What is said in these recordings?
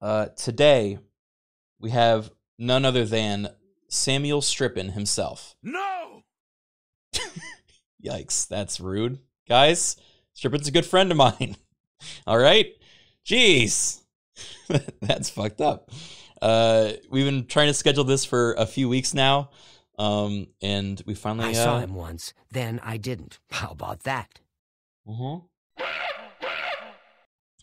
Uh, today, we have none other than Samuel Strippin himself. No! Yikes, that's rude. Guys, Strippin's a good friend of mine. All right? Jeez. that's fucked up. Uh, we've been trying to schedule this for a few weeks now. Um, and we finally I saw uh, him once, then I didn't. How about that? Uh mhm.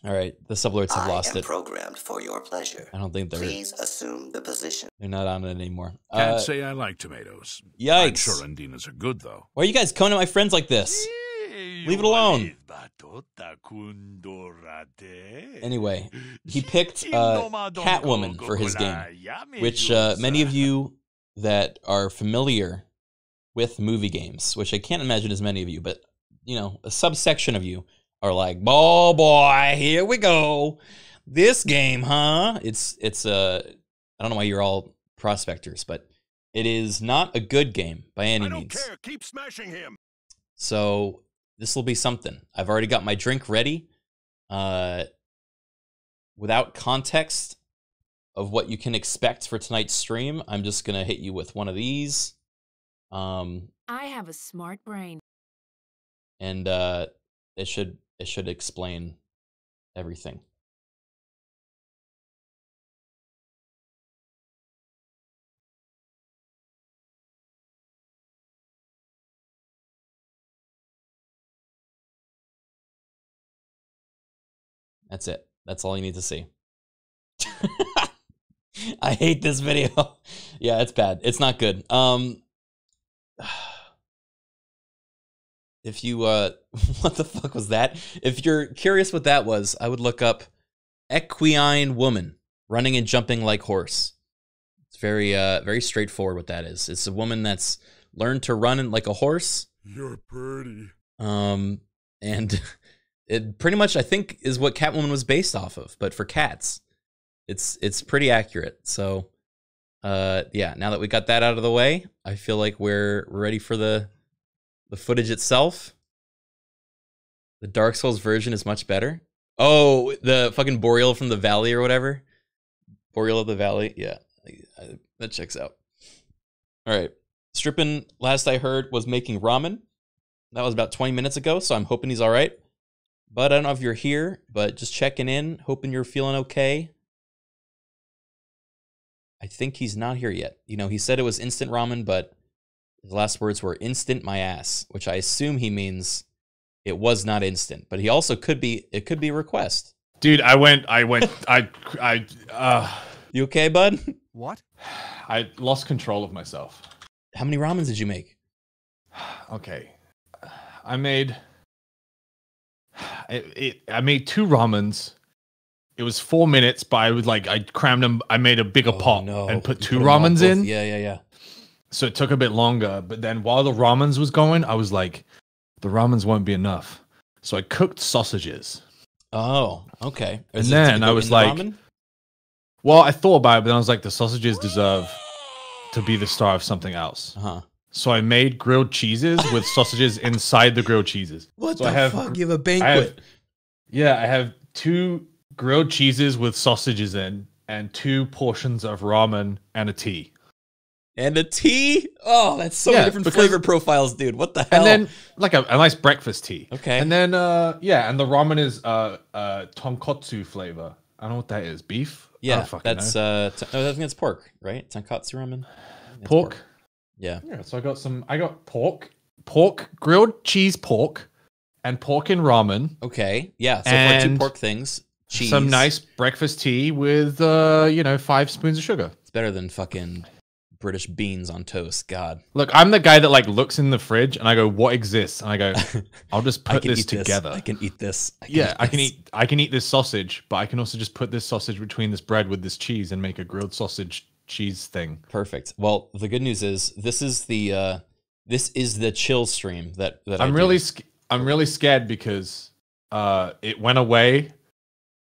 All right, the sublords have I lost am it. programmed for your pleasure. I don't think they're Please assume the position. they're not on it anymore. Can't Uh, say I like tomatoes. Yikes! I'm sure Andinas are good, though. Why are you guys coming at my friends like this? Leave it alone. Anyway, he picked uh, Catwoman for his game, which uh, many of you that are familiar with movie games, which I can't imagine as many of you, but you know, a subsection of you are like, "Oh boy, here we go, this game, huh?" It's it's uh, I don't know why you're all prospectors, but it is not a good game by any I don't means. care. Keep smashing him. So this will be something. I've already got my drink ready. Uh, without context of what you can expect for tonight's stream, I'm just gonna hit you with one of these. Um, I have a smart brain. and uh, it should it should explain everything. That's it. That's all you need to see. I hate this video. yeah, it's bad. It's not good. Um if you uh what the fuck was that? If you're curious what that was, I would look up equine woman running and jumping like horse. It's very uh very straightforward what that is. It's a woman that's learned to run like a horse You're pretty. um, and it pretty much I think is what Catwoman was based off of, but for cats. It's it's pretty accurate. So uh yeah, now that we got that out of the way, I feel like we're we're ready for the the footage itself. The Dark Souls version is much better. Oh, the fucking Boreal from the Valley or whatever. Boreal of the Valley. Yeah. I- I- that checks out. All right. Strippin, last I heard, was making ramen. That was about 20 minutes ago, so I'm hoping he's all right. But I don't know if you're here, but just checking in, hoping you're feeling okay. I think he's not here yet. You know, he said it was instant ramen, but his last words were instant my ass, which I assume he means it was not instant. But he also could be it could be a request. Dude, I went, I went, I, I, uh, You okay, bud? What? I lost control of myself. How many ramens did you make? Okay, I made, it, it, I made two ramens. It was four minutes, but I would like, I crammed them. I made a bigger pot and put Oh, two them all ramens in. Yeah, yeah, yeah. So it took a bit longer. But then while the ramens was going, I was like, the ramens won't be enough. So I cooked sausages. Oh, okay. And Is did then I was like- ramen? Well, I thought about it, but then I was like, the sausages deserve to be the star of something else. Uh-huh. So I made grilled cheeses with sausages inside the grilled cheeses. What So the I have- fuck? You have a I have, banquet. yeah, I have two grilled cheeses with sausages in, and two portions of ramen and a tea. And a tea? Oh, that's so Yeah, many different because- flavor profiles, dude. What the hell? And then like a, a nice breakfast tea. Okay. And then uh yeah, and the ramen is uh uh tonkotsu flavor. I don't know what that is. Beef? Yeah, that's know. uh t- no, I think it's pork, right? Tonkatsu ramen. It's pork. Yeah. Yeah, so I got some I got pork, pork, grilled cheese pork, and pork in ramen. Okay. Yeah. So far, two pork things. Cheese. Some nice breakfast tea with uh, you know, five spoons of sugar. It's better than fucking British beans on toast. God. Look, I'm the guy that like looks in the fridge and I go, "What exists?" And I go, "I'll just put this together." This. I can eat this. I can yeah, eat I can this. eat. I can eat this sausage, but I can also just put this sausage between this bread with this cheese and make a grilled sausage cheese thing. Perfect. Well, the good news is this is the uh this is the chill stream that that I'm really, sc- I'm really scared because uh, it went away.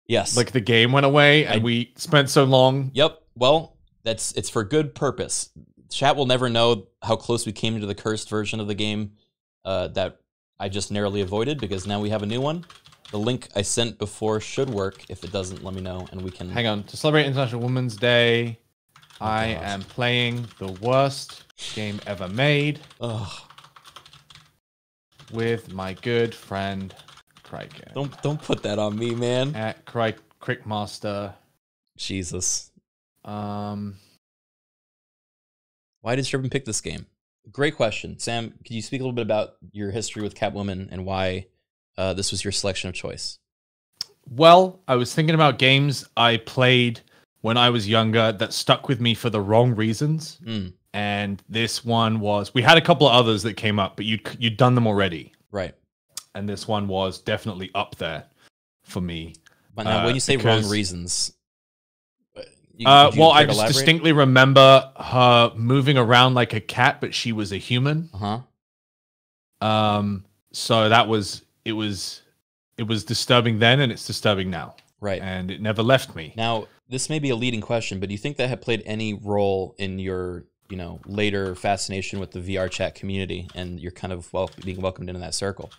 yes. Like the game went away, and I- we spent so long. Yep. Well, that's it's for good purpose. Chat will never know how close we came to the cursed version of the game uh, that I just narrowly avoided because now we have a new one. the link I sent before should work. If it doesn't, let me know, and we can. Hang on. To celebrate International Women's Day, I gosh. am playing the worst game ever made Ugh, with my good friend Criken don't don't put that on me, man. at Cry Crikmaster. Jesus, Um, why did Sherman pick this game? Great question, Sam. Could you speak a little bit about your history with Catwoman and why uh, this was your selection of choice? well, I was thinking about games I played when I was younger that stuck with me for the wrong reasons. Mm, And this one was we had a couple of others that came up, but you would you'd done them already. right. And this one was definitely up there for me. But now, Uh, when you say because- wrong reasons, uh, you- would you well, I just elaborate? distinctly remember her moving around like a cat, but she was a human. Uh huh. Um, so that was it was it was disturbing then, and it's disturbing now, Right. and it never left me. Now, this may be a leading question, but do you think that had played any role in your, you know, later fascination with the VR chat community and you're kind of well being welcomed into that circle?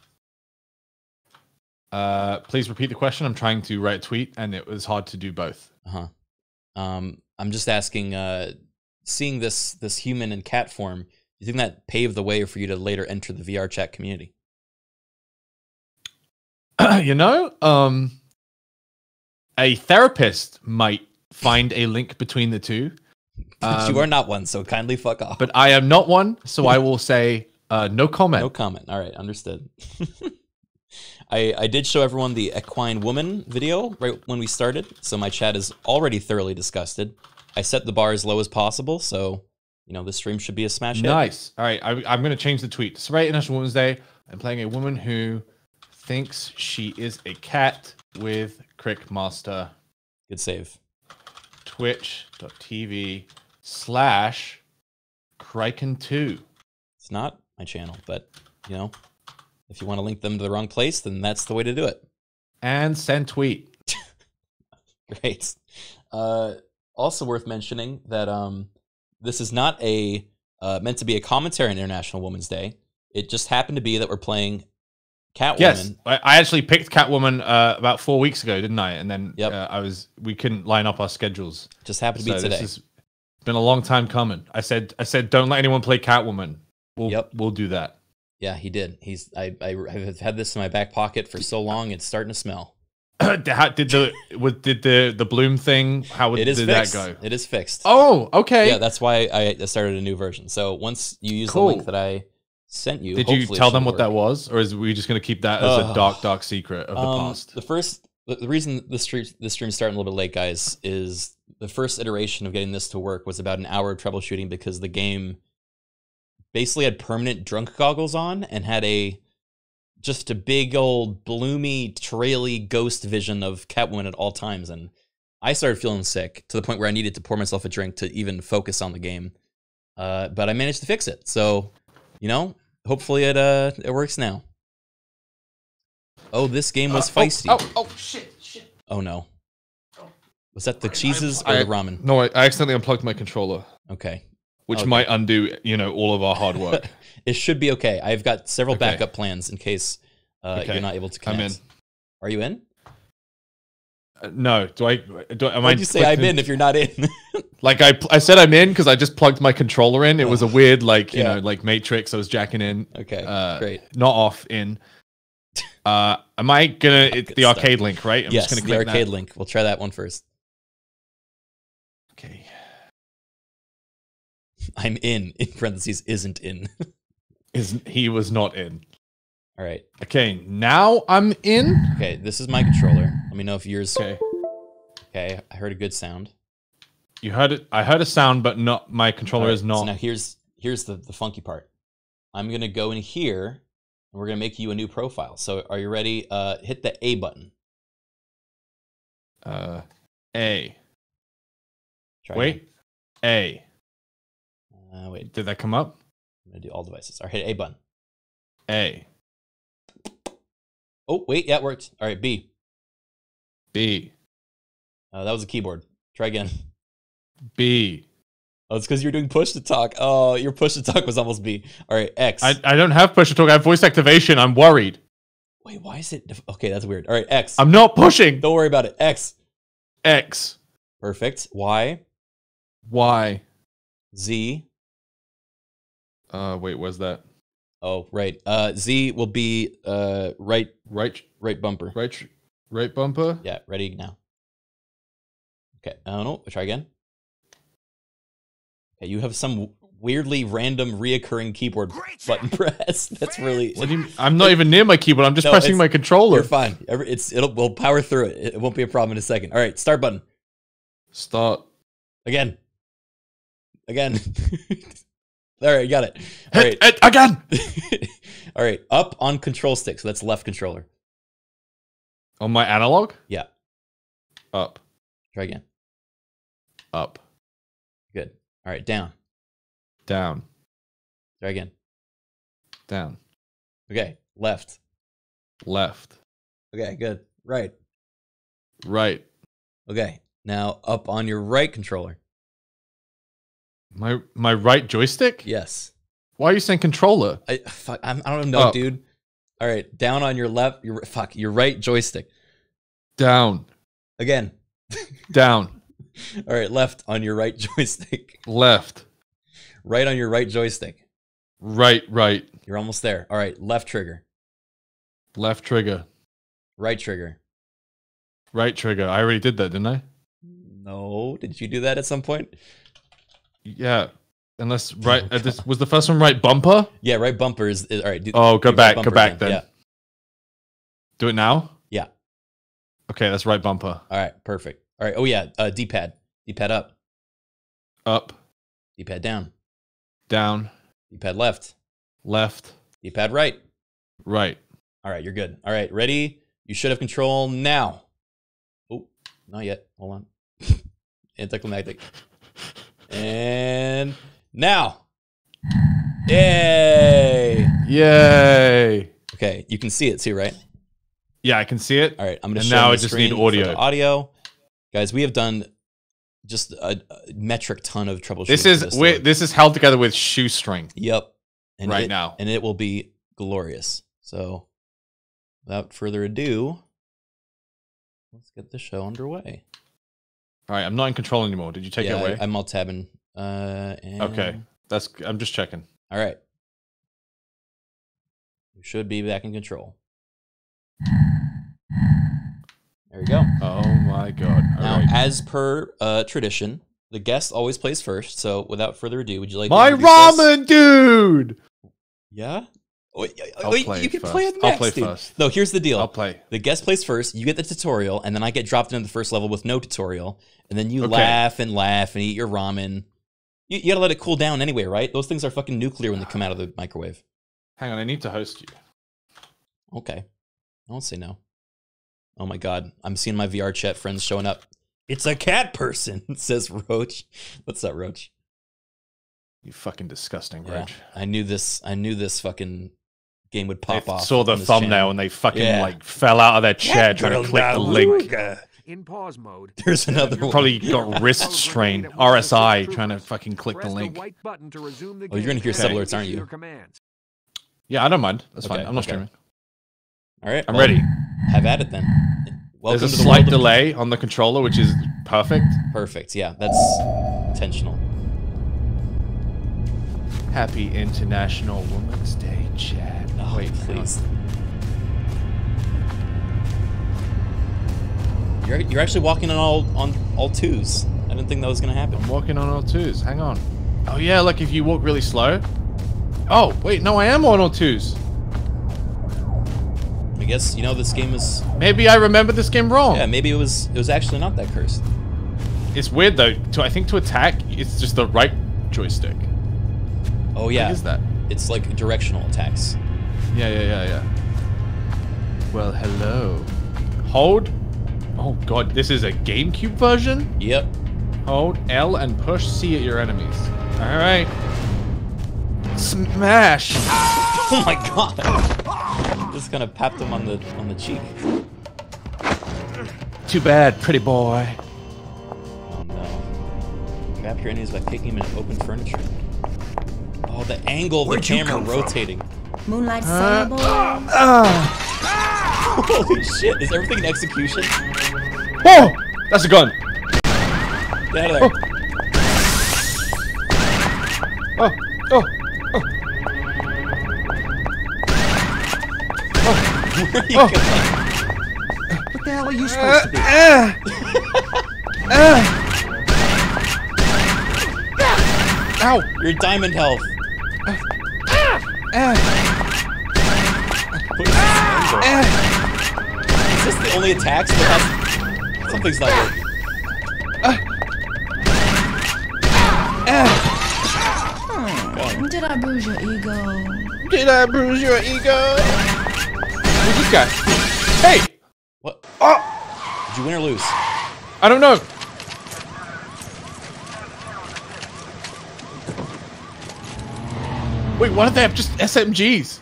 Uh, please repeat the question. I'm trying to write a tweet, and it was hard to do both. Uh huh. Um, I'm just asking, uh, seeing this this human and cat form, do you think that paved the way for you to later enter the VR chat community? you know, um, a therapist might find a link between the two, But Um, you are not one, so kindly fuck off. but I am not one, so I will say uh, no comment. No comment. All right, understood. I I did show everyone the equine woman video right when we started, so my chat is already thoroughly disgusted. I set the bar as low as possible, so you know this stream should be a smash hit. Nice. All right, I, I'm going to change the tweet. Celebrate International Women's Day, I'm playing a woman who thinks she is a cat with Crikmaster. Good save. Twitch.tv slash Criken2. It's not my channel, but you know, if you want to link them to the wrong place, then that's the way to do it. And send tweet. Great. Uh, also worth mentioning that um, this is not a uh, meant to be a commentary on International Women's Day. It just happened to be that we're playing Catwoman. Yes, I, actually picked Catwoman uh, about four weeks ago, didn't I? And then Yep. uh, I was we couldn't line up our schedules. Just happened to So be today. this has been a long time coming. I said I said don't let anyone play Catwoman. We'll Yep. we'll do that. Yeah, he did. He's I, I have had this in my back pocket for so long it's starting to smell. How- did the what did the the bloom thing? How It is did fixed. that go? It is fixed. Oh, okay. Yeah, that's why I started a new version. So once you use Cool. the link that I sent you, Did you tell them what that was, or is we just going to keep that as a dark, dark secret of the Um, past? The first, the, the reason the stream the stream's starting a little bit late, guys, is the first iteration of getting this to work was about an hour of troubleshooting because the game basically had permanent drunk goggles on and had a just a big old bloomy, traily ghost vision of Catwoman at all times, and I started feeling sick to the point where I needed to pour myself a drink to even focus on the game. Uh, but I managed to fix it, so you know, hopefully it uh it works now. Oh, this game was Uh, oh, feisty. Oh, oh, shit, shit. Oh no. Was that the cheeses I- or the ramen? No, I accidentally unplugged my controller, Okay. Which Okay. might undo you know all of our hard work. it should be okay. I've got several Okay. backup plans in case uh, Okay. you're not able to I'm connect. in. Are you in? Uh, no, do I? Do, am Why'd I you say I'm in if you're not in? Like I, I said I'm in because I just plugged my controller in. It was a weird, like you Yeah. know, like Matrix. I was jacking in. okay, Uh, great. Not off in. Uh, am I gonna? It's the stuff. arcade link, right? I'm yes, just gonna the arcade that. link. We'll try that one first. I'm in. In parentheses, isn't in. Isn't he was not in? All right. Okay, now I'm in. Okay, this is my controller. Let me know if yours. Okay, Okay, I heard a good sound. you heard it. I heard a sound, but not my controller right, is not. So now here's here's the the funky part. I'm gonna go in here, and we're gonna make you a new profile. So are you ready? Uh, hit the A button. uh, A. Try Wait, A. Uh, wait. Did that come up? I'm gonna do all devices. All right, hit A button. A. Oh wait, yeah, it worked. All right, B. B. Uh, that was a keyboard. Try again. B. Oh, it's because you're doing push to talk. Oh, your push to talk was almost B. All right, X. I, I don't have push to talk. I have voice activation. I'm worried. Wait, why is it? Okay, that's weird. All right, X. I'm not pushing. Don't worry about it. X. X. Perfect. Y. Y. Z. Uh, wait, was that? Oh, right. Uh, Z will be uh right Right, right bumper. right, right bumper. Yeah, ready now. Okay. Oh no, try again. Okay, you have some weirdly random reoccurring keyboard button press. That's really What do you, I'm not even near my keyboard. I'm just No, pressing my controller. You're fine. Every- It's it'll we'll power through it. It won't be a problem in a second. All right, start button Start. again. Again. All right, got it. All right. Hit it again. All right, up on control stick. So that's left controller. On my analog. Yeah. Up. Try again. Up. Good. All right, down. Down. Try again. Down. Okay, left. Left. Okay, good. Right. Right. Okay. Now up on your right controller. My my right joystick. Yes. Why are you saying controller? I fuck. I'm, I don't know, Up. dude. All right, down on your left. Your fuck. Your right joystick. Down. Again. Down. All right, left on your right joystick. Left. Right on your right joystick. Right. Right. You're almost there. All right, left trigger. Left trigger. Right trigger. Right trigger. I already did that, didn't I? No, did you do that at some point? Yeah. Unless right. uh, this, was the first one right bumper? Yeah, right bumper is, is- all right. Do, Oh, go do right back. Go back again. then. Do it now. Yeah. Okay, that's right bumper. All right. Perfect. All right. Oh yeah. Uh, D-pad. D-pad up. Up. D-pad down. Down. D-pad left. Left. D-pad right. Right. All right. You're good. All right. Ready? You should have control now. Oh, not yet. Hold on. Anticlimactic. And now. Yay! Yay. Okay, you can see it too, right? Yeah, I can see it. All right, I'm going to And show now I just need audio. the audio. Guys, we have done just a, a metric ton of troubleshooting. This is this this is held together with shoestring. Yep. And Right it- now. And it will be glorious. So, without further ado, let's get the show underway. All right, I'm not in control anymore. Did you take yeah, it away? I, am alt tabbing. Uh, and, okay, that's. I'm just checking. All right. You should be back in control. There we go. Oh my god! All now, right. as per uh, tradition, the guest always plays first. So, without further ado, would you like my ramen dude. Yeah. I'll wait, play you can first. play it I'll next, play dude. first. No, here's the deal. I'll play. The guest plays first. You get the tutorial, and then I get dropped into the first level with no tutorial, and then you Okay. laugh and laugh and eat your ramen. You, you gotta let it cool down anyway, right? Those things are fucking nuclear when they come out of the microwave. Hang on, I need to host you. Okay, I won't say no. Oh my god, I'm seeing my VR chat friends showing up. It's a cat person, says Roach. What's up, Roach? You fucking disgusting, Yeah, I knew this. I knew this fucking game would pop they off. saw the thumbnail channel. and they fucking Yeah. like fell out of their chair trying to click the link. In pause mode. There's another one. Probably got wrist strain, RSI, trying to fucking click the Press link. white to resume the Oh, you're gonna game hear and subalerts, aren't you? Yeah, I don't mind. That's Okay, fine. I'm not okay. streaming. All right, I'm well, ready. Have at it then. Welcome There's a to the slight world of- delay on the controller, which is perfect. Perfect. Yeah, that's intentional. Happy International Women's Day, Chad. Oh, Wait, please. You're, you're actually walking on all on all twos. I didn't think that was gonna happen. I'm walking on all twos. Hang on. Oh yeah, like if you walk really slow. Oh wait, no, I am on all twos. I guess you know this game is. Maybe I remember this game wrong. Yeah, maybe it was. It was actually not that cursed. It's weird though. To I think to attack, it's just the right joystick. Oh yeah, What is that? it's like directional attacks. Yeah, yeah, yeah, yeah. Well, hello. Hold. Oh god, this is a GameCube version. Yep. Hold L and push C at your enemies. All right. Smash. Oh my god! Just gonna papped them on the on the cheek. Too bad, pretty boy. Oh no. Grab your enemies by kicking them in open furniture. Oh, the angle of the Where'd you camera come from? rotating. Moonlight Uh, Sable. Ah. Holy shit! Is everything in execution? Oh, that's a gun. Get out of there! Oh, oh, Where are you oh. going? What the hell are you supposed to be? ow. Your diamond health. What is this angle? Is this the only attacks that has... Something's not working. Did I bruise your ego? Did I bruise your ego? Who's this guy? Hey, What? oh, Did you win or lose? I don't know. Wait, why don't they have just SMGs?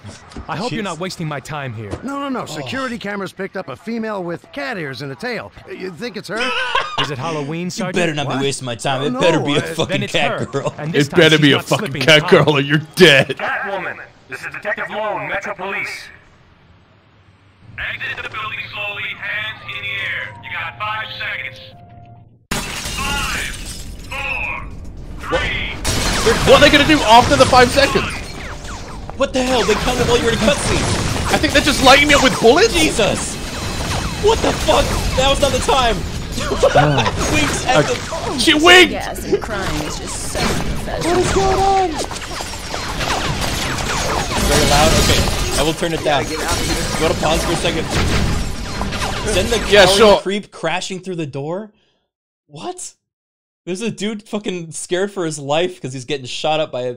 I hope you're not wasting my time here. No, no, no. Oh. Security cameras picked up a female with cat ears and a tail. You think it's her? Is it Halloween, You better not What? be wasting my time. Oh, It no, better be a uh, Then fucking it's cat her. girl. And It better be a fucking cat tongue. girl or you're dead. Catwoman, this is Detective Lone, Metro Police. Exit the building slowly, hands in the air. You got five seconds. Five, four, three, What are they gonna do after the five seconds? What the hell? They counted while you were in cutscene. I think they're just lighting me up with bullets. Jesus! What the fuck? That was not the time. Winks at the. She winked. Gas and crying is just so. What is going on? Very loud. Okay, I will turn it down. You want to pause for a second? Send the Yeah, sure. creep crashing through the door. What? There's a dude fucking scared for his life because he's getting shot up by a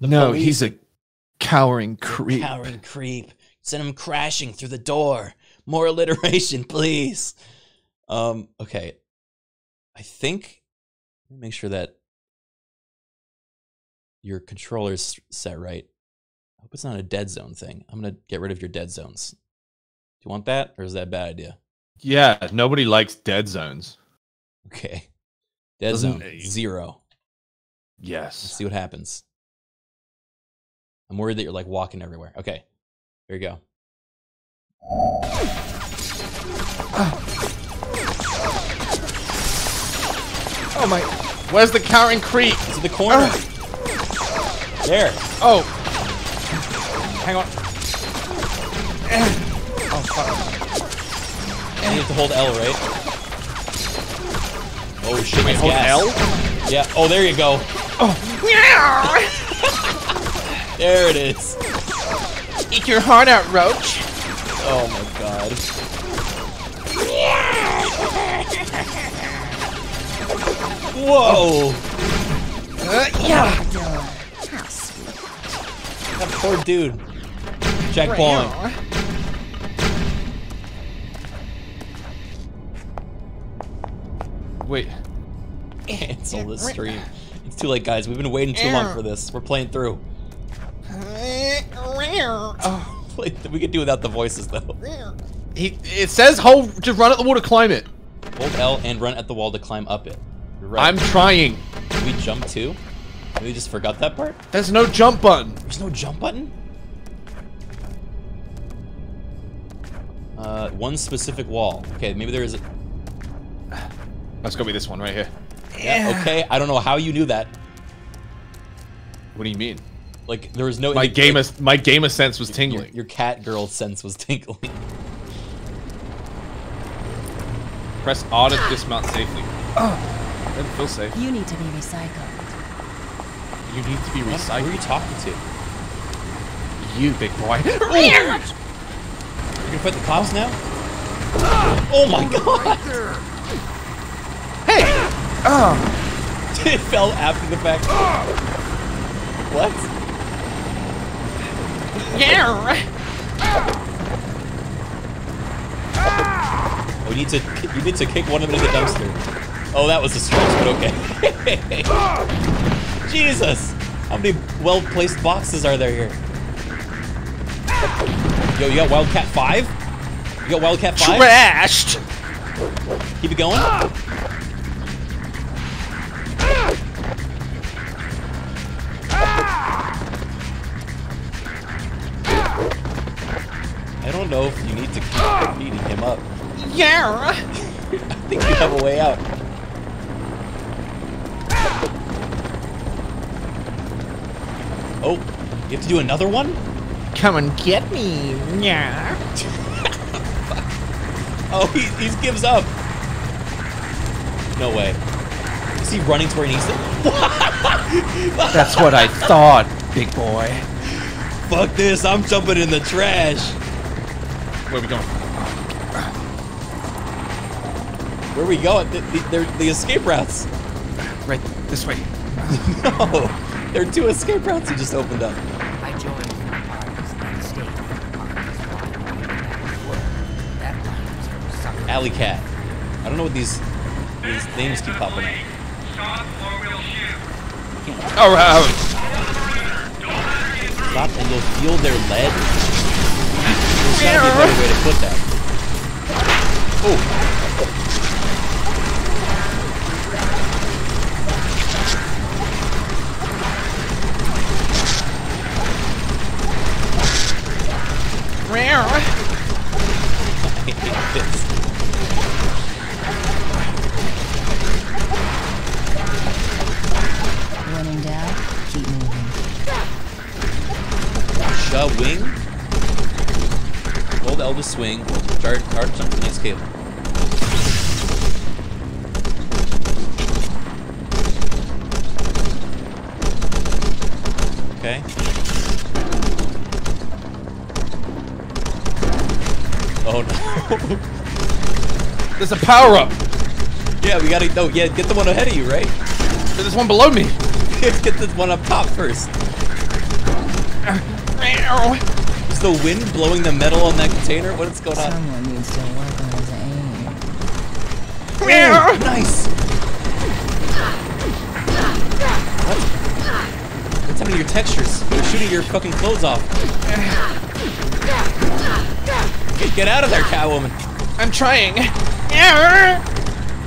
No, police. he's a cowering creep. cowering creep. Send him crashing through the door. More alliteration, please. Um, okay. I think let me make sure that your controller's set right. I hope it's not a dead zone thing. I'm gonna get rid of your dead zones. Do you want that, or is that a bad idea? Yeah, nobody likes dead zones. Okay. Dead Doesn't- zone zero. Let's Yes. see what happens. I'm worried that you're like walking everywhere. Okay. Here you go. Oh my. Where's the cowering creek? It's the corner. There. Oh. Hang on. Oh fuck. And you have to hold L, right? Oh shit, Wait, hold gas. L? Yeah. Oh, there you go. Oh. There it is. Eat your heart out, Roach. Oh my god. Whoa! Uh, yeah. That poor dude. Bond. Wait. Cancel the stream. It's too late, guys. We've been waiting too long for this. We're playing through. Oh. Wait, we could do without the voices though. He, it says hold, just run at the wall to climb it. Hold L and run at the wall to climb up it. Right. I'm trying. Did we jump too? We just forgot that part? There's no jump button. There's no jump button? Uh, one specific wall. Okay, maybe there is a... Let's go with this one right here. Yeah, okay. I don't know how you knew that. What do you mean? Like, there was no... My like, gamer, like, my gamer sense was tingling. your cat girl sense was tingling. Press R to dismount safely. Oh, doesn't feel safe. You need to be recycled. You need to be recycled. Who are you talking to? You big boy. You're gonna fight the cops now? Oh my god! hey! Oh, it fell after the fact. What? Oh, you need to you need to kick one of them in the dumpster. Oh, that was a stretch, but okay. Jesus! How many well-placed boxes are there here? Yo, you got Wildcat 5? You got Wildcat 5? trashed. Keep it going. I don't know if you need to keep beating him up. Yeah. I think you have a way out. Oh, you have to do another one? Come and get me. Yeah. Oh, he, he gives up. No way. Is he running to where he needs to? That's what I thought, big boy. Fuck this, I'm jumping in the trash. Where are we going? Where are we going? The, the, they're the escape routes. Right this way. No, there are two escape routes he just opened up. I joined the parties and stayed with the parties while I back to work. That time's for sucker. Alley Cat. I don't know what these these names keep popping up. Oh, uh, Stop or. All right. Stop and you'll feel their lead. There's be a better way to put that. Oh. I. When in keep moving. Sha to swing. Start hard jump the next cable. Okay. Oh no. There's a power up. yeah, we gotta no, yeah, get the one ahead of you, right? There's one below me. get the one up top first. The wind blowing the metal on that container? What is going on? Someone needs to work on his aim. Oh, nice. What? What's happening to your textures? You're shooting your fucking clothes off. Get out of there, Catwoman. I'm trying.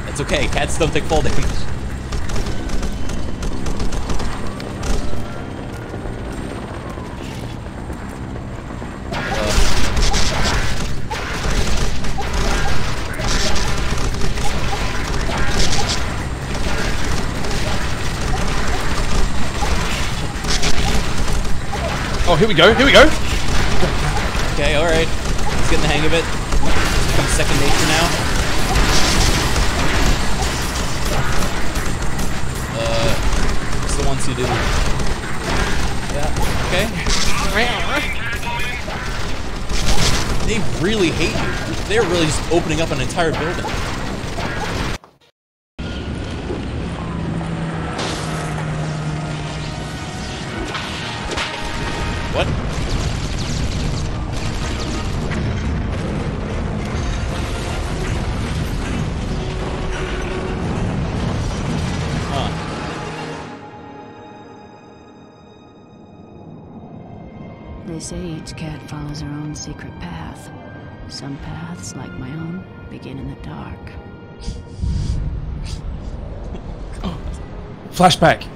It's okay. Cats don't take fall damage. Here we go. Here we go. Okay, all right. He's getting the hang of it. It's become second nature now. Uh, what's the ones you do? Yeah. Okay. They really hate you. They're really just opening up an entire building. Each cat follows her own secret path. Some paths, like my own, begin in the dark. Flashback.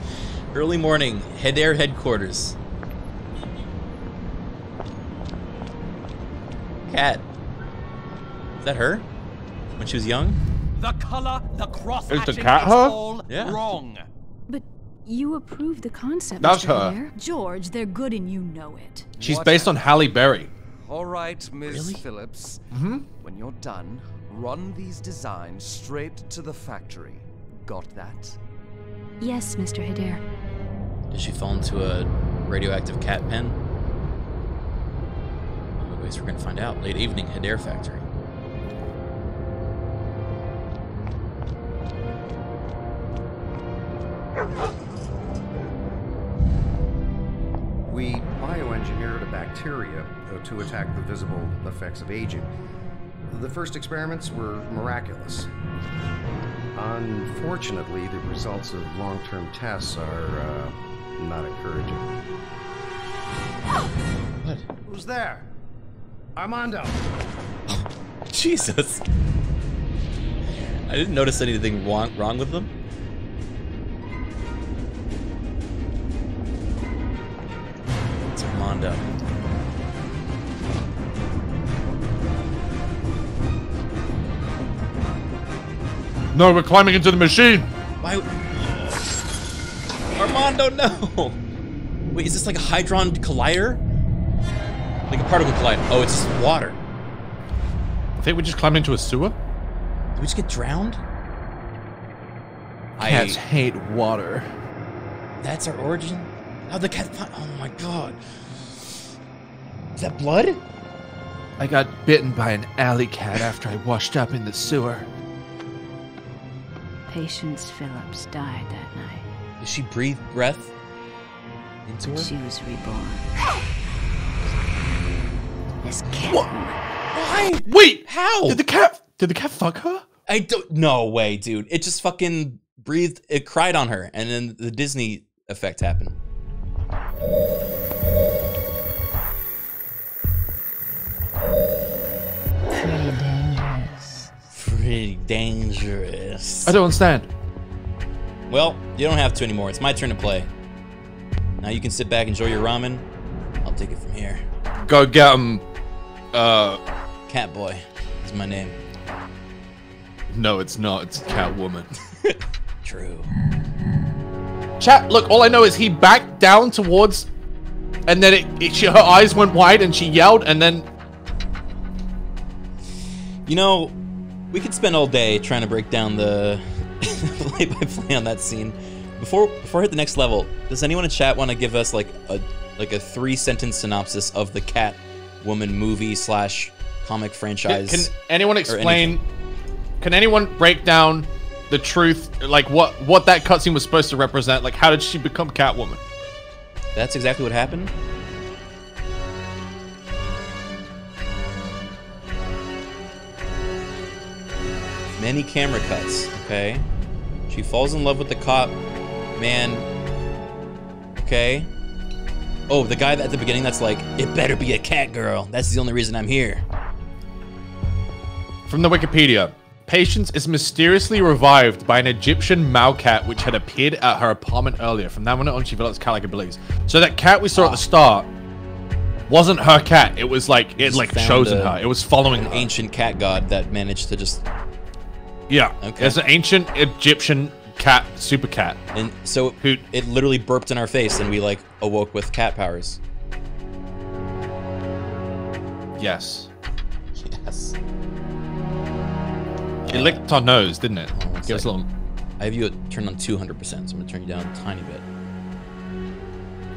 Early morning, Hedare headquarters. Cat. Is that her? When she was young? The color, the cross Is the cat it's her? all Yeah. wrong. But you approve the concept, That's Mr. her. Hedare. George, they're good and you know it. She's What based on Halle Berry. All right, Ms. Really? Phillips. Mm-hmm. When you're done, run these designs straight to the factory. Got that? Yes, Mr. Hedare. Did she fall into a radioactive cat pen? I guess we're gonna find out. Late evening, Hedare Factory. We bacteria uh, to attack the visible effects of aging. The first experiments were miraculous. Unfortunately, the results of long term tests are uh, not encouraging. What? Who's there? Armando. Jesus. I didn't notice anything wrong, wrong with them. No, we're climbing into the machine. Why? Armando, no. Wait, is this like a Hadron collider? Like a particle collider? Oh, it's water. I think we just climbed into a sewer. Did we just get drowned? Cats hate water. That's our origin? How the cat find? Oh my god. Is that blood? I got bitten by an alley cat after I washed up in the sewer. Patience Phillips died that night. Did she breathe breath into her? She was reborn. This cat. What? Why? Wait, how? Did the cat? Did the cat fuck her? I don't. No way, dude. It just fucking breathed. It cried on her, and then the Disney effect happened. Pretty dangerous. I don't understand. Well, you don't have to anymore. It's my turn to play. Now you can sit back, and enjoy your ramen. I'll take it from here. Go get him. Uh, Catboy is my name. no, it's not. It's Catwoman. True. Chat. Look, all I know is he backed down towards, and then it, it she, her eyes went wide and she yelled, and then You know, we could spend all day trying to break down the play by play on that scene. Before before I hit the next level, does anyone in chat want to give us like a like a three sentence synopsis of the Cat Woman movie slash comic franchise? can anyone explain? Can anyone break down the truth, like what what that cutscene was supposed to represent? Like, how did she become Catwoman? That's exactly what happened. Many camera cuts, okay? She falls in love with the cop man. Okay. Oh, the guy at the beginning that's like, it better be a cat girl. That's the only reason I'm here. From the Wikipedia, Patience is mysteriously revived by an Egyptian Mau cat which had appeared at her apartment earlier. From that moment on, she develops cat-like abilities. So that cat we saw at the start wasn't her cat. It was like it like chosen a- her. It was following An her. ancient cat god that managed to just Yeah. Okay. It's an ancient Egyptian cat, super cat. and so Who it literally burped in our face and we like awoke with cat powers. Yes. Yes. It licked our nose, didn't it? Hold on Give us a little I have you turned on 200%, so I'm gonna turn you down a tiny bit.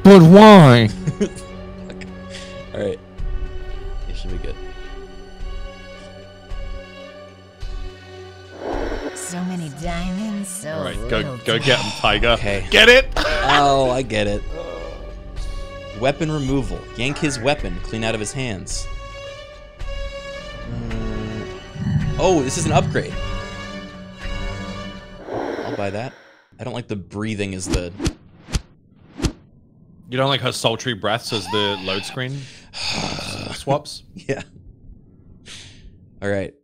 But why? All right, it should be good. So many diamonds, so All right, go go get him, Tiger. Okay. Get it? Oh, I get it. Weapon removal. Yank his weapon clean out of his hands. Mm. Oh, this is an upgrade. I'll buy that. I don't like the breathing as the. You don't like her sultry breaths as the load screen swaps? Yeah. All right.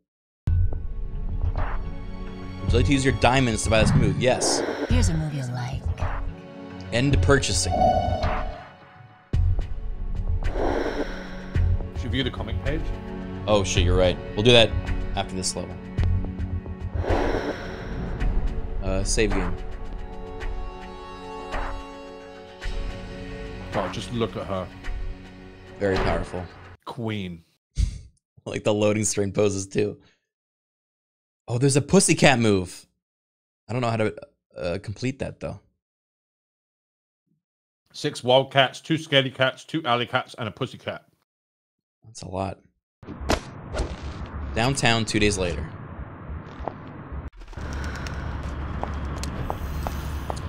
Would you like to use your diamonds to buy this move? Yes. Here's a move you like. End purchasing. Should you view the comic page? Oh shit, you're right. We'll do that after this level. Uh, save game. God, just look at her. Very powerful. Queen. Like the loading screen poses too. Oh, there's a pussycat move. I don't know how to uh, complete that though. Six wild cats, two scaredy cats, two alley cats, and a pussy cat. That's a lot. Downtown two days later.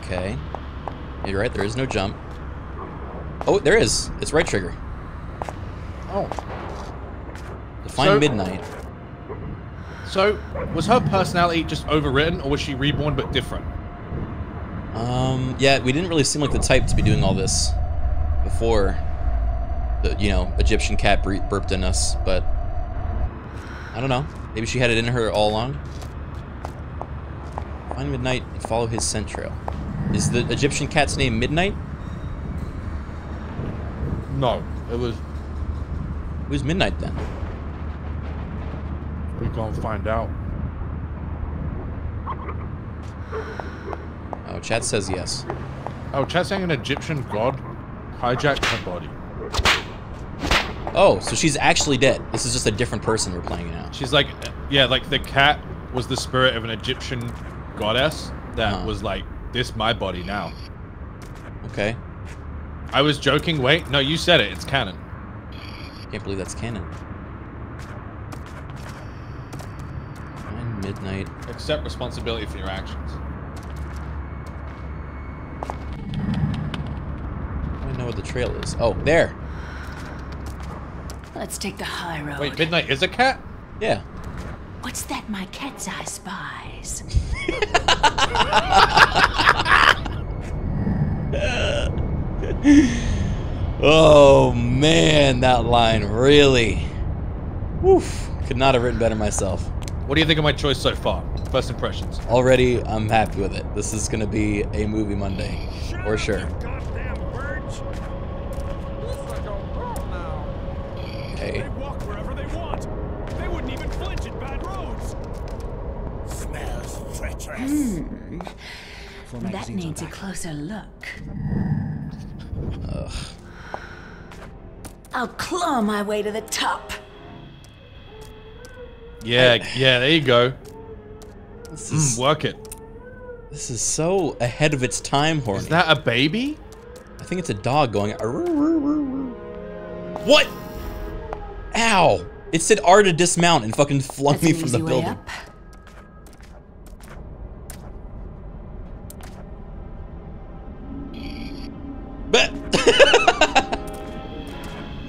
Okay. You're right, there is no jump. Oh, there is. It's right trigger. Oh. Define So- midnight. So, was her personality just overwritten, or was she reborn but different? Um, yeah, we didn't really seem like the type to be doing all this before the, you know, Egyptian cat burped in us, but I don't know. Maybe she had it in her all along. Find Midnight and follow his scent trail. Is the Egyptian cat's name Midnight? No, it was. Who's Midnight then? We're gonna find out. Oh, chat says yes. Oh, chat saying an Egyptian god hijacked her body. Oh, so she's actually dead. This is just a different person we're playing now. She's like, yeah, like the cat was the spirit of an Egyptian goddess that Uh-huh. was like, this my body now. Okay. I was joking. Wait, no, you said it. It's canon. Can't believe that's canon. Nine midnight. Accept responsibility for your actions. I don't know where the trail is. Oh, there. Let's take the high road. Wait, midnight is a cat? Yeah. What's that my cat's eye spies? Oh man, that line really. Woof. Could not have written better myself. What do you think of my choice so far? First impressions. Already, I'm happy with it. This is gonna be a movie Monday, for sure. Okay. They walk wherever they want. They wouldn't even flinch at bad roads. Smells treacherous. Hmm. That needs a closer look. Ugh. I'll claw my way to the top. Yeah, yeah, there you go. This Mm, is work it. this is so ahead of its time, horny. Is that a baby? I think it's a dog going. What? Ow! It said R to dismount and fucking flung That's me from the easy way building. up.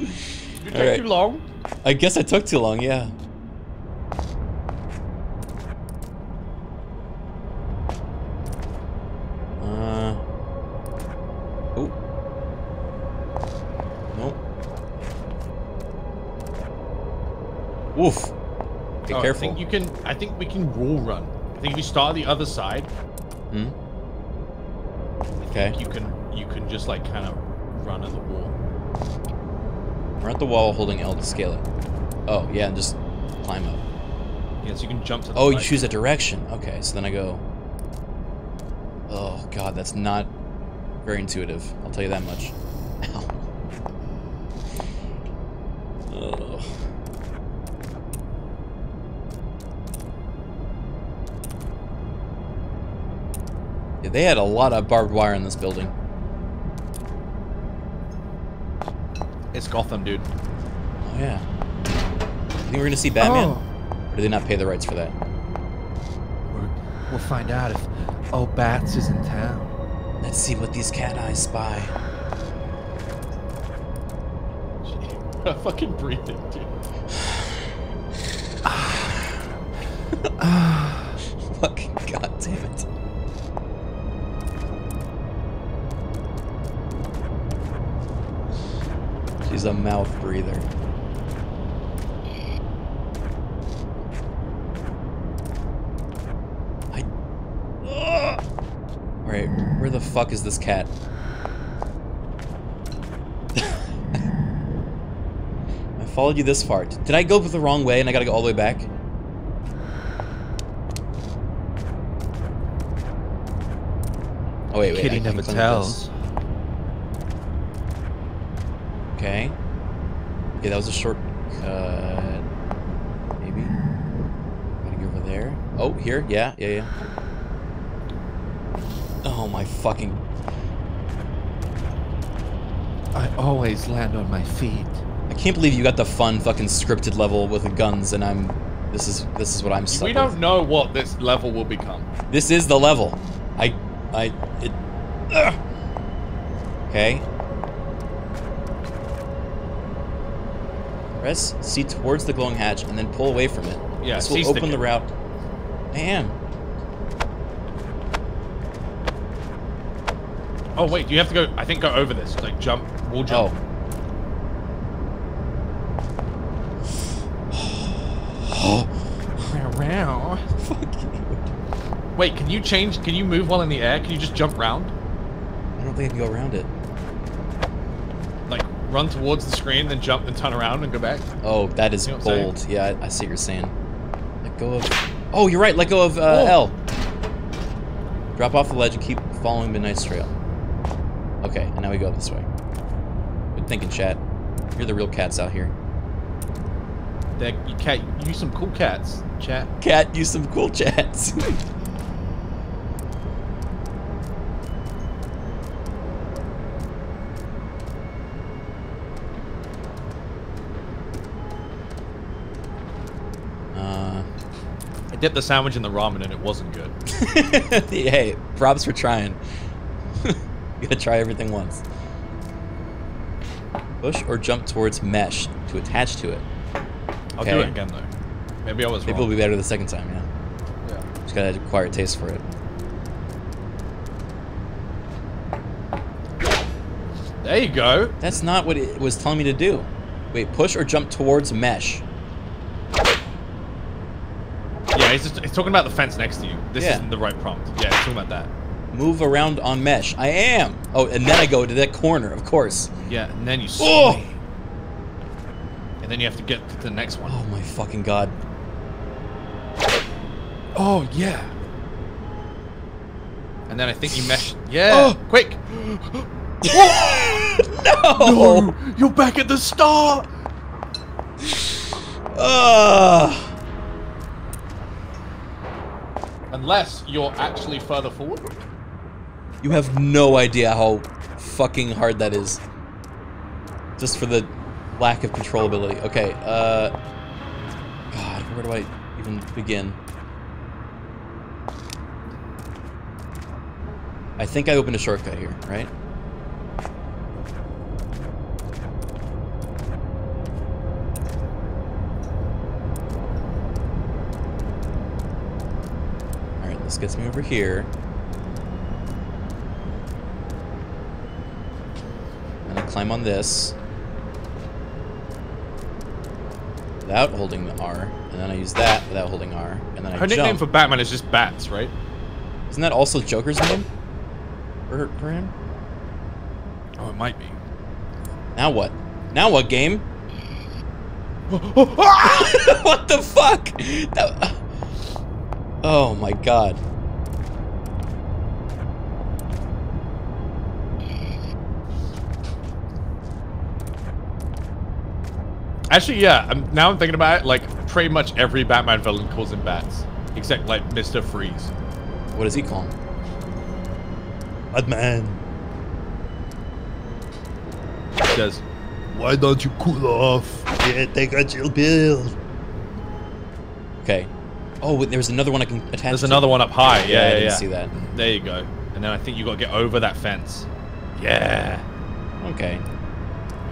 You All take right. too long? I guess I took too long, yeah. Woof. Be Oh, I think you can. I think we can wall run. I think if you start the other side, Hmm. I Okay. think you can. You can just like kind of run at the wall. We're at the wall holding L to scale it. Oh, yeah, and just climb up. Yeah, so you can jump to the Oh, you choose a direction. Okay, so then I go. Oh god, that's not very intuitive. I'll tell you that much. Ow. Ugh. They had a lot of barbed wire in this building. It's Gotham, dude. Oh yeah. You think we're gonna see Batman? Oh. Or do they not pay the rights for that? We'll find out if old Bats is in town. Let's see what these cat eyes spy. I'm fucking breathing, dude. Fucking A mouth breather. I. Alright, where the fuck is this cat? I followed you this far. Did I go the wrong way and I gotta go all the way back? Oh wait, wait. Kitty never tells. this. Okay. Okay, that was a short cut. Maybe. Gotta go over there. Oh, here. Yeah, yeah, yeah. Oh my fucking. I always land on my feet. I can't believe you got the fun fucking scripted level with the guns, and I'm. This is this is what I'm stuck We don't know what this level will become. This is the level. I, I, it. Ugh. Okay. Press C towards the glowing hatch and then pull away from it. Yeah, this will open the it. route. I am. Oh wait, you have to go. I think go over this. Like jump, wall jump. Oh. Meow. Wait, can you change? Can you move while in the air? Can you just jump round? I don't think I can go around it. Run towards the screen, then jump, then turn around and go back. Oh, that is You know what I'm saying? bold. Yeah, I, I see what you're saying. Let go of. Oh, you're right. Let go of uh. L. Drop off the ledge and keep following Midnight's trail. Okay, and now we go this way. Good thinking, chat. You're the real cats out here. There, you cat, use some cool cats, chat. Cat, use some cool chats. Dipped the sandwich in the ramen and it wasn't good. hey, props for trying. you gotta try everything once. Push or jump towards mesh to attach to it. I'll do it again though. Maybe I was Maybe wrong. it'll be better the second time, yeah. Yeah. Just gotta acquire a taste for it. There you go. That's not what it was telling me to do. Wait, push or jump towards mesh. He's, just, he's talking about the fence next to you. This Yeah. isn't the right prompt. Yeah, he's talking about that. Move around on mesh. I am. Oh, and then I go to that corner, of course. Yeah, and then you Oh! swing. And then you have to get to the next one. Oh my fucking god. Oh, yeah. And then I think you mesh. Yeah, Oh. quick. no! You're back at the start. Ugh. Unless you're actually further forward. You have no idea how fucking hard that is. Just for the lack of controllability. Okay, uh... God, where do I even begin? I think I opened a shortcut here, right? Gets me over here. And I climb on this. Without holding the R. And then I use that without holding R. And then I Her jump. nickname for Batman is just Bats, right? Isn't that also Joker's name? For, for him? Oh, it might be. Now what? Now what, game? what the fuck? That- oh my god. Actually, yeah. I'm, now I'm thinking about it. Like, pretty much every Batman villain calls him Bats, except like Mister Freeze. What does he call him? Batman. He says, Why don't you cool off? Yeah, take a chill pill. Okay. Oh, wait, there's another one I can attach "There's to. another one up high." Yeah, I yeah, didn't yeah. see that. There you go. And then I think you got to get over that fence. Yeah, Okay.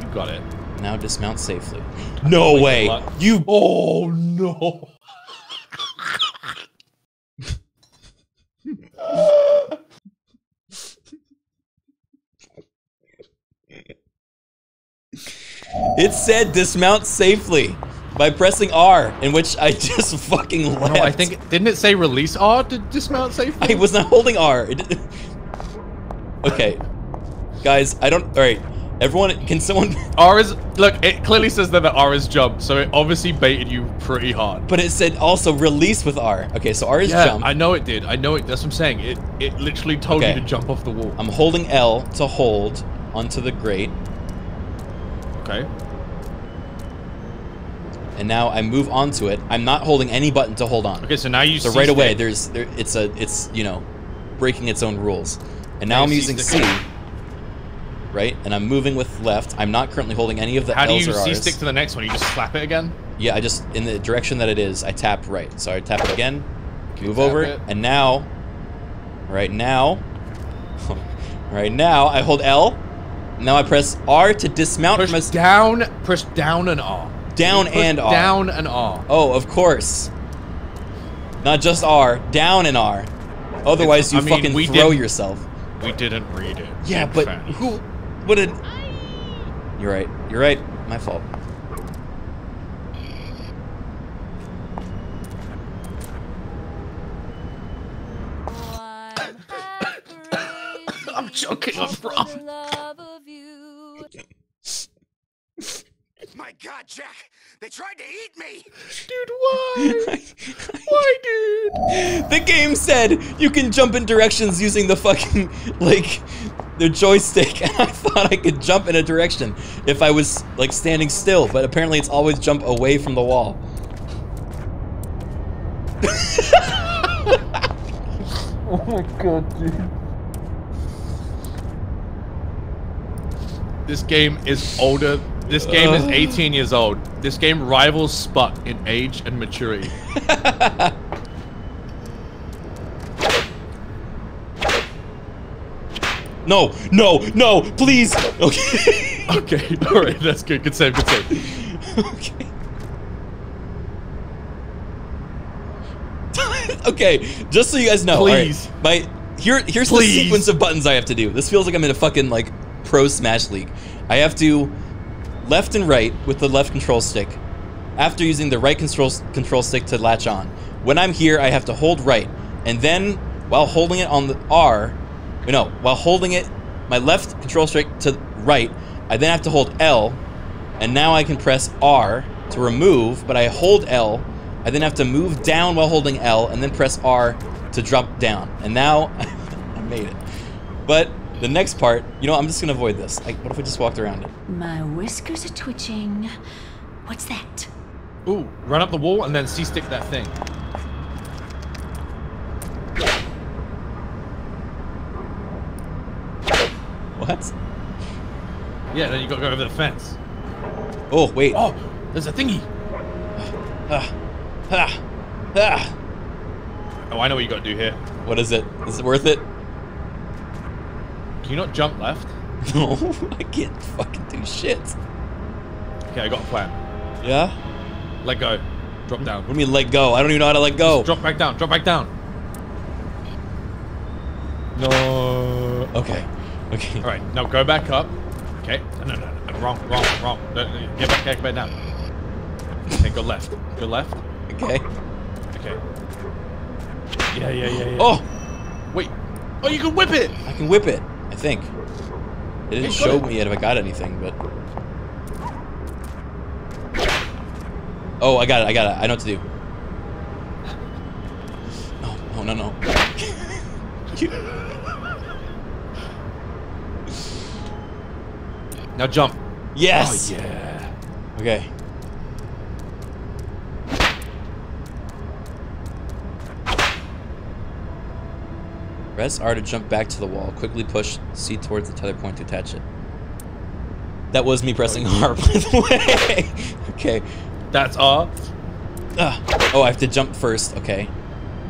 you got it. Now dismount safely. No Wait, way. You. Oh no. It said dismount safely by pressing R, in which I just fucking left. No, I think didn't it say release R to dismount safely? I was not holding R. It okay, guys, I don't. All right, everyone, can someone? R is look. It clearly says that the R is jump, so it obviously baited you pretty hard. But it said also release with R. Okay, so R is yeah, jump. I know it did. I know it. That's what I'm saying. It it literally told Okay. you to jump off the wall. I'm holding L to hold onto the grate, Okay. and now I move onto it. I'm not holding any button to hold on. Okay. So now you. So see right away, there's there, it's a it's you know breaking its own rules. And now Yeah, I'm using. C, right? And I'm moving with left. I'm not currently holding any of the How do L's you or C stick to the next one? You just slap it again. Yeah, I just in the direction that it is, I tap right. So I tap it again, move over, it. and now, right now, right now, I hold L. Now I press R to dismount Push from down. Push down and R. down and R. Down and R. Oh, of course. Not just R, down and R. Otherwise, you I mean, fucking we throw yourself. We didn't read it. Yeah, but fact. who would it? You're right. You're right. My fault. I'm joking. I'm wrong. My God, Jack! They tried to eat me! Dude, why? why, dude? The game said you can jump in directions using the fucking like the joystick, and I thought I could jump in a direction if I was like standing still, but apparently it's always jump away from the wall. Oh my god, dude. This game is older. This game is 18 years old. This game rivals Sput in age and maturity. No, no, no, please. Okay. okay, alright, that's good. Good save, good save. okay. okay, just so you guys know, all right, Please. my here here's the sequence of buttons I have to do. This feels like I'm in a fucking like pro Smash League. I have to left and right with the left control stick. After using the right control control stick to latch on. When I'm here, I have to hold right, and then while holding it on the R, no, while holding it my left control stick to right, I then have to hold L, and now I can press R to remove, but I hold L. I then have to move down while holding L, and then press R to drop down. And now I made it. But the next part, you know, I'm just gonna avoid this. Like, what if we just walked around it? My whiskers are twitching. What's that? Ooh, run up the wall and then C-stick that thing. What? Yeah, then you gotta go over the fence. Oh, wait. Oh, there's a thingy. Ah, ah, ah. Oh, I know what you gotta do here. What is it? Is it worth it? Can you not jump left? No, I can't fucking do shit. Okay, I got a plan. Yeah? Let go. Drop down. What do you mean let go? I don't even know how to let go. Just drop back down. Drop back down. No. Okay. Okay. All right. Now go back up. Okay. No, no, no. no. Wrong. Wrong. Wrong. No, no, Get back. Get back down. Okay. Go left. Go left. Okay. Okay. Yeah. Yeah. Yeah. Yeah. Oh! Wait. Oh, you can whip it. I can whip it, I think. It didn't show it. me yet if I got anything, but... Oh, I got it, I got it. I know what to do. No, no, no, Now jump. Yes! Oh yeah. Okay. Press R to jump back to the wall. Quickly push C towards the tether point to attach it. That was me pressing R, by the way. okay. That's R. Ah. Oh, I have to jump first. Okay.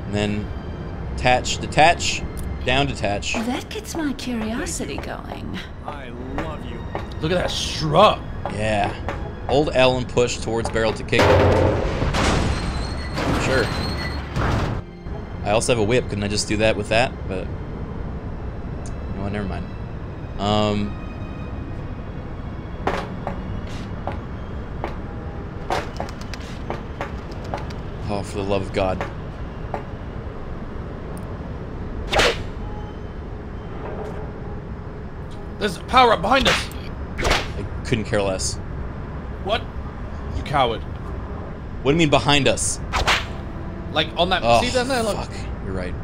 And then attach, detach, down, detach. That gets my curiosity going. I love you. Look at that strut. Yeah. Old L pushed towards barrel to kick. Sure. I also have a whip. Couldn't I just do that with that? But what? Never mind. Um. Oh, for the love of God. There's a power up behind us. I couldn't care less. What? You coward. What do you mean behind us? Like on that. Oh, see down there. Look. fuck. You're right.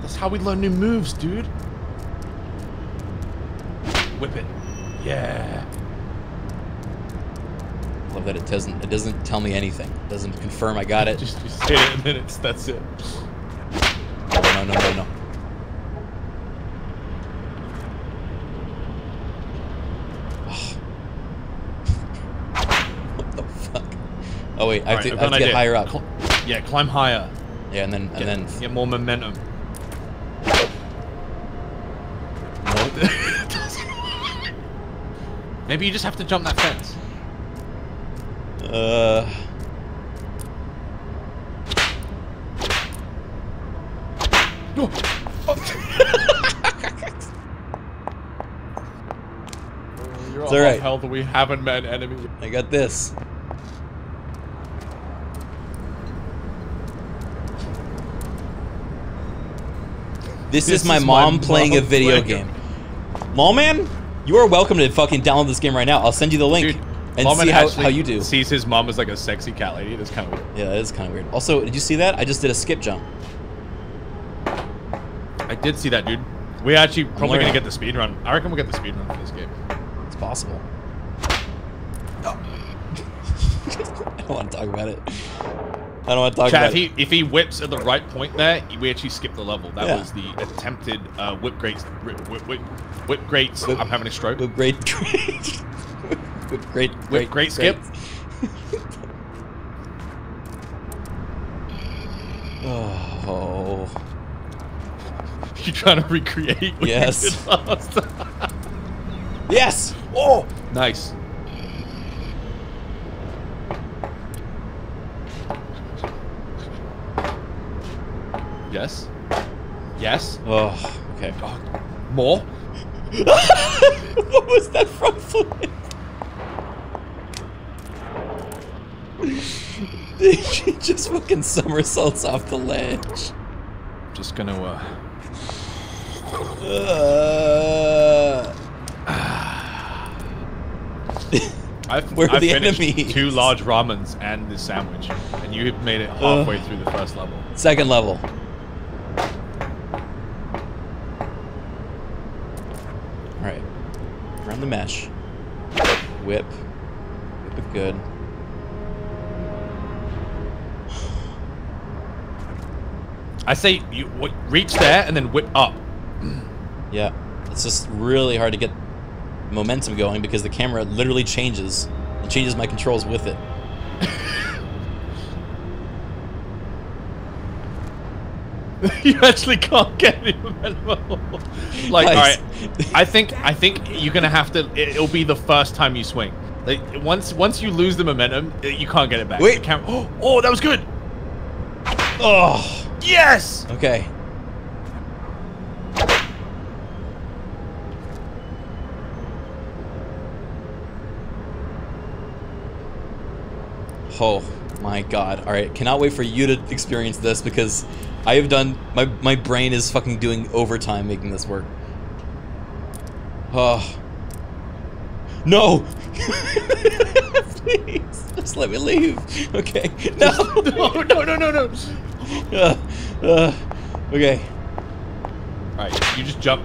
That's how we learn new moves, dude. Whip it. Yeah. Love that it doesn't. It doesn't tell me anything. It doesn't confirm I got it. Just, just hit it and then it's that's it. No, no, no, no, no. what the fuck? Oh wait, I have to, I have to get idea. higher up. Cl- yeah, climb higher. Yeah, and then Get, and then get more momentum. Maybe you just have to jump that fence. uh. You're It's on alright. health and we haven't met an enemy. I got this. This, This is my is my mom playing a video playing game. Mom man? You are welcome to fucking download this game right now. I'll send you the link and Plummet see how, how you do. Sees his mom as like a sexy cat lady. That's kind of weird. Yeah, that is kind of weird. Also, did you see that? I just did a skip jump. I did see that, dude. We actually probably gonna get the speed run. I reckon we'll get the speed run for this game. It's possible. I don't want to talk about it. I don't want to talk Chat, about if he if he whips at the right point there, we actually skip the level. That Yeah. was the attempted uh, whip grates. Whip, whip, whip, whip grates. I'm having a stroke. Whip great, great, whip great, Whip great skip. Oh. You trying to recreate? Yes. Yes. Oh, nice. Yes. Yes. Oh, okay. More. what was that front flip? she just fucking somersaults off the ledge. Just gonna. Uh... Uh, I've, Where I've the finished enemies? two large ramens and this sandwich, and you have made it halfway through the first level. second level. Alright. Around the mesh. Whip. Whip it good. I say you reach there and then whip up. Yeah. It's just really hard to get momentum going because the camera literally changes. It changes my controls with it. you actually can't get any momentum. like, Nice. all right, I think I think you're gonna have to. It, it'll be the first time you swing. Like once once you lose the momentum, you can't get it back. Wait. Oh, oh, that was good. Oh, Yes. okay. Oh my god. Alright, cannot wait for you to experience this because I have done my my brain is fucking doing overtime making this work. Oh. No! Please, just let me leave. Okay. No. no, no, no, no, no. Uh, uh, okay. All right, you just jump.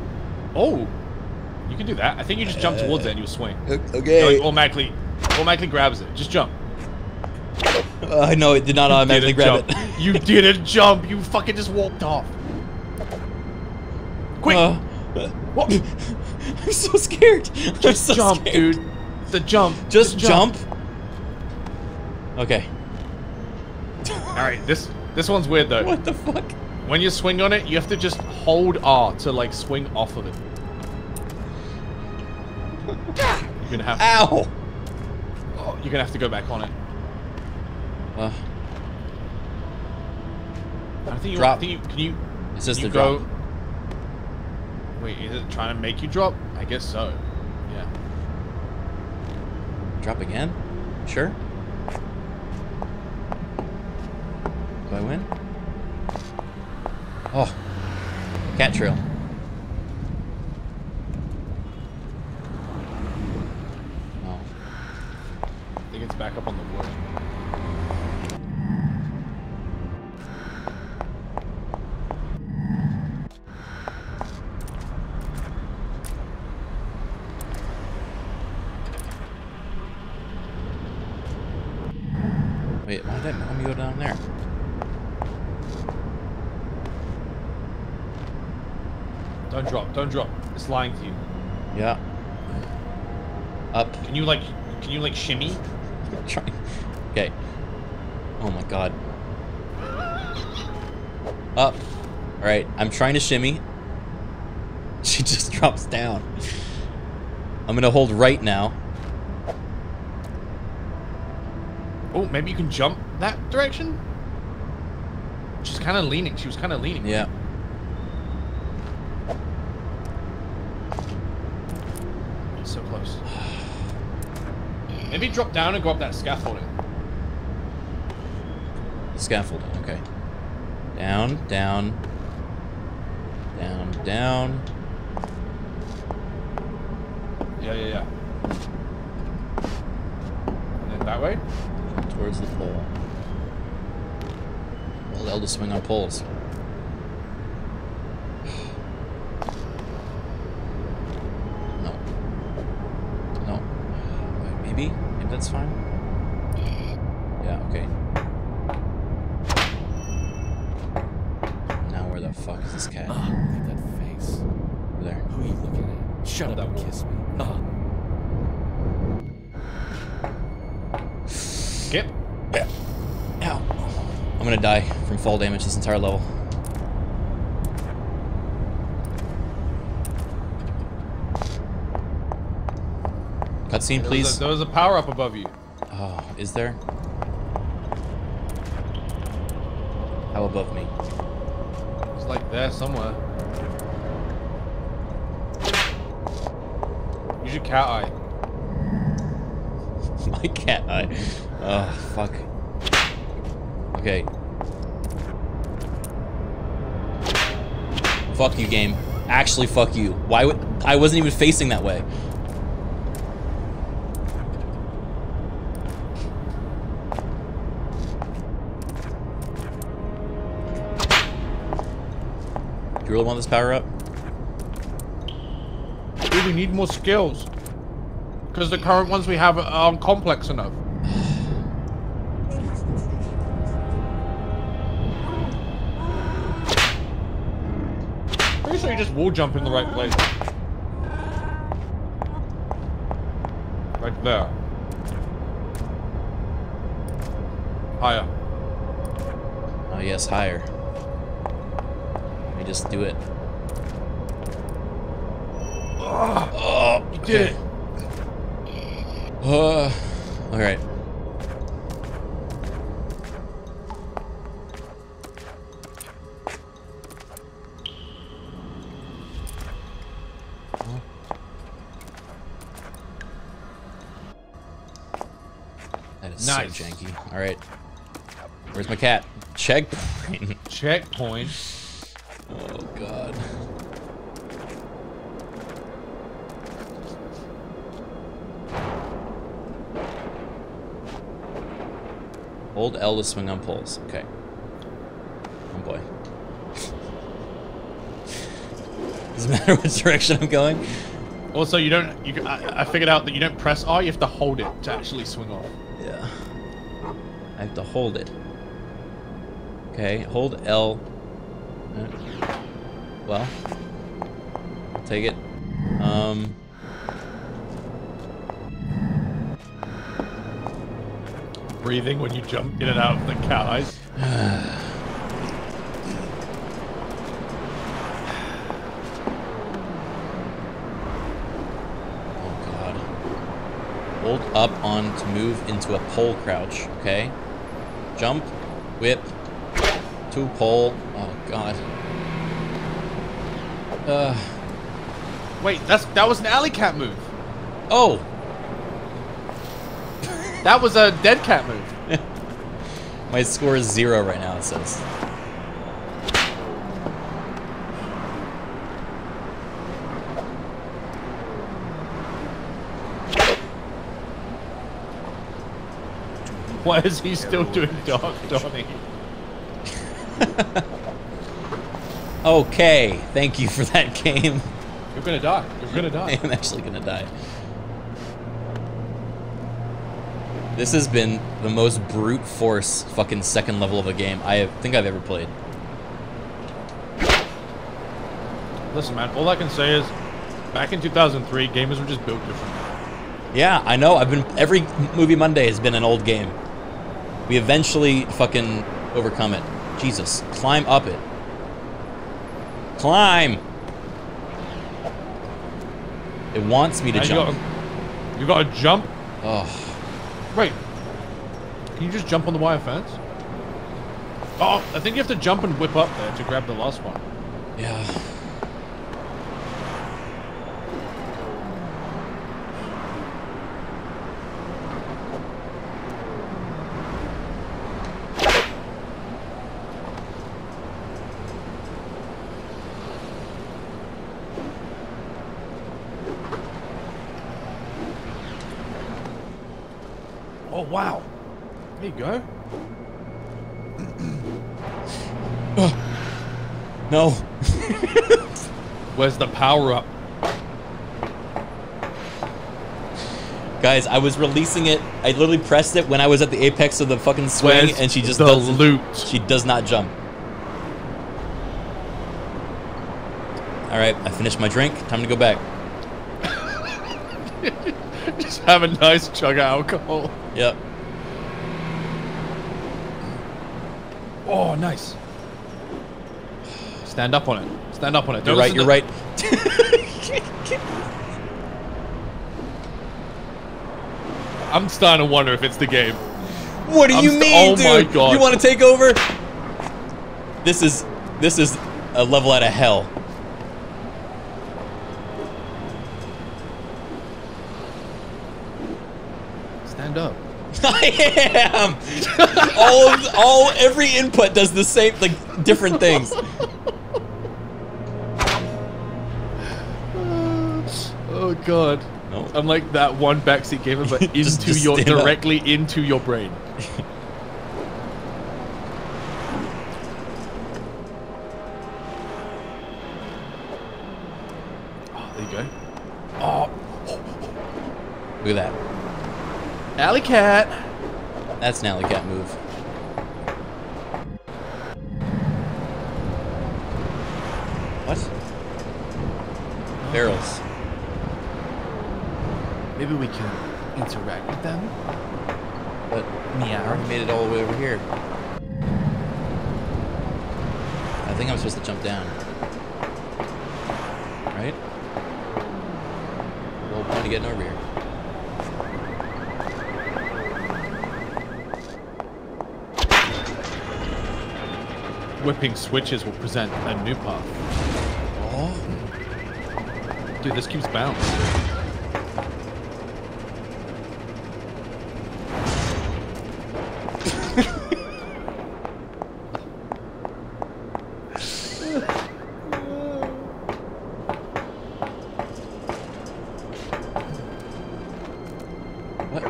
Oh, you can do that. I think you just jump towards it and you'll swing. Okay. It automatically, automatically grabs it. Just jump. Uh, I know it did not automatically grab jump. it. You didn't jump. You fucking just walked off. Quick. Uh, what? I'm so scared. I'm Just so jump, scared. dude. The jump. Just The jump. Okay. All right, this this one's weird though. What the fuck? When you swing on it, you have to just hold R to like swing off of it. You're gonna have. Ow! Oh, you're gonna have to go back on it. Uh, I think you. Drop. Think you can you. It's just the go. drop. Wait, is it trying to make you drop? I guess so. Yeah. drop again? Sure. Do I win? Oh. Cat trail. Oh. I think it's back up on the wood. Wait, why did that mommy go down there? Don't drop. Don't drop. It's lying to you. Yeah. Up. Can you like? Can you like shimmy? Trying. Okay. Oh my god. Up. Alright, I'm trying to shimmy. She just drops down. I'm gonna hold right now. Oh, maybe you can jump that direction. She's kind of leaning. She was kind of leaning. Yeah. So close. Maybe drop down and go up that scaffolding. Scaffolding, okay. Down, down. Down, down. Yeah, yeah, yeah. And then that way? Towards the pole. Well, they'll just swing on poles. No. No. Wait, maybe? Maybe that's fine? Yeah, okay. Now where the fuck is this cat? Oh, look at that face. Over there. Who are you looking at? Shut up and kiss me. Oh. Skip. Yeah. Ow. I'm gonna die from fall damage this entire level. Cutscene, There was please. a- a power up above you. Oh, is there? How above me? It's like there somewhere. Use your cat eye. My cat eye. Oh, fuck. Okay. Fuck you, game. Actually, fuck you. Why would I wasn't even facing that way. You really want this power up? Dude, we need more skills. Because the current ones we have aren't complex enough. Pretty sure you just wall jump in the right place. Right there. Higher. Oh, yes, higher. Just do it. Oh, you did it. Uh, all right. That is Nice. so janky. All right. Where's my cat? Checkpoint. Checkpoint. Oh god. Hold L to swing on poles. Okay. Oh boy. Doesn't matter which direction I'm going. Also, you don't. You, I, I figured out that you don't press R. You have to hold it to actually swing off. Yeah. I have to hold it. Okay, hold L. Well, I'll take it. Breathing when you jump in and out of the cat eyes. Oh god. Hold up on to move into a pole crouch. Okay. Jump. Whip. To pole. Oh god. Uh. Wait, that's that was an alley cat move. Oh. That was a dead cat move. My score is zero right now, it says. Why is he still doing dog Donnie? Okay, thank you for that game. You're gonna die. You're gonna die. I'm actually gonna die. This has been the most brute force fucking second level of a game I think I've ever played. Listen, man. All I can say is, back in 2003, gamers were just built different. Yeah, I know. I've been every movie Monday has been an old game. We eventually fucking overcome it. Jesus, climb up it. Climb. It wants me to you jump. gotta- You gotta jump. Oh. Can you just jump on the wire fence? Oh, I think you have to jump and whip up there to grab the last one. yeah. Oh wow. There you go. Oh, no. Where's the power up? Guys, I was releasing it. I literally pressed it when I was at the apex of the fucking swing, Where's and she just the doesn't. loot? She does not jump. All right, I finished my drink. Time to go back. Just have a nice chug of alcohol. Yep. Oh, nice. Stand up on it. Stand up on it. You're right. You're right. I'm starting to wonder if it's the game. What do I'm you mean, oh dude? my God. You want to take over? This is this is a level out of hell. Stand up. I am. all of all every input does the same like different things. Oh god. No. I'm like that one backseat gamer, but into just your stand up. directly into your brain. oh, there you go. Oh, Look at that. alley cat. That's an alley cat move. What? Barrels. Maybe we can interact with them. But Meow. I already made it all the way over here. I think I'm supposed to jump down. Right? The whole point of getting over here. Whipping switches will present a new path. Oh. Dude, this keeps bouncing. What?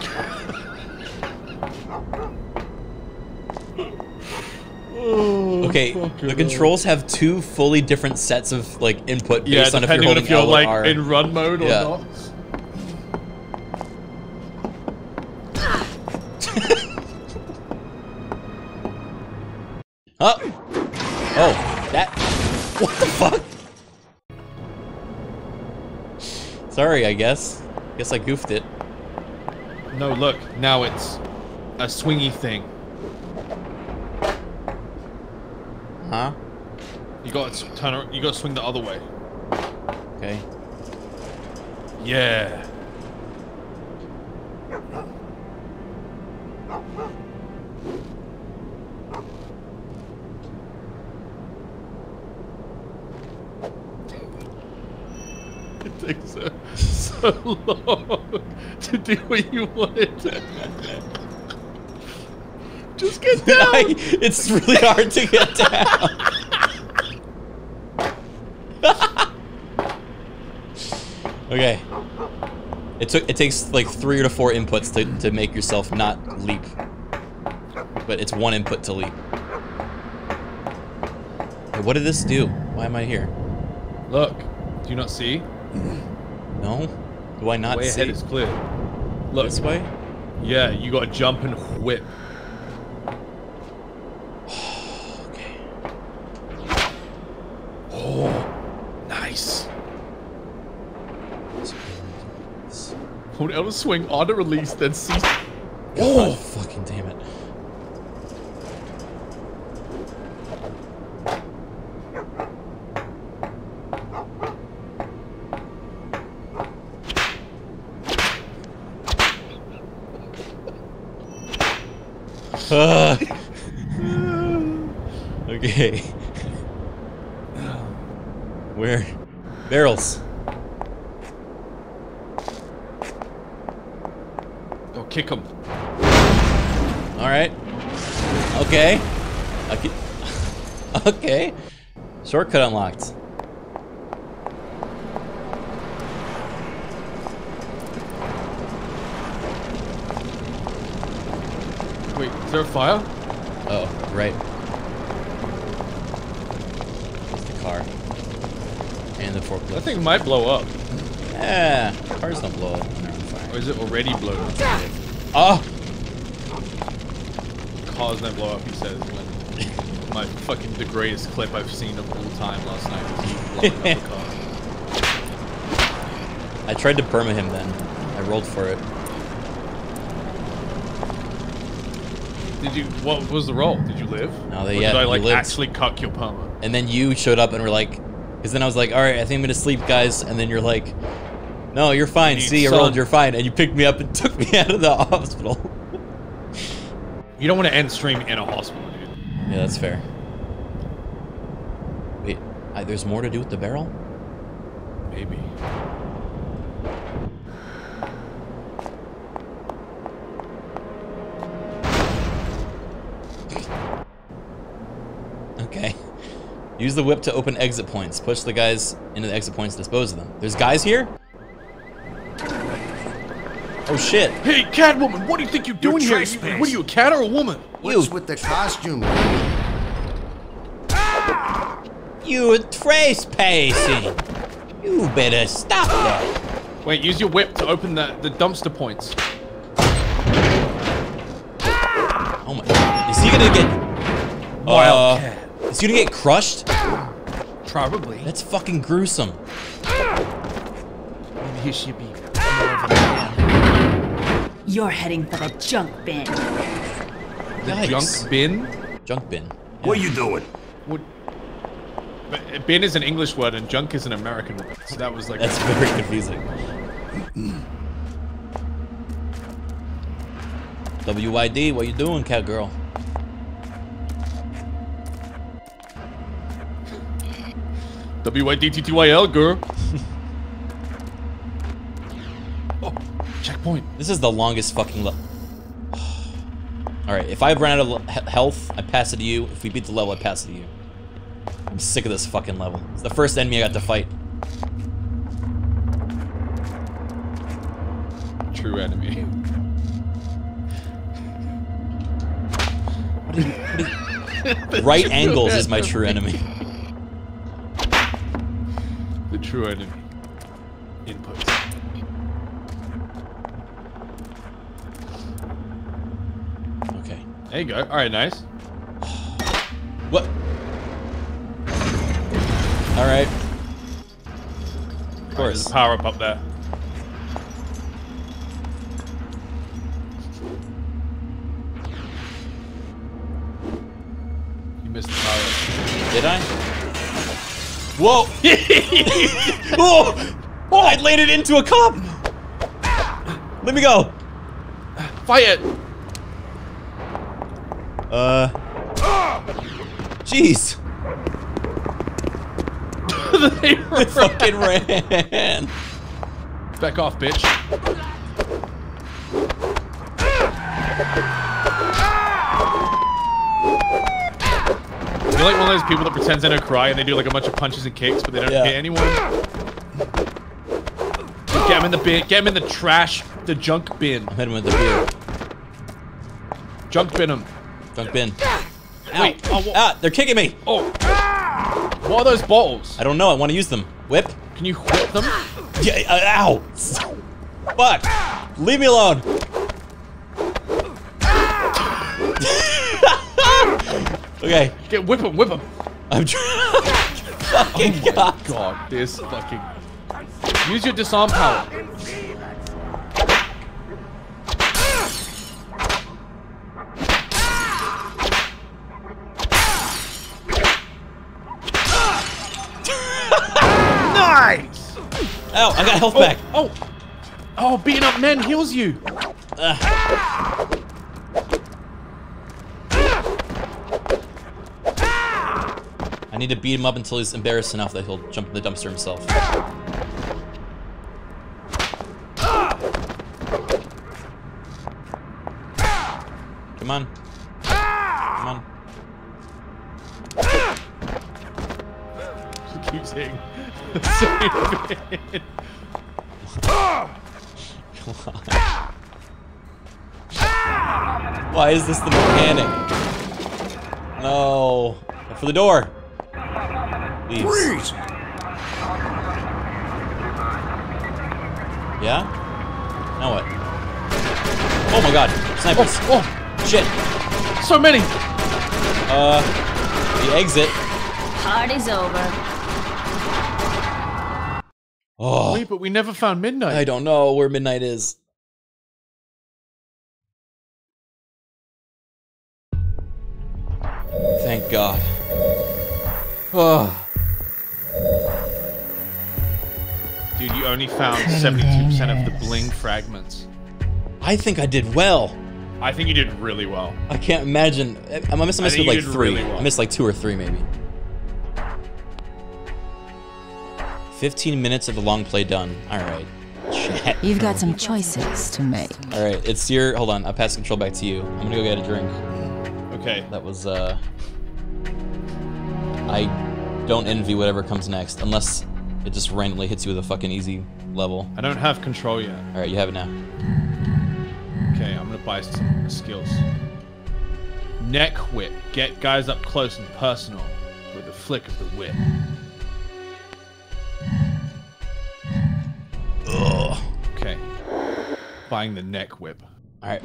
Okay, the controls have two fully different sets of like input Yeah, based on if you're holding if you're L or like R. in run mode or Yeah. not. Oh! Oh, that. What the fuck? Sorry, I guess. Guess I goofed it. No, look, now it's a swingy thing. Huh? You got to turn. ar- You got to swing the other way. Okay. Yeah. It takes so, so long to do what you wanted. Just get down. it's really hard to get down. okay. It took it takes like three to four inputs to, to make yourself not leap. But it's one input to leap. Hey, what did this do? Why am I here? Look, do you not see? No? Do I not way see? ahead is clear. Look. This way? Yeah, you got to jump and whip. okay. Oh, nice. To swing, auto release, then C. Oh, fucking damn it. Ah. okay. Where? Barrels. Oh, kick him. All right. Okay. Okay. okay. Shortcut unlocked. Wait, is there a fire? Oh, right. There's the car. And the forklift. That thing might blow up. Yeah, cars don't blow up when they're on fire. Or is it already blown up? Ah. Oh! Cause don't blow up, he says, when my fucking the greatest clip I've seen of all time last night was you blowing up a car. I tried to perma him then. I rolled for it. Did you, what was the roll? Did you live? No, they- or yeah, did I like lived. actually cuck your perma? And then you showed up and were like, because then I was like, all right, I think I'm gonna sleep, guys. And then you're like, no, you're fine. need See, I rolled, you're fine. And you picked me up and took me out of the hospital. You don't want to end stream in a hospital, dude. yeah, that's fair. Wait, I, there's more to do with the barrel? Maybe. Okay. Use the whip to open exit points. Push the guys into the exit points, dispose of them. There's guys here? Oh shit. Hey, Catwoman, what do you think you're doing here? What are you, a cat or a woman? What's with the costume? You're trespassing. You better stop that. Wait, use your whip to open the, the dumpster points. Oh my. Is he gonna get. Wildcat. Uh, is he gonna get crushed? Probably. That's fucking gruesome. Maybe he should be more of a man. You're heading for the junk bin. The Yikes. junk bin? Junk bin. What are you doing? What? But bin is an English word and junk is an American word. So that was like. That's very confusing. WYD, what are you doing, cat girl? W-Y-D-T-T-Y-L, girl. Checkpoint. This is the longest fucking level. Alright, if I run out of health, I pass it to you. If we beat the level, I pass it to you. I'm sick of this fucking level. It's the first enemy I got to fight. True enemy. Right angles is my true enemy. The true enemy. Inputs. Okay. There you go. All right, nice. What? Alright. Of course. a power up up there. You missed the power up. Did I? Whoa! oh! oh! I laid it into a cup! Let me go! Fight it! Uh. Jeez! they They fucking ran! Back off, bitch. You're like one of those people that pretends they don't cry and they do like a bunch of punches and kicks, but they don't Yeah. hit anyone. Get him in the bin. Get him in the trash. The junk bin. I'm hitting with the beer. Junk bin him. Junk bin. Wait. Oh, Ah, they're kicking me! oh. What are those bottles? I don't know, I want to use them. Whip? Can you whip them? Yeah, uh, ow! Fuck! Leave me alone! okay, Get whip him. Whip him. I'm trying. fucking God. God, this fucking. Use your disarm power. Ow, I got health Oh, back. oh, oh! Beating up men heals you. I need to beat him up until he's embarrassed enough that he'll jump in the dumpster himself. Come on. Come on. She keeps hitting. The same bit. Come on. Why is this the mechanic? No. For the door. Leaves. Freeze! Yeah? Now what? Oh my god. Snipers. Oh, Shit. so many. Uh, the exit. Party's over. Oh, Wait, but we never found midnight. I don't know where midnight is. Thank God. Oh, Dude, you only found 72% of the bling fragments. I think I did well. I think you did really well. I can't imagine. I must have missed like three. really well. I missed like two or three, maybe. 15 minutes of the long play done. All right. Chat. You've got some choices to make. All right, it's your. Hold on, I'll pass control back to you. I'm gonna go get a drink. Okay. That was. uh... I don't envy whatever comes next, unless it just randomly hits you with a fucking easy level. I don't have control yet. All right, you have it now. Okay, I'm gonna buy some skills. Neck whip. Get guys up close and personal with a flick of the whip. Ugh. Okay. Buying the neck whip. All right.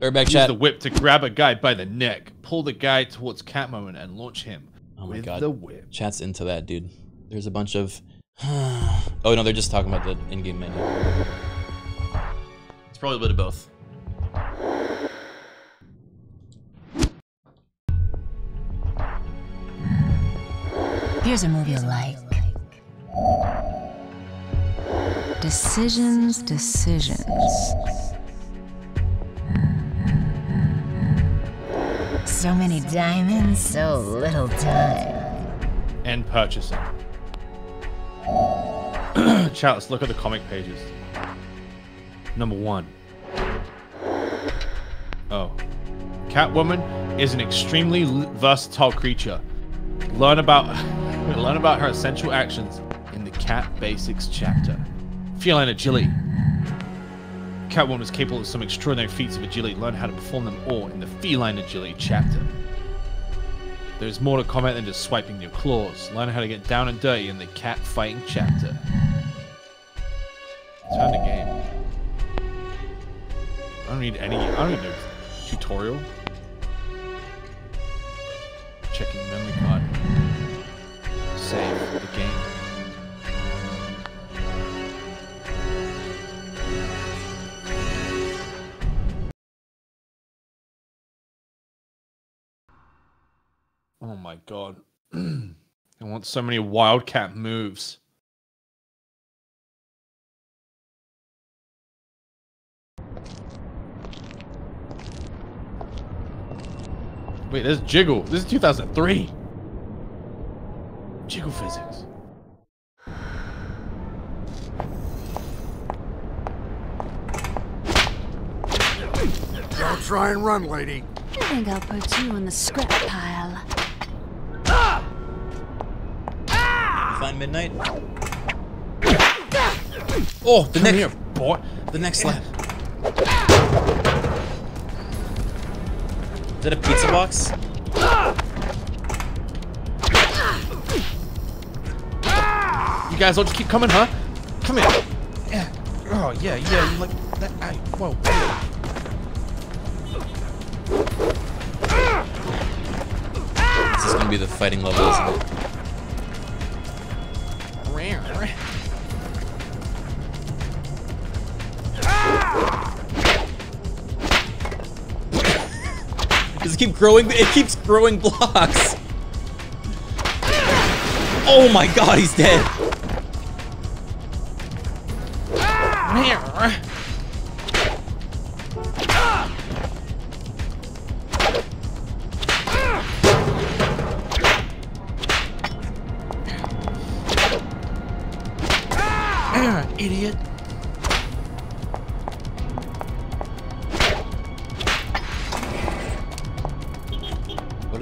Third back Use chat. the whip to grab a guy by the neck, pull the guy towards Catwoman, and launch him Oh my with god. the whip. Chat's into that, dude. There's a bunch of. oh no, they're just talking about the in-game menu. It's probably a bit of both. Here's a movie you like. Decisions, decisions. So many diamonds, so little time. And purchasing. Chat, let's look at the comic pages. Number one. Oh. Catwoman is an extremely versatile creature. Learn about learn about her essential actions in the Cat Basics chapter. Feline agility. Catwoman is capable of some extraordinary feats of agility. Learn how to perform them all in the Feline agility chapter. There's more to combat than just swiping your claws. Learn how to get down and dirty in the cat fighting chapter. Turn the game. I don't need any. I don't need a tutorial. Checking memory card. Save the game. Oh my god. I want so many wildcat moves. Wait, there's Jiggle. This is 2003. Jiggle physics. Don't try and run, lady. I think I'll put you in the scrap pile. Find midnight. Oh, oh the Come neck. here, boy. The next slap. Is that a pizza box? You guys all just keep coming, huh? Come here. Yeah. Oh, yeah, yeah. You like that? I, whoa. This is gonna be the fighting level, isn't it? Does it keep growing? It keeps growing blocks. Oh my god, he's dead.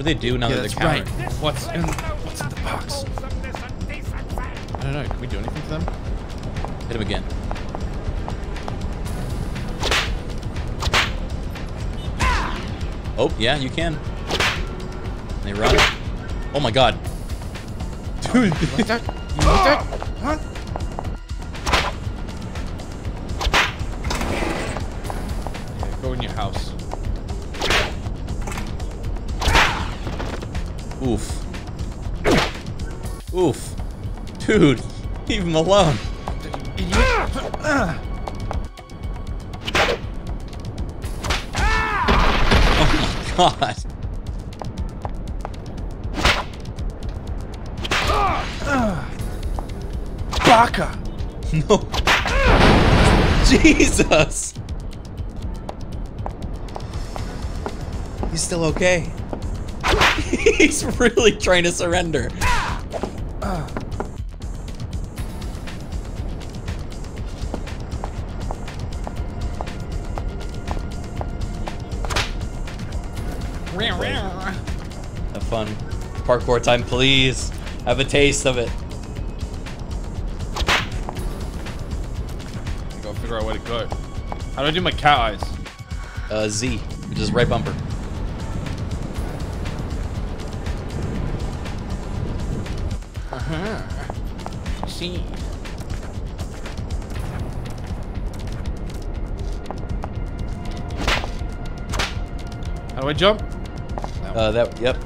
Do they do now Yeah, that they're right. What's in What's in the box? I don't know. Can we do anything to them? Hit him again. Oh, yeah, you can. They run. Oh my god. Dude, you like that? You like that? Dude, leave him alone. Oh my god. Baka! No. Jesus. He's still okay. He's really trying to surrender. Parkour time, please. Have a taste of it. I gotta figure out where to go. How do I do my cat eyes? Uh, Z, which is right bumper. Uh-huh. See. How do I jump? Uh, that, yep.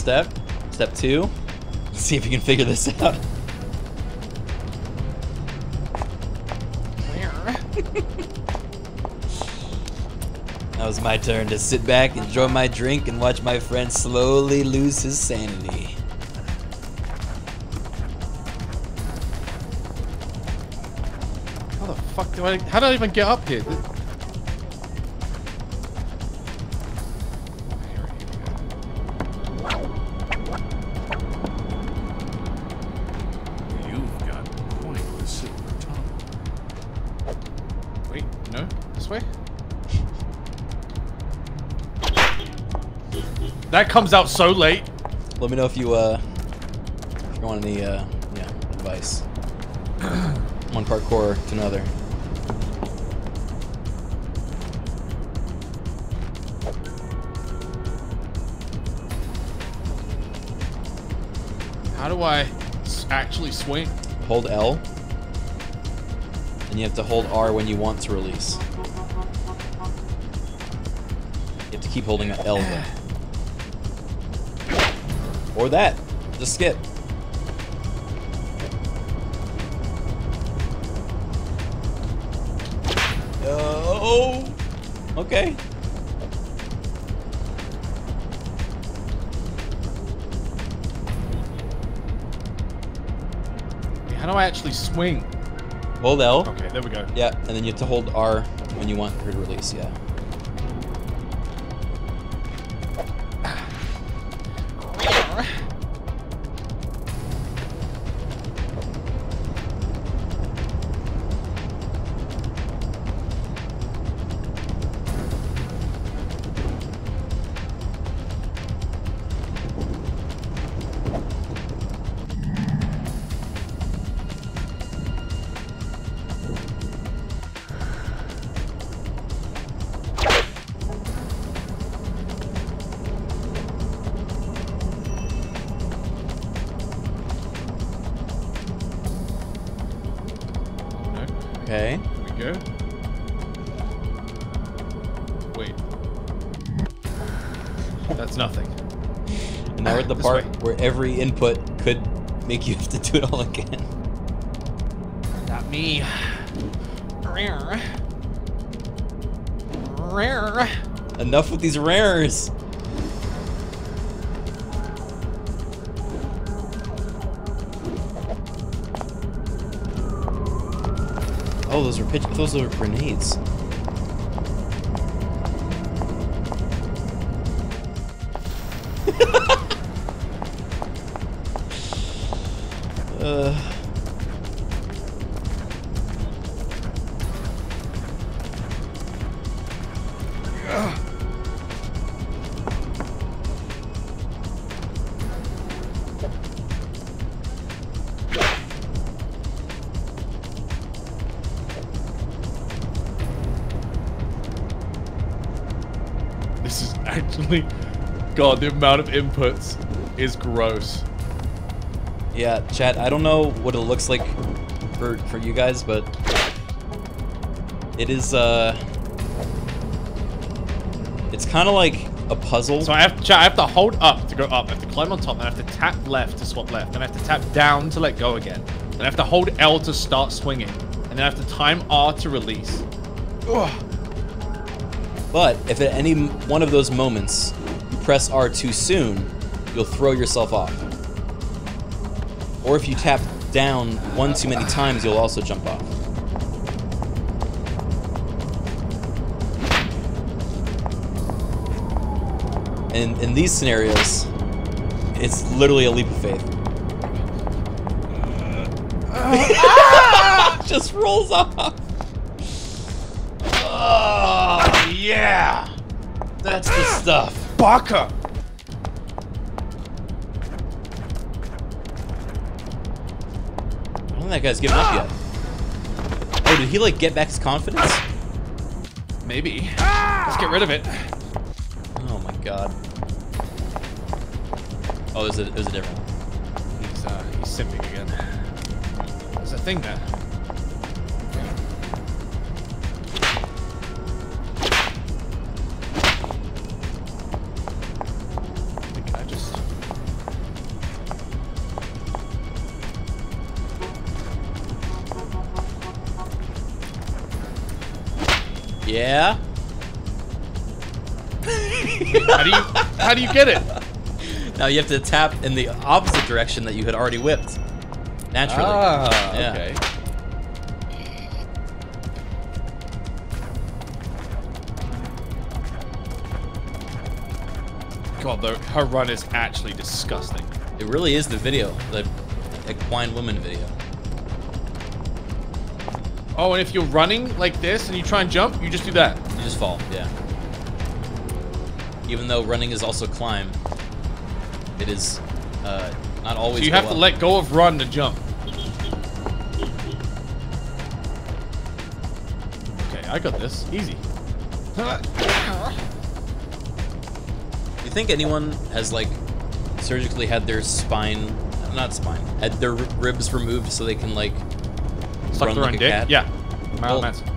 Step. Step two. Let's see if you can figure this out. that was my turn to sit back, enjoy my drink, and watch my friend slowly lose his sanity. How the fuck do I? How do I even get up here? That comes out so late. Let me know if you uh if you want any uh yeah advice. One parkour to another. How do I actually swing? Hold L. And you have to hold R when you want to release. You have to keep holding L. Or that. Just skip. Oh. Okay. How do I actually swing? Hold L. Okay, there we go. Yeah, and then you have to hold R when you want her to release, yeah. Every input could make you have to do it all again. Not me. Rare. Rare. Enough with these rares. Oh, those are pitch. Those are grenades. The amount of inputs is gross. Yeah, chat. I don't know what it looks like for for you guys, but it is. uh It's kind of like a puzzle. So I have, to, I have to hold up to go up. I have to climb on top. Then I have to tap left to swap left. Then I have to tap down to let go again. Then I have to hold L to start swinging. And then I have to time R to release. Ugh. But if at any one of those moments you press R too soon, you'll throw yourself off. Or if you tap down one too many times, you'll also jump off. And in these scenarios, it's literally a leap of faith. Just rolls off. Oh, yeah. That's the stuff. Baka. I don't think that guy's given up yet. Oh, did he like get back his confidence? Maybe. Let's get rid of it. Oh my god. Oh, is it? It was a different. one. He's uh, he's simping again. There's a thing there. How do you how do you get it? Now you have to tap in the opposite direction that you had already whipped. Naturally. Ah, Yeah. okay. God, the, her run is actually disgusting. It really is the video, the equine woman video. Oh, and if you're running like this and you try and jump, you just do that. You just fall. Yeah. Even though running is also climb, it is uh, not always. So you go have to let go of run to jump. Okay, I got this. Easy. You think anyone has like surgically had their spine, not spine, had their ribs removed so they can like Suck run their like own a dick? cat? Yeah. Marilyn Well, Manson.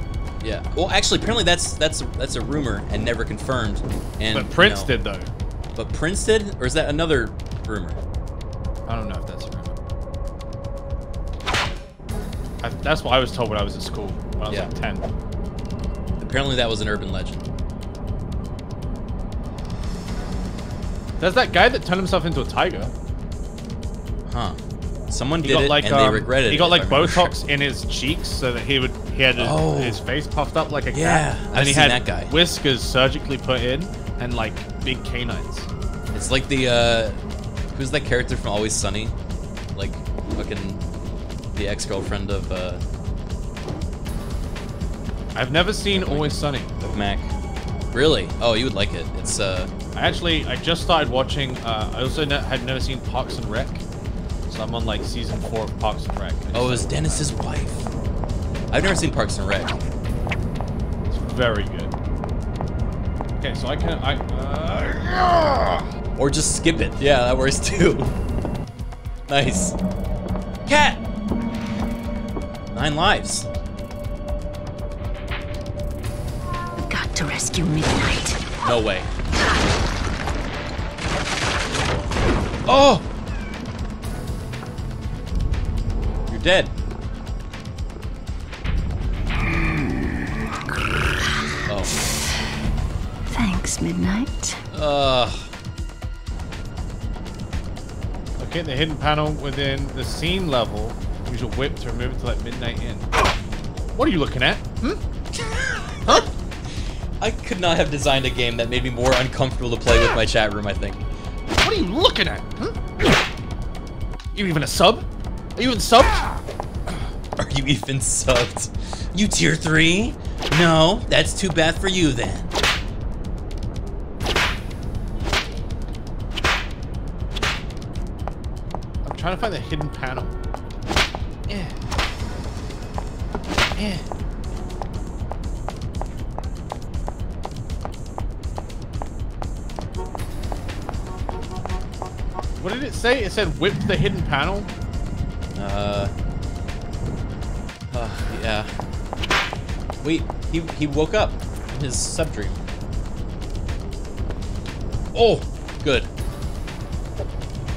Yeah. Well, actually, apparently that's that's that's a rumor and never confirmed. And But Prince you know- did though. But Prince did, or is that another rumor? I don't know if that's a rumor. I, that's what I was told when I was at school when I was Yeah. like 10. Apparently, that was an urban legend. There's that guy that turned himself into a tiger. Huh. Someone He did got it like and um, they regretted it. he got like Botox in his cheeks so that he would he had his, Oh. his face puffed up like a Yeah, cat. I've and he had that guy. whiskers surgically put in and like big canines. It's like the uh who's that character from Always Sunny? Like fucking the ex-girlfriend of uh I've never seen Always Sunny. of Mac. Really? Oh, you would like it. It's uh I actually I just started watching. Uh, I also ne- had never seen Parks and Rec, so I'm on like season four of Parks and Rec. Oh, it was Dennis's wife. I've never seen Parks and Rec. It's very good. Okay, so I can I. Uh, Or just skip it. Yeah, that works too. nice. Cat! Nine lives. Got to rescue Midnight. No way. Oh! Okay, the hidden panel within the scene level. Use your whip to remove it to let midnight in. What are you looking at? Hmm? I could not have designed a game that made me more uncomfortable to play with my chat room, I think. What are you looking at? Hmm? You even a sub? Are you even subbed? Are you even subbed? You tier 3? No, that's too bad for you then. trying to find the hidden panel. What did it say? It said whip the hidden panel? Uh, uh yeah. Wait, he, he woke up in his subdream. Oh, good.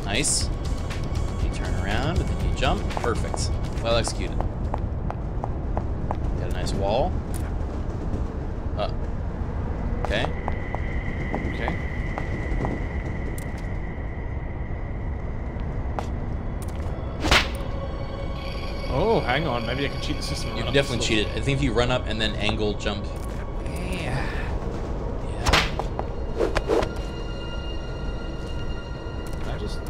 Nice. Well executed. Got a nice wall. Uh. Okay. Okay. Oh, hang on. Maybe I can cheat the system. You can definitely cheat it. I think if you run up and then angle jump. Yeah. Did I just.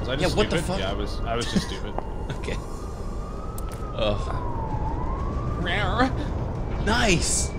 Was I just Yeah, what the fuck? Yeah, I was. I was just stupid. Okay. Ugh. Nice.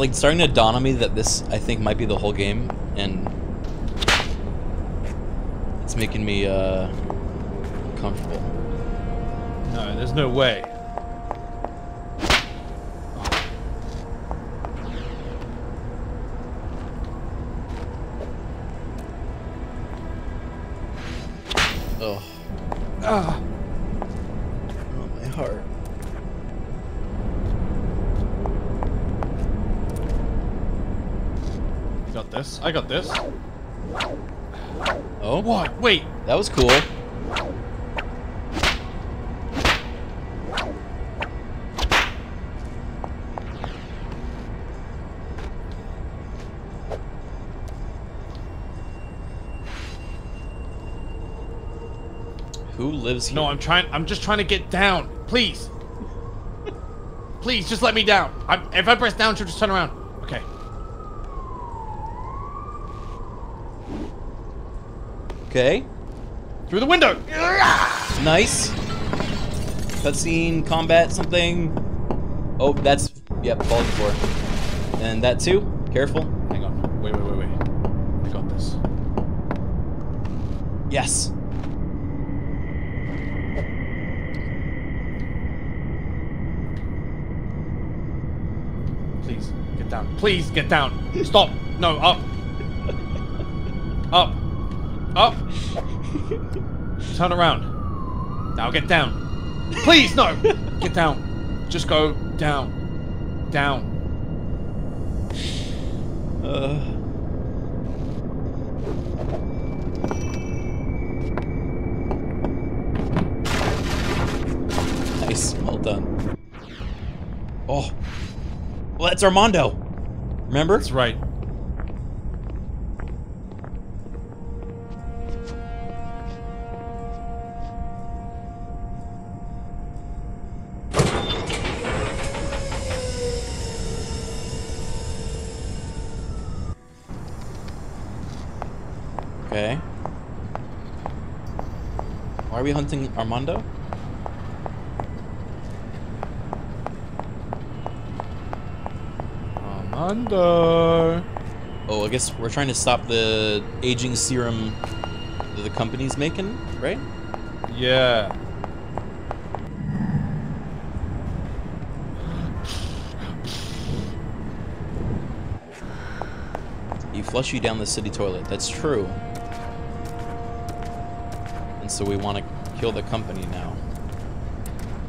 Like starting to dawn on me that this, I think, might be the whole game, and it's making me uh, uncomfortable. No, there's no way. Was cool. Who lives here? No, I'm trying. I'm just trying to get down. Please. Please, just let me down. I'm, if I press down, she'll just turn around. Okay. Okay. Through the window. Nice. Cutscene, combat, something. Oh, that's yep, called for. And that too. Careful. Hang on. Wait, wait, wait, wait. I got this. Yes. Please get down. Please get down. Stop. No. Up. Turn around. Now get down. Please, no. Get down. Just go down. Down. Uh. Nice. Well done. Oh. Well, that's Armando. Remember? That's right. We hunting Armando? Armando. Oh, I guess we're trying to stop the aging serum that the company's making, right? Yeah. You flush you down the city toilet. That's true. And so we want to kill the company now.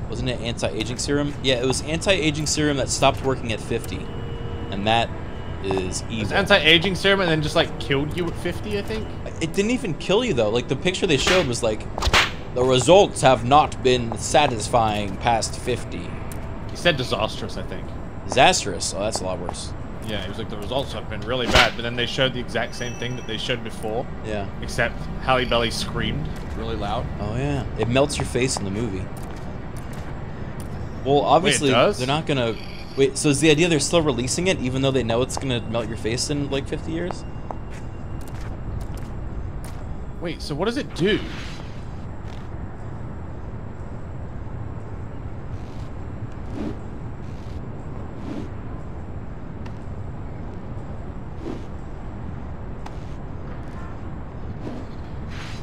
Wasn't it anti-aging serum? Yeah, it was anti-aging serum that stopped working at 50. And that is evil. Anti-aging serum and then just like killed you at 50, I think. It didn't even kill you though. Like the picture they showed was like, the results have not been satisfying past 50. He said disastrous, I think. Disastrous. Oh, that's a lot worse. Yeah, he was like, the results have been really bad, but then they showed the exact same thing that they showed before. Yeah. Except Halle Belly screamed really loud. Oh yeah, it melts your face in the movie. Well, obviously does? they're not gonna. Wait, so is the idea they're still releasing it even though they know it's gonna melt your face in like 50 years? Wait, so what does it do?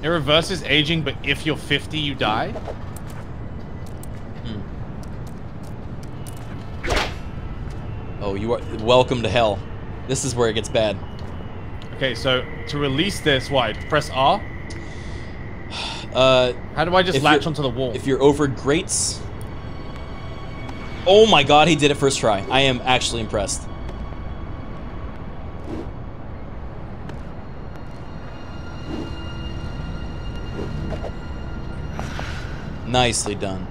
It reverses aging, but if you're 50, you die? Oh, you are welcome to hell. This is where it gets bad. Okay, so to release this, why? Press R? Uh, How do I just latch onto the wall? If you're over grates. Oh my god, he did it first try. I am actually impressed. Nicely done.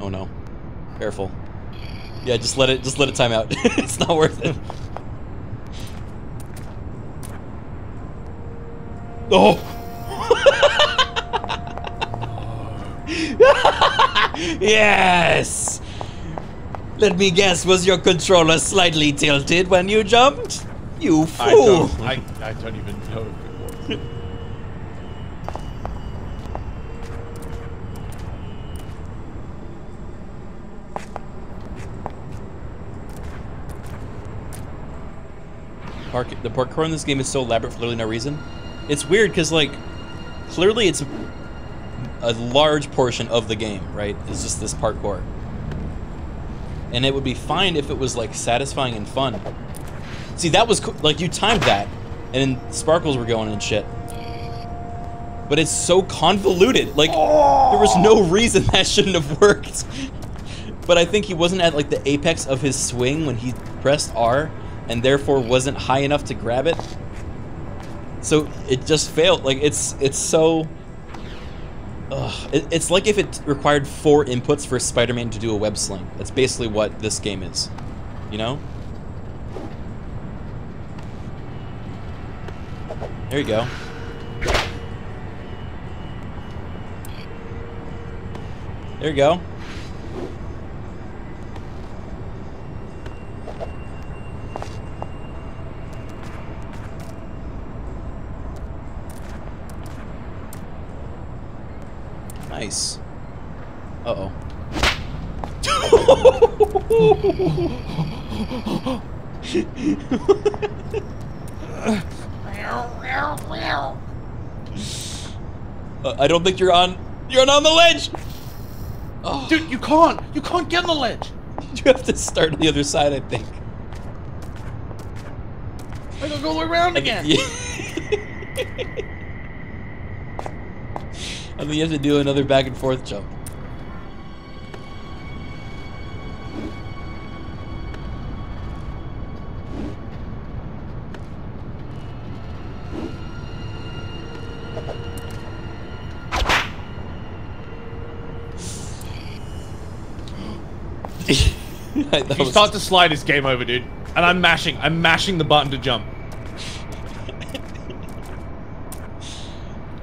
Oh no. Careful. Yeah, just let it just let it time out. it's not worth it. Oh! yes! Let me guess, was your controller slightly tilted when you jumped? You I fool! don't, I, I don't even know if it was. Park, the parkour in this game is so elaborate for literally no reason. It's weird because, like, clearly it's a large portion of the game, right? It's just this parkour. And it would be fine if it was, like, satisfying and fun. See, that was, co- like, you timed that, and then sparkles were going and shit. But it's so convoluted. Like, there was no reason that shouldn't have worked. But I think he wasn't at, like, the apex of his swing when he pressed R, and therefore wasn't high enough to grab it. So it just failed. Like it's it's so. Ugh. It, it's like if it required four inputs for Spider-Man to do a web sling. That's basically what this game is. You know. There you go. There you go. Nice. Uh oh. uh, I don't think you're on. You're on the ledge. Oh. Dude, you can't. You can't get on the ledge. You have to start on the other side, I think. I gotta go all the way around again. And then you have to do another back and forth jump. if you start to slide, it's game over, dude. And I'm mashing. I'm mashing the button to jump.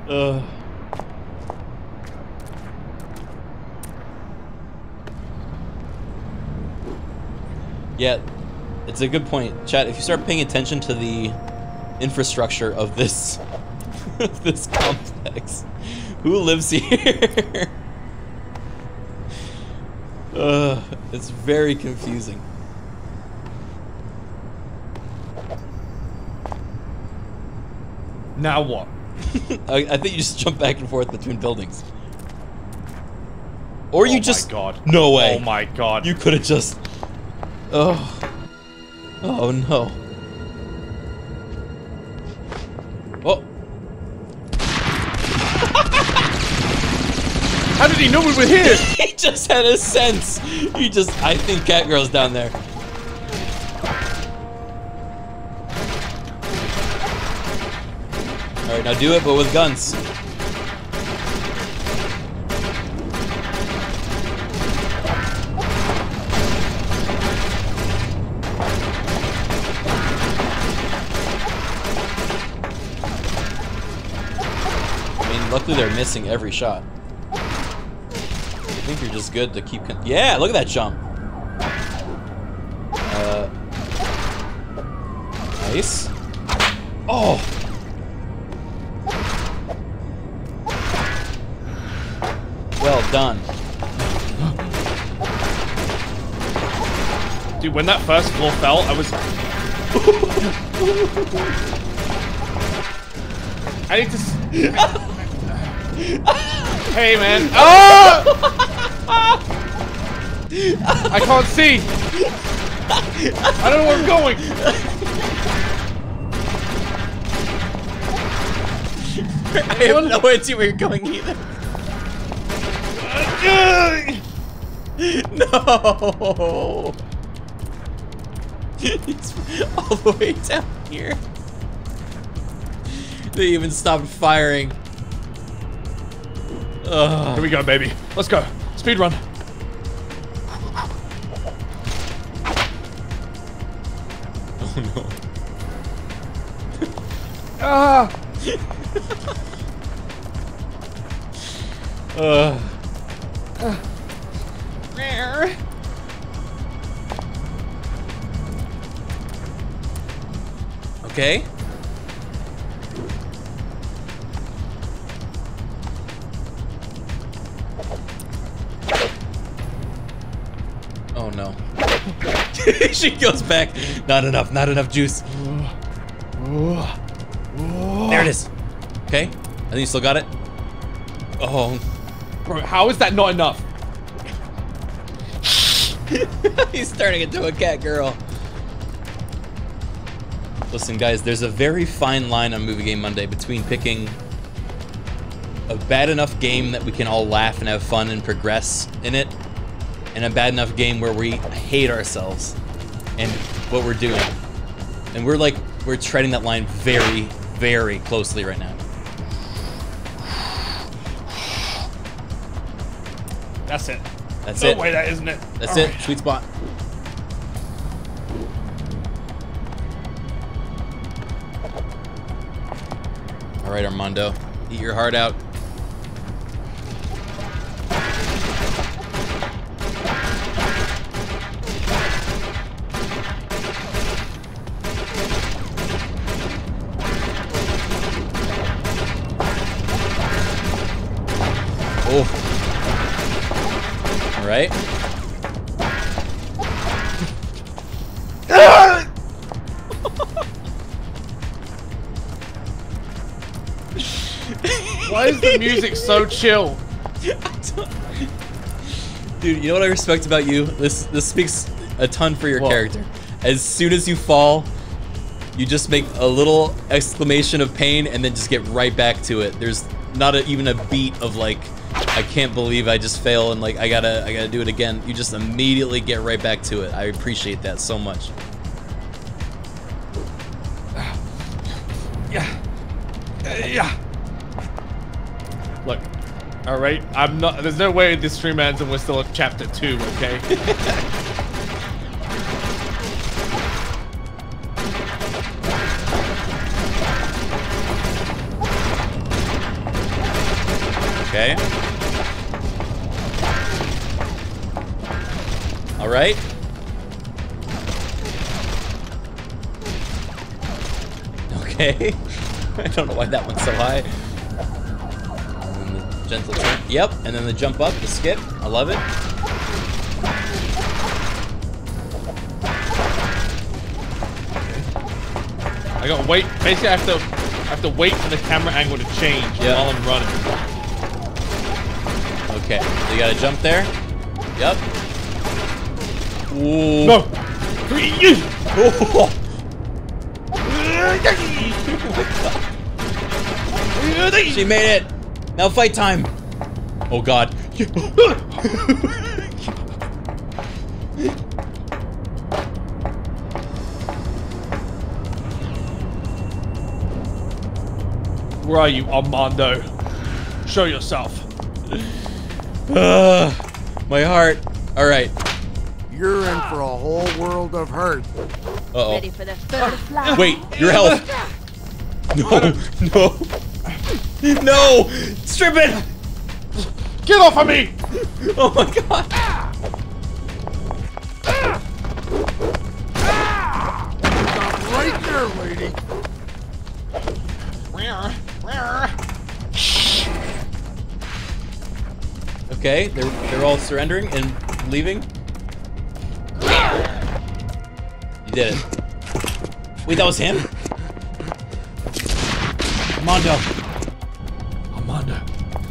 Ugh. Yeah, it's a good point. Chat, if you start paying attention to the infrastructure of this of this complex, who lives here? Ugh, it's very confusing. Now what? I, I think you just jump back and forth between buildings. Or you Oh my just God. No way. Oh my god. You could have just Oh. Oh no. Oh. How did he know we were here? he just had a sense. He just I think Catgirl's down there. Alright, now do it, but with guns. Luckily they're missing every shot. I think you're just good to keep. Con yeah, look at that jump. Uh, nice. Oh. Well done. Dude, when that first floor fell, I was. I need to. hey, man. Oh! I can't see. I don't know where I'm going. I have no idea where you're going either. No. He's all the way down here. They even stopped firing. Ugh. Here we go, baby. Let's go. Speed run. Oh no. Ah! Ugh. Okay. No. she goes back. Not enough, not enough juice. There it is. Okay. I think you still got it. Oh. Bro, how is that not enough? He's turning into a cat girl. Listen, guys, there's a very fine line on Movie Game Monday between picking a bad enough game that we can all laugh and have fun and progress in it, and a bad enough game where we hate ourselves and what we're doing. And we're like, we're treading that line very, very closely right now. That's it. That's no it. way that isn't it. That's All it. right. Sweet spot. All right, Armando. Eat your heart out. Right. Why is the music so chill? Dude, you know what I respect about you? This this speaks a ton for your What? character. As soon as you fall, you just make a little exclamation of pain and then just get right back to it. There's not a, even a beat of like, I can't believe I just fail and like I gotta I gotta do it again. You just immediately get right back to it. I appreciate that so much. Yeah. Yeah. Look. All right. I'm not. There's no way this stream ends and we're still at chapter two. Okay. Okay. right. Okay. I don't know why that one's so high. And then the gentle turn. Yep. And then the jump up, the skip. I love it. I gotta wait. Basically, I have to. I have to wait for the camera angle to change Yeah. while I'm running. Okay. So you gotta jump there. Yep. Ooh. No. Three. Oh. She made it. Now fight time. Oh god. Where are you, Armando? Show yourself. Ugh, my heart. All right. You're in for a whole world of hurt. Uh oh. Ready for the third fly. Wait, your health. No, no, no! Strip it! Get off of me! Oh my god! Stop right there, lady. Okay, they're they're all surrendering and leaving. Did it. Wait, that was him? Mondo. Armando.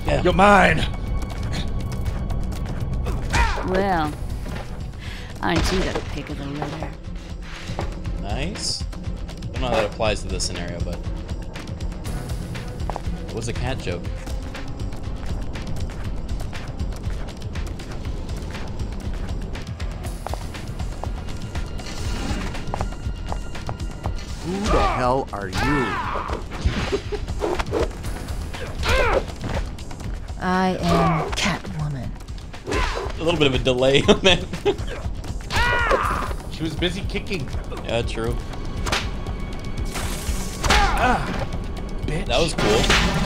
Yeah. You're mine. Well, aren't you the pick of the litter? Nice. I don't know how that applies to this scenario, but it was a cat joke. Who the hell are you? I am Catwoman. A little bit of a delay on that. She was busy kicking. yeah, true. Ah, bitch. That was cool.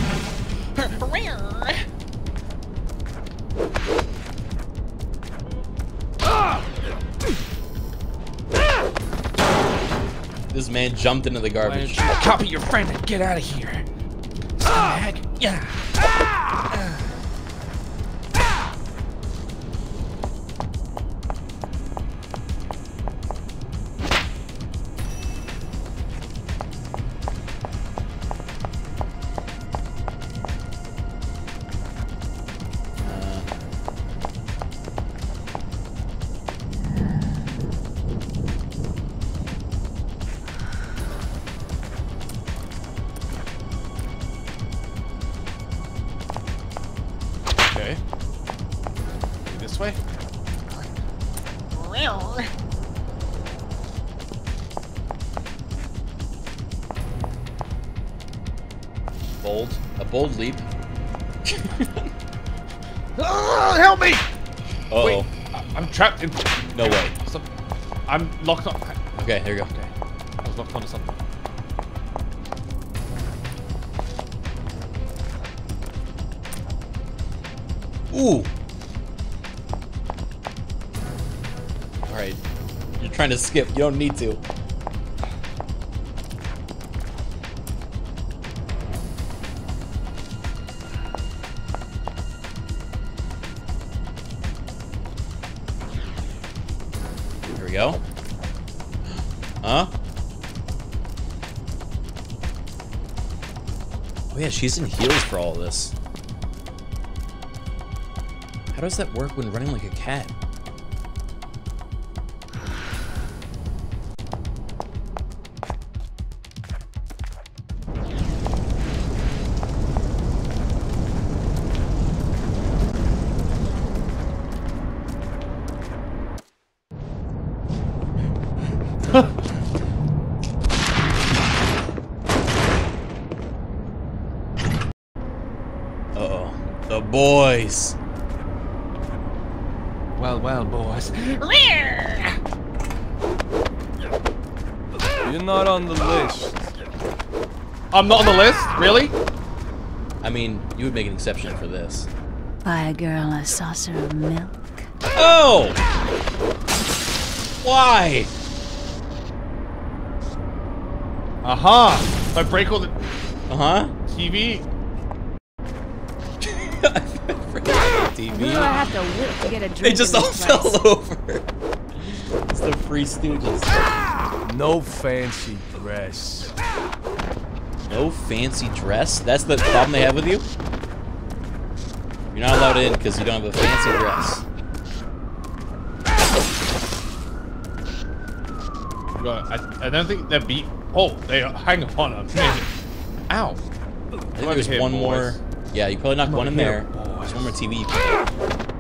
This man jumped into the garbage. copy your friend and get out of here? Ah! Scumbag. Yeah. Skip. You don't need to. Here we go. Huh? Oh yeah, she's in heels for all this. How does that work when running like a cat? Exception for this. Buy a girl a saucer of milk. Oh! Why? Aha! If I break all the Uh-huh. TV, TV. Who I have to whip to get a drink? They just all this place? fell over. It's the Three Stooges. No fancy dress. No fancy dress? That's the problem they have with you? You're not allowed in because you don't have a fancy dress. I, I don't think they're beat. Oh, they are. Hang on a minute. Ow. I think there's here, one boys. more. Yeah, you probably knocked one in here, there. There's one more TV.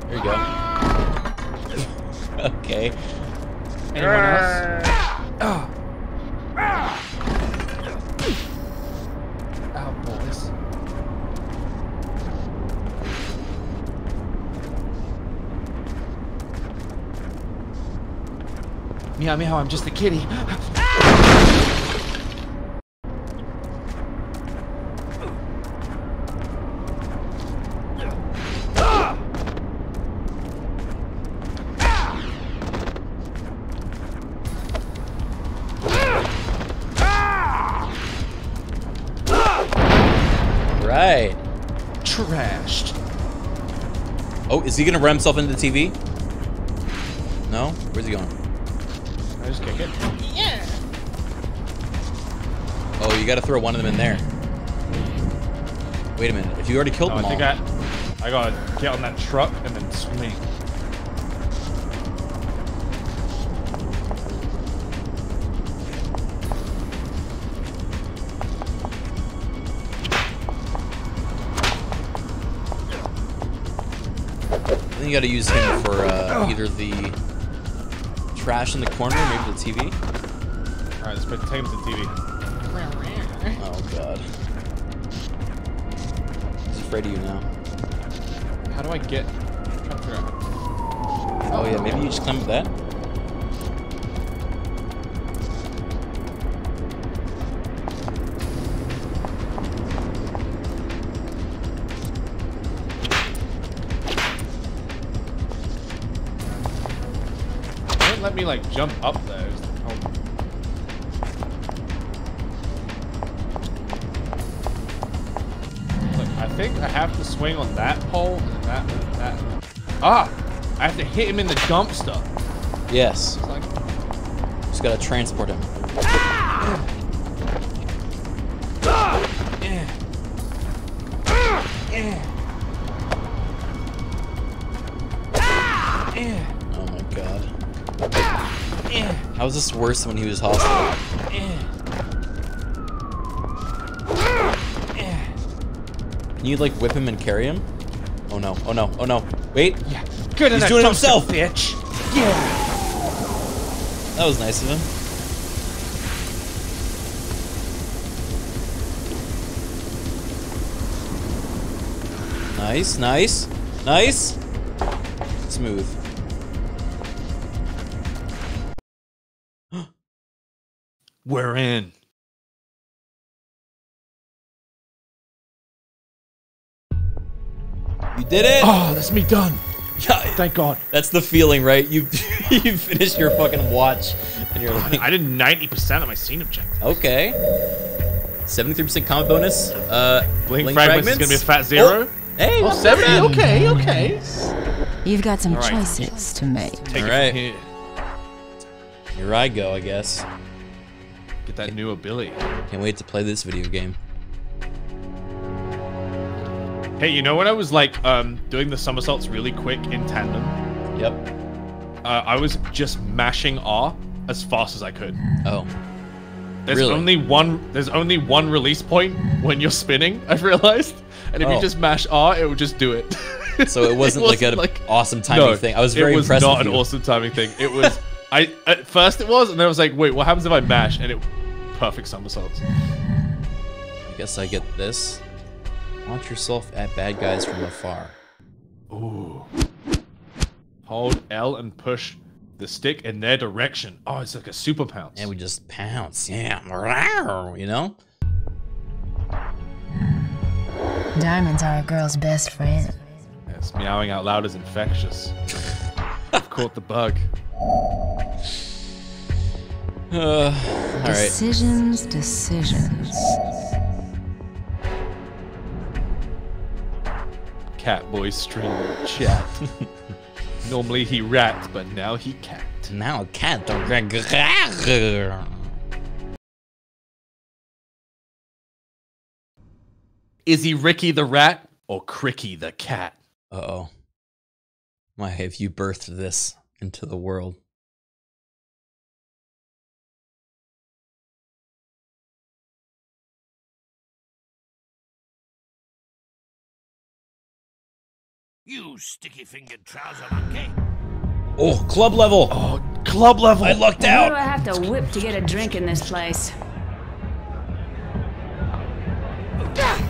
There you go. okay. Anyone else? Ah. Ow, boys. Meow meow, I'm just a kitty. Right. Trashed. Oh, is he gonna run himself into the TV? Gotta throw one of them in there. Wait a minute. If you already killed Oh, them I think all. I, I gotta get on that truck and then swing. I think you gotta use him for uh, either the trash in the corner, or maybe the TV. Alright, let's put, take him to the TV. God. He's afraid of you now. How do I get? I'm trying to figure out. Oh yeah, maybe you just climb up that? Don't let me like jump up swing on that pole and that and that. Ah! I have to hit him in the dumpster. Yes. It's like, Just gotta transport him. ah yeah Oh my god. How is this worse than when he was hostile? You like whip him and carry him? Oh no, oh no, oh no. Wait. Yeah. Good He's doing it himself. bitch. Yeah. That was nice of him. Nice, nice, nice. Smooth. Did it! Oh, that's me done. Thank God. That's the feeling, right? You you finished your fucking watch and you're like, I did 90% of my scene objective. okay. 73% combat bonus. Uh, Blink, fragments, is gonna be a fat zero. Oh, hey, Oh, 70? bad. Okay, okay. You've got some All right. choices to make. Take All it right. from here. Here I go, I guess. Get that new ability. Can't wait to play this video game. Hey, you know when I was like um doing the somersaults really quick in tandem? Yep. Uh, I was just mashing R as fast as I could. Oh. There's Really? only one. There's only one release point when you're spinning. I've realized, and if Oh. you just mash R, it will just do it. So it wasn't, like an awesome timing No, thing. I was very it was impressed not with an awesome timing thing. It was. I at first it was, and then I was like, wait, what happens if I mash? And it perfect somersaults. I guess I get this. Launch yourself at bad guys from afar. Ooh. Hold L and push the stick in their direction. Oh, it's like a super pounce. And we just pounce. Yeah. You know? Diamonds are a girl's best friend. Yes, meowing out loud is infectious. I've caught the bug. Uh, all right. Decisions, decisions. Catboy stream chat. Normally he rat, but now he cat. Now cat. Is he Ricky the rat or Cricky the cat? Uh oh. Why have you birthed this into the world? You sticky-fingered trouser monkey. Oh, club level. Oh, club level. I lucked out. Who do. I have to whip to get a drink in this place?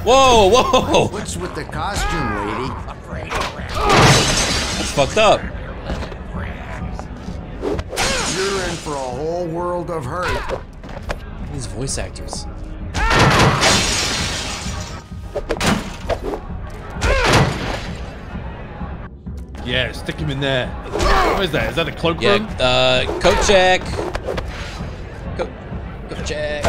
Whoa, whoa. What's with the costume, lady? That's fucked up. you're in for a whole world of hurt. These voice actors. Yeah, stick him in there. What is that? Is that a cloakroom? Yeah, uh, coat check. Coat, coat check.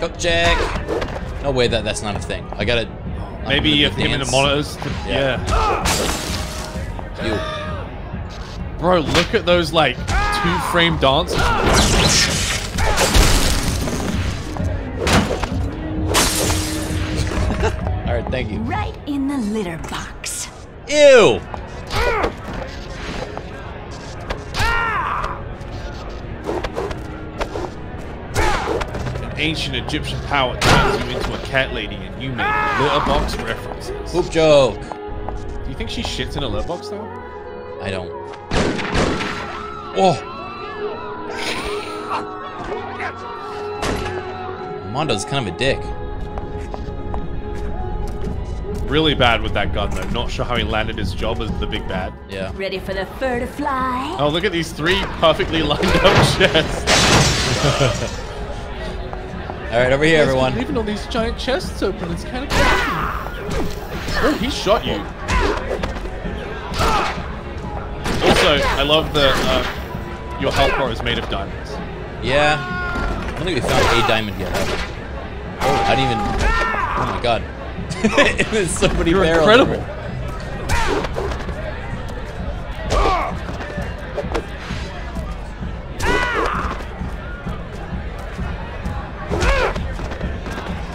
Coat check. No way that that's not a thing. I gotta. Maybe you have to him the dance. monitors. to- Yeah. yeah. Bro, look at those like two frame dances. Thank you. Right in the litter box. Ew. An ancient Egyptian power turns you into a cat lady and you make litter box references. Poop joke. Do you think she shits in a litter box though? I don't. Oh. Mondo's kind of a dick. Really bad with that gun though. Not sure how he landed his job as the big bad. Yeah. Ready for the fur to fly? Oh, look at these three perfectly lined up chests. All right, over here, Guys, everyone. Leaving all these giant chests open. It's kind of Oh, he shot you. Also, I love that uh, your health bar is made of diamonds. Yeah. I don't think we found a diamond yet. Oh, I didn't even. Oh my god. There's so many You're barrels. incredible.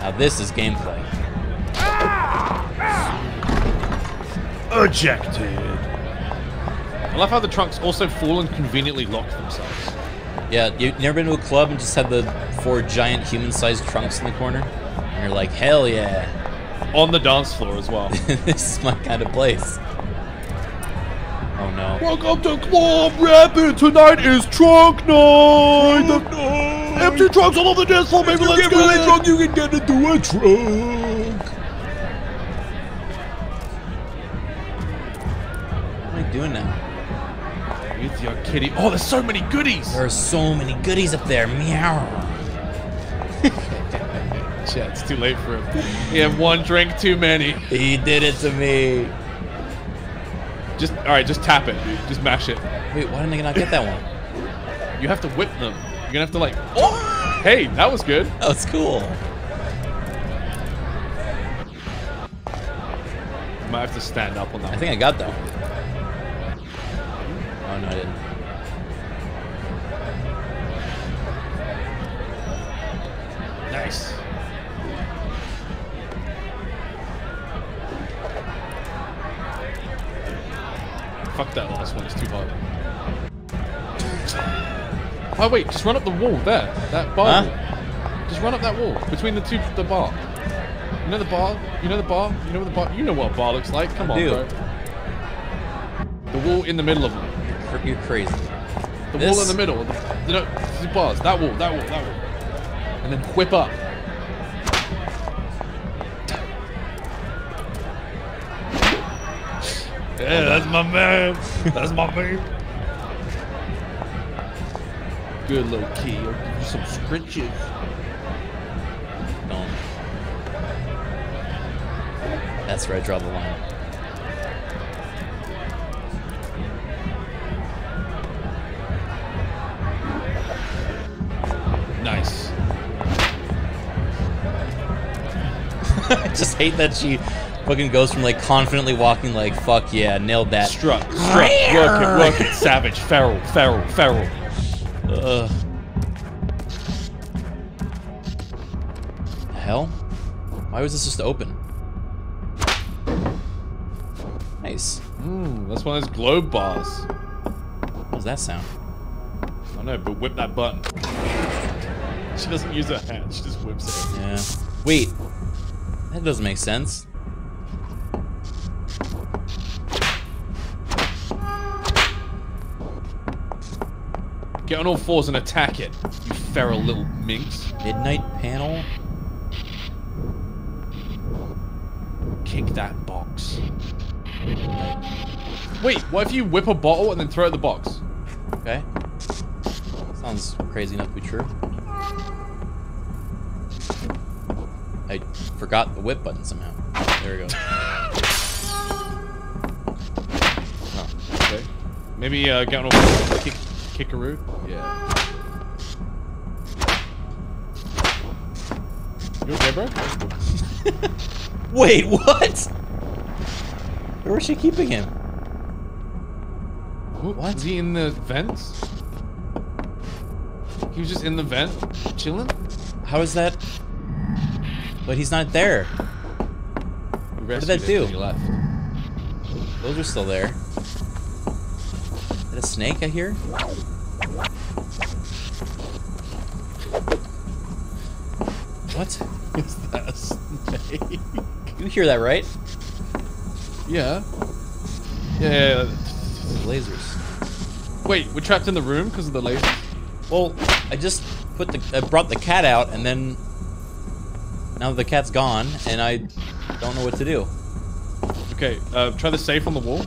Now this is gameplay. Ejected. I love how the trunks also fall and conveniently lock themselves. Yeah, you never been to a club and just had the four giant human-sized trunks in the corner? And you're like, hell yeah. On the dance floor as well. this is my kind of place. Oh no. Welcome to Club Rapid. Tonight is trunk night. Empty trunks all over the dance floor, baby. Let's get really drunk. You can get into a trunk. What am I doing now? With your kitty. Oh, there's so many goodies. There are so many goodies up there. Meow. Yeah, it's too late for him. He had one drink too many. He did it to me. Just all right, just tap it, dude. Just mash it. Wait, why didn't I not get that one? You have to whip them. You're gonna have to like. Oh, hey, that was good. That was cool. You might have to stand up on that. I think I got that one. Oh no, I didn't. Nice. Fuck that last one, it's too hard. Oh wait, just run up the wall there. That bar. Huh? Just run up that wall between the two the bar. You know the bar? You know the bar? You know what the bar you know what a bar looks like? Come on, do. bro. The wall in the middle of them. You're- crazy. The This? wall in the middle. The, no, the bars. That wall, that wall, that wall. And then whip up. Yeah, that's my man. That's my man. Good little key. I'll give you some scritches. Don't. That's where I draw the line. Nice. I just hate that she fucking goes from like confidently walking like fuck yeah, nailed that. Strut, strut, work it, work it, savage, feral, feral, feral. Ugh. Hell? Why was this just open? Nice. Mm, that's one of those globe bars. What does that sound? I know, but whip that button. She doesn't use her hand, she just whips it. Yeah. Wait. That doesn't make sense. Get on all fours and attack it, you feral little minx. Midnight panel? Kick that box. Wait, what if you whip a bottle and then throw it at the box? Okay. Sounds crazy enough to be true. I forgot the whip button somehow. There we go. Oh, okay. Maybe uh, get on a kick, kickaroo? Yeah. You okay, bro? Wait, what? Where was she keeping him? What? Is he in the vents? He was just in the vent, chilling? How is that? But he's not there. What did that do? Those are still there. Is that a snake I hear? What? Is that a snake? You hear that, right? Yeah. Yeah, yeah, yeah. Lasers. Wait, we're trapped in the room because of the lasers? Well, I just put the I brought the cat out and then now the cat's gone and I don't know what to do. Okay, uh, try the safe on the wall.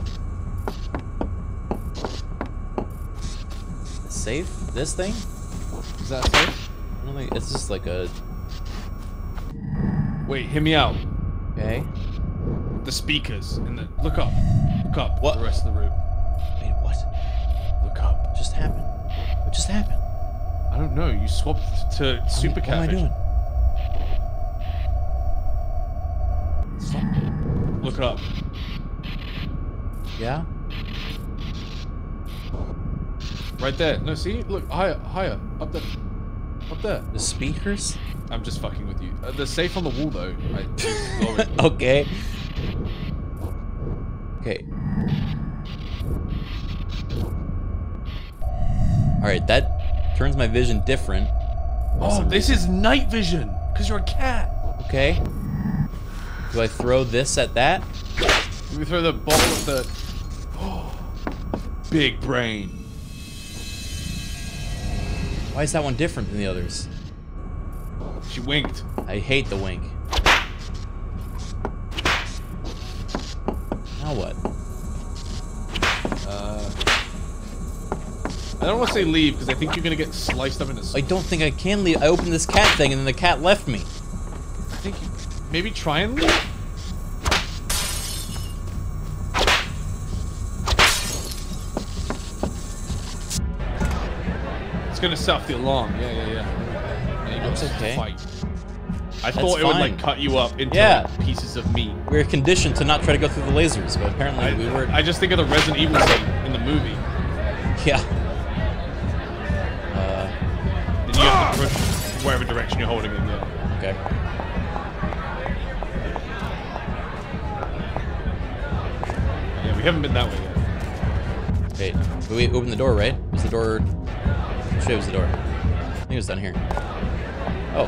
Safe? This thing? Is that safe? I don't think it's just like a Wait, hear me out. Okay. The speakers in the look up. Look up. What? The rest of the room. Wait, what? Look up. What just happened? What just happened? I don't know. You swapped to super What am I doing? vision. Look up. Yeah? Right there. No, see? Look, higher, higher. Up there. Up there. The speakers? I'm just fucking with you. Uh, the safe on the wall, though. I, okay. Okay. Alright, that turns my vision different. oh, this is night vision. Because you're a cat. Okay. Do I throw this at that? We throw the ball at the... Big brain. Why is that one different than the others? She winked. I hate the wink. Now what? Uh, I don't want to say leave because I think you're gonna get sliced up into. I don't think I can leave. I opened this cat thing and then the cat left me. I think you, maybe try and leave. It's gonna set off the alarm. Yeah, yeah, yeah. And you gotta okay. Fight. I That's thought it would like cut you up into Yeah. like, pieces of meat. We were conditioned to not try to go through the lasers, but apparently I, we were. I just think of the Resident Evil scene in the movie. yeah. Uh, Then you have to push wherever direction you're holding it. Yeah. okay. Yeah, we haven't been that way yet. Wait, we opened the door, right? Was the door? Which way was the door? I think it was down here. Oh.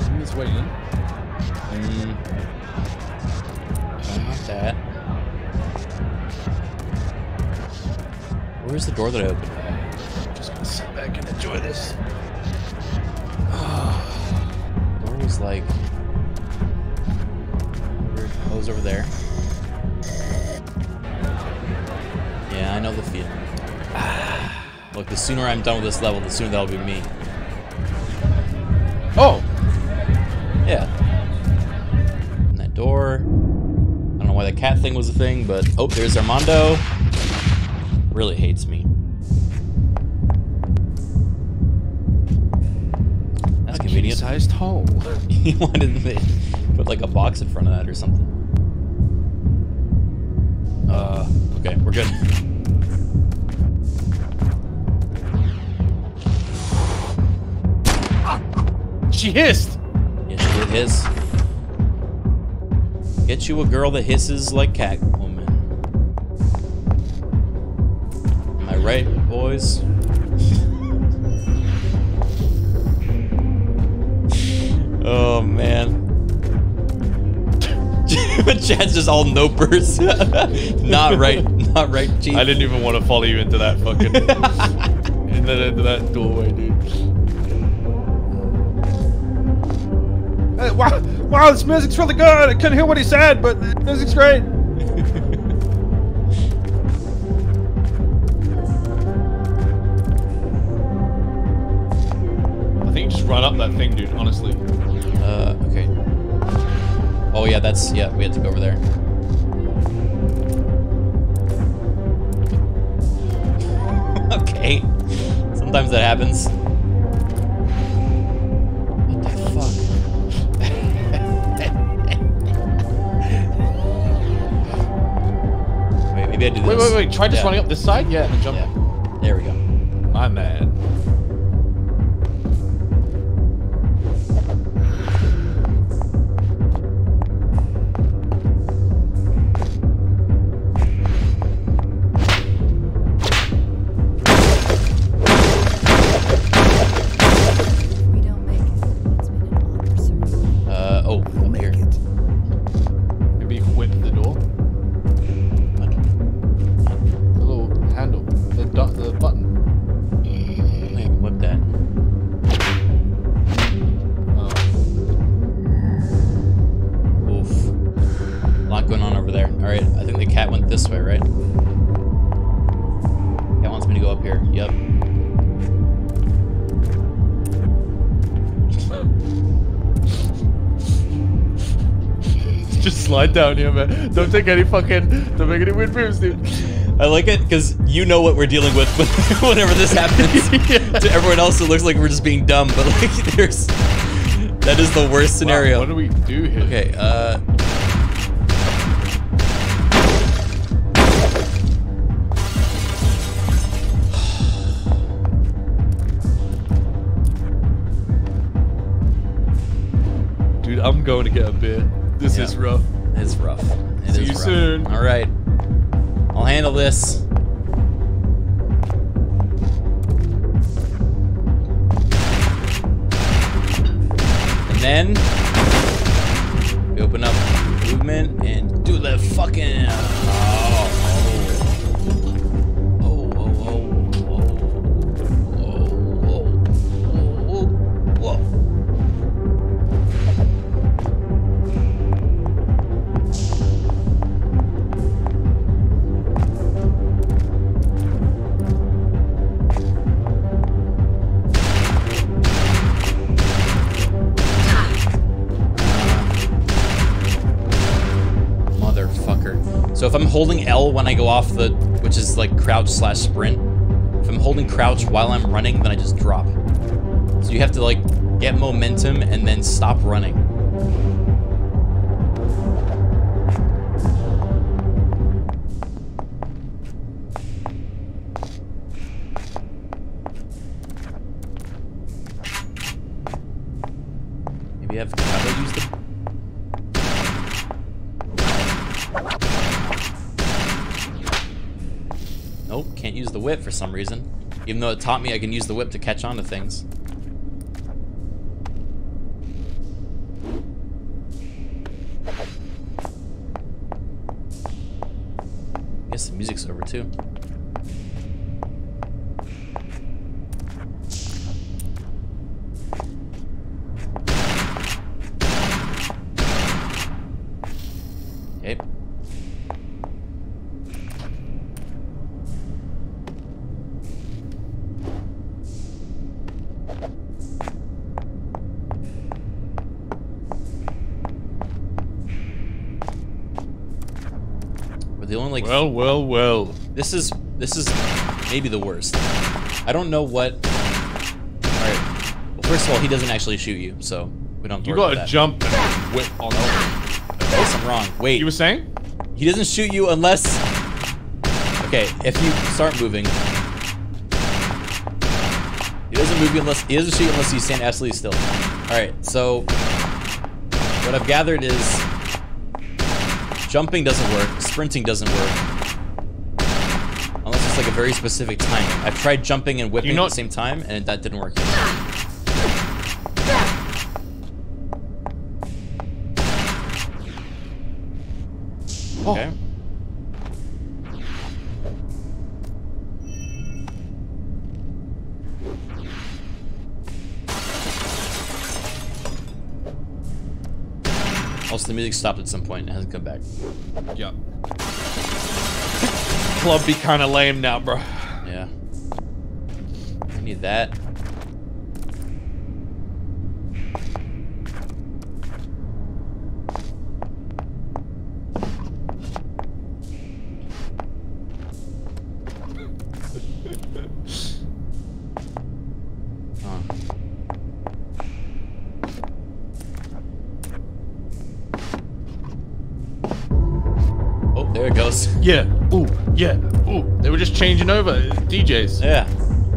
Isn't this way in? No, not that. Where's the door that I opened? I'm done with this level, the sooner that'll be me. Oh! Yeah. That door. I don't know why the cat thing was a thing, but oh, there's Armando. Really hates me. That's a convenient. sized hole. he wanted to put like a box in front of that or something. Uh, okay, we're good. She hissed. Yeah, she did hiss. Get you a girl that hisses like Catwoman. Am I right, boys? oh man. Chad's just all nopers. Not right. not right, Chief. I didn't even want to follow you into that fucking into, into that doorway, dude. Wow, wow, this music's really good. I couldn't hear what he said, but the music's great. I think you just run up that thing, dude. Honestly. Uh, okay. Oh yeah, that's yeah. We had to go over there. okay. Sometimes that happens. Fuck? wait, do this. Wait, wait, wait. Try just Yeah. running up this side. Yeah, and then jump. There we go. My man. Down here, man. Don't take any fucking. Don't make any weird moves, dude. I like it because you know what we're dealing with whenever this happens. To everyone else, it looks like we're just being dumb, but like there's that is the worst scenario. what do we do here? Okay, uh. Slash sprint, if I'm holding crouch while I'm running, then I just drop. So you have to like get momentum and then stop running. Some reason. Even though it taught me I can use the whip to catch on to things. I guess the music's over too. Okay. But the only like Well, well, well. this is this is maybe the worst. I don't know what. All right. Well, first of all, he doesn't actually shoot you, so we don't. You gotta jump and whip on Yes, I'm wrong. Wait. You were saying? He doesn't shoot you unless. Okay, if you start moving. He doesn't move you unless he doesn't shoot you unless you stand absolutely still. All right, so what I've gathered is jumping doesn't work, sprinting doesn't work, unless it's like a very specific time. I've tried jumping and whipping at the same time, and that didn't work. Okay. Music stopped at some point and hasn't come back. Yep. Club be kind of lame now, bro. Yeah. I need that. Yeah. Ooh. Yeah. Ooh. They were just changing over uh, DJs. Yeah.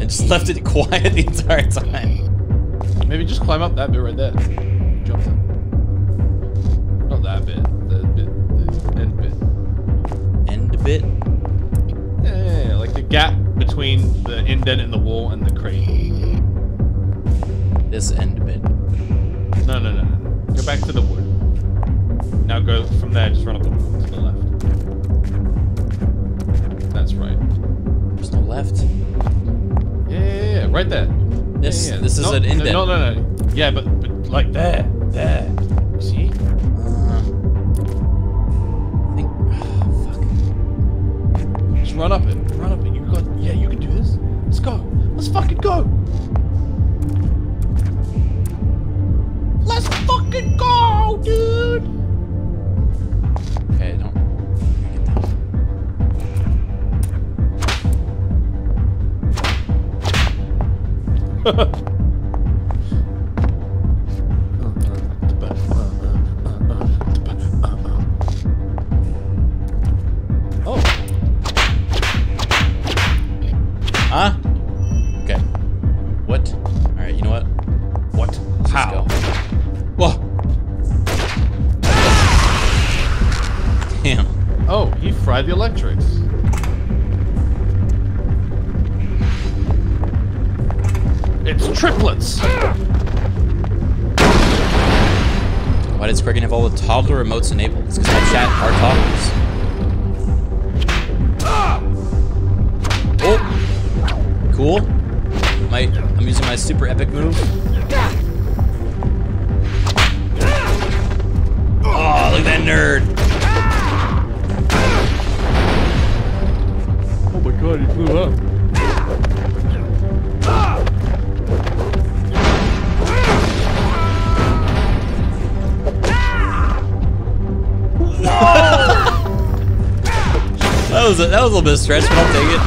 And just left it quiet the entire time. Maybe just climb up that bit right there. Jump that. Not that bit. The bit. The end bit. End bit? Yeah, yeah, like the gap between the indent in the wall and the crate. This end bit. No, no, no, no. Go back to the wood. Now go from there. Just run up the wall to the left. Left. Yeah, yeah, yeah. Right there. This Yeah, yeah. this is No, an indent. No, no, no. Yeah, but, but like there, there. That was a, that was a little bit of stretch, but I'll take it.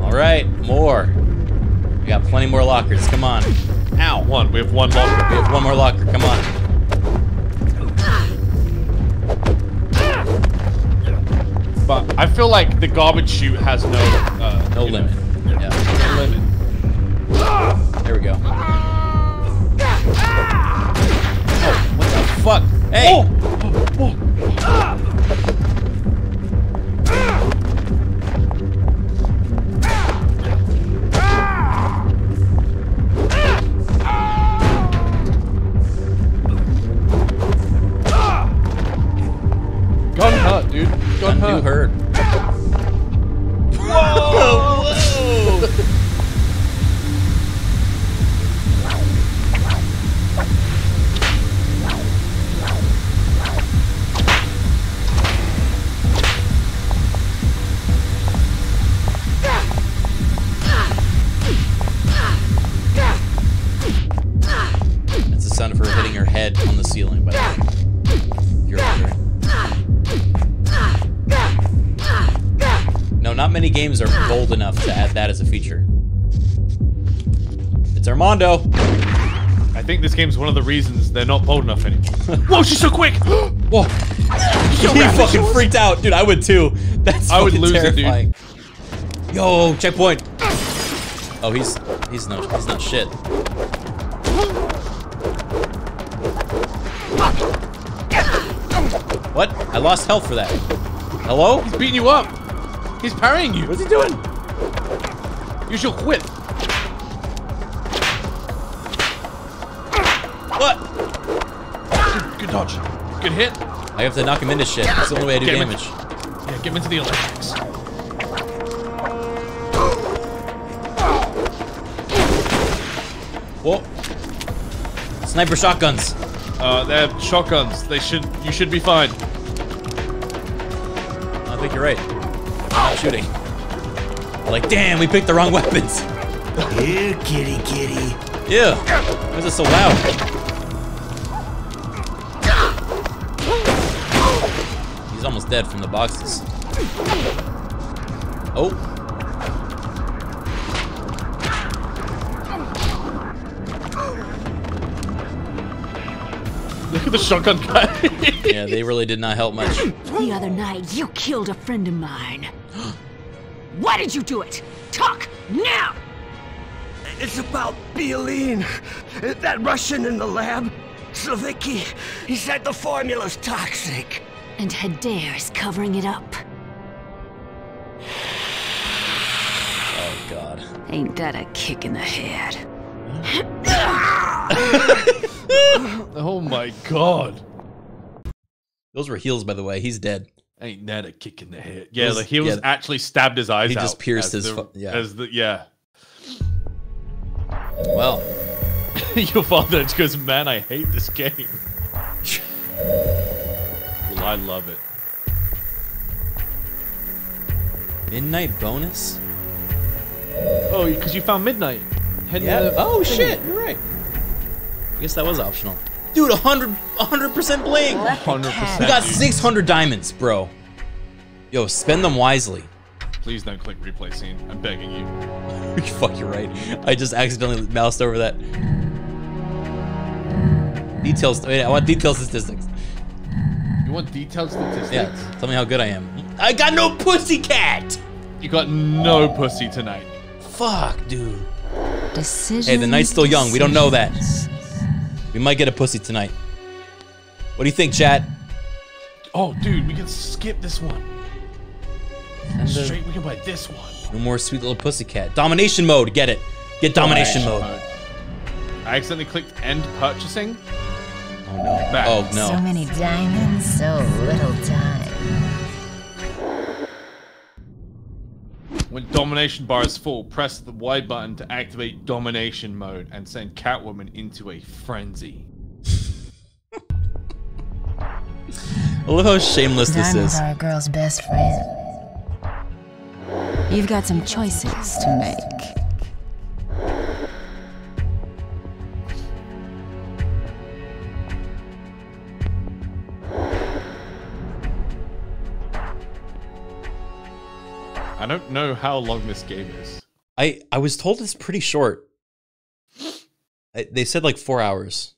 All right, more. We got plenty more lockers. Come on. Ow. One. We have one locker. We have one more locker. The garbage chute has no uh, No you know, limit. Yeah. no limit. There we go. Oh, what the fuck? Hey! Gun reasons they're not bold enough anymore. Whoa, she's so quick! Whoa. he fucking freaked out. Dude, I would too. That's I would lose it, dude. Yo, checkpoint. Oh, he's he's no he's not shit. What? I lost health for that. Hello? He's beating you up. He's parrying you. What's he doing? Use your whip. Hit. I have to knock him into shit. That's the only way I do Get him in- damage. Yeah, get him into the electrics. Whoa. Sniper shotguns. Uh, they have shotguns. They should. You should be fine. I think you're right. I'm not shooting. Like, damn, we picked the wrong weapons. Here, kitty, kitty. Yeah. Why is it so loud? Dead from the boxes. Oh. Look at the shotgun guy. Yeah, they really did not help much. The other night, you killed a friend of mine. Why did you do it? Talk now! It's about Beau-line. That Russian in the lab. Slavicky. He said the formula's toxic. And Hedare is covering it up. Oh, God. Ain't that a kick in the head? oh my god. Those were heels, by the way. He's dead. Ain't that a kick in the head? Yeah, Those- the heels yeah. actually stabbed his eyes He out. just pierced his the- fu- yeah. As the yeah. Well. Your father just goes, man, I hate this game. well, I love it. Midnight bonus? Oh, because you found midnight. Head Yeah. Oh, thingy. shit. You're right. I guess that was optional. Dude, 100, 100% bling. 100%. We got 600 diamonds, bro. Yo, spend them wisely. Please don't click replay scene. I'm begging you. Fuck, you're right. I just accidentally moused over that. Details. Wait, I want detailed statistics. You want detailed statistics? Yeah, tell me how good I am. I got no pussycat. You got no pussy tonight. Fuck, dude. Decisions. Hey, the night's still young. We don't know that. We might get a pussy tonight. What do you think, chat? Oh, dude, we can skip this one. And the- Straight, we can buy this one. No more sweet little pussycat. Domination mode. Get it. Get domination mode. I accidentally clicked end purchasing. Oh no. Back. Oh no. So many diamonds, so little time. When domination bar is full, press the Y button to activate domination mode and send Catwoman into a frenzy. I love how shameless this Diamonds is. are a girl's best friend. You've got some choices to make. I don't know how long this game is. I I was told it's pretty short. I, they said like four hours,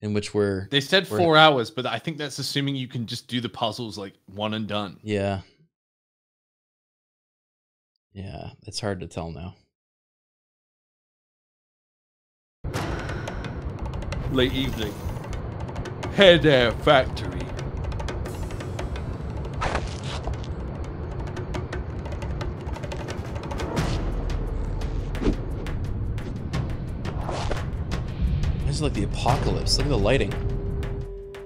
in which we're They said we're- four hours, but I think that's assuming you can just do the puzzles like one and done. Yeah. Yeah, it's hard to tell now. Late evening. Hedare Factory. Is like the apocalypse. Look at the lighting.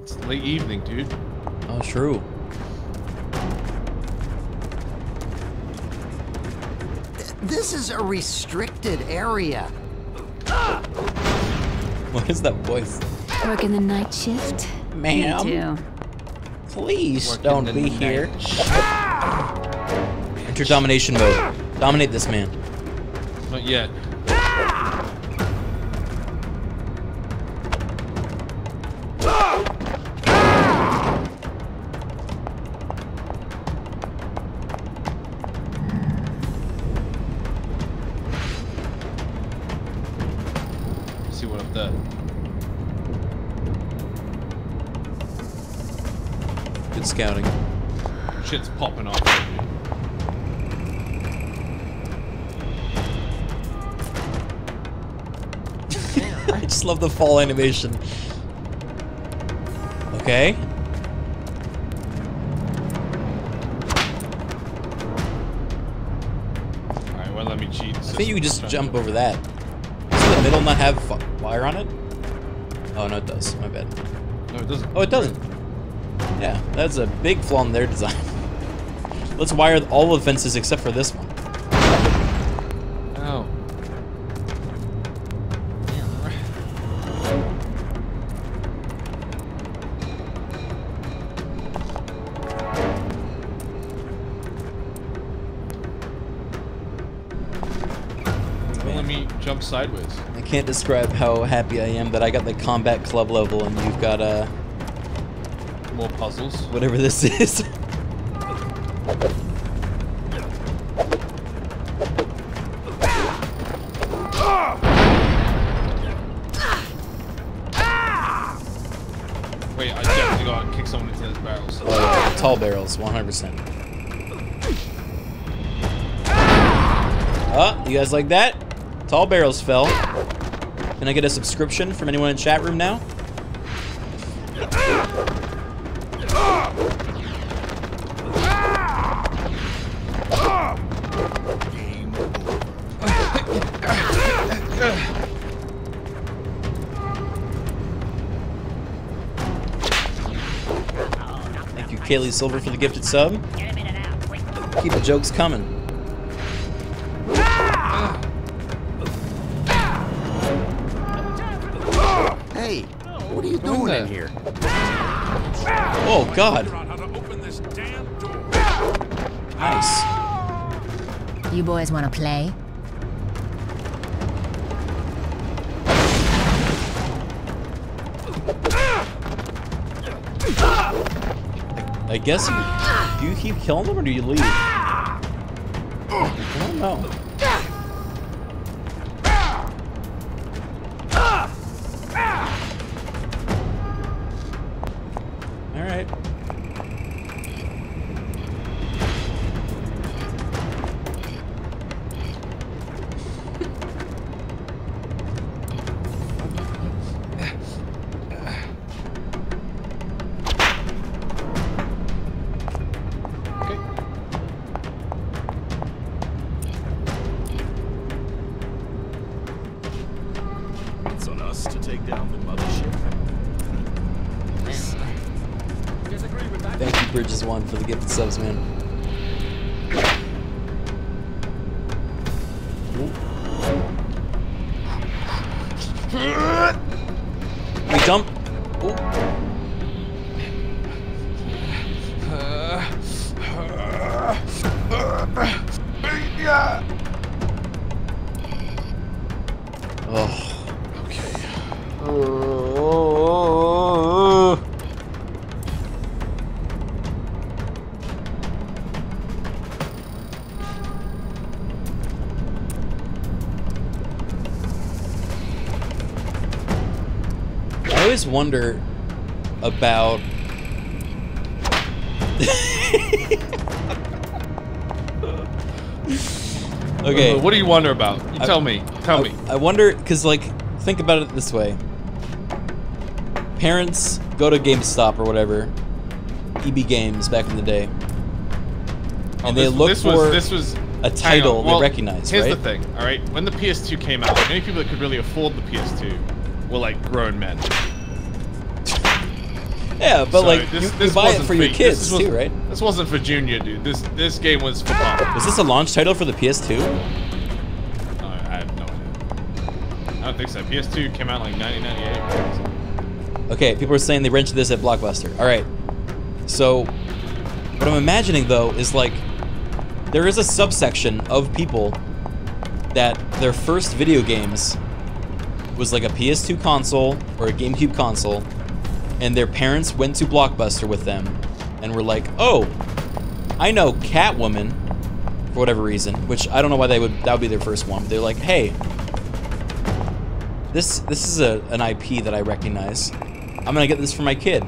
It's late evening, dude. Oh, true. This is a restricted area. What is that voice? Working the night shift? Ma'am? Me too. Please Working don't be here. Enter domination mode. Dominate this man. Not yet. Fall animation. Okay. Alright, well, let me cheat. I think you just jump over that. Does the middle not have wire on it? Oh no, it does. My bad. No, it doesn't. Oh, it doesn't. Yeah, that's a big flaw in their design. Let's wire all the fences except for this can't describe how happy I am that I got the combat club level and you've got uh More puzzles. whatever this is. Wait, I definitely gotta kick someone into those barrels. Oh, yeah, tall barrels, 100%. Oh, you guys like that? Tall barrels fell. Can I get a subscription from anyone in chat room now? Thank you, Kaylee Silver, for the gifted sub. Keep the jokes coming. God. Nice. You boys want to play? I guess you, do you keep killing them or do you leave? I don't know. Bridges One, for the gifted subs, man. We dump. Oh. Always wonder about Okay. What do you wonder about? You I- tell me. Tell I, me. I wonder because like think about it this way. Parents go to GameStop or whatever, EB Games back in the day, Oh, and they look this for was, this was a title. Well, they recognize, Here's right? the thing, all right. When the PS2 came out, the only people that could really afford the PS2 were like grown men. Yeah, but So like this, you, this you buy it wasn't for your this kids was- too, right? This wasn't for Junior, dude. This this game was for Pop. Was this a launch title for the PS2? No, uh, I have no idea. I don't think so. PS2 came out like 1998. Okay, people are saying they rented this at Blockbuster. All right. So, what I'm imagining though is like there is a subsection of people that their first video games was like a PS2 console or a GameCube console, and their parents went to Blockbuster with them and were like, "Oh, I know Catwoman." For whatever reason, which I don't know why they would that would be their first one. They're like, "Hey, this this is a, an IP that I recognize. I'm gonna get this for my kid.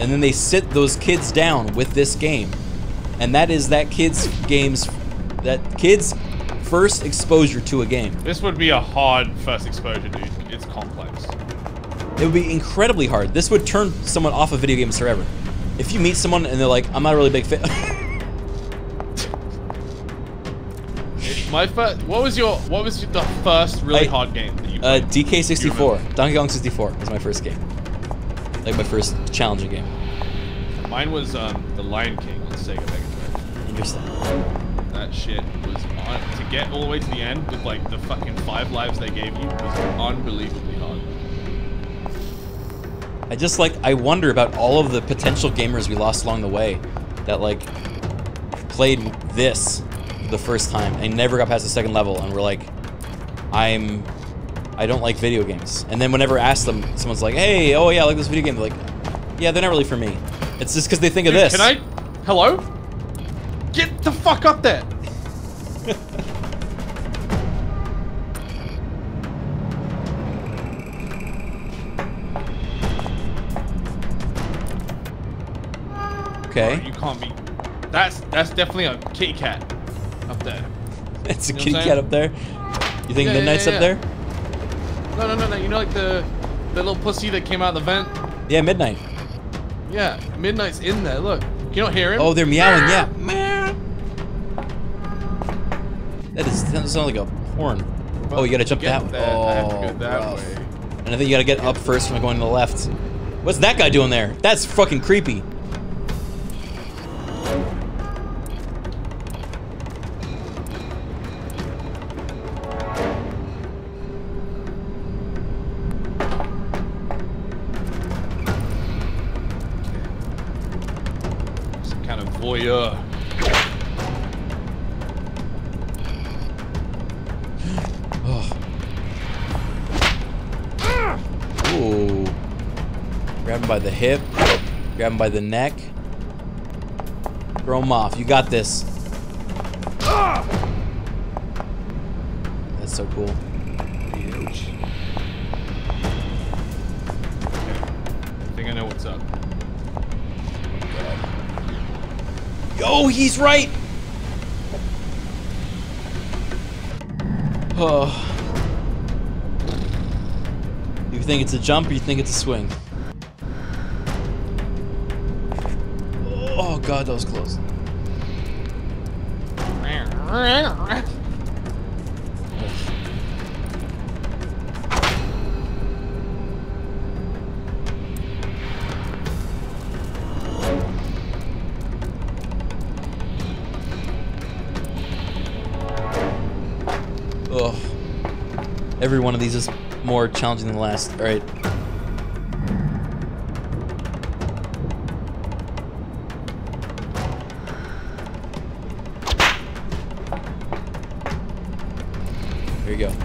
And then they sit those kids down with this game. And that is that kid's game's that kid's first exposure to a game. This would be a hard first exposure, dude. It's complex. It would be incredibly hard. This would turn someone off of video games forever. If you meet someone and they're like, I'm not a really big fan. My first, what was your, what was the first really I- hard game that you uh. DK64. Donkey Kong 64 was my first game. Like my first challenging game. Mine was um, the Lion King on Sega Mega Drive. Interesting. That shit was on to get all the way to the end with like the fucking five lives they gave you was unbelievably hard. I just like I wonder about all of the potential gamers we lost along the way that like played this the first time and never got past the second level and were like, I'm I don't like video games. And then whenever I ask them, someone's like, Hey, oh yeah, I like this video game. They're like, Yeah, they're not really for me. It's just because they think Dude, of this. Can I? Hello? Get the fuck up there! Okay. Oh, you can't be. That's that's definitely a kitty cat up there. It's a You know kitty cat up there. You think Yeah, yeah, Midnight's yeah, up there? No, no, no, no. You know, like the the little pussy that came out of the vent. Yeah, Midnight. Yeah, Midnight's in there. Look, you don't hear him. Oh, they're meowing, yeah. Man. That is that sounds like a horn. Oh, you gotta jump that way. there, I have to go Oh, that way. And I think you gotta get up first from going to the left. What's that guy doing there? That's fucking creepy. Him by the neck. Throw him off. You got this. That's so cool. I think I know what's up. Yo, he's right. Oh. You think it's a jump or you think it's a swing? God, that was close. Ugh. Every one of these is more challenging than the last. Alright.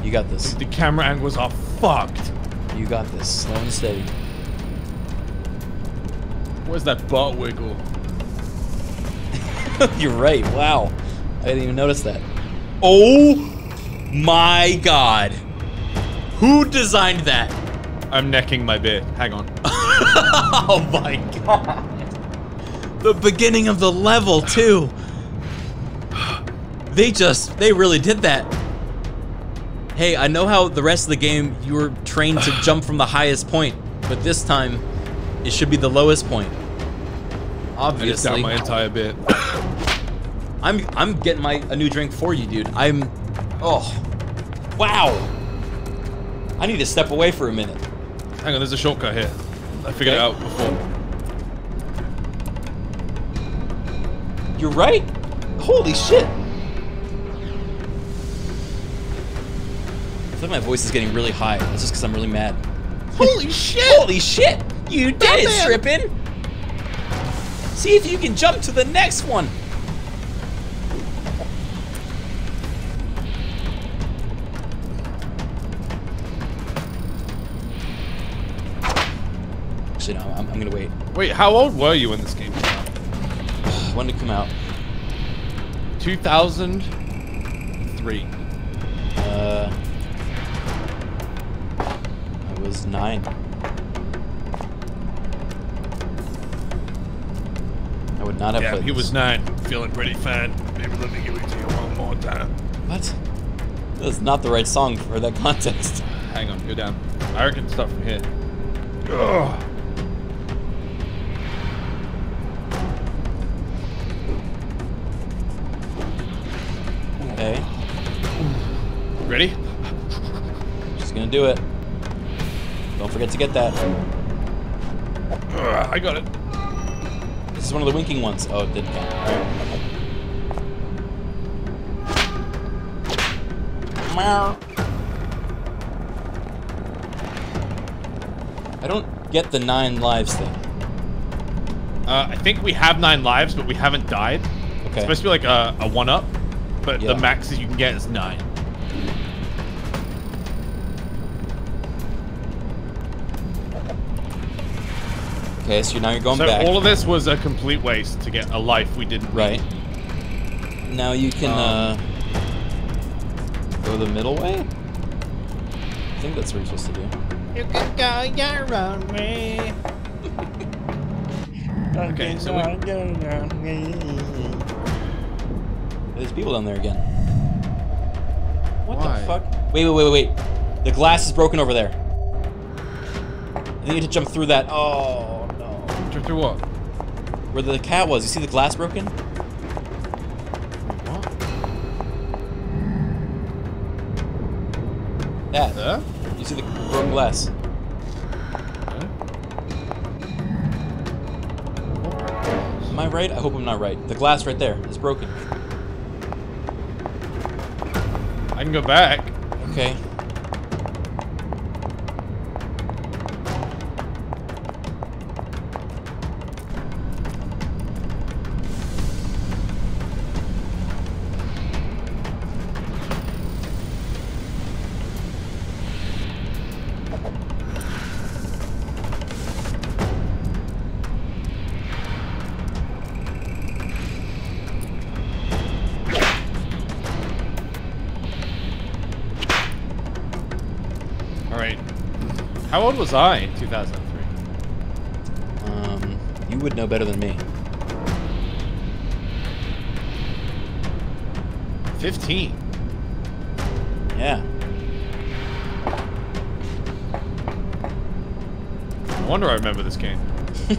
You got this. The camera angles are fucked. You got this. Slow and steady. Where's that butt wiggle? You're right. Wow. I didn't even notice that. Oh my god. Who designed that? I'm necking my bit. Hang on. oh my god. The beginning of the level, too. They just, they really did that. Hey, I know how the rest of the game you were trained to jump from the highest point, but this time it should be the lowest point. I just Obviously. my entire bit. I'm I'm getting my a new drink for you, dude. I'm oh wow. I need to step away for a minute. Hang on, there's a shortcut here. I figured it out before. You're right. Holy shit. I my voice is getting really high. It's just because I'm really mad. Holy shit! Holy shit! You did it, Strippin! See if you can jump to the next one. Actually, no, I'm, I'm gonna wait. Wait, how old were you when this game came out? When did it come out? 2003. Nine. I would not have Yeah, played he this. was nine. Feeling pretty fine. Maybe let me give it to you one more time. What? That's not the right song for that context. Hang on, go down. I reckon start from here. Ugh. Okay, Ready? just gonna do it. Don't forget to get that. Ugh, I got it. This is one of the winking ones. Oh, it didn't count. I don't get the nine lives thing. Uh, I think we have nine lives, but we haven't died. It's Okay. supposed to be like a, a one up, but Yeah. the max you can get is nine. Okay, so now you're going so back. all of this was a complete waste to get a life we didn't. Right. Now you can uh, go the middle way. I think that's what you're supposed to do. You can go your own way. okay, so we, There's people down there again. What Why? the fuck? Wait, wait, wait, wait, wait. The glass is broken over there. You need to jump through that. Oh no. Jump through what? Where the cat was. You see the glass broken? What? That. There? You see the broken glass? Am I right? I hope I'm not right. The glass right there is broken. I can go back. Okay. Was I in 2003? Um, you would know better than me. 15. Yeah. No wonder I remember this game.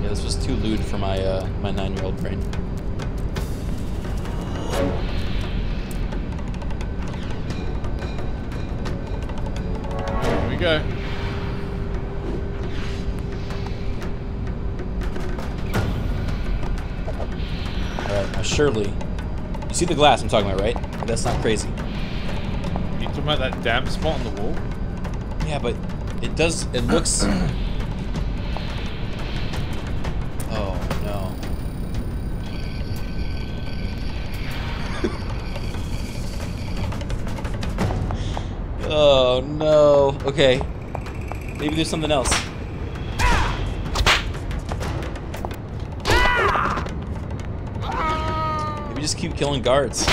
Yeah, this was too lewd for my uh, my nine-year-old brain. See the glass I'm talking about, right? That's not crazy. You talking about that damn spot on the wall? Yeah, but it does. It looks. oh no. oh no. Okay. Maybe there's something else. Keep killing guards.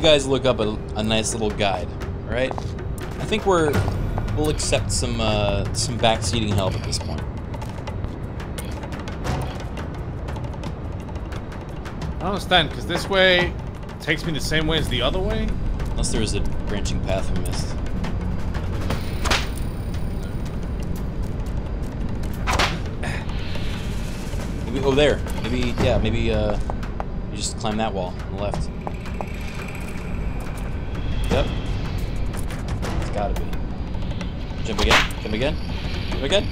Guys look up a, a nice little guide, right? I think we're we'll accept some uh, some backseating help at this point. I don't understand, because this way takes me the same way as the other way? Unless there is a branching path we missed. Maybe oh there. Maybe yeah. Maybe uh, you just climb that wall on the left. Again. Jump again.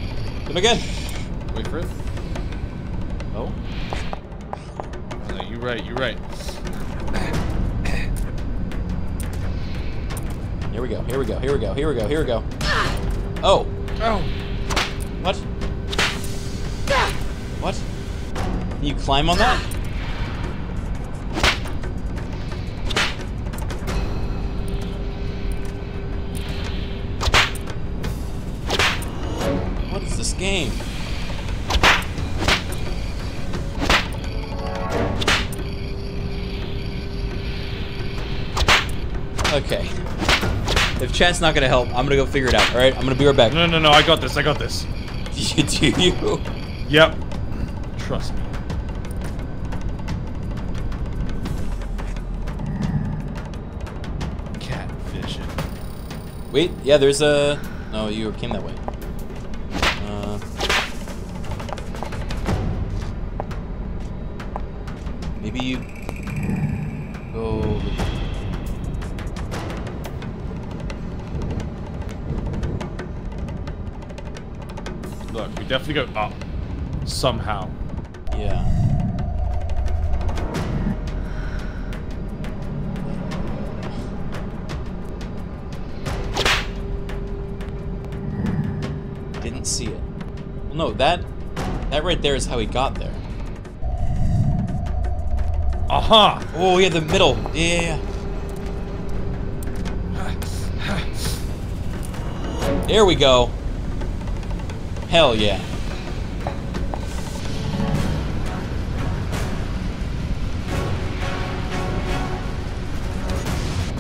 Jump again. Jump again. Wait for it. Oh. Oh, no, you're right, you're right. Here we go. Here we go. Here we go. Here we go. Here we go. Oh. Oh. What? What? Can you climb on that? Game? Okay. if chat's not gonna help, I'm gonna go figure it out. All right, I'm gonna be right back. No, no, no. I got this. I got this. You do you? Yep. Trust me. Catfishing. Wait, yeah, there's a. No, you came that way. Definitely go up. Somehow. Yeah. Didn't see it. Well, no, that that right there is how he got there. Aha! Oh yeah, the middle. Yeah, yeah, yeah. There we go. Hell yeah.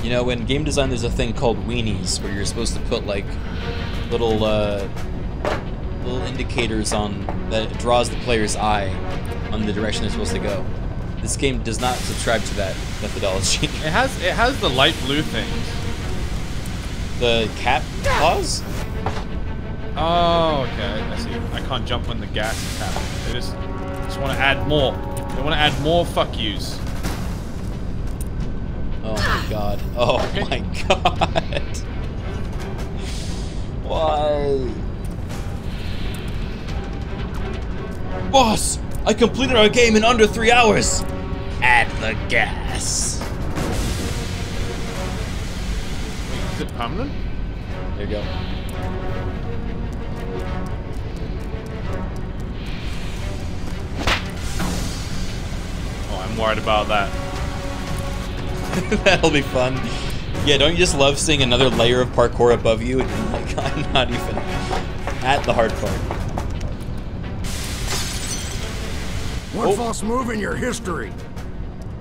You know, in game design, there's a thing called weenies, where you're supposed to put like little uh, little indicators on that draws the player's eye on the direction they're supposed to go. This game does not subscribe to that methodology. It has it has the light blue things. The cat claws? Oh, okay. I see. I can't jump when the gas is happening. They just just want to add more. They want to add more fuck yous. Oh my god. Oh my god. Why? Boss! I completed our game in under three hours! Add the gas. Is it permanent? There you go. Oh, I'm worried about that. That'll be fun. Yeah, don't you just love seeing another layer of parkour above you and you're like, I'm not even at the hard part. One oh. false move in your history.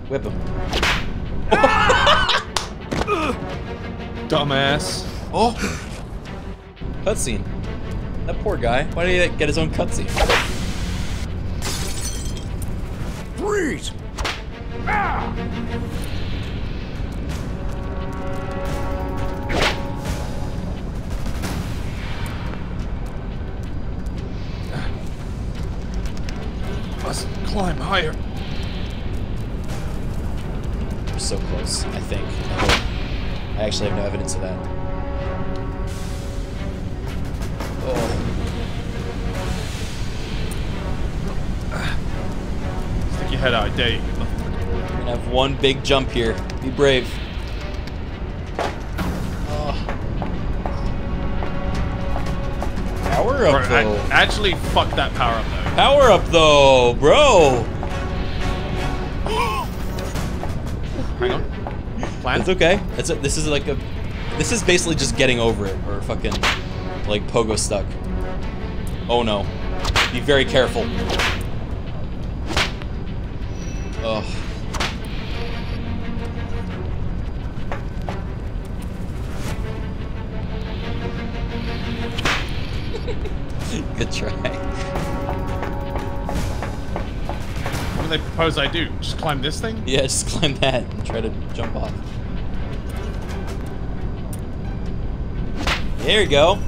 Whip him. Dumbass. Oh! Cutscene. That poor guy. Why did he get his own cutscene? Big jump here. Be brave. Oh. Power up, Bro, I- actually, fuck that power up though. Power up, though, bro. Hang on. Plan? It's okay. It's a, this is like a. This is basically just getting over it, or fucking like Pogostuck. Oh no! Be very careful. Good try. What do they propose I do? Just climb this thing? Yeah, just climb that and try to jump off. There you go.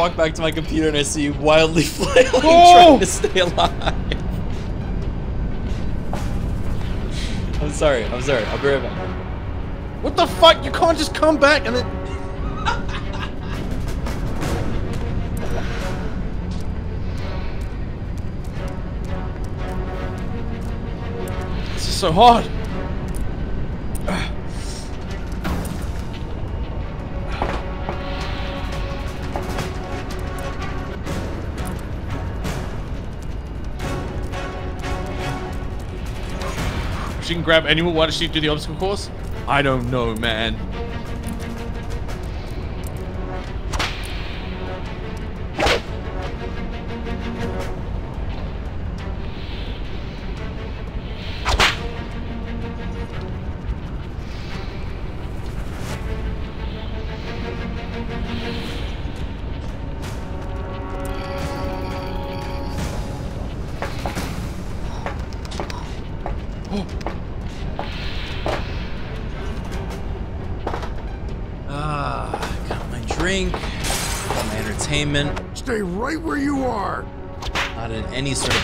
Walk back to my computer and I see you wildly flailing, Oh! trying to stay alive. I'm sorry. I'm sorry. I'll be right back. What the fuck? You can't just come back and then. this is so hard. She can grab anyone. Why does she do the obstacle course? I don't know, man.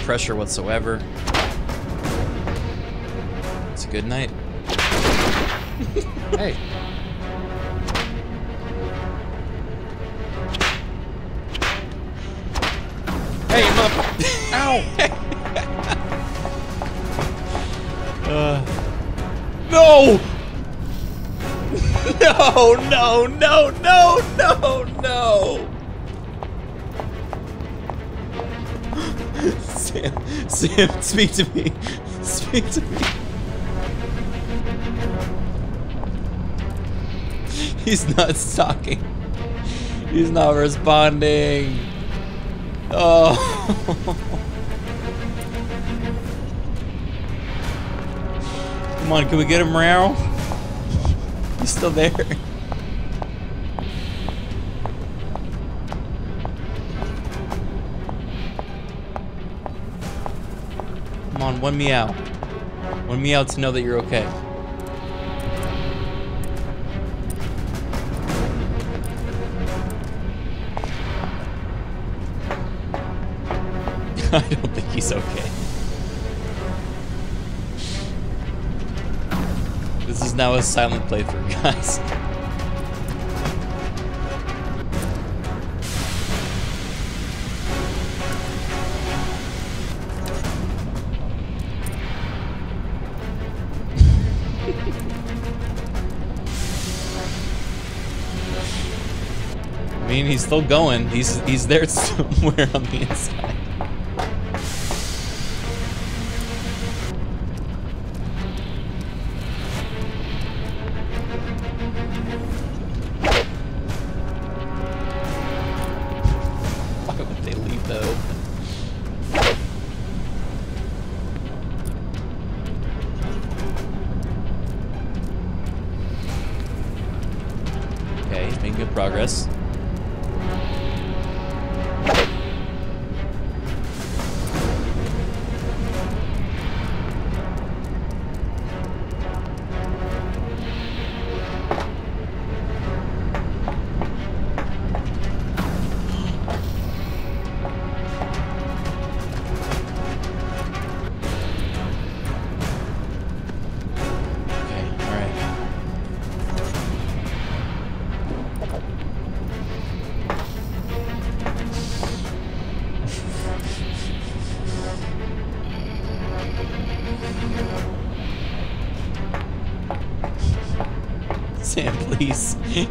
Pressure whatsoever. It's a good night. hey. Hey, mother. Ow. Uh, no! No, no, no, no, no, Speak to me. Speak to me. He's not talking. He's not responding. Oh. Come on, can we get him Meow? He's still there. One meow. One meow to know that you're okay. I don't think he's okay. This is now a silent playthrough, guys. Mean, he's still going. He's he's there somewhere on the inside.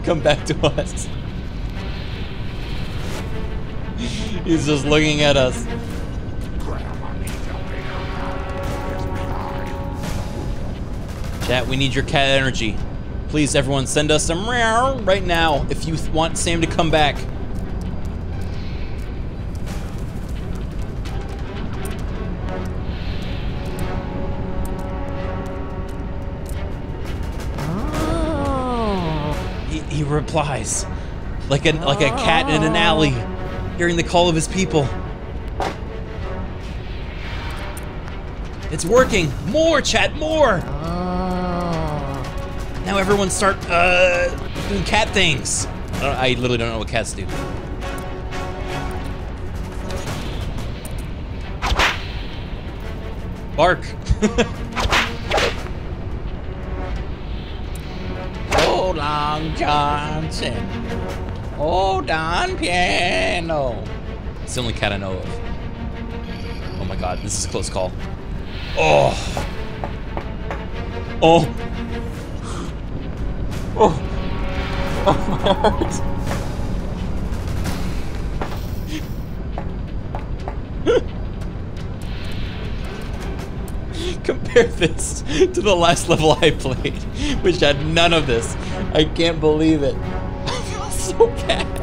come back to us. He's just looking at us. Chat, we need your cat energy. Please, everyone, send us some right now if you want Sam to come back. Like a like a cat in an alley, hearing the call of his people. It's working. More chat, more. Now everyone start uh, doing cat things. I, I literally don't know what cats do. Bark. Hold on, Johnson. Oh, Hold on, piano. It's the only cat I know of. Oh my god, this is a close call. Oh. Oh. Oh. Oh, my heart. Compare this to the last level I played, which had none of this. I can't believe it. So bad.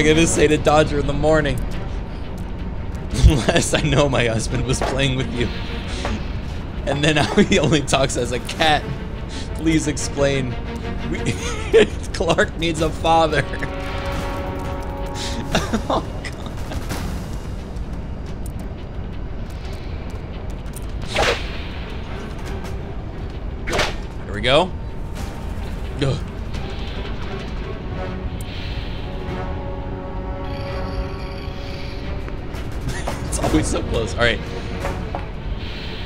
I gonna say to Dodger in the morning? Last I know, my husband was playing with you. And then he only talks as a cat. Please explain. We Clark needs a father. oh, God. Here we go. So close. All right.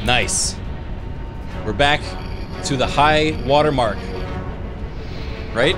Nice. We're back to the high water mark. Right?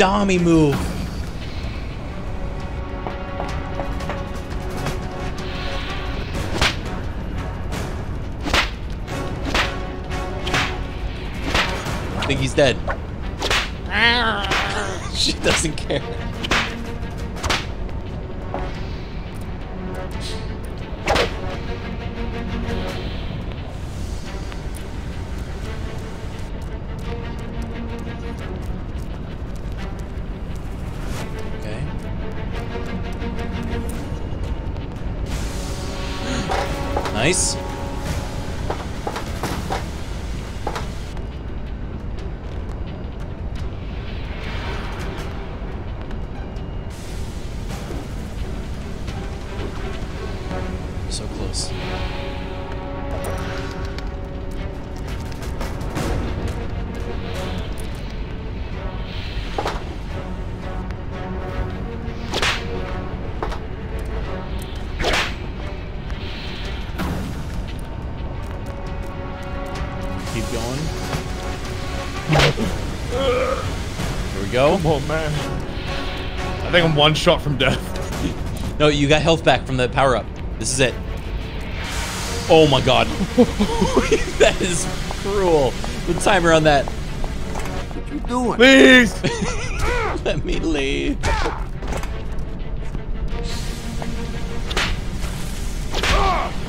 Dami move. I think he's dead. she doesn't care. One shot from death. No, you got health back from the power up. This is it. Oh my god. that is cruel. The timer on that. What you doing? Please! Let me leave.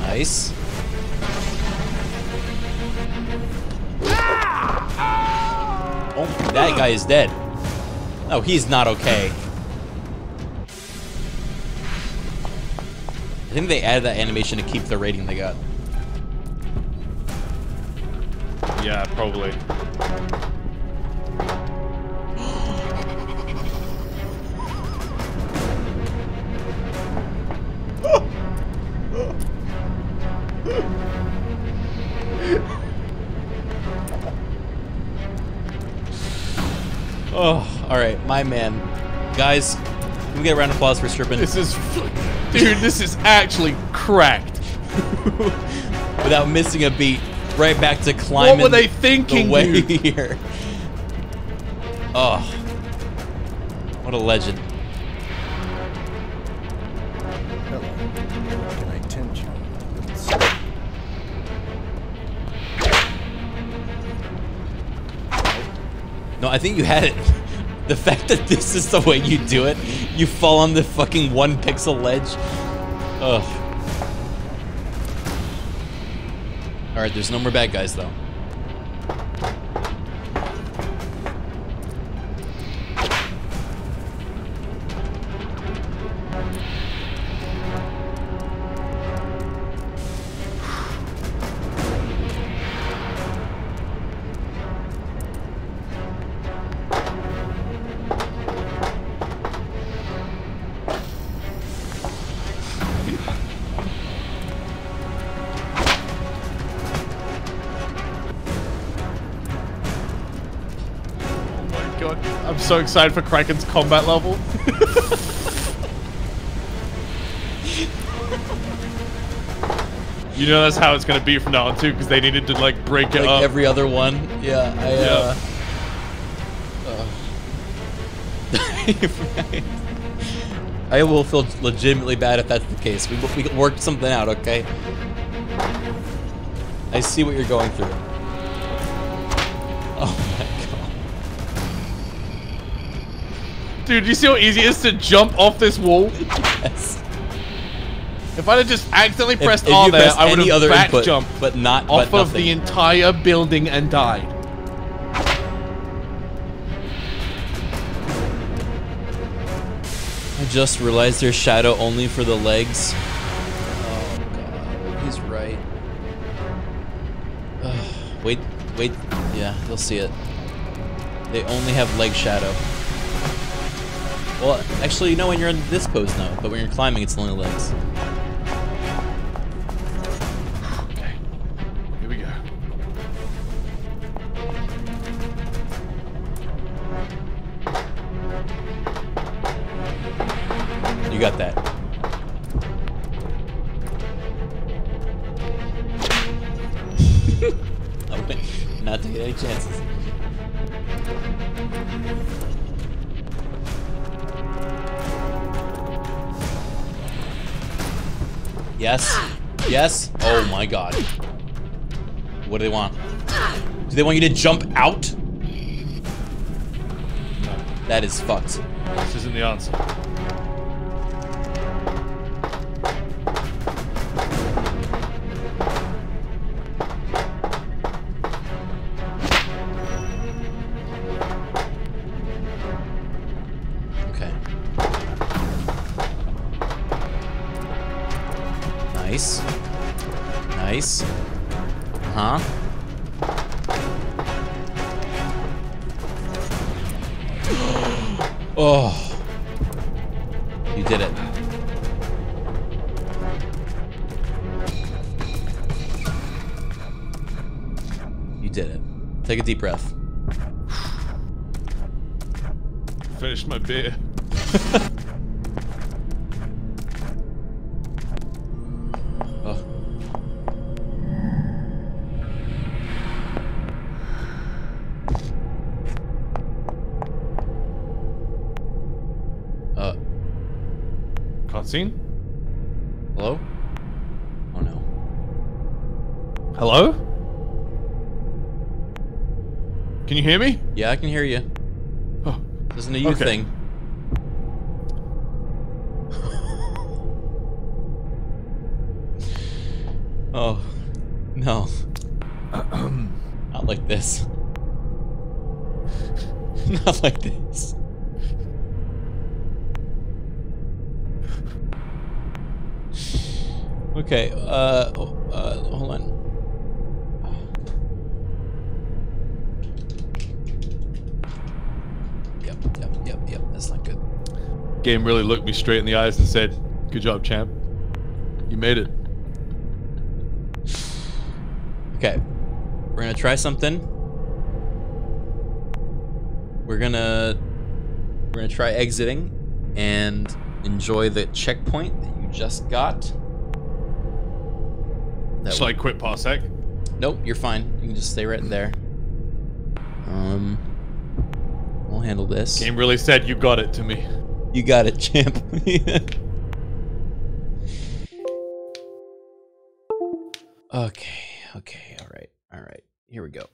Nice. Oh, that guy is dead. Oh, he's not okay. They added that animation to keep the rating they got. Yeah, probably. Oh, all right, my man. Guys, can we get a round of applause for Strippin? This is, dude, this is actually cracked. Without missing a beat, right back to climbing. What were they thinking, the way dude? here? Oh, what a legend. Can I tempt you? No, I think you had it. The fact that this is the way you do it, you fall on the fucking one pixel ledge. Ugh. Alright, there's no more bad guys though. So excited for Criken's combat level. you know that's how it's gonna be from now on too, because they needed to like break it Like up. every other one. Yeah, I uh, uh I will feel legitimately bad if that's the case. We, we worked something out, okay? I see what you're going through. Dude, you see how easy it is to jump off this wall? Yes. If I'd have just accidentally pressed if you R there, pressed I would have back input, jumped but not- off but of the entire building and died. I just realized there's shadow only for the legs. Oh god, he's right. Ugh, wait, wait, yeah, you'll see it. They only have leg shadow. Actually, you know when you're in this pose, no, but when you're climbing, it's only legs. Do they want you to jump out? That is fucked. This isn't the answer. Hear me? Yeah, I can hear you. Oh, This isn't a you okay. thing. oh no. Not like this. Not like this. Okay, uh, Game really looked me straight in the eyes and said, "Good job, champ. You made it." Okay, we're gonna try something. We're gonna we're gonna try exiting and enjoy the checkpoint that you just got. That Shall I quit Parsec? Nope, you're fine. You can just stay right there. Um, we'll handle this. Game really said, "You got it" to me. You got it, champ. okay, okay, all right, all right. Here we go.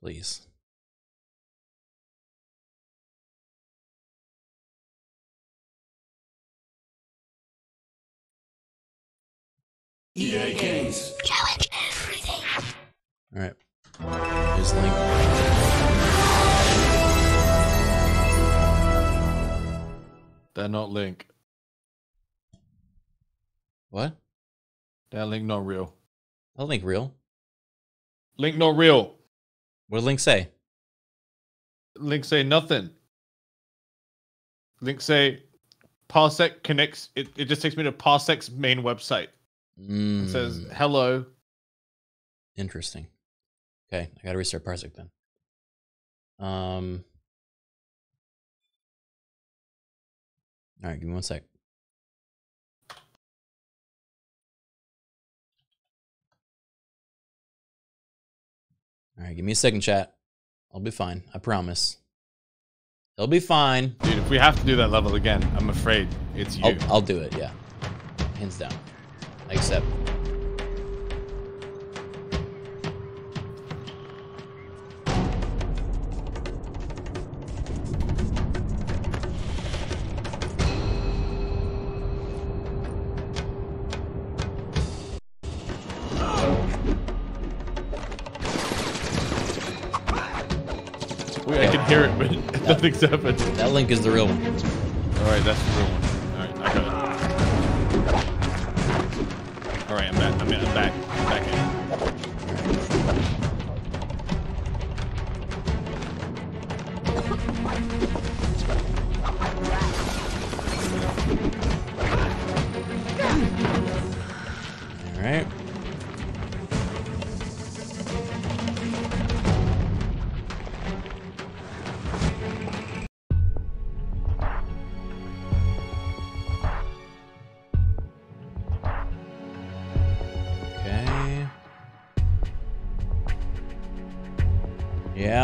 Please. EA Games. Challenge everything. All right. Here's Link. They're not Link. What? That Link not real. That Link real. Link not real. What did Link say? Link say nothing. Link say Parsec connects it, it just takes me to Parsec's main website. It says Mm, hello. interesting. Okay, I gotta restart Parsec then. Um. All right, give me one sec. All right, give me a second, chat. I'll be fine. I promise. It'll be fine. Dude, if we have to do that level again, I'm afraid it's you. I'll, I'll do it. Yeah, hands down. I accept. Wait, I can hear it, but nothing's happened. That link is the real one. Alright, that's the real one. It. Alright, I'm back. I'm, I'm back. I'm back in. All right.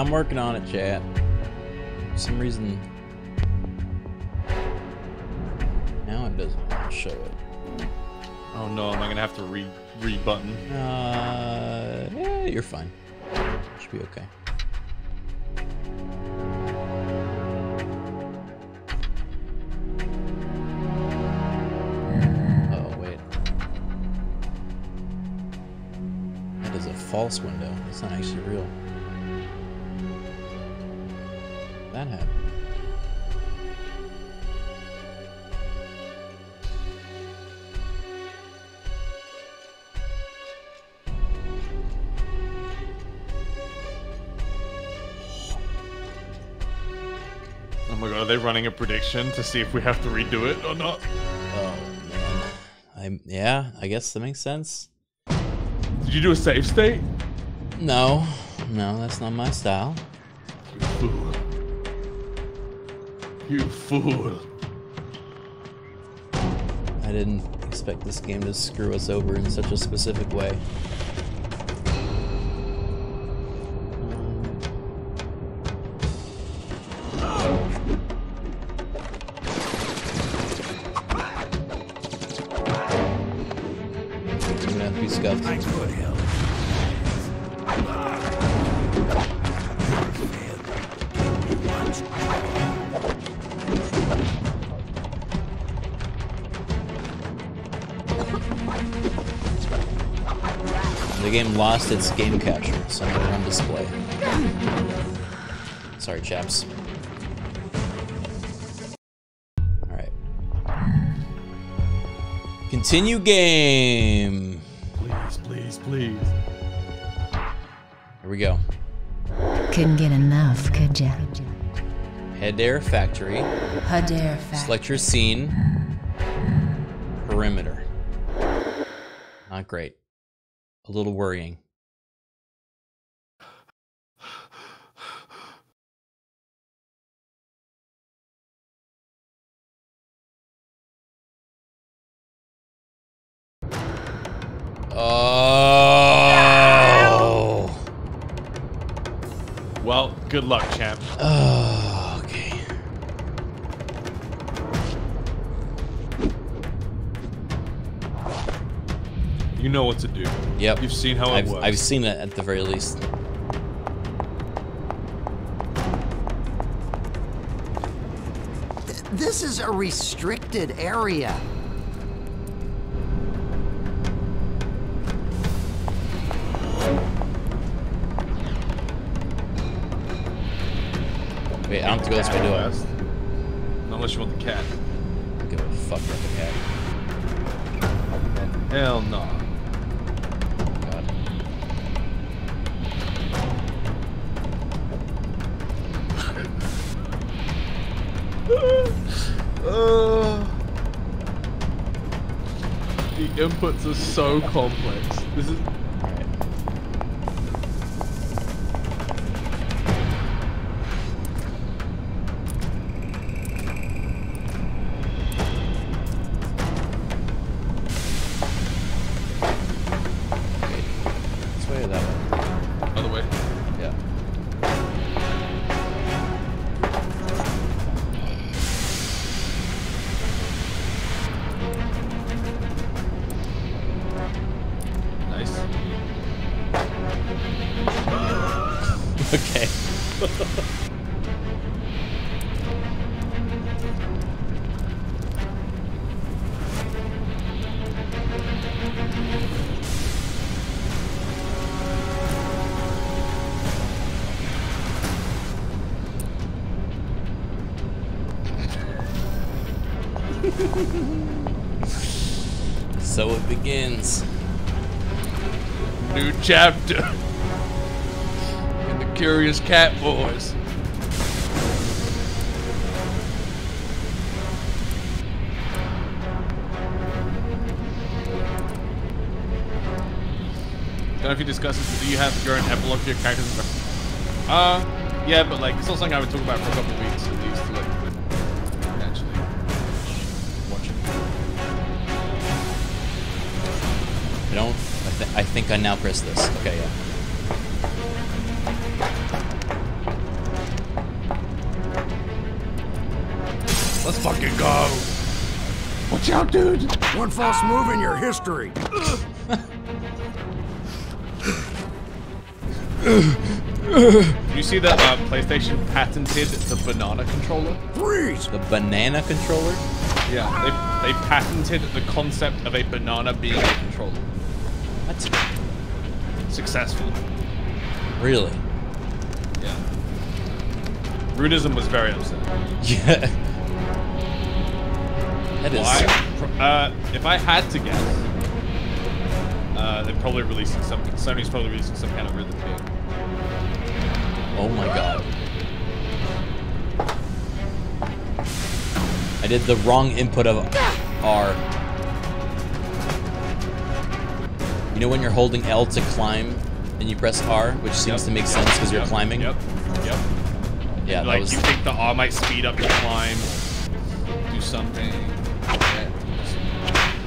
I'm working on it, chat. For some reason. Now it doesn't show it. Oh no, am I gonna have to re re button? Uh, yeah, you're fine. Should be okay. Oh wait, that is a false window. It's not actually real. That happened. Oh my god, are they running a prediction to see if we have to redo it or not? Oh man, I yeah, I guess that makes sense. Did you do a save state? No, no, that's not my style. You fool. I didn't expect this game to screw us over in such a specific way. Its game capture, so I'm on display. Sorry, chaps. Alright. Continue game. Please, please, please. Here we go. Couldn't get enough, could ya? Hedare Factory. Hedare Factory. Select your scene. Perimeter. Not great. A little worrying. Good luck, champ. Oh, okay. You know what to do. Yep. You've seen how I've, works. I've seen it at the very least. This is a restricted area. Wait, I don't have to go this way, do I? West. Unless you want the cat. Don't give a fuck about the cat. Hell no. Uh, the inputs are so complex. This is. Chapter. In the Curious Cat Boys. Don't know if you discussed this, but do you have your own epilogue for your characters? Uh, yeah, but like, it's not something I would talk about for a couple think I now press this. Okay, yeah. Let's fucking go. Watch out, dude. One false move in your history. You see that uh, PlayStation patented the banana controller? Freeze! The banana controller? Yeah, they, they patented the concept of a banana being a controller. That's Successfully. really. Yeah. Rudism was very upset. Yeah. That is. Why? Uh, if I had to guess, uh, they're probably releasing some. Sony's probably releasing some kind of rhythm game. Oh my god. I did the wrong input of R. know when you're holding L to climb and you press R, which seems Yep, to make yep, sense because you're climbing? Yep. Yep. Yeah, that like was. you think the R might speed up your climb, do something. Yeah.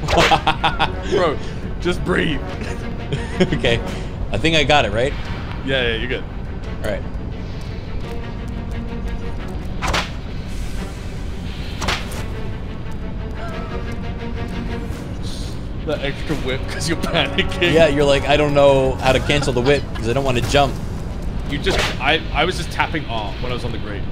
Bro, just breathe. okay. I think I got it, right? Yeah, yeah, you're good. Because you're panicking. Yeah, you're like, I don't know how to cancel the whip because I don't want to jump. You just, I, I was just tapping R when I was on the grate.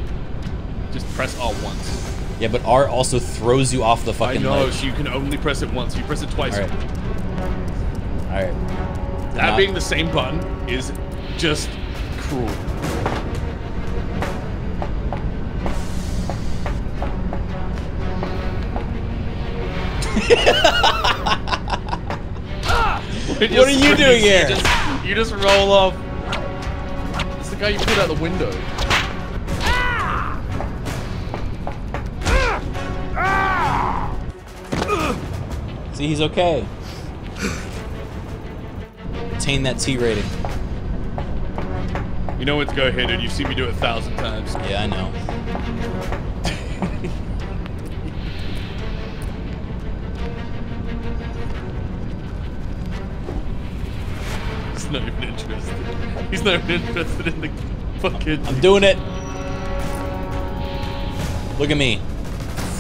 Just press R once. Yeah, but R also throws you off the fucking. I know, ledge. so you can only press it once. You press it twice. All right. All right. That Not- being the same button is just cruel. What are you doing here? You just, you just roll off. It's the guy you put out the window. See, he's okay. Attain that T rating. You know when to go hit it. You've seen me do it a thousand times. Yeah, I know. He's not interested in the fucking. I'm doing it. Look at me.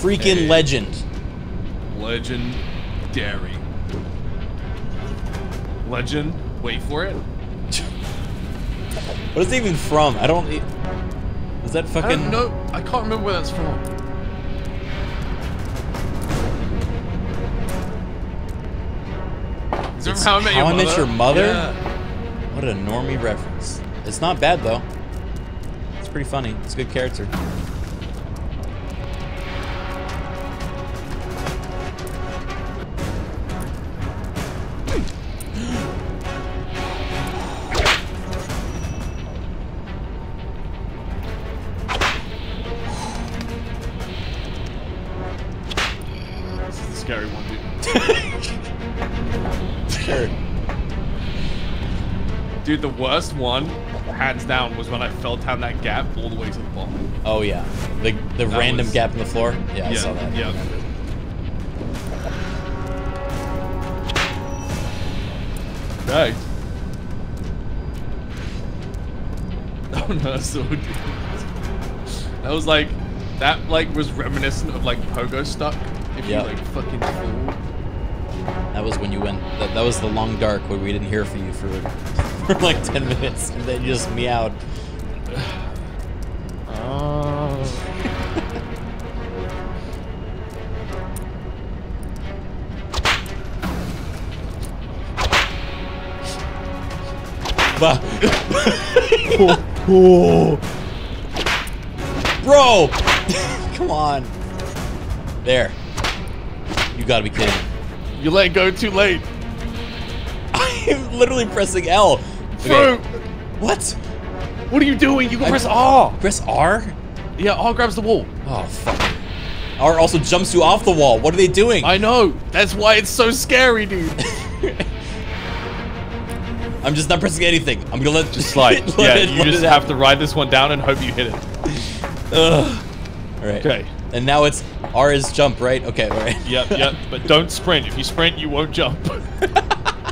Freaking Hey. legend. Legendary. Legend. Wait for it. What is it even from? I don't. Is that fucking? don't. I can't remember where that's from. Is it It's from How I Met Your Mother? Your Mother? Yeah. What a normie reference. It's not bad though. It's pretty funny. It's a good character. This is the scary one, dude. Sure. Dude, the worst one, hands down, was when I fell down that gap all the way to the bottom. Oh yeah, the the That random was- gap in the floor. Yeah, I saw that. Yeah. Nice. Oh no, so that was like that like was reminiscent of like Pogostuck. If Yep. you like fucking fall. That was when you went. That, that was the long dark where we didn't hear from you for for like ten minutes, and then you just meowed. Oh. Bah. Bro! Come on. There. You gotta be kidding. You let go too late. I'm literally pressing L. Fruit. What? What are you doing? You can I- press R. Press R? Yeah, R grabs the wall. Oh, fuck. R also jumps you off the wall. What are they doing? I know. That's why it's so scary, dude. I'm just not pressing anything. I'm gonna let Just slide. let yeah, it- you just have to ride this one down and hope you hit it. Ugh. All right. Okay. And now it's R is jump, right? Okay, all right. Yep, yep. But don't sprint. If you sprint, you won't jump.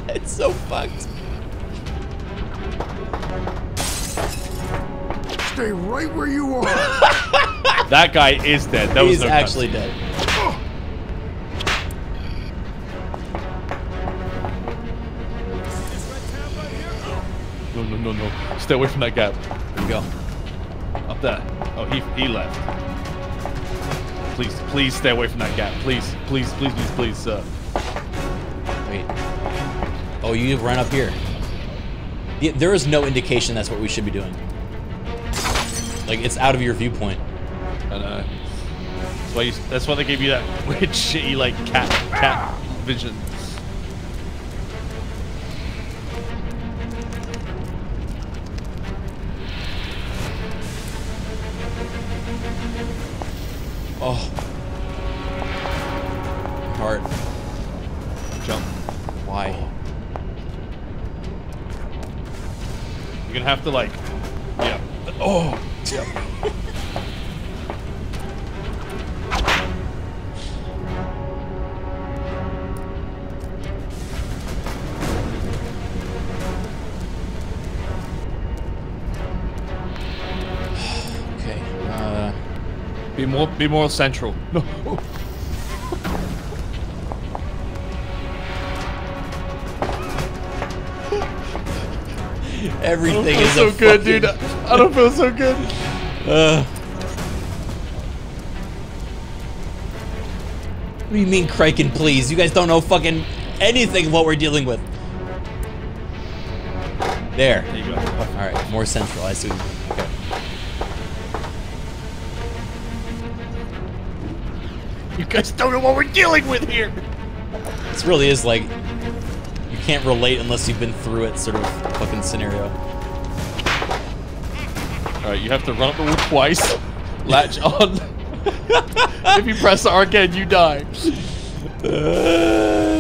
it's so fucked. Right where you are. that guy is dead. That was no actually cutscene. dead. No, no, no, no. Stay away from that gap. There you go. Up there. Oh, he he left. Please, please stay away from that gap. Please, please, please, please, please, sir. Wait. Oh, you ran up here. Yeah, there is no indication that's what we should be doing. Like, it's out of your viewpoint. Know. Uh, that's why you, that's why they gave you that weird shitty like cat cat vision. Be more, central. No. Everything I is don't a feel so good, dude. I don't feel so good. Uh, what do you mean, Criken, please? You guys don't know fucking anything of what we're dealing with. There. There you go. Alright, more central. I see. Guys don't know what we're dealing with here. This really is like you can't relate unless you've been through it sort of fucking scenario. All right, you have to run up the wall twice. Latch on. if you press R again, you die. Okay.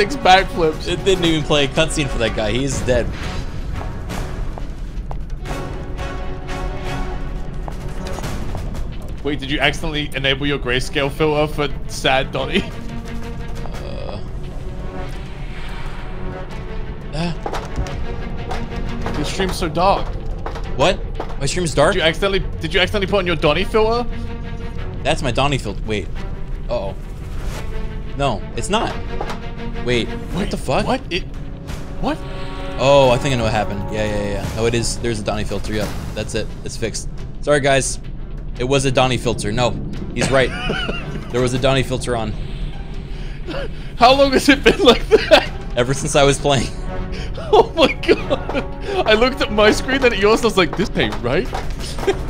six backflips. It didn't even play a cutscene for that guy. He's dead. Wait, did you accidentally enable your grayscale filter for sad Donnie? Uh, Your stream's so dark. what? My stream's dark? Did you accidentally did you accidentally put on your Donnie filter? That's my Donnie filter. Wait. Uh oh. No, it's not. Wait. What the fuck? What? It What? Oh, I think I know what happened. Yeah, yeah, yeah. Oh, it is. There's a Donnie filter. Yep. That's it. It's fixed. Sorry, guys. It was a Donnie filter. No, he's right. there was a Donnie filter on How long has it been like that? ever since I was playing. Oh my god. I looked at my screen then at yours and I was like, this ain't right.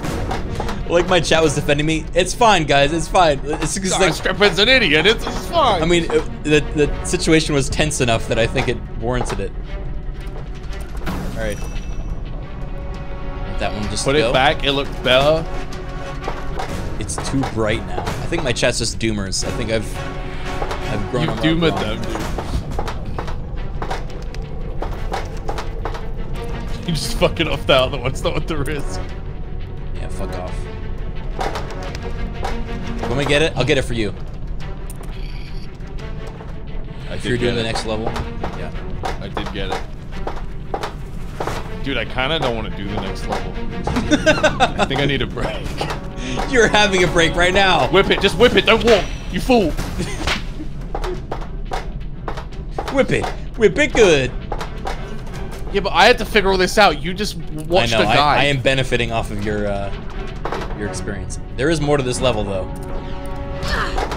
Like my chat was defending me. It's fine, guys. It's fine. It's because Nah, Strippin's an idiot. It's, it's fine. I mean, it, the the situation was tense enough that I think it warranted it. All right. Let that one just Put go. it back. It looked better. It's too bright now. I think my chat's just doomers. I think I've I've grown You doomed them, dude. You just fucking off the other one's not what there is. Yeah, fuck off. When we get it, I'll get it for you. I If you're doing the next level. Yeah. I did get it. Dude, I kind of don't want to do the next level. I think I need a break. You're having a break right now. Whip it. Just whip it. Don't walk. You fool. Whip it. Whip it good. Yeah, but I had to figure all this out. You just watched I know. a guy. I, know I am benefiting off of your uh, your experience. There is more to this level though.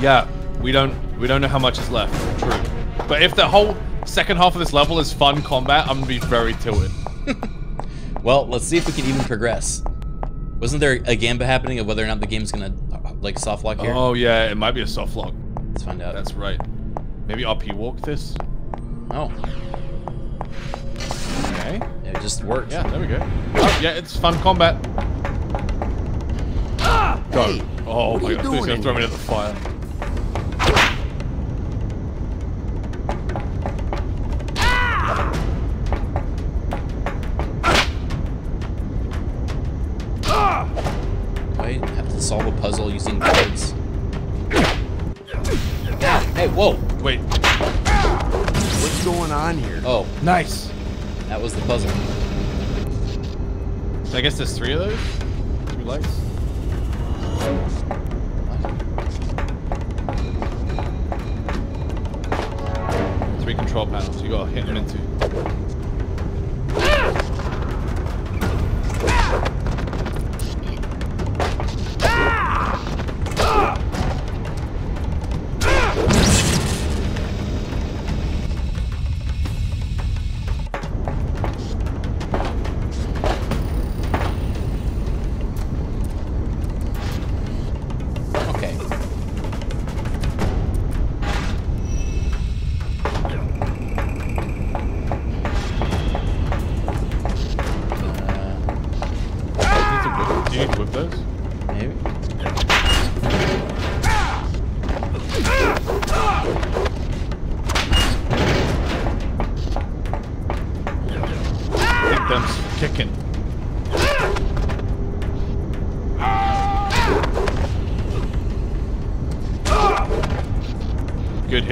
Yeah, we don't we don't know how much is left. True. But if the whole second half of this level is fun combat, I'm gonna be very tilted. Well, let's see if we can even progress. Wasn't there a gambit happening of whether or not the game's gonna uh, like soft lock here? Oh yeah, it might be a soft lock. Let's find out. That's right. Maybe RP walk this. Oh, Okay. it just worked. Yeah, there we go. Oh, yeah, it's fun combat. Go. Hey, oh my god, he's doing gonna throw me here? into the fire. Wait, have to solve a puzzle using cards. Hey, whoa! Wait. What's going on here? Oh, Nice. that was the puzzle. I guess there's three of those? Two lights? Three control panels. You gotta hit them into.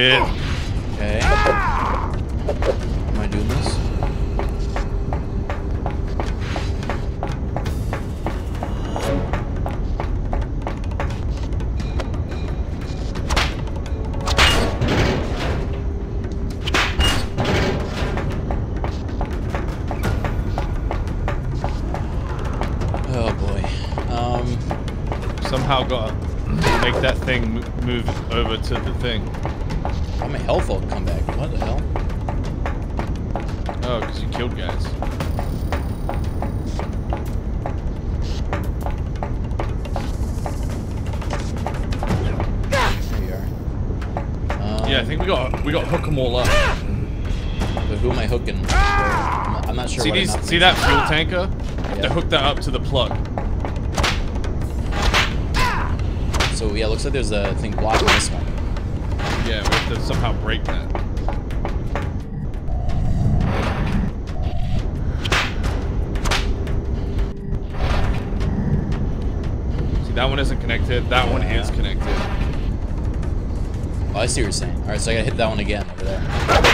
Good hit. Okay. Am I doing this? Oh boy. Um, Somehow got to make that thing move over to the thing. See what I'm these? not See that fuel tanker? Yeah. To hook that up to the plug. So yeah, looks like there's a thing blocking this one. Yeah, we have to somehow break that. See, that one isn't connected. That one is connected. Oh, I see what you're saying. All right, so I gotta hit that one again over there.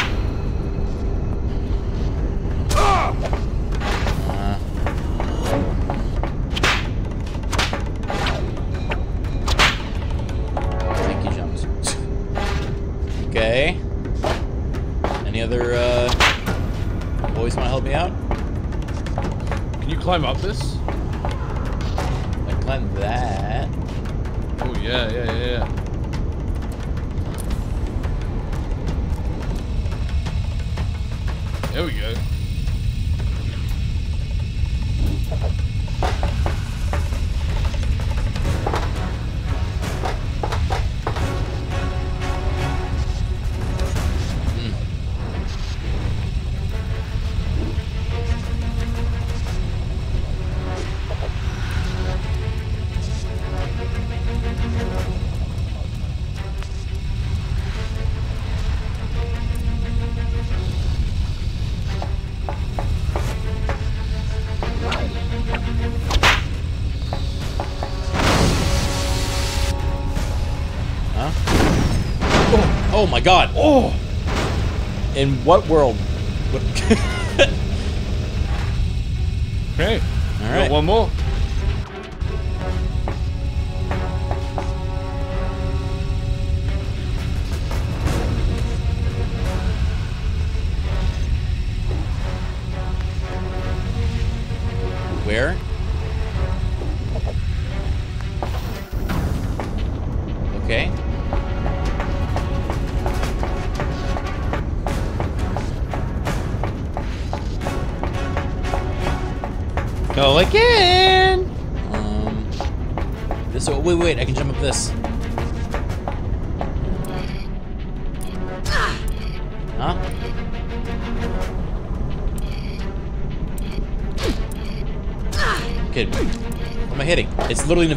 Oh, my god. Oh. In what world? Okay. All right. Got one more.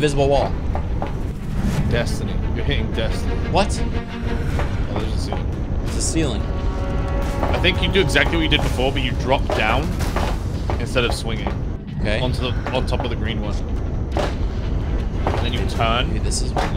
Invisible wall. Destiny. You're hitting destiny. What? Oh, there's a ceiling. It's a ceiling. I think you do exactly what you did before, but you drop down instead of swinging. Okay. Onto the on top of the green one. And then you turn. This is what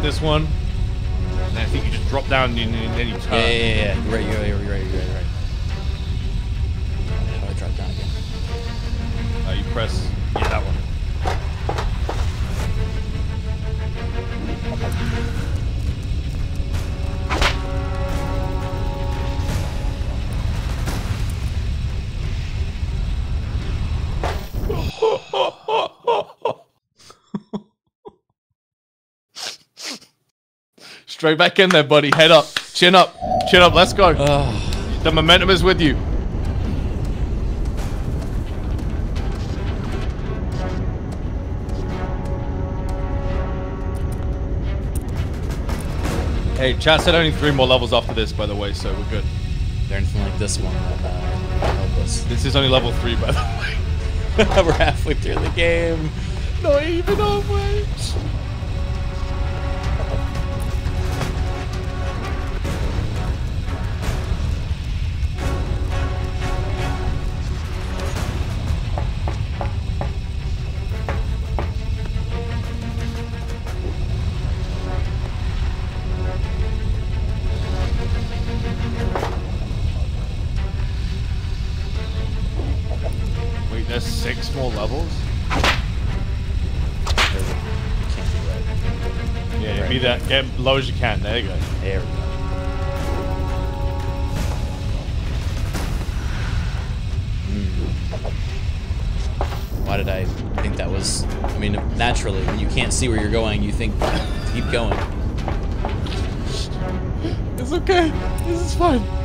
Make this one, and I think you just drop down and then you turn. Yeah, yeah, yeah. yeah. You're right. You're right. You're right. You're right. You're right. Straight back in there, buddy. Head up. Chin up. Chin up. Let's go. The momentum is with you. Hey, chat said only three more levels after this, by the way, so we're good. Is anything like this one uh, help us? This is only level three, by the way. we're halfway through the game. Not even halfway. Low as you can. There you go. There we go. Hmm. Why did I think that was? I mean, naturally, when you can't see where you're going, you think keep going. It's okay. This is fine.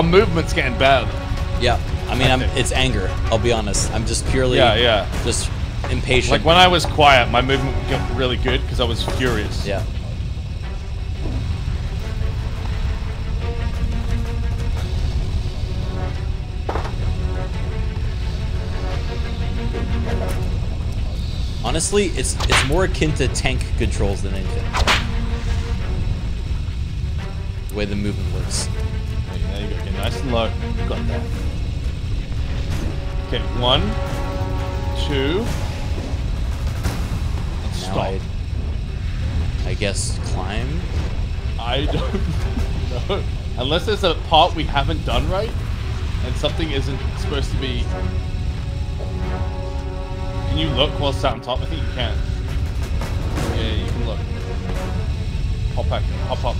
Our movement's getting better. Yeah, I mean, I'm, it's anger. I'll be honest. I'm just purely, Yeah, yeah. just impatient. Like when I was quiet, my movement would get really good because I was furious. Yeah. Honestly, it's it's more akin to tank controls than anything. The way the movement nice. Got that. Okay, one, two. Stop. I, I guess climb. I don't know. Unless there's a part we haven't done right, and something isn't supposed to be. Can you look while sat on top? I think you can. Yeah, you can look. Hop back, hop up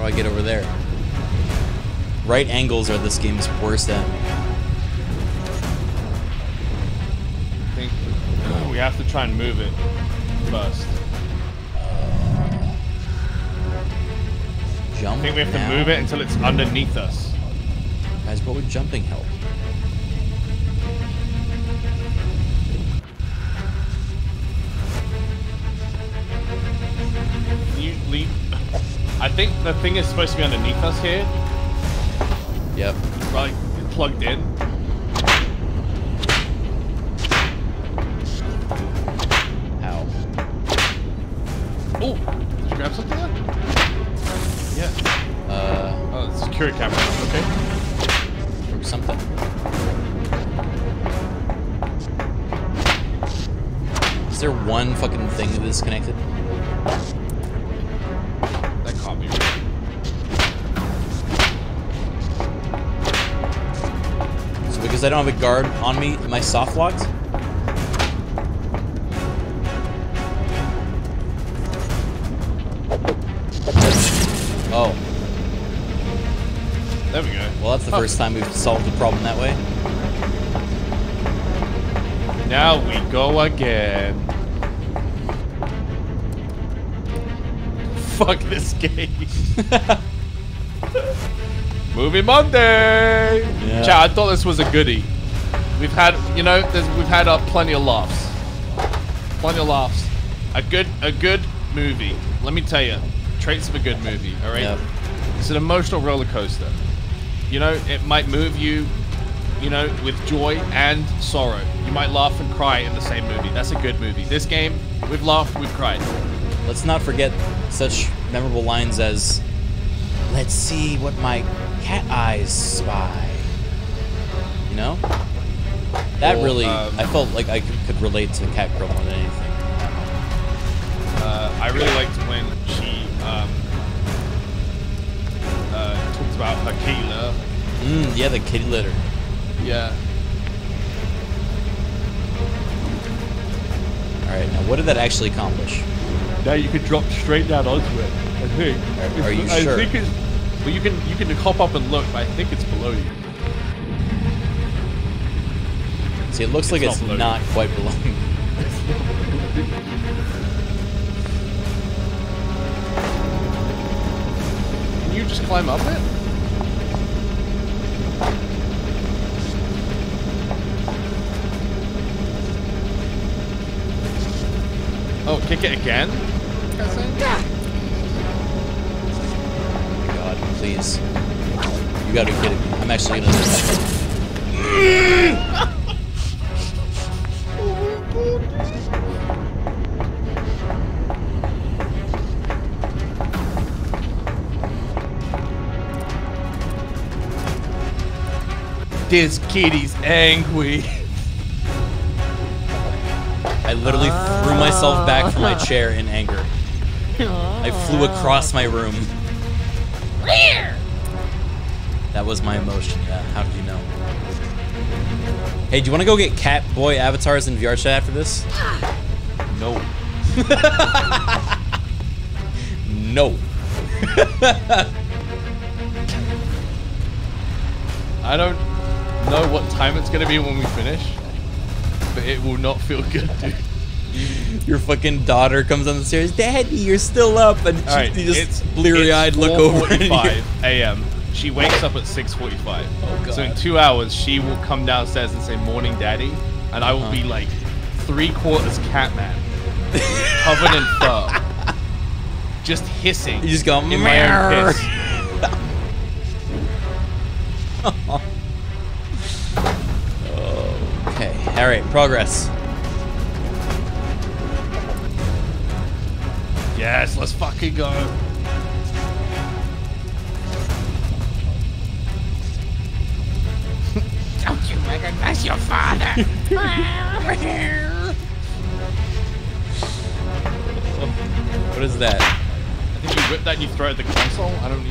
do I get over there? Right angles are this game's worst enemy. I think we have to try and move it first. Jump. I think we have now? to move it until it's underneath us. Guys, what would jumping help? Think the thing is supposed to be underneath us here. Yep. Right, plugged in. Ow. Oh, did you grab something there? Yeah. Uh, Oh, the security camera. Okay. broke something. Is there one fucking thing that is connected? Because I don't have a guard on me, am I soft locked? Oh. There we go. Well, that's the Oh. first time we've solved the problem that way. Now we go again. Fuck this game. Movie Monday. Yeah. I thought this was a goodie. We've had, you know, there's, we've had uh, plenty of laughs. Plenty of laughs. A good, a good movie. Let me tell you, traits of a good movie. All right. Yep. It's an emotional roller coaster. You know, it might move you, you know, with joy and sorrow. You might laugh and cry in the same movie. That's a good movie. This game, we've laughed, we've cried. Let's not forget such memorable lines as, "Let's see what my cat eyes spy." You know, that Or, really, um, I felt like I could, could relate to Cat Girl more than anything. Uh, I really liked when she um, uh, talked about her kitty litter. Mm, yeah, the kitty litter. Yeah. All right, now what did that actually accomplish? Now you can drop straight down onto it. I think. Are- are you I sure? think it's. Well, you can you can hop up and look, but I think it's below you. See, it looks like It's it's not not quite me. Can you just climb up it? Oh, kick it again? God, please. You gotta be kidding me. I'm actually gonna. This kitty's angry. I literally threw myself back from my ah. chair in anger. I flew across my room. That was my emotion. Yeah. How did you know? Hey, do you want to go get cat boy avatars in VR chat after this? No. no. I don't know what time it's gonna be when we finish, but it will not feel good, dude. Your fucking daughter comes on the stairs. Daddy, you're still up, and she, right, you just bleary-eyed look over. 4:45 a.m. She wakes up at 6:45. Oh, So in two hours, she will come downstairs and say "Morning, Daddy," and I will Uh-huh. be like three quarters Catman, covered in fur, just hissing. You just go, in my own "Meow." piss. Progress. Yes, let's fucking go. Don't you recognize your father? Over here. What is that? I think you whip that and you throw it at the console. I don't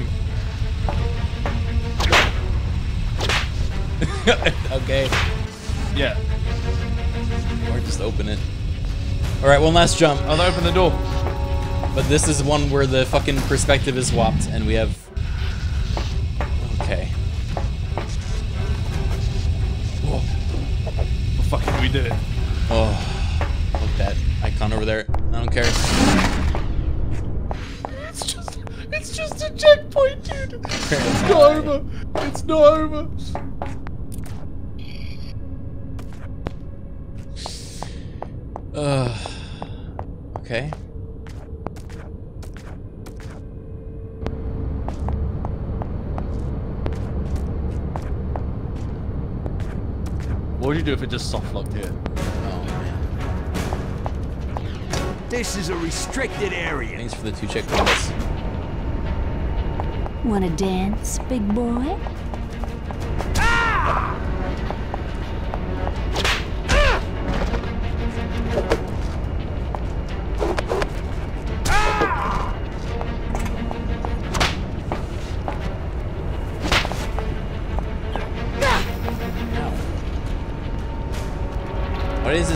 even. Open it. All right. One last jump. Oh, I'll open the door. But this is one where the fucking perspective is swapped, and we have. Soft locked here? This is a restricted area. Thanks for the two checkpoints. Wanna dance, big boy?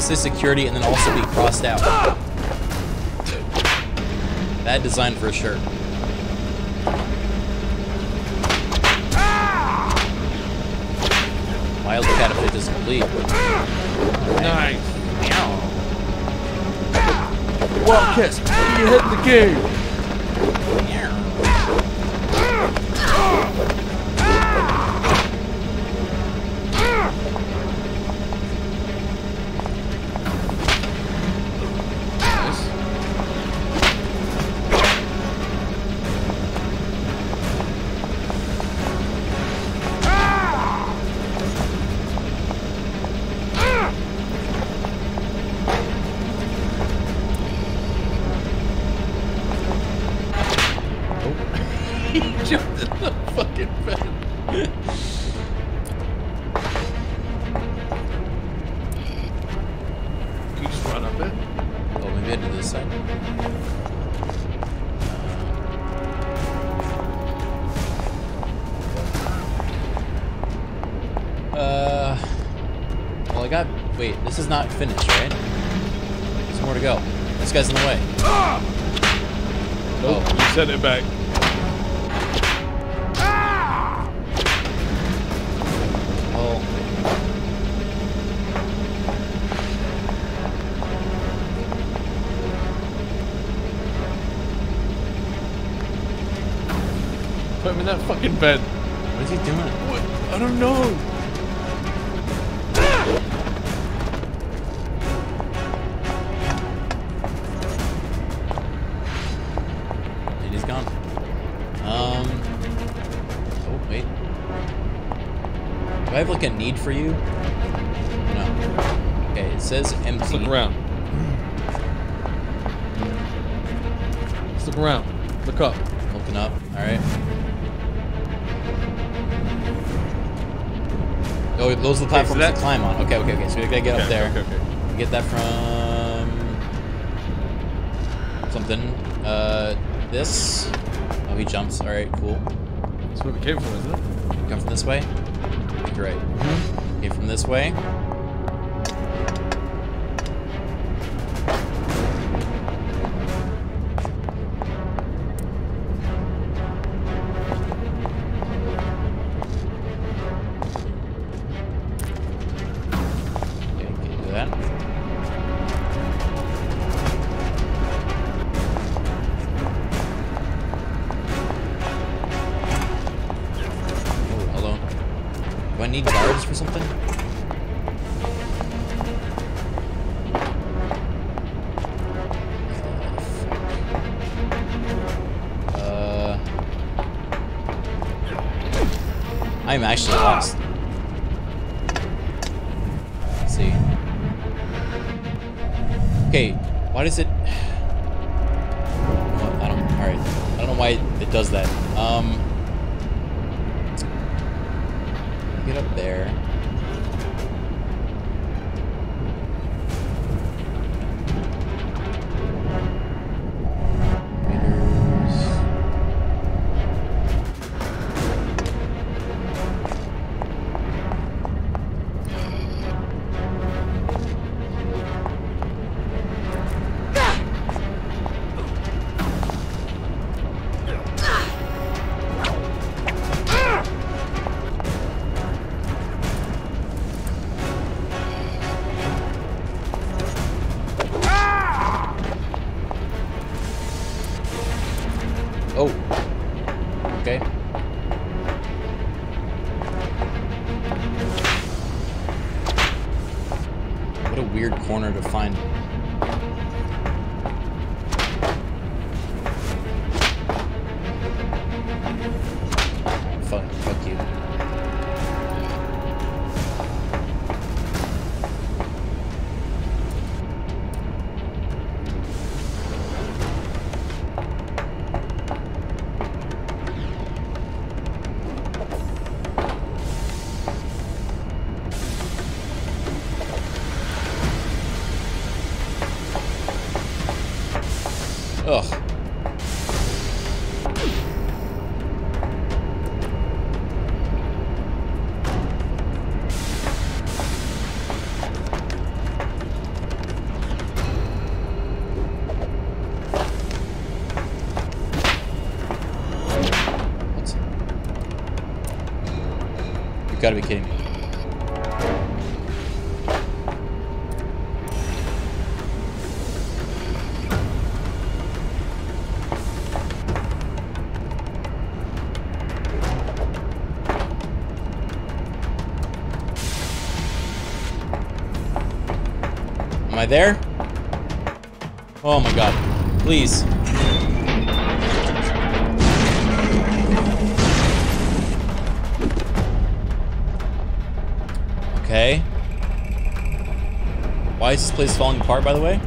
Why this security and then also be crossed out? Bad design for a shirt. Wild cat if it doesn't bleed. Nice. Wildcats, you hit the game. For you? No. Okay, it says empty. Let's look around. Let's look around. Look up. Looking up. All right. Oh, those are the Okay, so platforms to climb on. Okay, okay, okay. So we gotta get up there. okay, okay. Get that from something. Uh, this. Oh, he jumps. All right, cool. That's where we came from, isn't it? Come from this way. You're right. Okay, from this way. Actually I there? Oh my god. Please. Okay. Why is this place falling apart, by the way?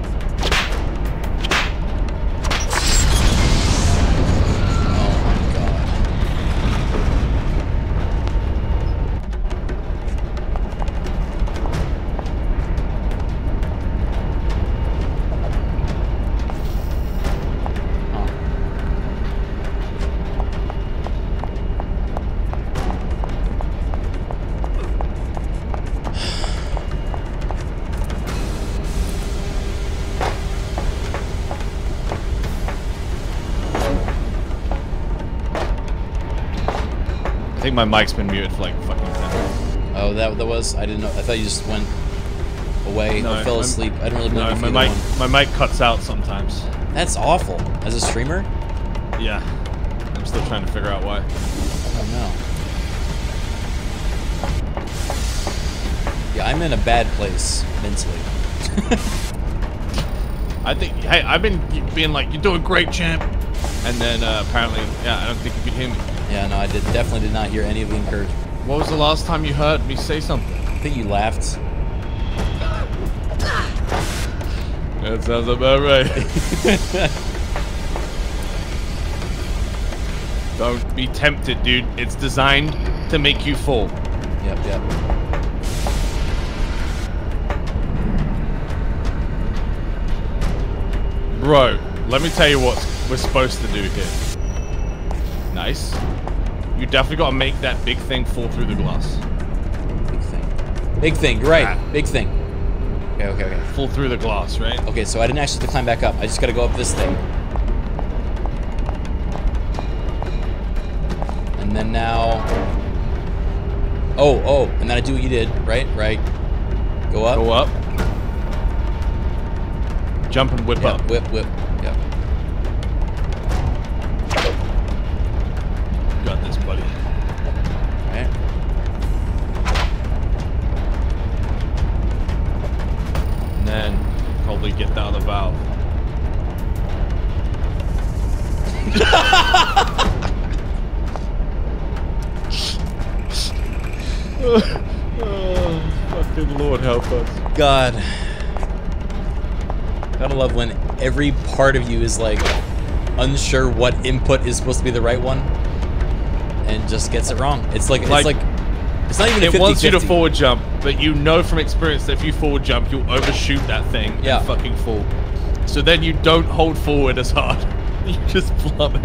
My mic's been muted for like fucking 10 minutes. Oh, that that was. I didn't know. I thought you just went away or fell asleep. I didn't really believe No, my mic, one. my mic cuts out sometimes. That's awful. As a streamer, Yeah. I'm I'm still trying to figure out why. I don't know. Yeah, I'm in a bad place mentally. I think, hey, I've been being like, you're doing great, champ. And then uh, apparently, yeah, I don't think you could hear me. Yeah, no, I did definitely did not hear any of the encouragement. What was the last time you heard me say something? I think you laughed. That sounds about right. Don't be tempted, dude. It's designed to make you fall. Yep, yep. Bro, let me tell you what we're supposed to do here. You definitely got to make that big thing fall through the glass. Big thing. Big thing, right. Big thing. Okay, okay, okay. Fall through the glass, right? Okay, so I didn't actually have to climb back up. I just gotta go up this thing. And then now... Oh, oh, and then I do what you did, right? Right. Go up. Go up. Jump and whip Yeah, up. Whip, whip. Part of you is like unsure what input is supposed to be the right one and just gets it wrong. It's like, Like, it's like it's not even a It 50 wants you to forward jump, but you know from experience that if you forward jump, you'll overshoot that thing Yeah. and fucking fall. So then you don't hold forward as hard. You just plummet.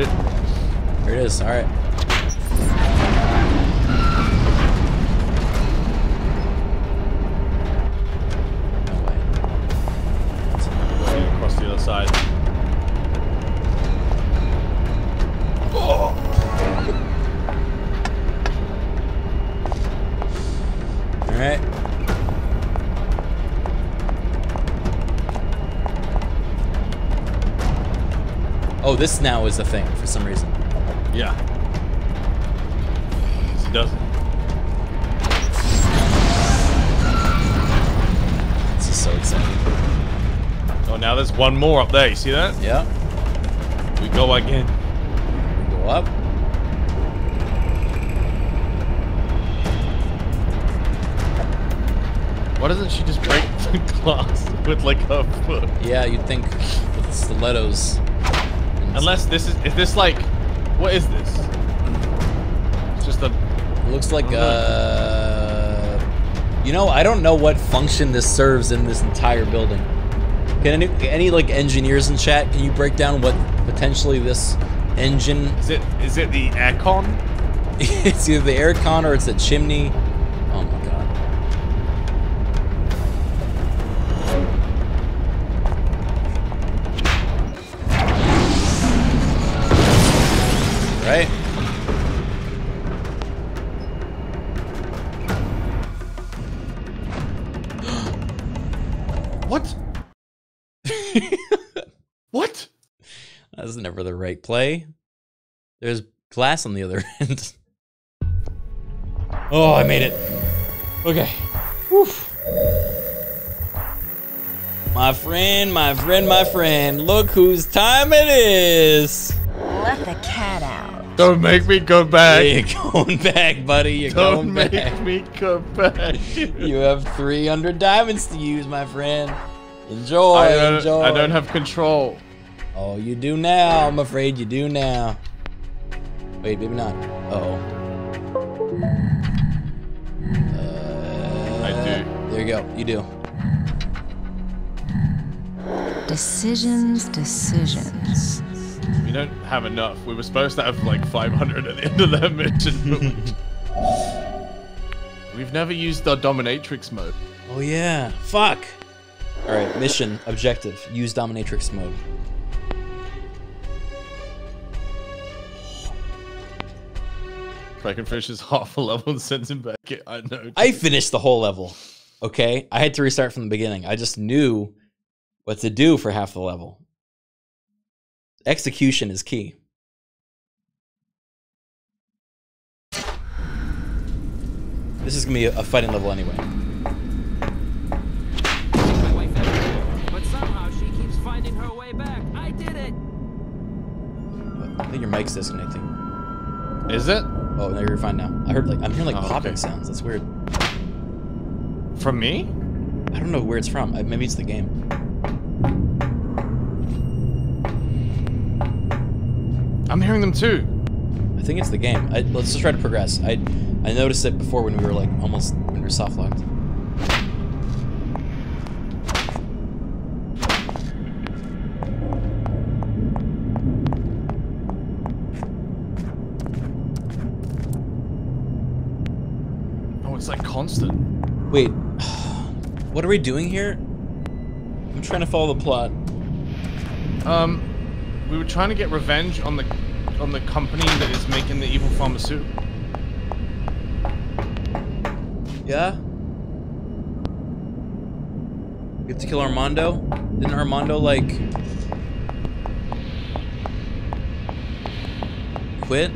There it is. All right. This now is a thing for some reason. Yeah. He does. This is so exciting. Oh, now there's one more up there. You see that? Yeah. We go again. We go up. Why doesn't she just break the glass with like her foot? Yeah, you'd think with stilettos. Unless this is, is this like, what is this? It's just a, It looks like uh you know, I don't know what function this serves in this entire building. Can any, any like engineers in chat, can you break down what potentially this engine is it, is it the aircon? it's either the aircon or it's a chimney. Never play. There's glass on the other end. Oh, I made it. Okay. Woof. My friend, my friend, my friend. Look whose time it is. Let the cat out. Don't make me go back. Yeah, you're going back, buddy. You're Don't going make me go back. You have 300 diamonds to use, my friend. Enjoy, I enjoy. I don't have control. Oh, you do now. I'm afraid you do now. Wait, maybe not. Uh-oh. I do. There you go. You do. Decisions, decisions. We don't have enough. We were supposed to have like 500 at the end of that mission. We've never used our dominatrix mode. Oh yeah. Fuck. All right. Mission objective: use dominatrix mode. Criken finishes half a level and sends him back. I know. I finished the whole level. Okay, I had to restart from the beginning. I just knew what to do for half the level. Execution is key. This is gonna be a fighting level anyway. But somehow she keeps finding her way back. I did it. I think your mic's disconnecting. Is it? Oh, no, you're fine now. I heard like I'm hearing like Oh, popping okay. sounds. That's weird. From me? I don't know where it's from. Uh, Maybe it's the game. I'm hearing them too. I think it's the game. I, let's just try to progress. I I noticed it before when we were like almost when we were soft locked. Oh, it's like constant. Wait, what are we doing here? I'm trying to follow the plot. Um, we were trying to get revenge on the on the company that is making the evil pharmaceutical. Yeah. We have to kill Armando. Didn't Armando like quit?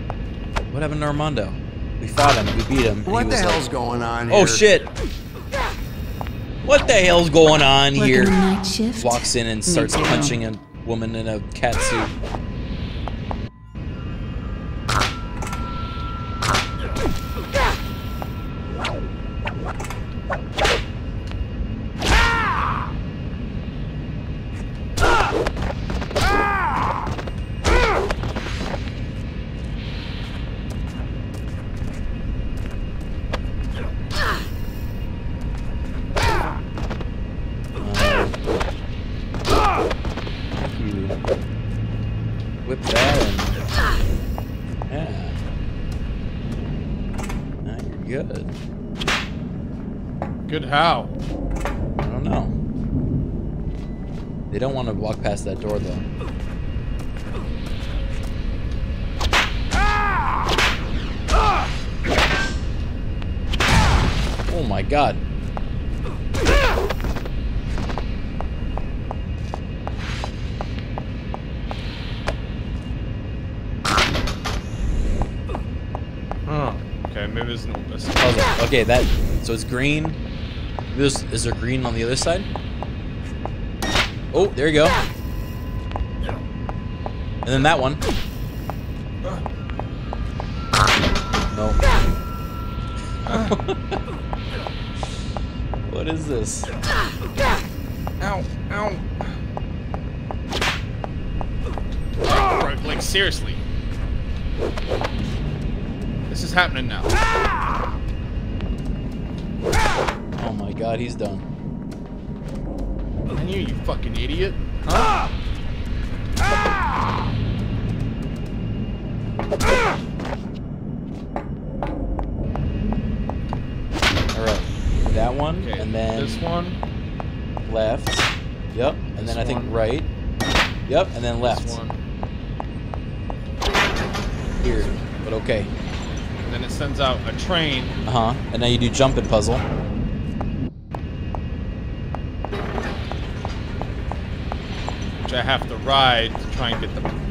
What happened to Armando? We fought him. We beat him. and he What the was like- hell's going on Oh shit! What the hell's going on Working here? night shift? Walks in and starts punching a woman in a cat suit. That door though. Oh my god. Oh, okay. Maybe there's no. there's- Puzzle. Okay, that so it's green. This is there green on the other side? Oh, there you go. And then that one. No. what is this? Ow! Ow! Bro, like seriously. This is happening now. Oh my god, he's done. And you, you fucking idiot. Right. Yep, and then left. This one. Weird, but okay. And then it sends out a train. Uh huh. And now you do jumping puzzle. which I have to ride to try and get the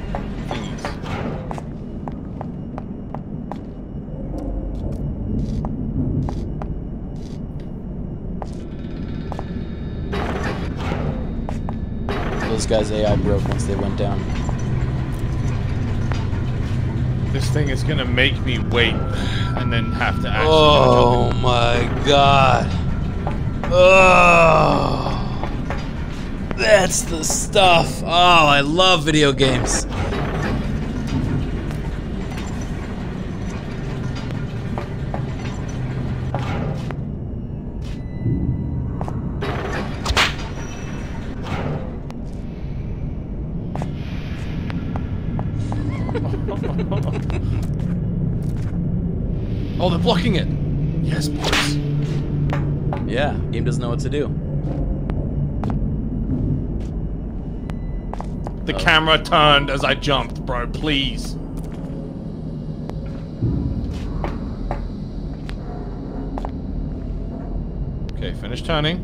guys' AI broke once they went down. This thing is gonna make me wait and then have to actually. Oh my god. Oh. That's the stuff. Oh, I love video games. To do. The Oh. camera turned as I jumped, bro. Please. Okay, finish turning.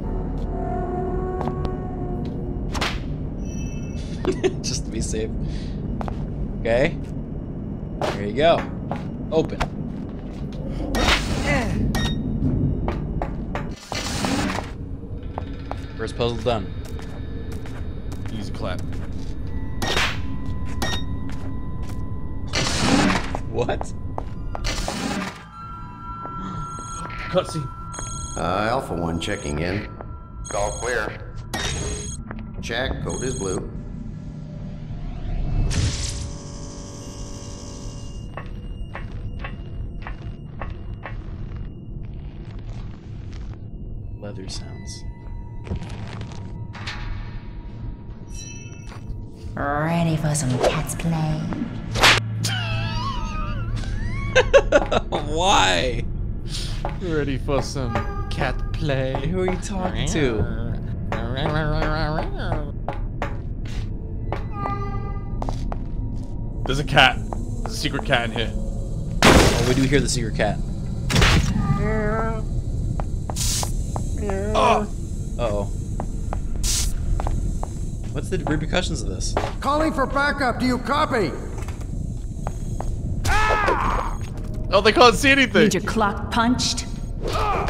Just to be safe. Okay. There you go. Open. Puzzle done. Easy clap. What? Cutscene. Uh, Alpha 1 checking in. All clear. Check, code is blue. Ready for some cat's play? Why? Ready for some cat play? Who are you talking to? There's a cat. There's a secret cat in here. Oh, we do hear the secret cat. Oh. Uh oh. What's the repercussions of this? Calling for backup. Do you copy? Oh, they can't see anything. Need your clock punched? Is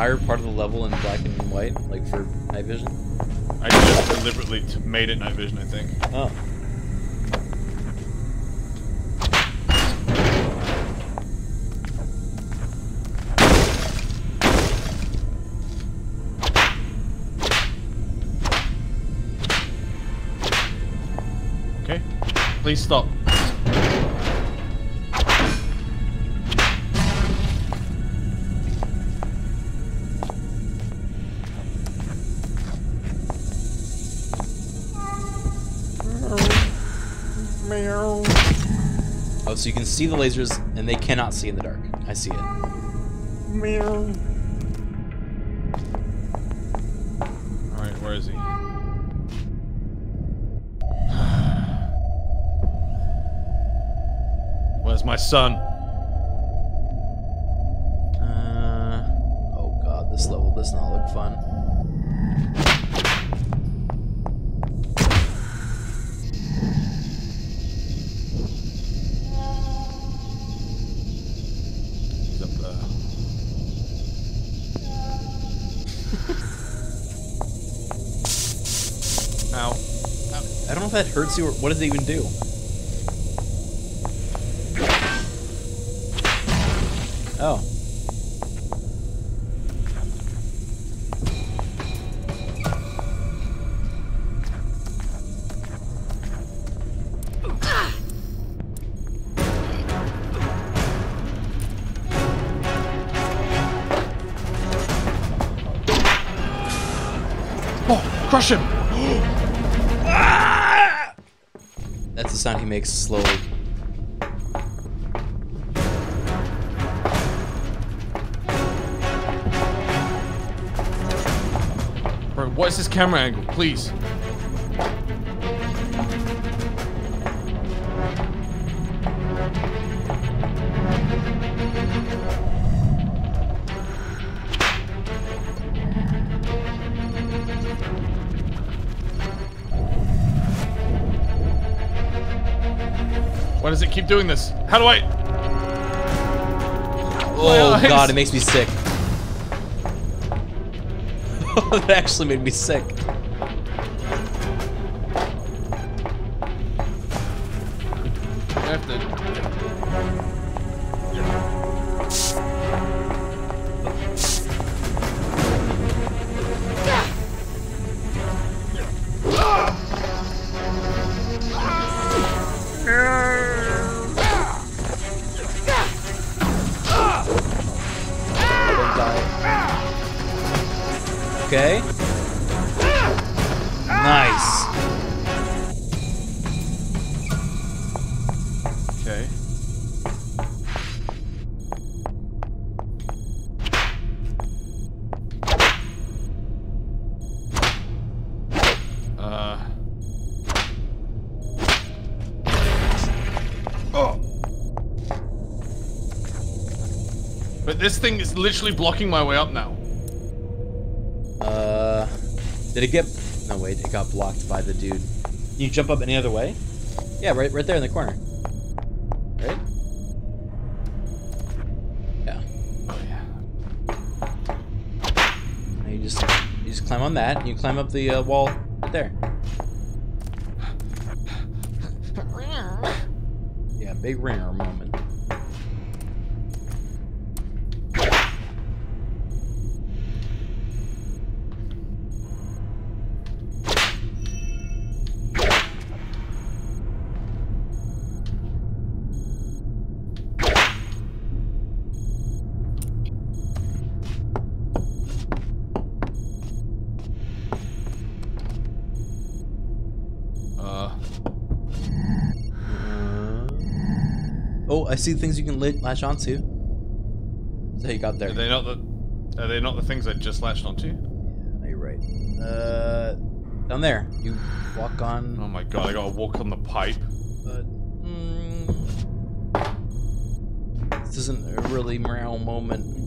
entire part of the level in black and white, like for night vision? I just deliberately t- made it night vision, I think. Oh. Okay. Please stop. So you can see the lasers and they cannot see in the dark. I see it. Alright, where is he? Where's my son? You or what does it even do? Makes slowly. Bro, what is this camera angle? Please. Keep doing this? How do I? Oh god, it makes me sick. that actually made me sick. This thing is literally blocking my way up now. Uh, did it get? No, wait, it got blocked by the dude. You jump up any other way? Yeah, right, right there in the corner. Right? Yeah. Oh yeah. Now you just you just climb on that, and you climb up the uh, wall right there. Yeah, big ringer see things you can latch onto. That's how you got there. are they not the? Are they not the things I just latched onto? No, you're right. Uh, down there. You walk on. Oh my god! I gotta walk on the pipe. But mm, this isn't a really morale moment.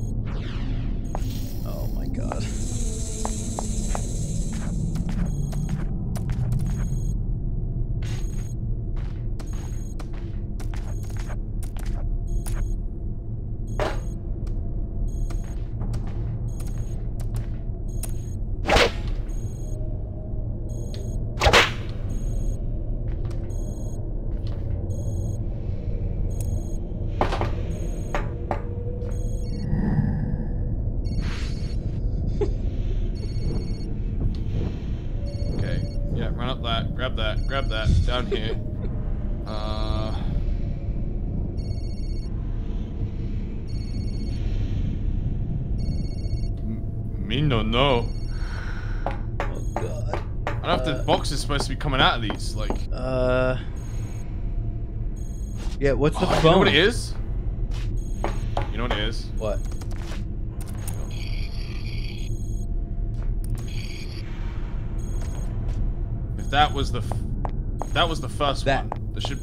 Coming out of these. Like. Uh. Yeah. What's the Oh, phone? you know what it is? You know what it is? What? If that was the, f- if that was the first That. one. There should.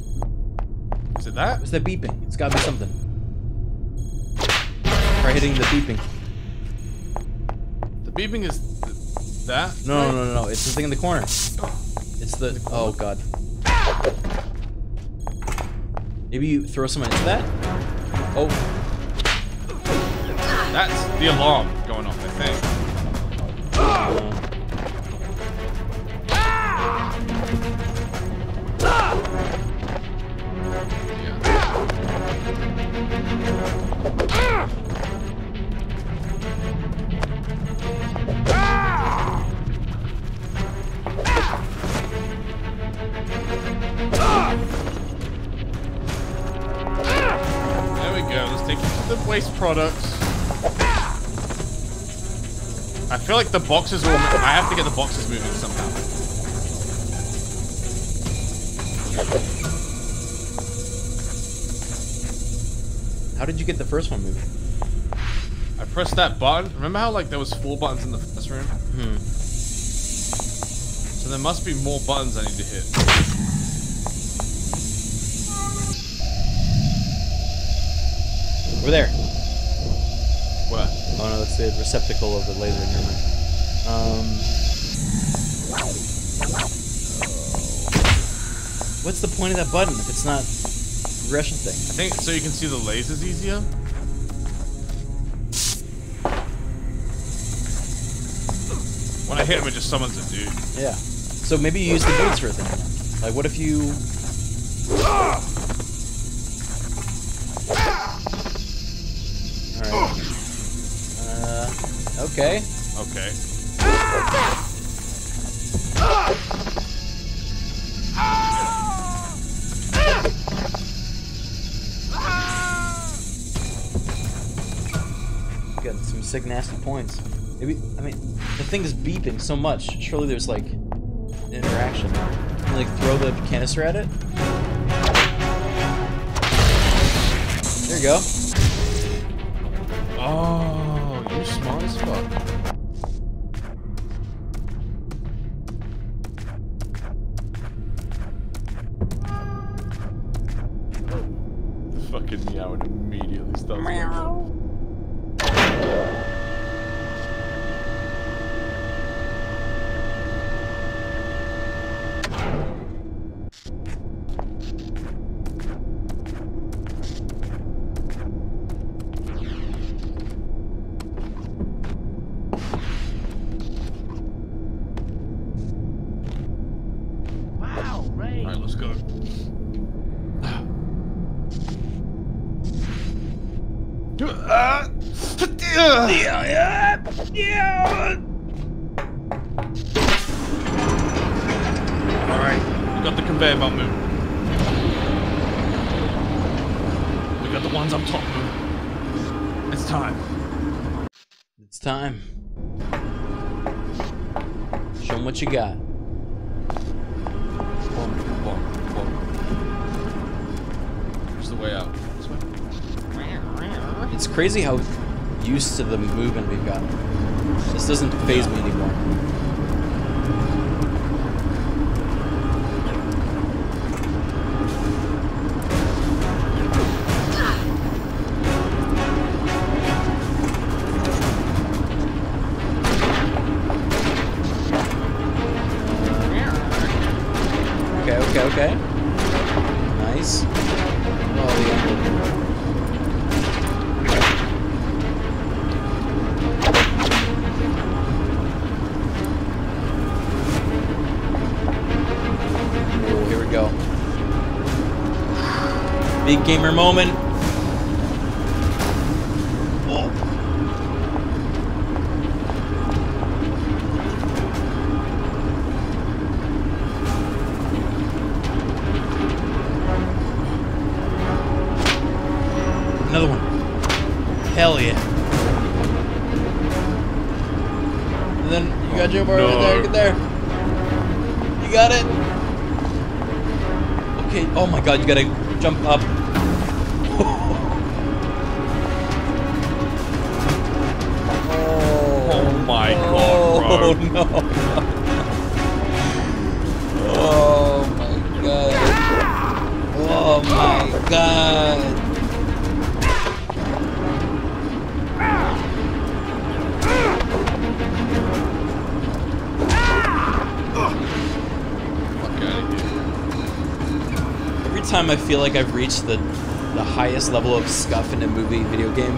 Is it that? What's that beeping? It's gotta be something. Try hitting the beeping. The beeping is th- that. No, no, no, no, no. It's the thing in the corner. The. Oh god. Maybe you throw someone into that? Oh. That's the alarm going off. I think. Like the boxes will. I have to get the boxes moving somehow. How did you get the first one moving? I pressed that button. Remember how like there was four buttons in the first room? Hmm. So there must be more buttons I need to hit. Over there. Where? Oh no, that's the receptacle of the laser. Never mind. Um. What's the point of that button if it's not progression thing? I think so you can see the lasers easier. When I hit him, it just summons a dude. Yeah. So maybe you use the dudes for a thing. Like, what if you? All right. Uh. Okay. Okay. Sick nasty points. Maybe I mean the thing is beeping so much. Surely there's like an interaction. Can like throw the canister at it. There you go. Crazy how gamer moment. Another one. Hell yeah. And then you got your bar right there, get there. You got it. Okay. Oh my god, you gotta jump up. Reached the the highest level of scuff in a movie video game,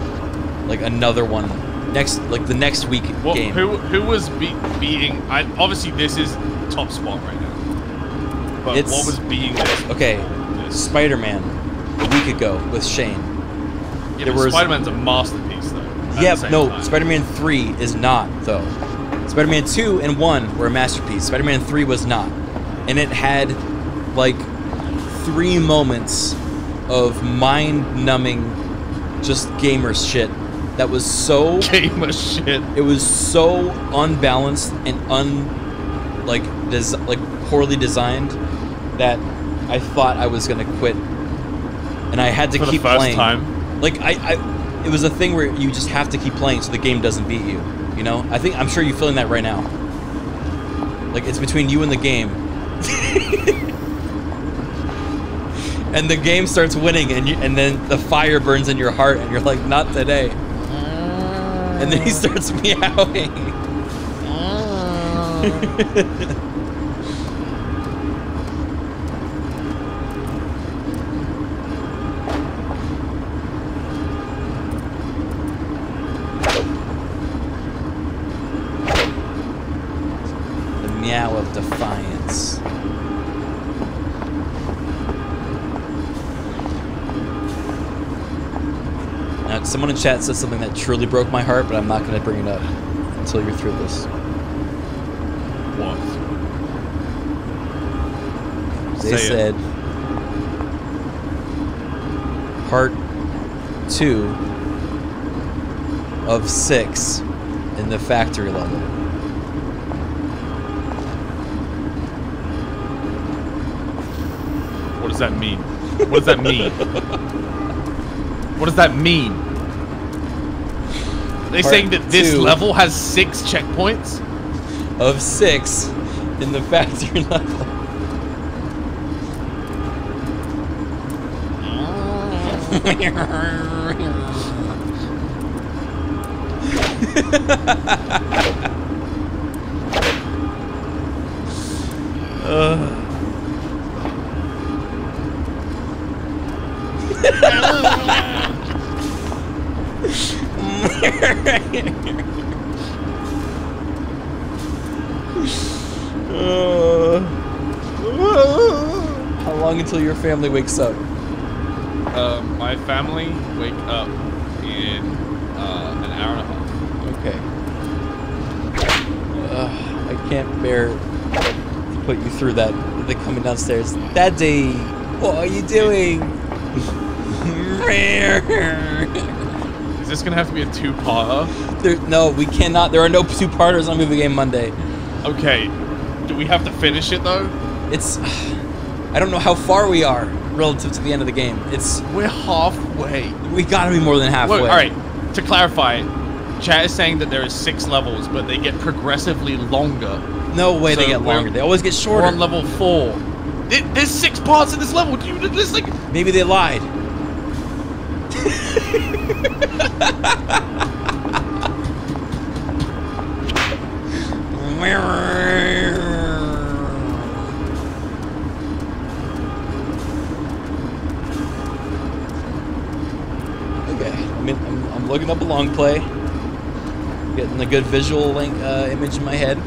like another one next like the next week What, game. who who was be- beating? I, obviously, this is top spot right now. But It's- what was beating this? Okay, Spider-Man a week ago with Shane. Yeah, there was- Spider-Man's a masterpiece, though. Yeah, no, time. Spider-Man 3 is not though. Spider-Man 2 and 1 were a masterpiece. Spider-Man 3 was not. And it had like three moments of mind-numbing just gamer shit that was so gamer shit. It was so unbalanced and un like des- like poorly designed that I thought I was going to quit. And I had to For keep playing. time? Like I, I, it was a thing where you just have to keep playing so the game doesn't beat you. You know, I think I'm sure you're feeling that right now. Like it's between you and the game, and the game starts winning, and you, and then the fire burns in your heart, and you're like, not today. And then he mm. starts meowing. Mm. Chat said something that truly broke my heart, but I'm not going to bring it up until you're through this. What? They Say it. said part two of six in the factory level. What does that mean? What does that mean? what does that mean? They Part saying that this two. level has six checkpoints? Of six in the factory level. family wakes up? Um, my family wake up in uh, an hour and a half. Okay. Ugh, I can't bear to put you through that. The coming downstairs. Daddy, what are you doing? Is this gonna have to be a two-parter? There, no, we cannot. There are no two-parters on Movie Game Monday. Okay. Do we have to finish it though? It's. I don't know how far we are relative to the end of the game. It's. We're halfway. We gotta be more than halfway. Look, all right. To clarify, chat is saying that there is six levels, but they get progressively longer. No way they get longer. They always get shorter. We're on level four. There- There's six parts in this level. Do you this like? Maybe they lied. long play, getting a good visual link, uh, image in my head.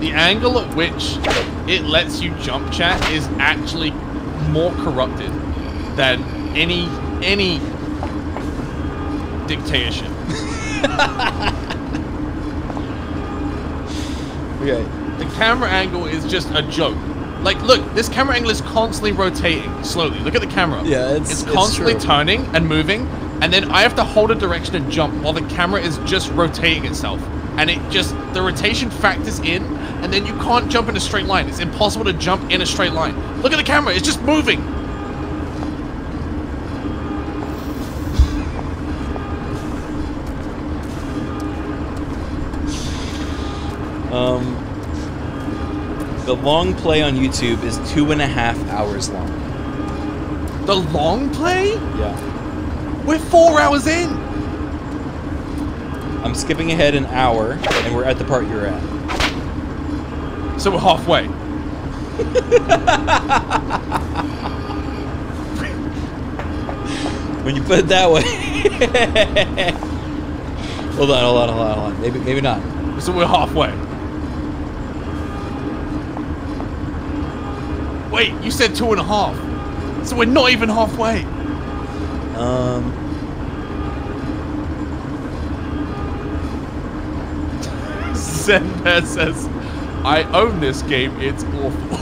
The angle at which it lets you jump chat is actually more corrupted than any any dictatorship. Okay. The camera angle is just a joke. Like, look, this camera angle is constantly rotating slowly. Look at the camera. Yeah, it's- it's it's constantly true. turning and moving, and then I have to hold a direction and jump while the camera is just rotating itself. And it just the rotation factors in, and then you can't jump in a straight line. It's impossible to jump in a straight line. Look at the camera; it's just moving. The long play on YouTube is two and a half hours long. The long play? Yeah. We're four hours in. I'm skipping ahead an hour, and we're at the part you're at. So we're halfway. when you put it that way. hold on, hold on, hold on, hold on. Maybe, maybe not. So we're halfway. Wait, you said two and a half. So we're not even halfway. Um. Zenbear says, I own this game, it's awful.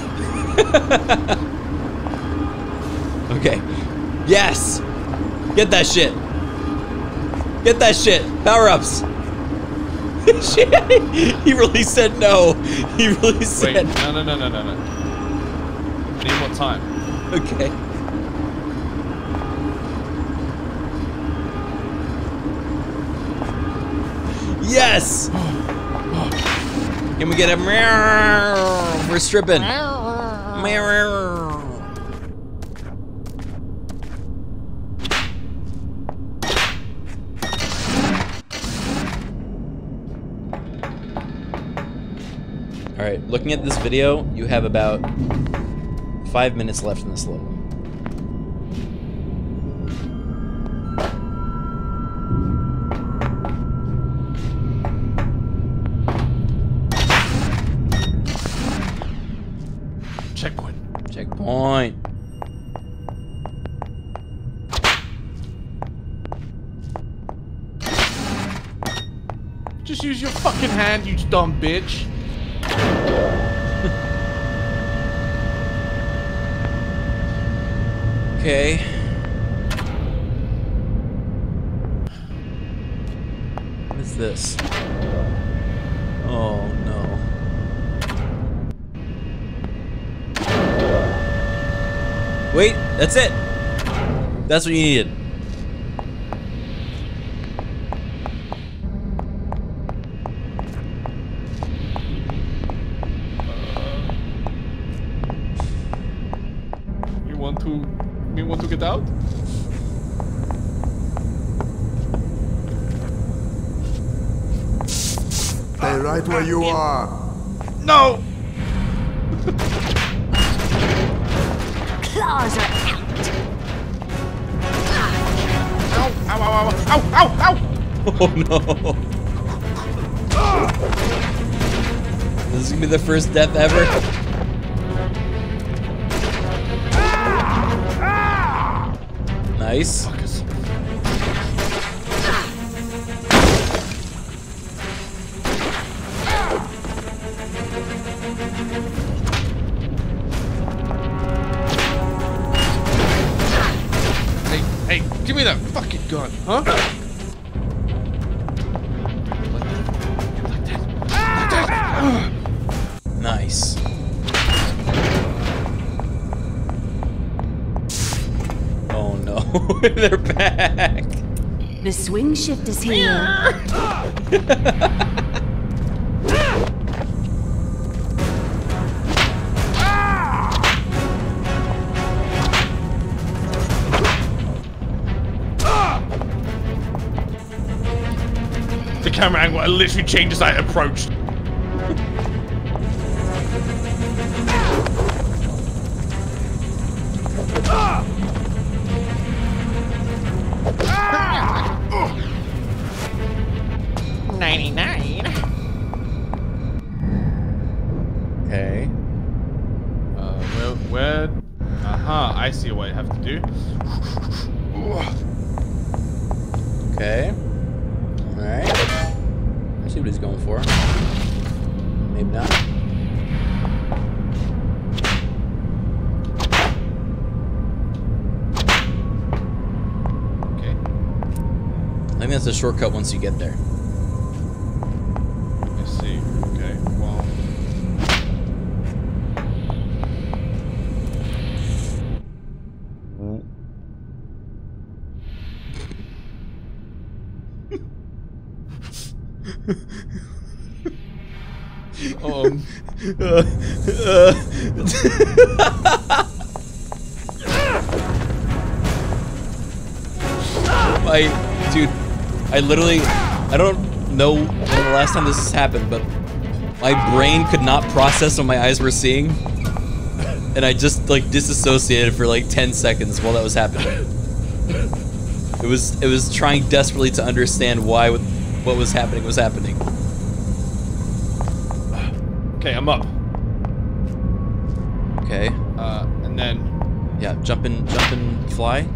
Okay. Yes. Get that shit. Get that shit. Power ups. He really said no. He really Wait, said no, no, no, no, no, no. Time. Okay. Yes. Can we get a meow? We're stripping. Meow. All right, looking at this video, you have about five minutes left in this level. Checkpoint. Checkpoint. Just use your fucking hand, you dumb bitch. Okay. What is this? Oh no. Wait, that's it. That's what you needed. Oh no. This is gonna be the first death ever. Nice. Is here. The camera angle literally changed as I approached. Get there. I see. Okay, well. um. I, dude, I literally, time this has happened, but my brain could not process what my eyes were seeing, and I just like disassociated for like 10 seconds while that was happening. It was, it was trying desperately to understand why what, what was happening was happening. Okay, I'm up. Okay. Uh, and then. Yeah, jump and jump and fly.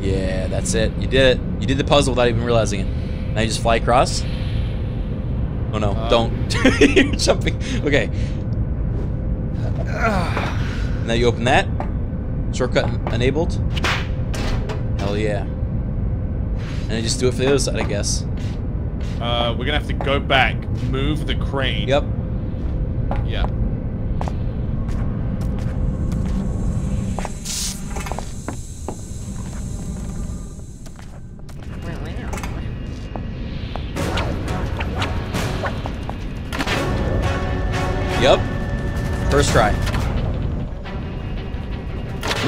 Yeah, that's it. You did it. You did the puzzle without even realizing it. Now you just fly across. Oh no, Uh, don't. You're jumping. Okay. Now you open that. Shortcut enabled. Hell yeah. And then just do it for the other side, I guess. Uh, we're gonna have to go back, move the crane. Yep.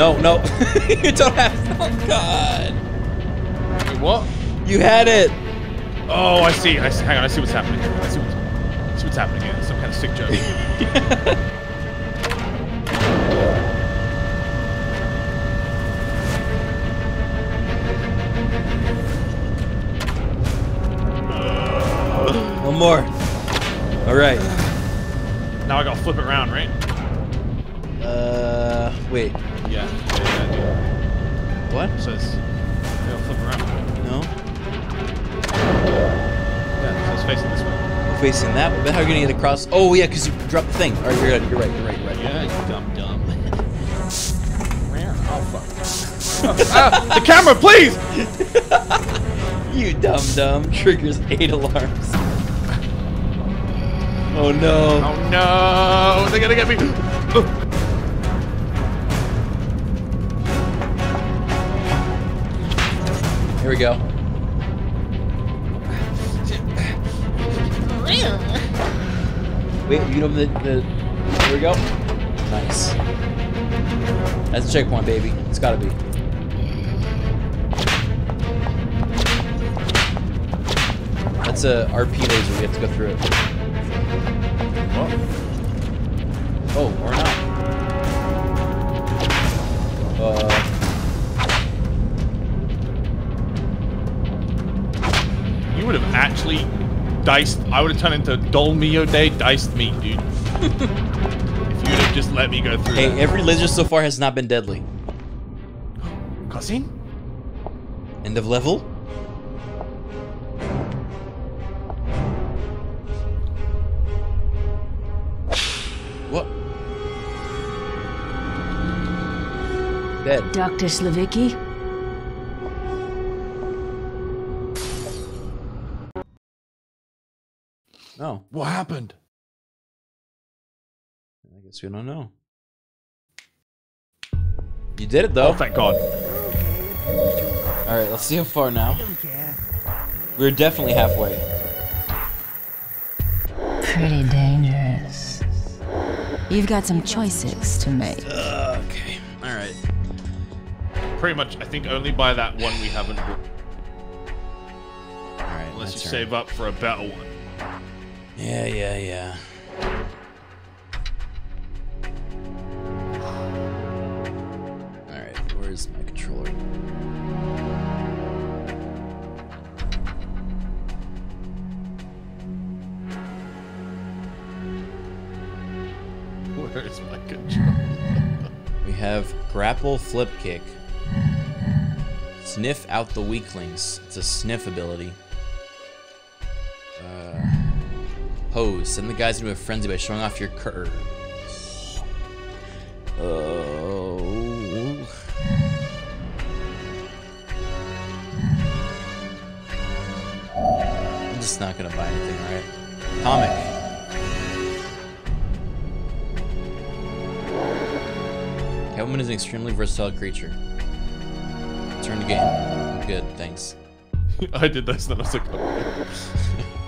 No, no. you don't have. Oh God. Wait, what? You had it. Oh, I see. I see. Hang on. I see what's happening. I see what's, I see what's happening here. Some kind of sick joke. way. Facing that. But how are you gonna get across? Oh yeah, because you dropped the thing. All right, you're right. You're right. You're right. You're right. Yeah, you dumb dumb. Where? Oh fuck. ah, the camera, please. You dumb dumb. Triggers eight alarms. Oh no. Oh no! They're gonna get me. Here we go. Wait, you know the, the Here we go. Nice. That's a checkpoint, baby. It's gotta be. That's a RP laser. We have to go through it. Oh, or not. Uh, You would have actually diced. I would have turned into Dolmio Day diced meat, dude. if you would have just let me go through. hey, that. every lizard so far has not been deadly. Cutscene? End of level? What? Dead. Dr. Slavicky? No. What happened? I guess we don't know. You did it though. Oh, thank God. Alright, let's see how far now. We're definitely halfway. Pretty dangerous. You've got some choices to make. okay. Alright. Pretty much, I think only by that one we haven't. Alright, Unless my you turn. save up for a better one. Yeah, yeah, yeah. Alright, where's my controller? Where is my control? We have grapple flip kick. Sniff out the weaklings. It's a sniff ability. Pose. Send the guys into a frenzy by showing off your curves. Oh. I'm just not gonna buy anything, right? Comic. Catwoman is an extremely versatile creature. Turn to game. Good, thanks. I did this, then I was like,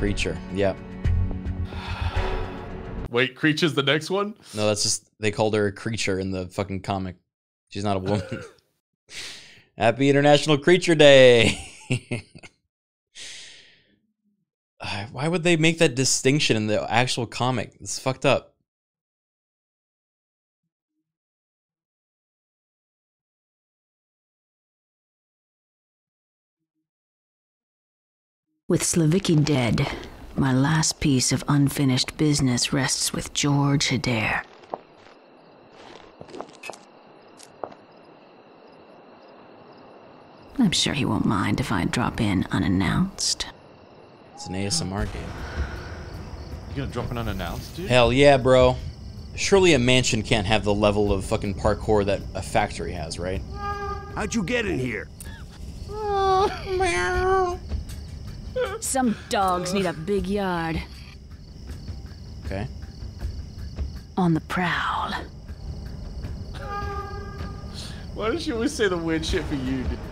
Creature. Yep. Wait, creature's the next one? No, that's just they called her a creature in the fucking comic. She's not a woman. Happy International Creature Day. Why would they make that distinction in the actual comic? It's fucked up. With Slavicky dead, my last piece of unfinished business rests with George Hedare. I'm sure he won't mind if I drop in unannounced. It's an ASMR game. You gonna drop in unannounced, dude? Hell yeah, bro. Surely a mansion can't have the level of fucking parkour that a factory has, right? How'd you get in here? Oh, Some dogs need a big yard. Okay. On the prowl. Why don't you always say the weird shit for you, dude?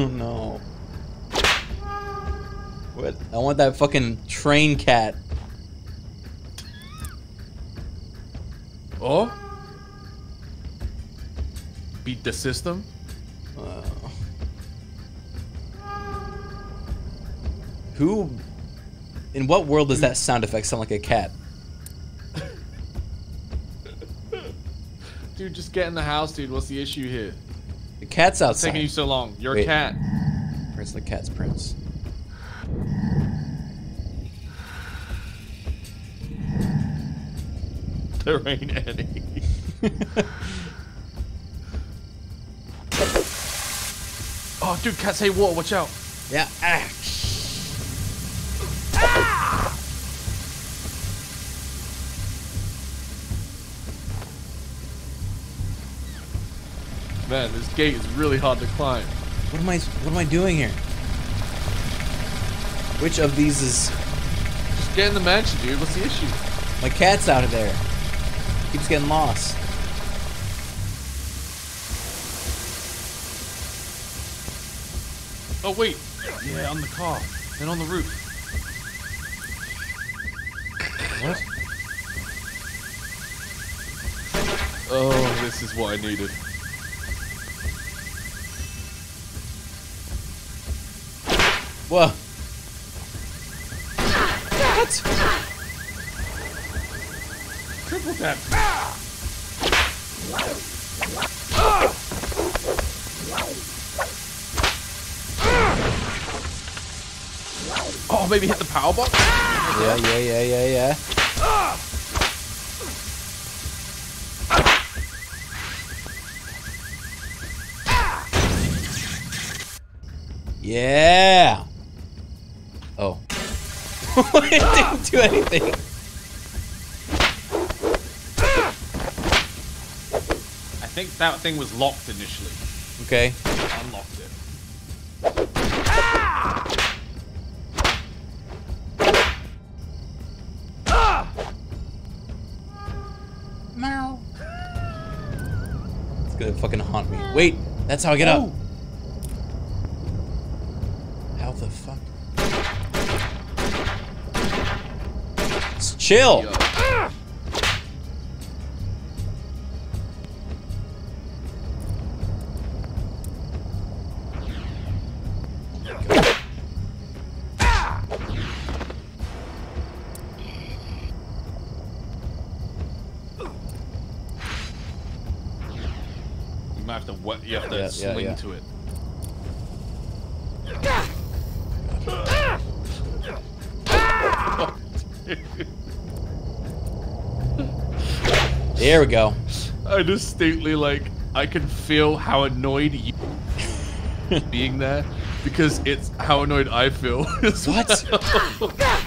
Oh no. What? I want that fucking train cat. Oh? beat the system. Uh, who? In what world does that sound effect sound like a cat? Dude, just get in the house, dude. What's the issue here? The cat's outside. taking you so long? You're Wait. a cat. Where's the cat's prince? There ain't any. oh, dude, cats hate water. Watch out. Yeah. Ah. Man, this gate is really hard to climb. What am I? What am I doing here? Which of these is? Just get in the mansion, dude. What's the issue? My cat's out of there. Keeps getting lost. Oh, wait. Yeah, on the car. And on the roof. What? Oh, this is what I needed. Whoa. What? Triple tap. Oh, maybe hit the power box? Yeah, yeah, yeah, yeah, yeah. Yeah. Oh. it didn't do anything. I think that thing was locked initially. Okay. Unlocked it. Meow. It's gonna fucking haunt me. Wait, that's how I get up. How the fuck? Chill. You might have to what you have to Yeah, yeah, swing yeah. to it. There we go. I distinctly like I can feel how annoyed you being there because it's how annoyed I feel. What? well.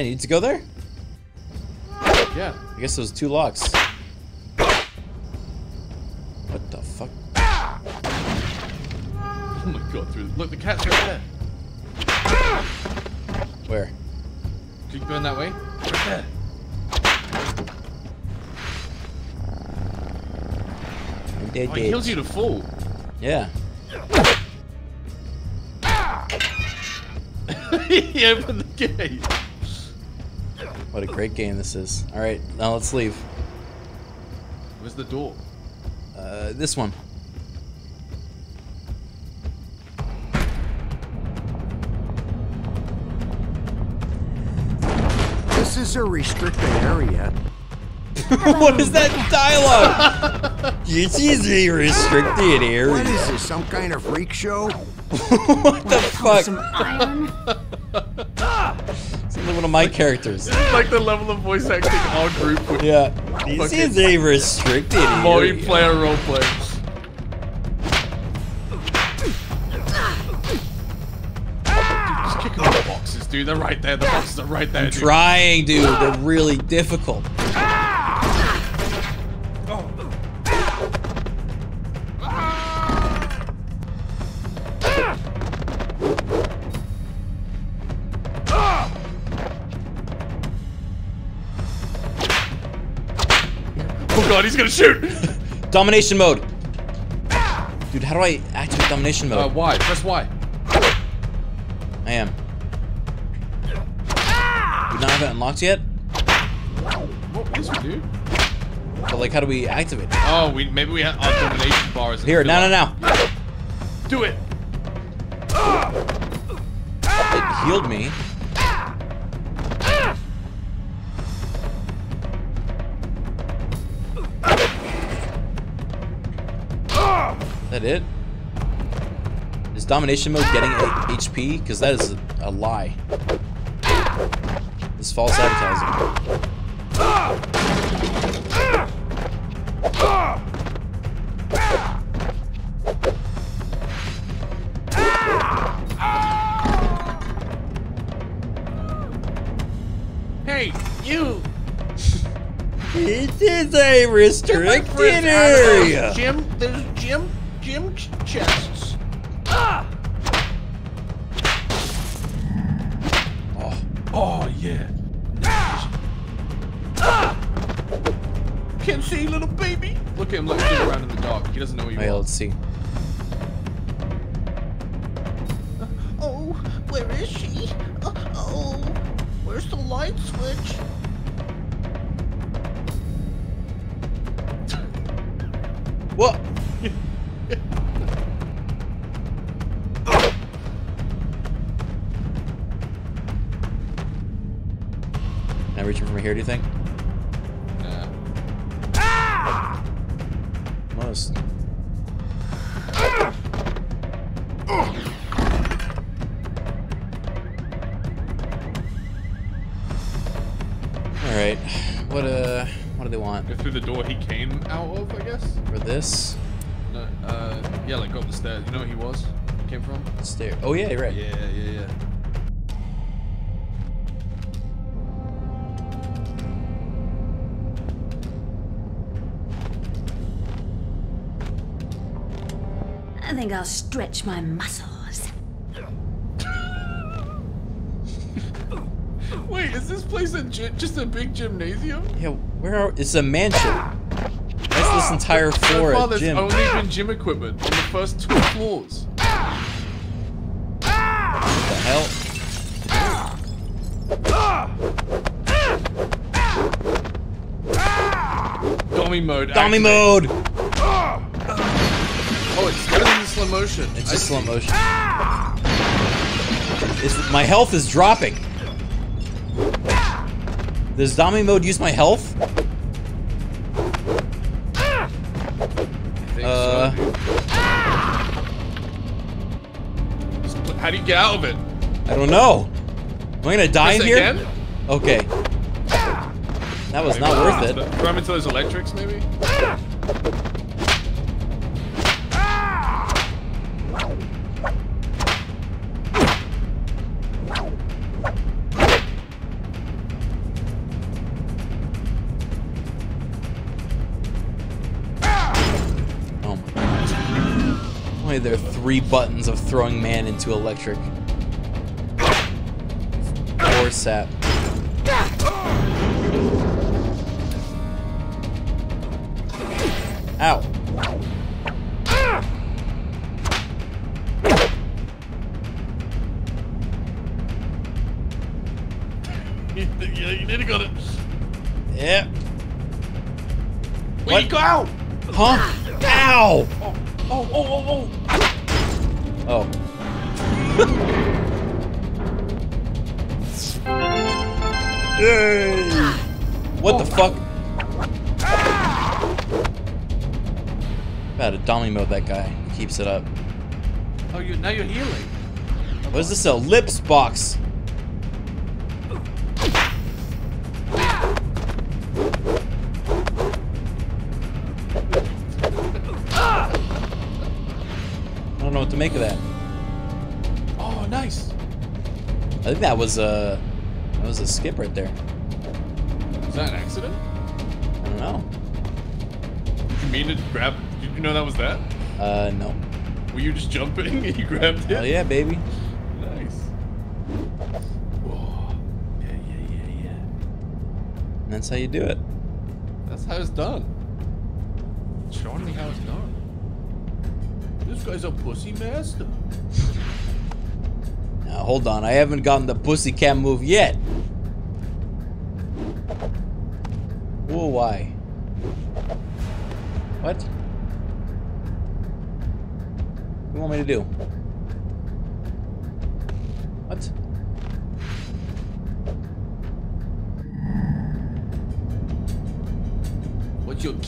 I need to go there? Yeah. I guess those two locks. What the fuck? Oh my god, through look the cat's right there. Where? Keep going that way. Right there. Dead, Oh, he heals you to full. Yeah. he opened the gate. What a great game this is. Alright, now let's leave. Where's the door? Uh, this one. This is a restricted area. what is that dialogue? this is a restricted area. What is this, some kind of freak show? what the fuck? Iron. It's like one of my characters. Like the level of voice acting our group would Yeah. This is a restricted multiplayer roleplay. Just kick them boxes, dude. They're right there. The boxes are right there, dude. Trying, dude. They're really difficult. God, he's gonna shoot! Domination mode. Dude, how do I activate domination Uh, mode? why? Press Y. I am. We not have it unlocked yet? What? Yes, we do. But like, how do we activate it? Oh, we maybe we have our domination bars. Here, now, now, now. Do it. It healed me. That it? Is domination mode getting HP? Because that is a, a lie. This false advertising. Hey, you! is a restricted area. Jim, Stair. Oh yeah, you're right. Yeah, yeah, yeah. I think I'll stretch my muscles. Wait, is this place a just a big gymnasium? Yeah, where are it's a mansion. That's this ah! entire floor So far, at there's gym. only been gym equipment on the first two floors. Dummy mode. Dummy activate. mode! Oh, it's everything's in slow motion. It's just slow motion. It's, my health is dropping. Does Dummy mode use my health? Uh, How do you get out of it? I don't know. Am I gonna die Press in here? again? Okay. That was not worth it. Throw him into those electrics, maybe? Oh my god. Why are there three buttons of throwing man into electric? Or sap. Keeps it up. oh. You now you're healing. What is this? A lips box? I don't know what to make of that. Oh, nice. I think that was a that was a skip right there. Was that an accident? I don't know. Did you mean to grab? Did you know that was that? Uh, no. Were you just jumping and you grabbed it? Oh yeah, baby. Nice. Yeah, yeah, yeah, yeah. And that's how you do it. That's how it's done. Showing me how it's done. This guy's a pussy master. Now hold on, I haven't gotten the pussycat move yet.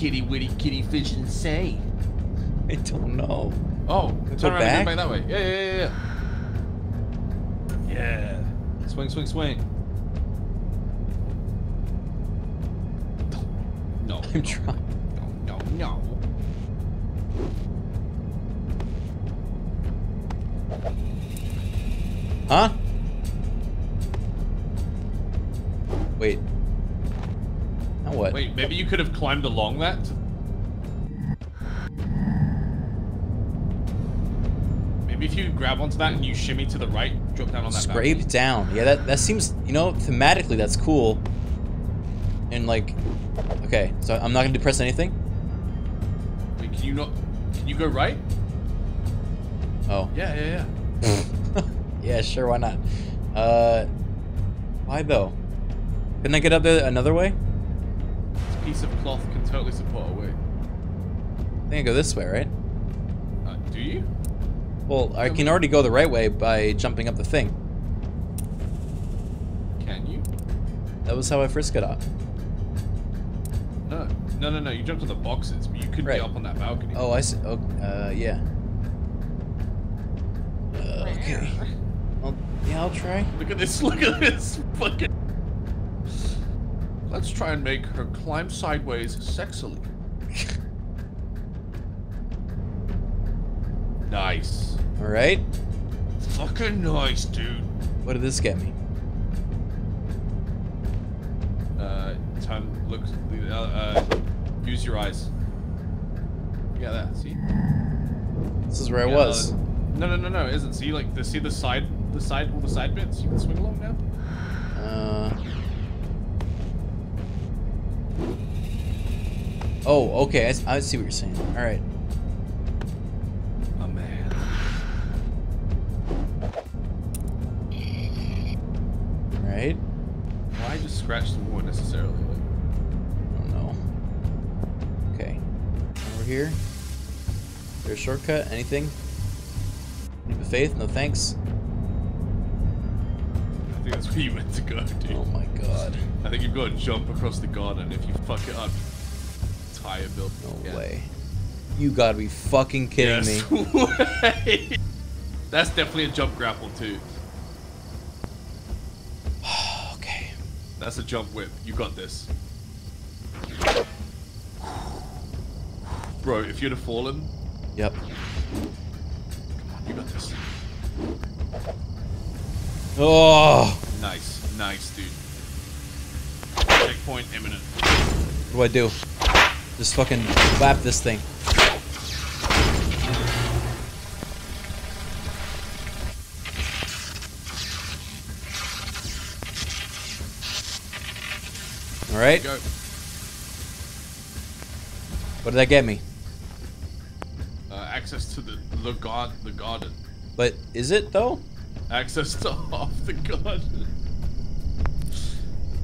Kitty witty kitty vision say? I don't know. Oh, turn around back? back that way. Yeah, yeah, yeah, yeah. Yeah. Swing, swing, swing. No. I'm trying. Could have climbed along that. Maybe if you grab onto that and you shimmy to the right, drop down on that. Scrape down. Yeah, that that seems. You know, thematically that's cool. And like, okay, so I'm not gonna depress anything. Wait, can you not? Can you go right? Oh. Yeah, yeah, yeah. Yeah, sure. Why not? Uh, why though? Couldn't I get up there another way? This piece of cloth can totally support a weight. I think I go this way, right? Uh, do you? Well, I can already go the right way by jumping up the thing. Can you? That was how I first got up. No, no, no, no. You jumped on the boxes, but you could Right. be up on that balcony. Oh, I see. Oh, uh, yeah. Uh, okay. Well, yeah, I'll try. Look at this. Look at this fucking. Let's try and make her climb sideways sexily. nice. All right. Fucking nice, dude. What did this get me? Uh, turn, look, uh, uh, use your eyes. Yeah, that. See. This is where I was. uh, no, no, no, no. It isn't. See, like, the see the side, the side, all the side bits. You can swing along now. Uh. Oh, okay. I see what you're saying. All right. Oh man. Right. Why just scratch the wood necessarily? Like, I don't know. Okay. Over here. Is there a shortcut? Anything? Leap of faith? No thanks. I think that's where you meant to go, dude. Oh my god. I think you've got to jump across the garden. If you fuck it up, tire build. No way. You gotta be fucking kidding yes. me. way. That's definitely a jump grapple too. okay. That's a jump whip. You got this. Bro, if you'd have fallen, Yep. you got this. Oh. Nice, nice, dude. Checkpoint imminent. What do I do? Just fucking whap this thing. All right. What did that get me? Uh, access to the the god the garden. But is it though? Access to half the garden.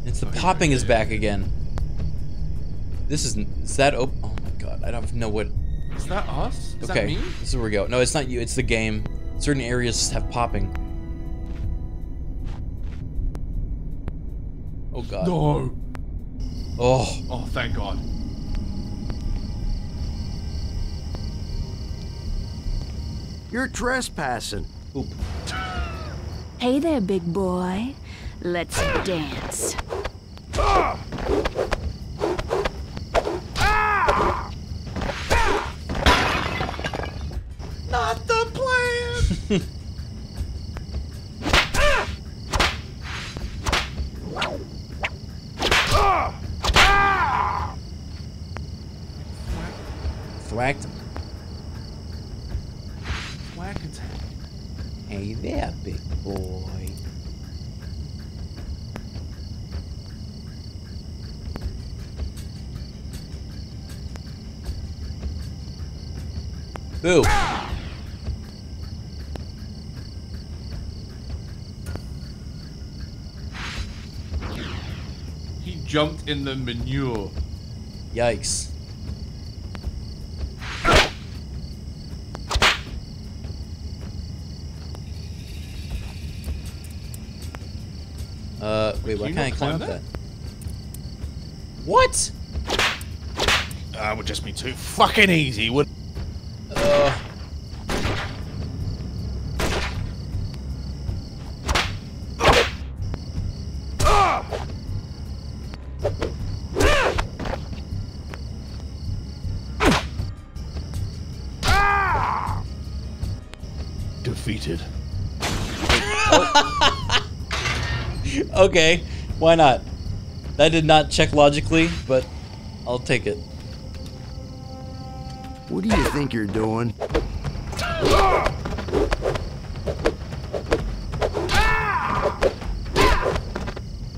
It's the popping is back again. This is is that op- Oh my god, I don't know what. Is that us? Is okay, that me? this is where we go. No, it's not you. It's the game. Certain areas have popping. Oh god. No. Oh. Oh, thank God. You're trespassing. Oop. Hey there, big boy. Let's dance. Not Thwacked him. Whack attack. Hey there, big boy. Boo. He jumped in the manure. Yikes. Uh, wait, why can't I climb that? that? What? Ah, that would just be too fucking easy, would okay, why not? That did not check logically, but I'll take it. What do you think you're doing?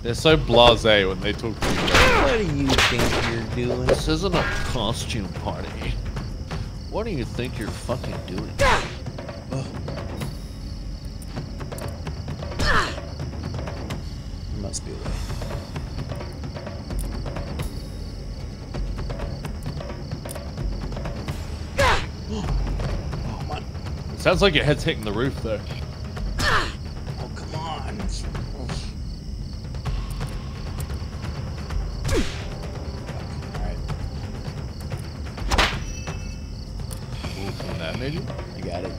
They're so blasé when they talk to you. What do you think you're doing? This isn't a costume party. What do you think you're fucking doing? Sounds like your head's hitting the roof though. Oh, come on. Alright. Ooh, that made you? I got it.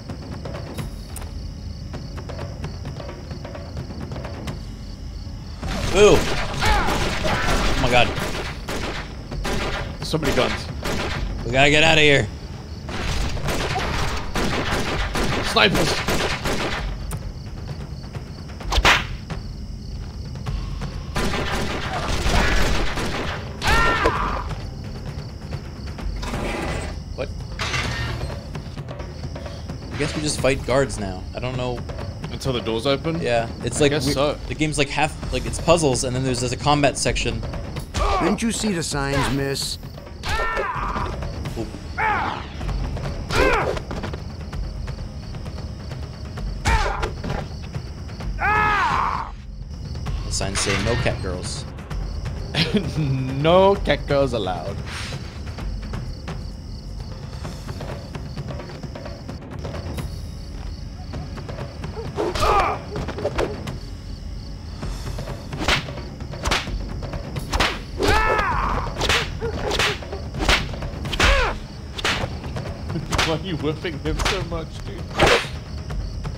Ooh! Oh my god. So many guns. We gotta get out of here. Snipers! What? I guess we just fight guards now. I don't know. Until the doors open? Yeah, it's I like guess so. the game's like half like it's puzzles, and then there's, there's a combat section. Didn't you see the signs, miss? Cat girls." no cat girls allowed. Why are you whipping him so much, dude?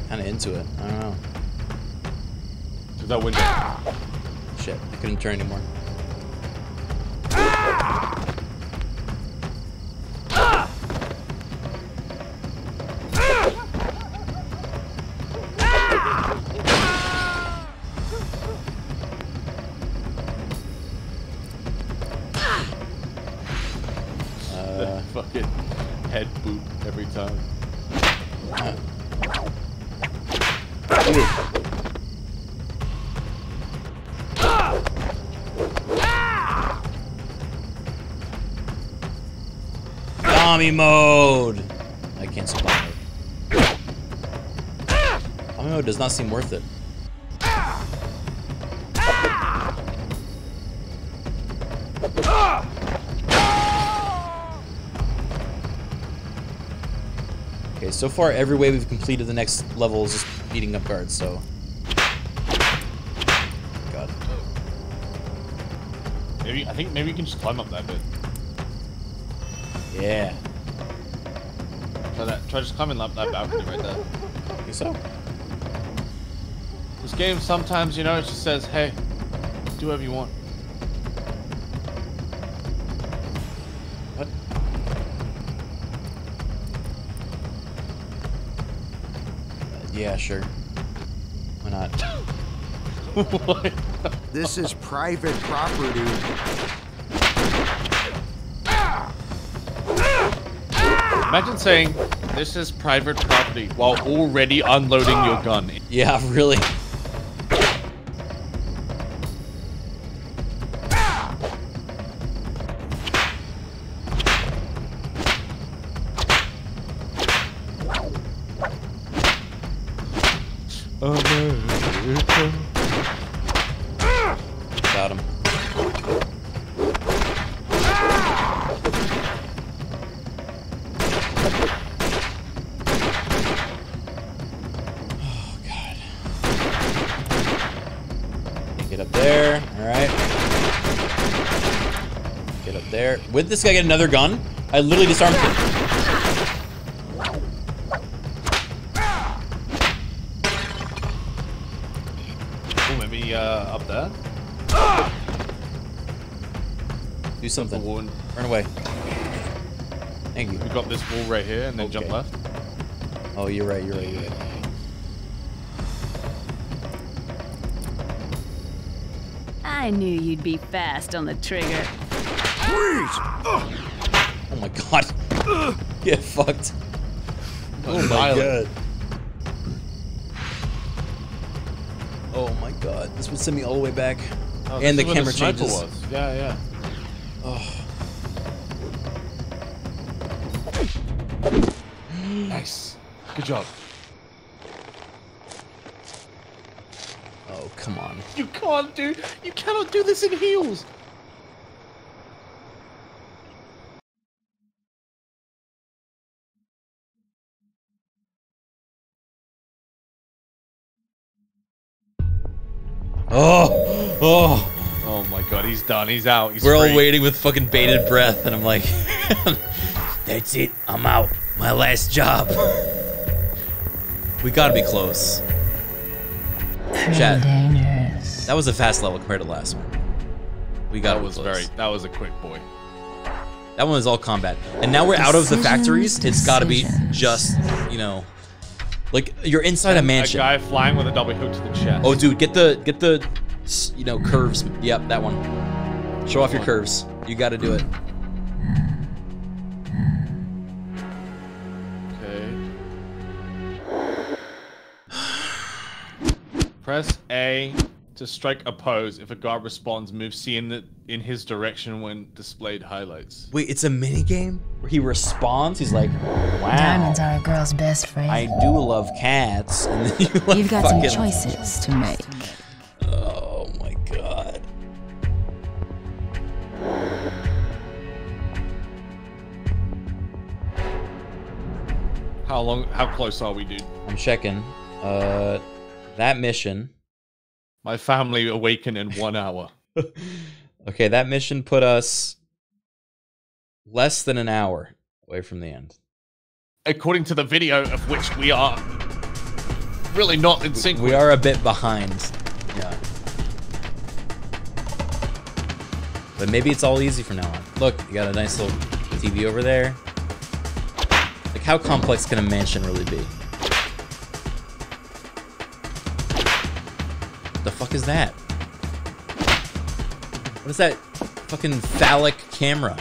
Kind of into it. I don't know. Through that window. Couldn't turn anymore. Tommy mode. I can't supply mode. Tommy mode does not seem worth it. Okay, so far every way we've completed the next level is just beating up guards, so. God. Maybe I think maybe you can just climb up that bit. Yeah. Try that. Just climbing up that balcony right there. Think so? This game sometimes, you know, it just says, "Hey, do whatever you want." What? Yeah, sure. Why not? what? This is private property. Imagine saying, "This is private property," while already unloading your gun. Yeah, really. This guy get another gun? I literally disarmed him. Oh, maybe uh, up there. Do something. Run away. Thank you. We got this wall right here, and then jump left. Oh, you're right, you're right, you're right. I knew you'd be fast on the trigger. Freeze! Oh. Get fucked. Oh, oh my god. Oh my god. This would send me all the way back. Oh, and the this is where camera sniper changes. Was. Yeah, yeah. Oh. nice. Good job. Oh, come on. You can't do. You cannot do this in heels. He's done. He's out. He's We're all free. waiting with fucking bated breath, and I'm like, that's it. I'm out. My last job. we gotta be close. Chat. dangerous. That was a fast level compared to the last one. We got That was very. That was a quick boy. That one was all combat. And now we're out of the factories. It's gotta be just, you know, like you're inside a And mansion. A guy flying with a double hook to the chest. Oh, dude, get the get the, you know, curves. Yep, that one. Show off your curves. You got to do it. Okay. Press A to strike a pose. If a guard responds, move C in, the, in his direction when displayed highlights. Wait, it's a mini game where he responds. He's like, "Wow, Diamonds are a girl's best friend. I do love cats." And then you like You've got some choices to make. Oh How long? How close are we, dude? I'm checking. Uh, that mission. My family awaken in one hour. Okay, that mission put us less than an hour away from the end. According to the video, of which we are really not in sync. We with. are a bit behind. Yeah. But maybe it's all easy from now on. Look, you got a nice little TV over there. Like, how complex can a mansion really be? The fuck is that? What is that fucking phallic camera?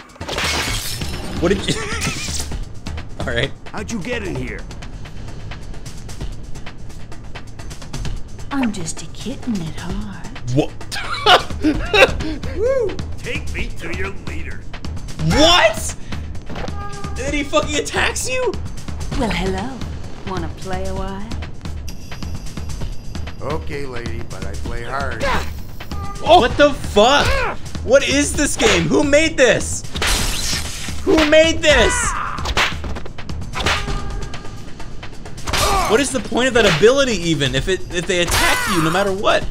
What did you... Alright. How'd you get in here? I'm just a kitten at heart. What? Woo! Take me to your leader. What? And then he fucking attacks you? Well, hello. Wanna play a while? Okay, lady, but I play hard. Oh. What the fuck? What is this game? Who made this? Who made this? What is the point of that ability even if it if they attack you no matter what?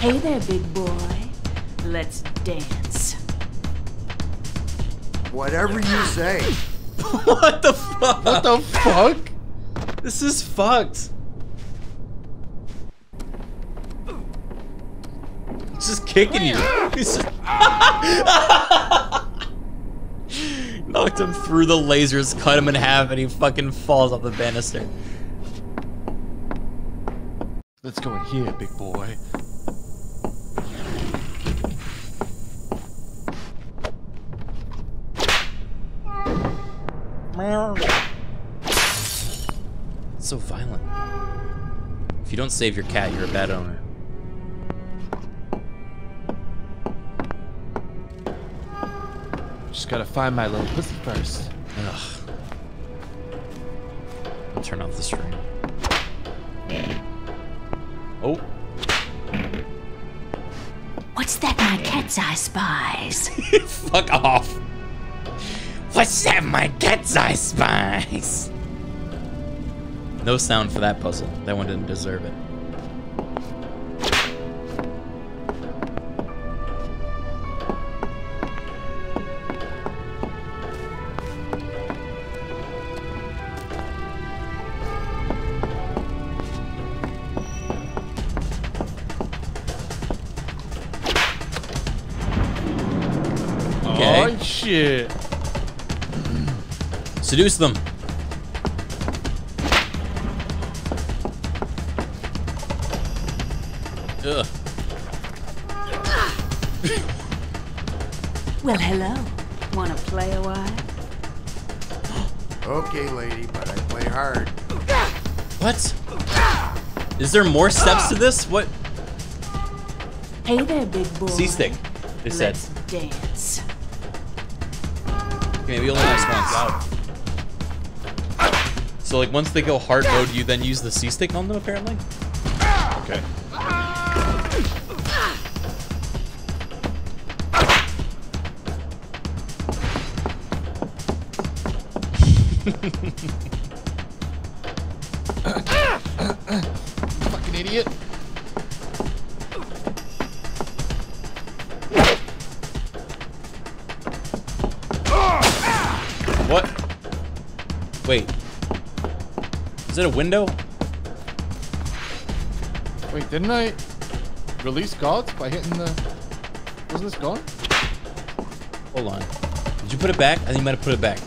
Hey there, big boy. Let's dance. Whatever you say. what the fuck? What the fuck? This is fucked. He's just kicking you. He's just knocked him through the lasers, cut him in half, and he fucking falls off the banister. Let's go in here, big boy. It's so violent. If you don't save your cat, you're a bad owner. Just gotta find my little pussy first. Ugh. I'll turn off the stream. Oh. What's that my cat's eye spies? Fuck off. What's that my cat's eye spies? No sound for that puzzle. That one didn't deserve it. Seduce them. Ugh. Well, hello. Wanna play a while? Okay, lady, but I play hard. What? Is there more steps to this? What? Hey there, big boy. C stick. They said. Let's dance. Maybe only nice once. So like once they go hard mode, you then use the C stick on them apparently. Okay. It a window? Wait, didn't I release guards by hitting the... Wasn't this gone? Hold on. Did you put it back? I think you might have put it back.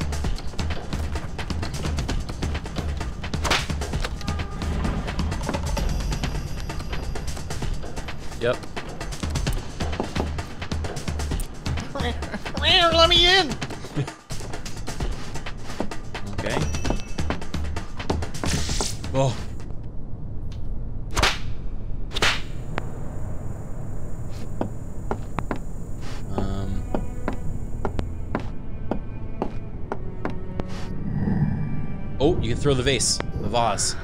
Throw the vase, the vase.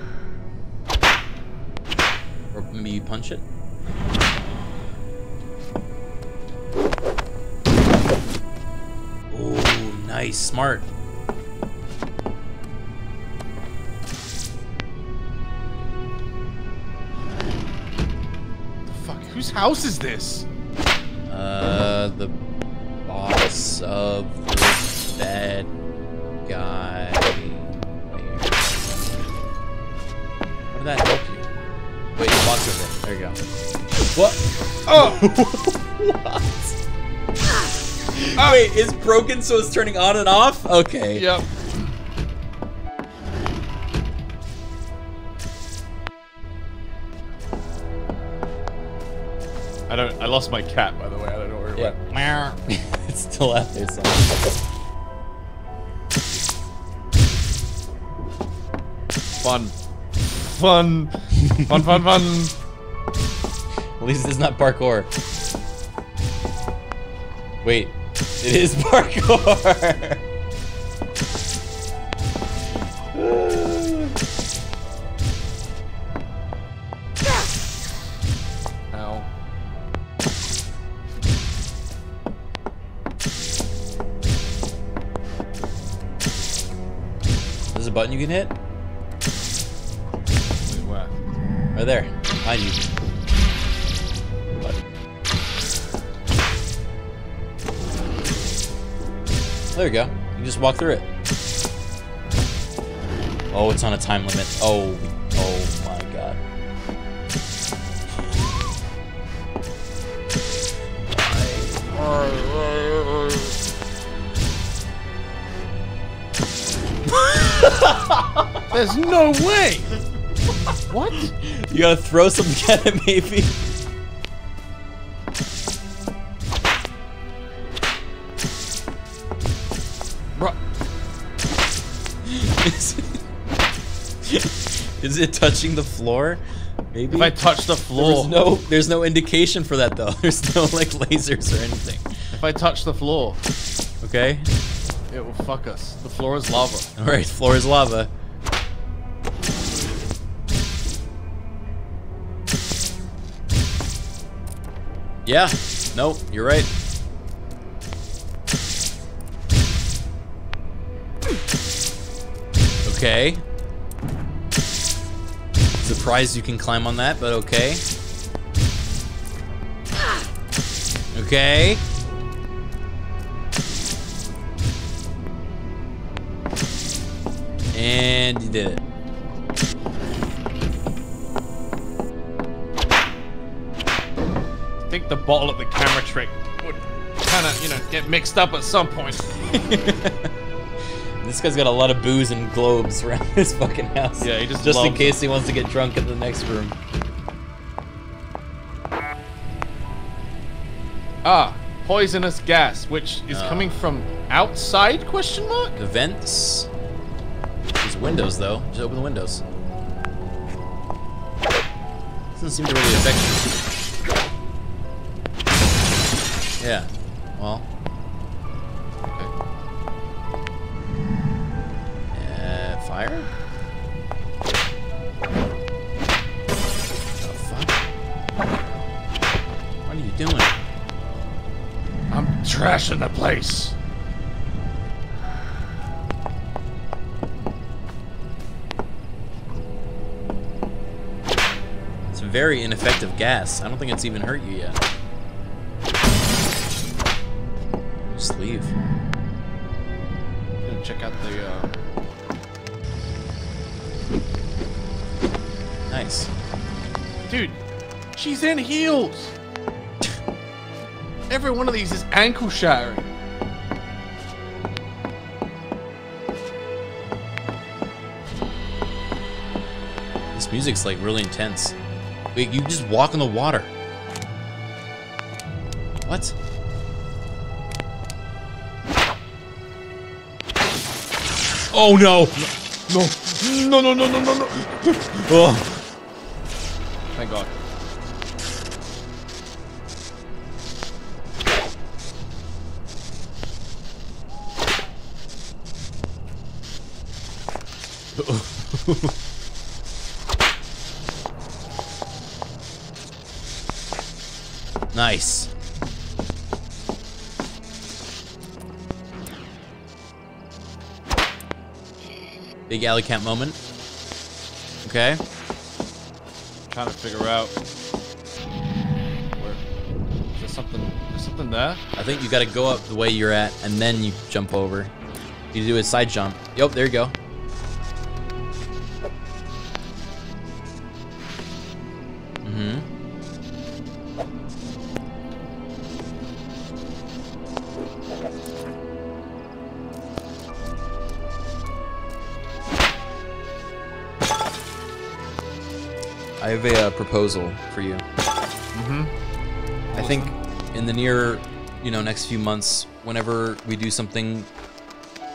Or maybe you punch it. Oh, nice, smart. The fuck? Whose house is this? What? Oh, wait, it's broken so it's turning on and off? Okay. Yep. I don't. I lost my cat, by the way. I don't know where it Yeah. went. it's still out there somewhere. Fun. Fun. fun, fun, fun. Least it's not parkour. Wait, it is parkour. Walk through it. Oh, it's on a time limit. Oh, oh my god. There's no way. What? You gotta throw something at it, maybe. It touching the floor? Maybe. If I touch the floor. There's no, there's no indication for that though. There's no like lasers or anything. If I touch the floor, Okay. it will fuck us. The floor is lava. All right. Floor is lava. Yeah. Nope. You're right. Okay. Surprised you can climb on that, but okay. Okay. And you did it. I think the bottle of the camera trick would kind of, you know, get mixed up at some point. This guy's got a lot of booze and globes around his fucking house. Yeah, he just just in case he wants to get drunk in the next room. Ah, poisonous gas, which is Oh. coming from outside? Question mark. The vents. There's windows though. Just open the windows. Doesn't seem to really affect you. Yeah. Well. Fire? What are you doing? I'm trashing the place. It's a very ineffective gas. I don't think it's even hurt you yet. Just leave. Nice. Dude, she's in heels. Every one of these is ankle shattering. This music's like really intense. Wait, you just walk in the water. What? Oh no! No, no, no, no, no, no, no. Oh. God. nice. Big alley camp moment. Okay. Trying to figure out where. Is there something? Something there? I think you gotta go up the way you're at and then you jump over. You do a side jump. Yep, there you go. Proposal for you. Mm-hmm. I think in the near, you know, next few months, whenever we do something,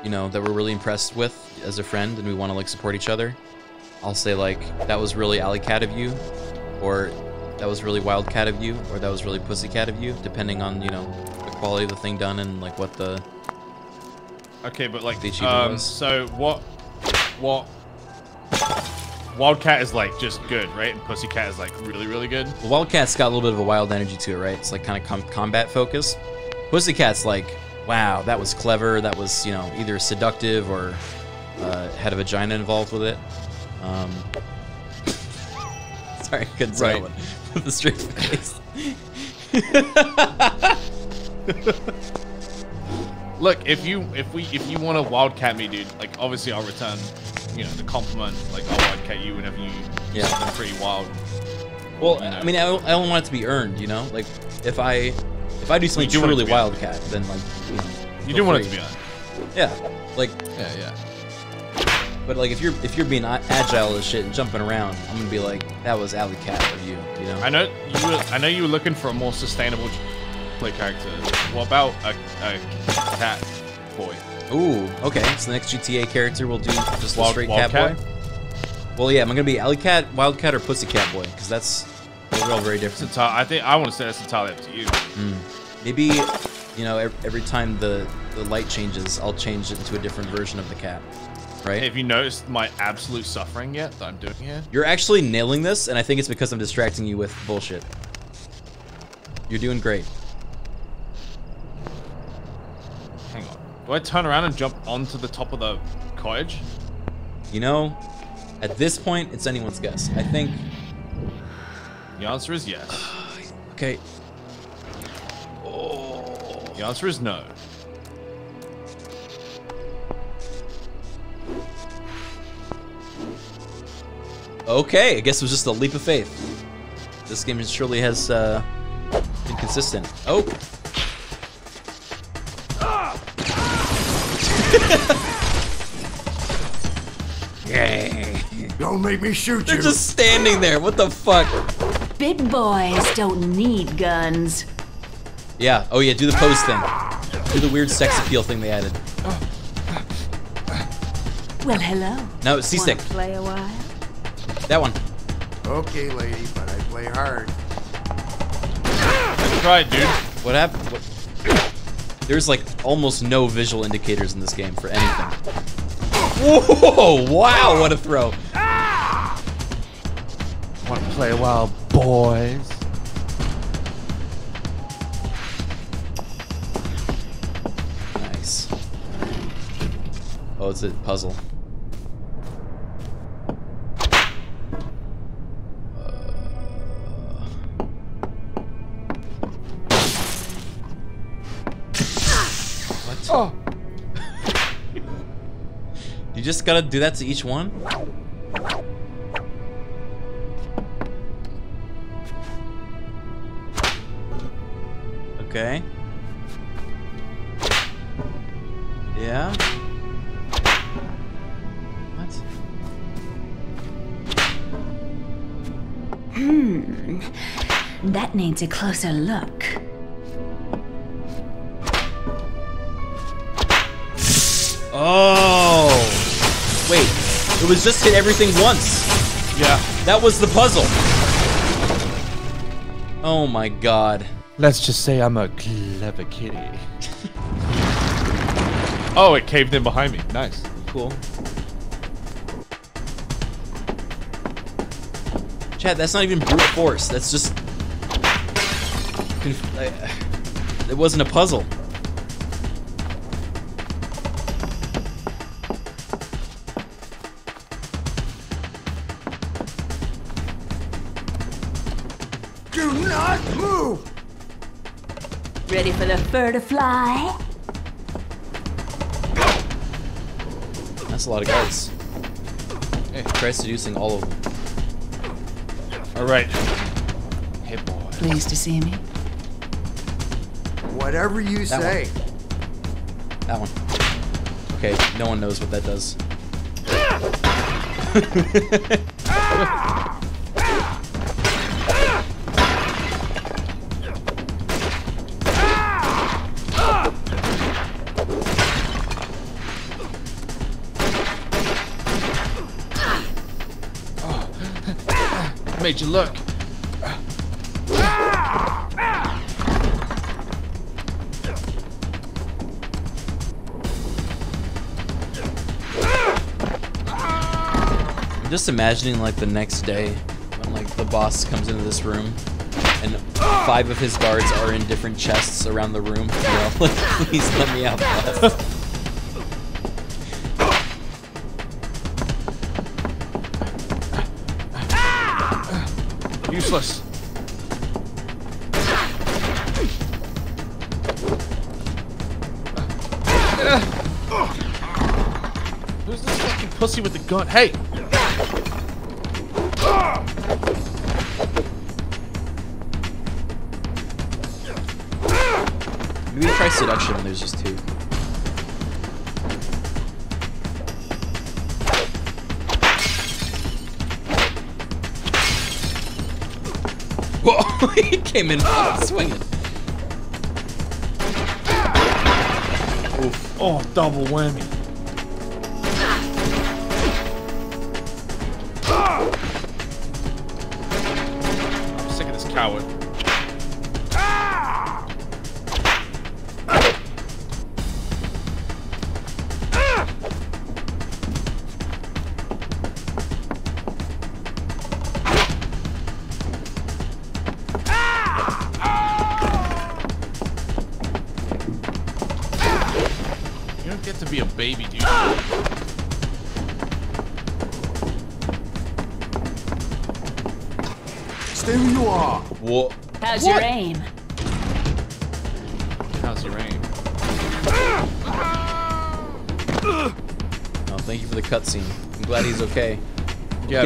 you know, that we're really impressed with as a friend and we want to like support each other, I'll say like, that was really alley cat of you, or that was really wildcat of you, or that was really pussycat of you, depending on, you know, the quality of the thing done and like what the Okay, but like, um, so what? What? Wildcat is like just good, right? And Pussycat is like really, really good. Well, Wildcat's got a little bit of a wild energy to it, right? It's like kind of com combat focus. Pussycat's like, wow, that was clever. That was, you know, either seductive or uh, had a vagina involved with it. Um, sorry, I couldn't say Right. it with the straight face. Look, if you if we if you want to wildcat me, dude, like obviously I'll return, you know, the compliment. Like oh, I'll wildcat you whenever you Yeah. something pretty wild. Well, I mean, I don't, I don't want it to be earned, you know. Like, if I if I do something do truly wildcat, then like, you know, You do want it to be earned. Yeah, like Yeah, yeah. But like if you're if you're being agile as shit and jumping around, I'm gonna be like, that was alley cat of you, you know. I know you were. I know you were looking for a more sustainable play character. What about a, a cat boy? Ooh, okay. So the next GTA character will do just a Wild- straight cat Wildcat? Well, yeah, am I'm gonna be alley cat, wildcat, or pussycat boy because that's those are all very different. It's I think I want to say that's entirely up to you. Mm. Maybe you know ev- every time the the light changes, I'll change it into a different version of the cat. Right? Have you noticed my absolute suffering yet that I'm doing here? You're actually nailing this, and I think it's because I'm distracting you with bullshit. You're doing great. Hang on. Do I turn around and jump onto the top of the cottage? You know, at this point, it's anyone's guess. I think. The answer is yes. Okay. The answer is no. Okay, I guess it was just a leap of faith. This game surely has uh, been consistent. Oh. Don't make me shoot you. They're just standing there. What the fuck? Big boys don't need guns. Yeah. Oh yeah. Do the pose thing. Do the weird sex appeal thing they added. Well, hello. No, C stick. Play a while? That one. Okay, lady, but I play hard. I tried, dude. What happened? What? There's like almost no visual indicators in this game for anything. Whoa! Wow! What a throw. Want to play a while, boys? Nice. Oh, it's a puzzle. Just gotta do that to each one? Okay. Yeah? What? Hmm. That needs a closer look. Oh! Wait, it was just hit everything once. Yeah. That was the puzzle. Oh my god. Let's just say I'm a clever kitty. Oh, it caved in behind me. Nice. Cool. Chad, that's not even brute force. That's just. It wasn't a puzzle. Ready for the fur to fly? That's a lot of guys. Hey, try seducing all of them. All right. Hey, boy. Pleased to see me. Whatever you That say. That one. Okay, no one knows what that does. Made you look. I'm just imagining like the next day when like the boss comes into this room and five of his guards are in different chests around the room. You know, like, please let me out. boss." Pussy with the gun? Hey! Maybe try seduction when there's just two. Whoa! he came in swinging. Oof. Oh, double whammy.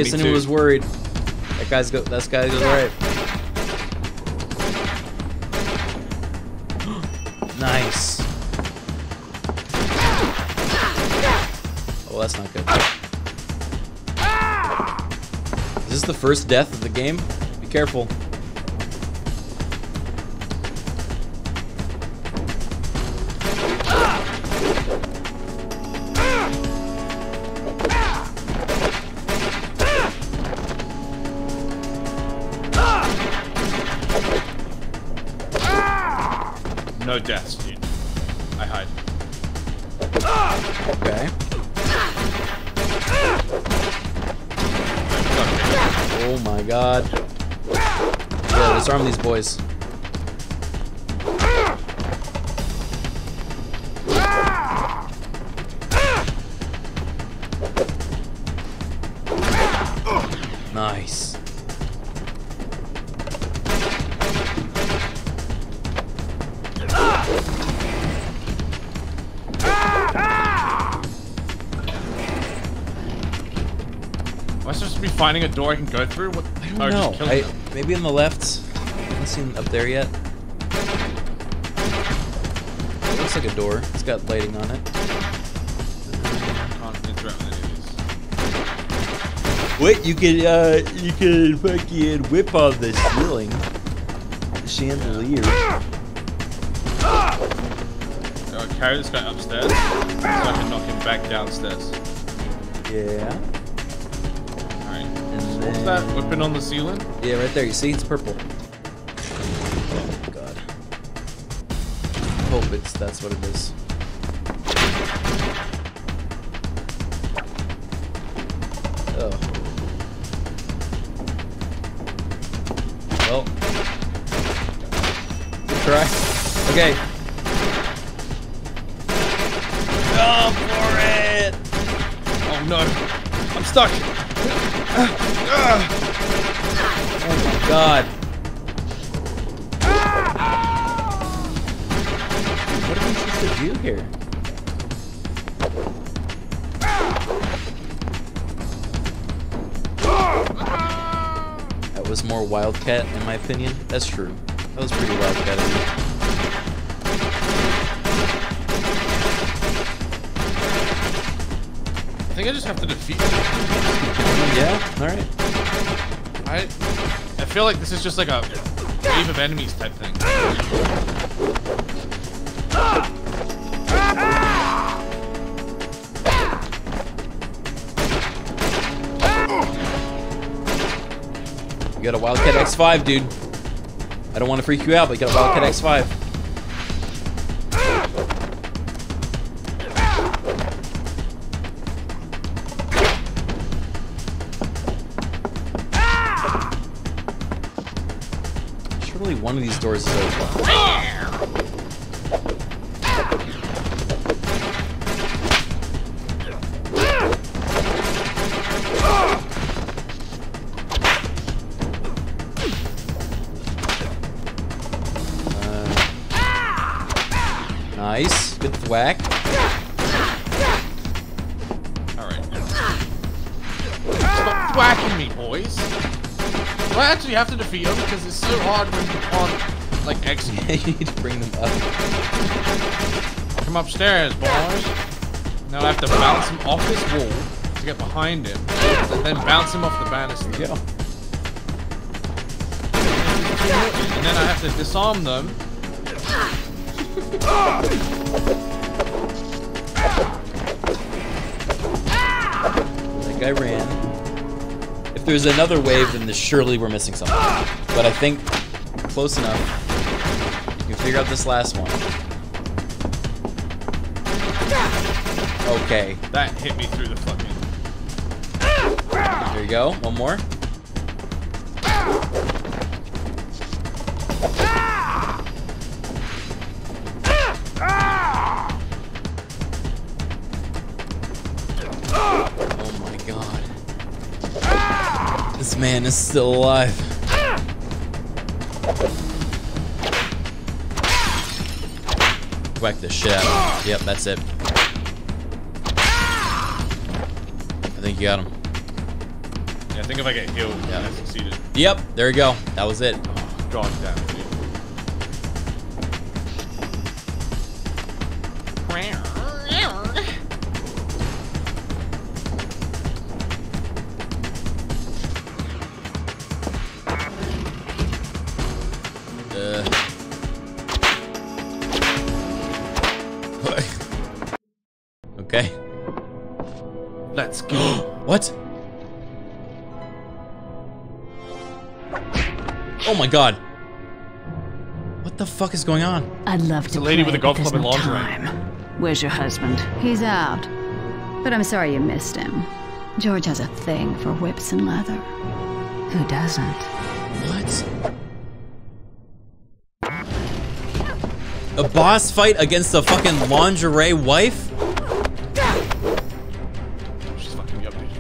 Case anyone too. was worried. That guy's go. That guy goes right. nice. Oh, that's not good. Is this the first death of the game? Be careful. Finding a door I can go through? What? I I don't know. I, maybe on the left. I haven't seen up there yet. It looks like a door. It's got lighting on it. Can't interact with any of these. What you can uh you can fucking whip on the ceiling. Chandelier. I'll carry this guy upstairs so I can knock him back downstairs. Yeah. What's that whipping on the ceiling? Yeah, right there. You see, it's purple. Oh god. Hope it's that's what it is. Opinion. That's true. That was pretty of you. I think I just have to defeat Yeah, alright. I I feel like this is just like a wave of enemies type thing. X5, dude. I don't want to freak you out, but you got a Wildcat X5. Surely one of these doors is open. Nice. Good thwack. Alright. Stop whacking me, boys. Do I actually have to defeat them? Because it's so hard when you're on, like, execute. you need to bring them up. Come upstairs, boys. Now I have to bounce him off this wall to get behind him, and then bounce him off the banister. Yeah. And then I have to disarm them. guy ran. If there's another wave, then surely we're missing something. But I think close enough. You can figure out this last one. Okay. That hit me through the fucking. There you go. One more. Still alive. Whack the shit out of him. Yep, that's it. I think you got him. Yeah, I think if I get healed, yeah. I succeeded. Yep, there you go. That was it. God damn it, god. What the fuck is going on? I'd love It's to a lady play, with a golf club and there's no lingerie. time. Where's your husband? He's out. But I'm sorry you missed him. George has a thing for whips and leather. Who doesn't? What? A boss fight against a fucking lingerie wife? She's fucking me up, dude.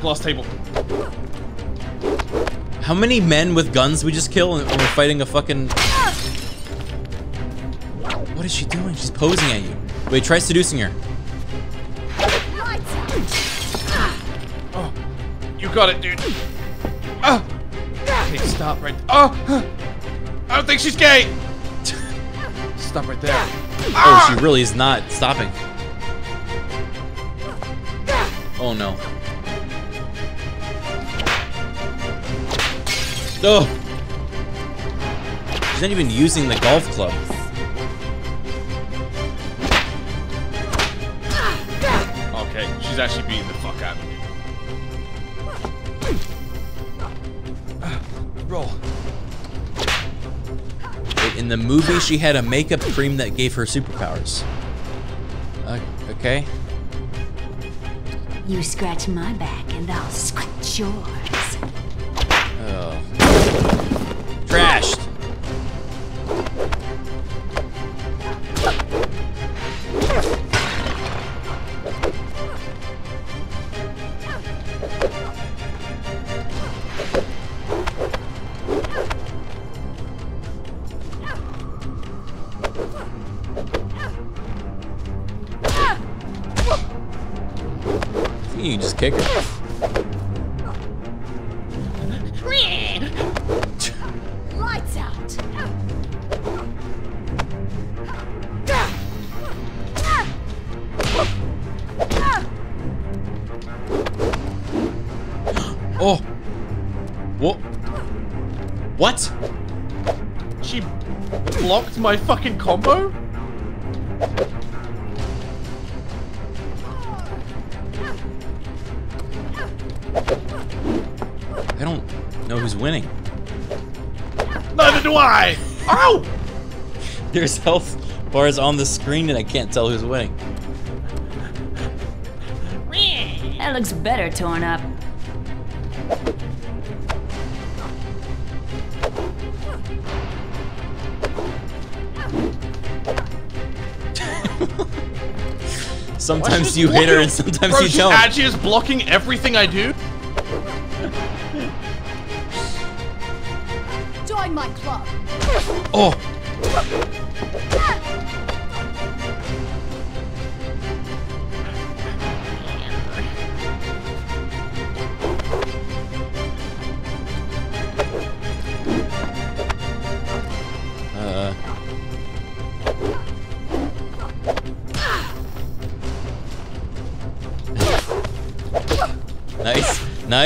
Glass table. How many men with guns we just kill and we're fighting a fucking... What is she doing? She's posing at you. Wait, try seducing her. Oh, you got it, dude. Ah. Oh. Okay, stop right. Oh, I don't think she's gay. Stop right there. Oh, she ah. really is not stopping. Oh no. Oh! She's not even using the golf club. Okay, she's actually beating the fuck out of me. Roll. Wait, In the movie, she had a makeup cream that gave her superpowers. Uh, okay. You scratch my back and I'll scratch yours. My fucking combo? I don't know who's winning. Neither do I. Ow! There's health bars on the screen and I can't tell who's winning. That looks better torn up. Sometimes you hit her and sometimes Bro, you she's don't. just blocking everything I do.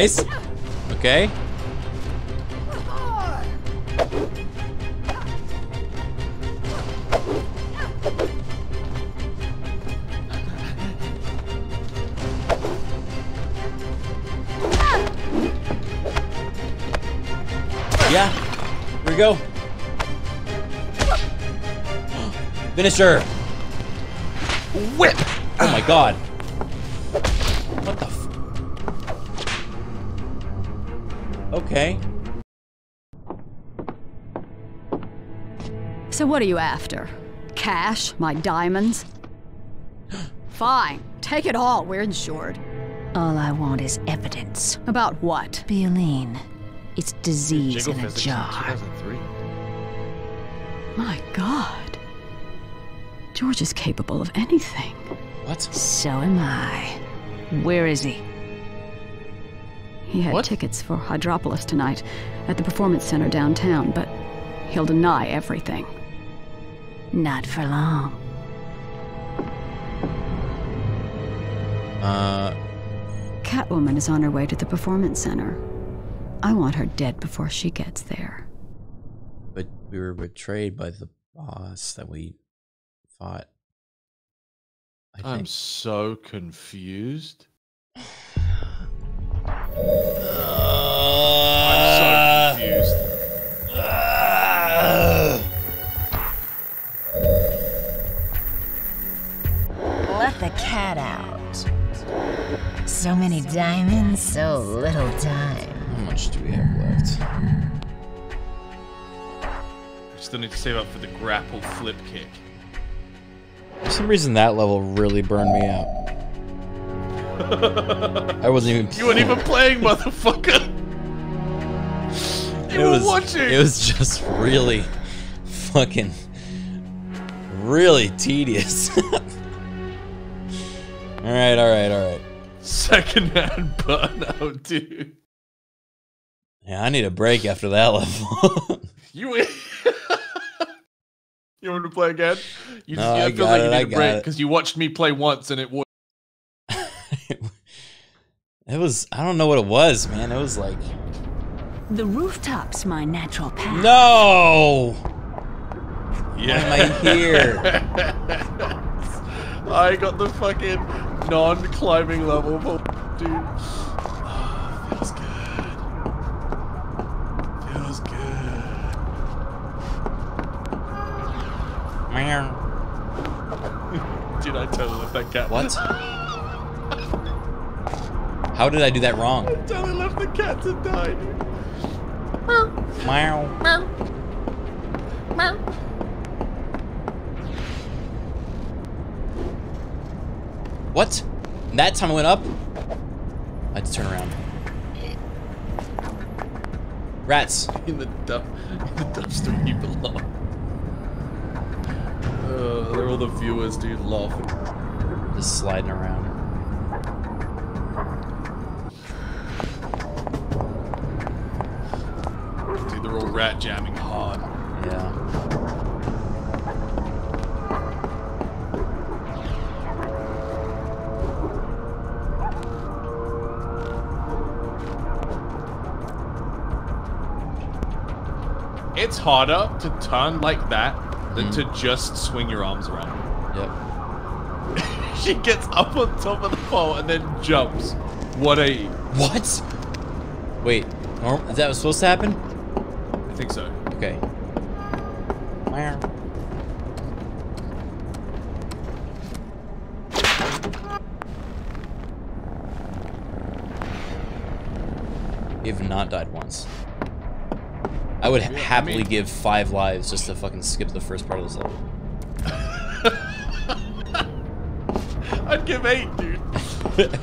Nice. Okay. Yeah. Here we go. Finisher. Whip. Oh my god. What are you after? Cash? My diamonds? Fine. Take it all. We're insured. All I want is evidence. About what? Beau-line. It's disease Jiggle in a physics in jar. My god. George is capable of anything. What? So am I. Where is he? He had tickets for Hydropolis tonight at the Performance Center downtown, but he'll deny everything. Not for long. Uh. Catwoman is on her way to the Performance Center. I want her dead before she gets there. But we were betrayed by the boss that we fought. I I'm so confused. Uh, the cat out. So many diamonds, so little time. How much do we have left? Still need to save up for the grapple flip kick. For some reason, that level really burned me out. I wasn't even. You weren't even playing, motherfucker. it You were was, watching. It was just really fucking really tedious. all right, all right, all right. Secondhand burnout, dude. Yeah, I need a break after that level. You. you want to play again? You No, you I feel got like it, you I need a got break it. because you watched me play once and it was. it was I don't know what it was, man. It was like The rooftop's my natural path. no. Yeah. Why am I here? I got the fucking non-climbing level, for- dude. Oh, feels good. Feels good. Dude, I totally left that cat. What? How did I do that wrong? I totally left the cat to die, dude. Meow. Meow. Meow. What? That time I went up? I had to turn around. Rats. In the dump, in the dumpster you belong. Uh, they're all the viewers, dude, laughing. Just sliding around. Dude, they're all rat jamming hard. Yeah. It's harder to turn like that than mm. to just swing your arms around. Yep. she gets up on top of the pole and then jumps. What a What? Wait, is that was supposed to happen? I think so. Okay. Meow. You have not died once. I would Yeah, I happily mean- give five lives just to fucking skip the first part of this level. I'd give eight, dude.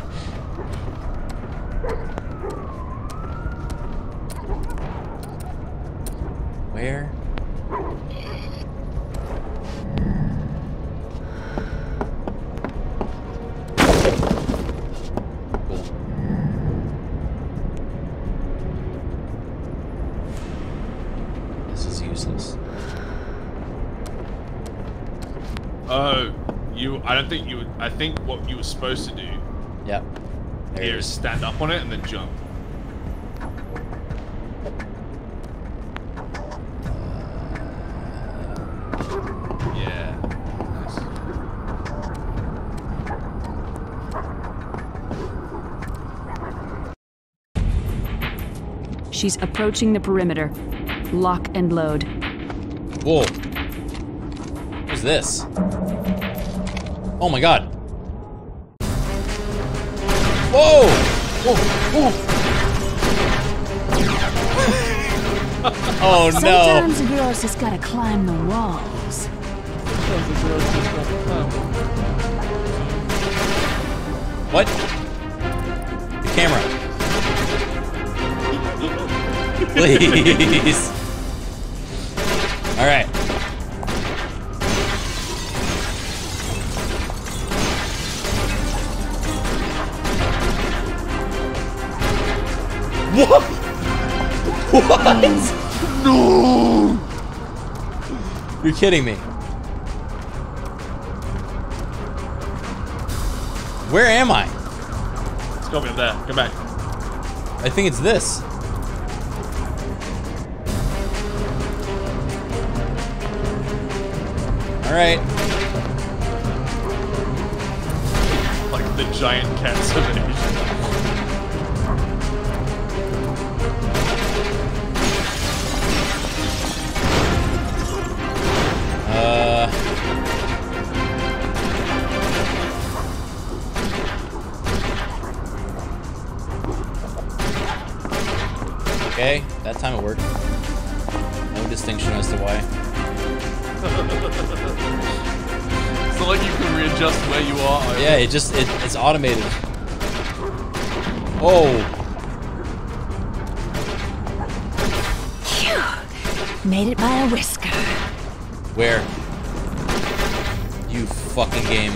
think what you were supposed to do Yep. There here is is. stand up on it and then jump. Yeah. Nice. She's approaching the perimeter. Lock and load. Whoa. What's this? Oh my god. oh no! Sometimes girl's just gotta climb the walls. What? The camera. Please. What? No! You're kidding me. Where am I? It's got me up there. Come back. I think it's this. All right. Like the giant cats of Asia. That time it worked. No distinction as to why. it's not like you can readjust where you are. either. Yeah, it just it, it's automated. Oh, Phew. Made it by a whisker. where? You fucking game.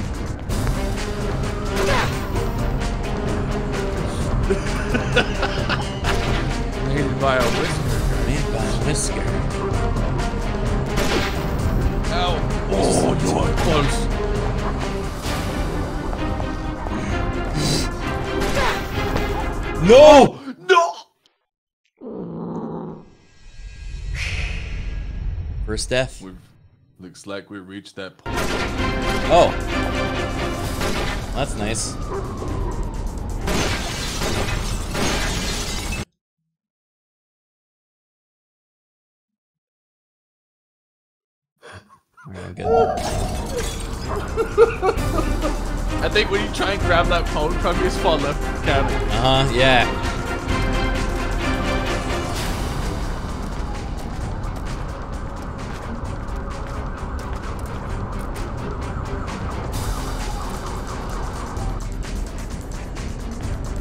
By a whisker. Made by a whisker. Ow. Oh, you are close. No! No! First death. We've, looks like we reached that point. Oh. That's nice. Alright. I think when you try and grab that and be as far left as. Uh huh, yeah.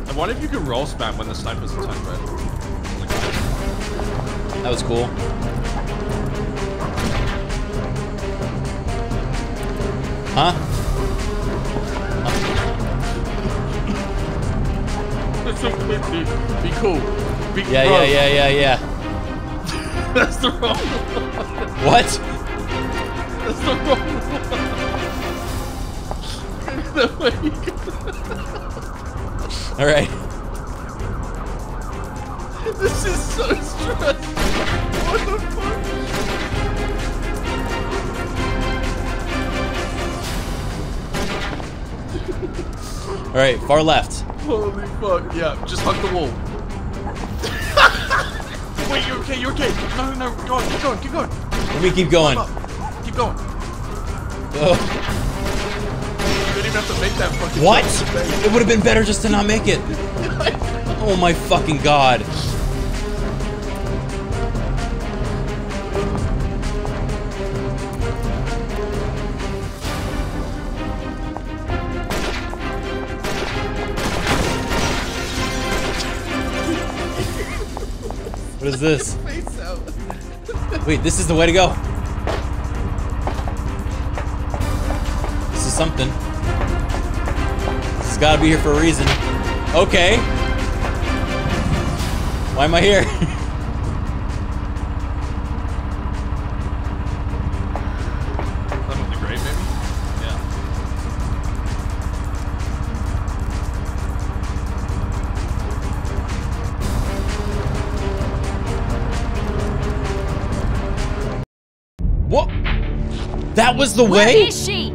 I wonder if you can roll spam when the sniper's red. That was cool. Huh? That's so good, dude. Be cool. Be Yeah, yeah, yeah, yeah, yeah. That's the wrong one. What? That's the wrong one. you Alright. This is so stressful. Fuck? Alright, far left. Holy fuck. Yeah, just hug the wall. Wait, you're okay, you're okay. No, no, no, go on, keep going, keep going. Let me keep going. Keep going. Ugh. You don't even have to make that fucking What? It would have been better just to not make it. Oh my fucking god. This? Wait, this is the way to go. This is something. This has got to be here for a reason. Okay. Why am I here? That was the Where way? is she?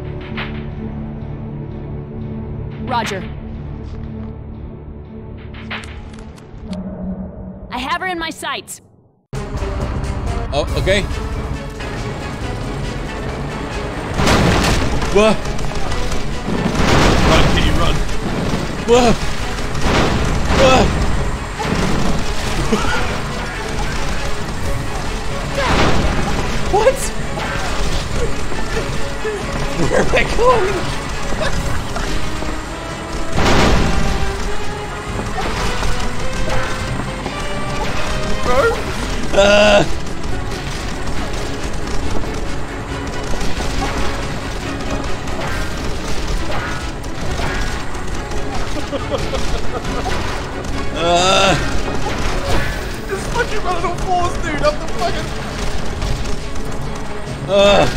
Roger. I have her in my sights. Oh, okay. Whoa. Run, kitty, run. Whoa. Whoa. Where am I going? Bro? Uh. Uh. Just fucking running on fours, dude. Up the fucking. Uh.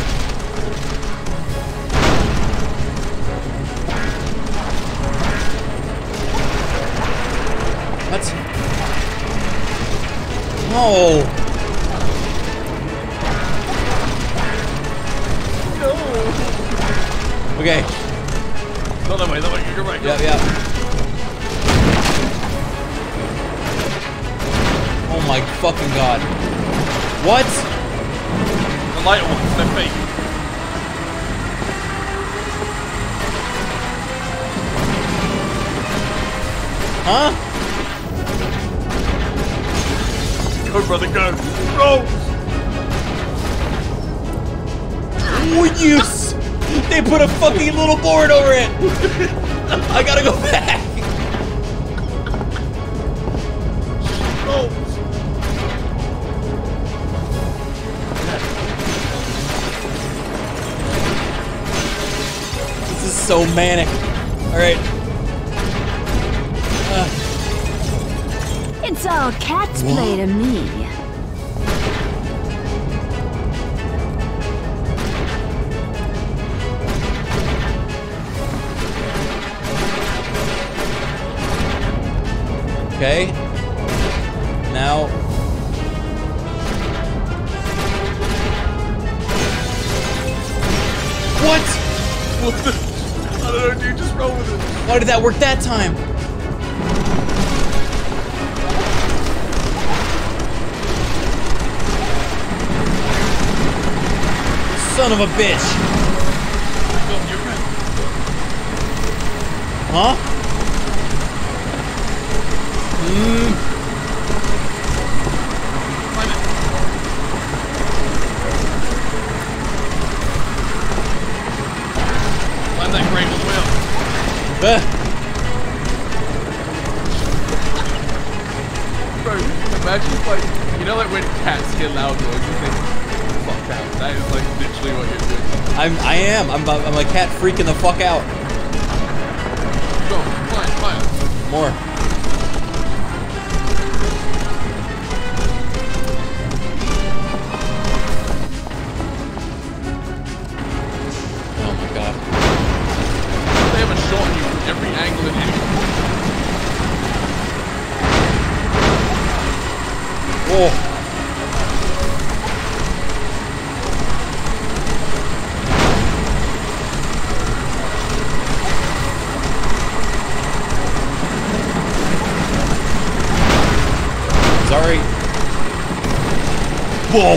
Fuck out.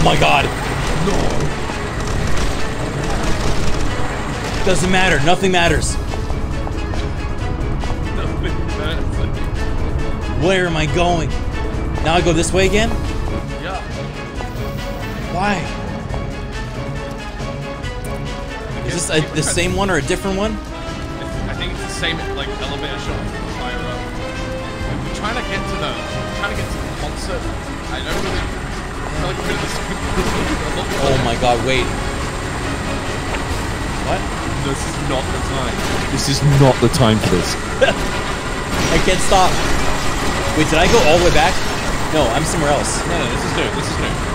My god. No. Doesn't matter. Nothing matters. Where am I going? Now I go this way again? Yeah. Why? Is this a, the same one or a different one? I think it's the same like elevator higher up. I'm trying to get to the trying to get to the concert. I don't really I feel like a bit of this. Oh my god, wait. What? This is not the time. This is not the time for this. I can't stop. Wait, did I go all the way back? No, I'm somewhere else. No, no, this is new. This is new.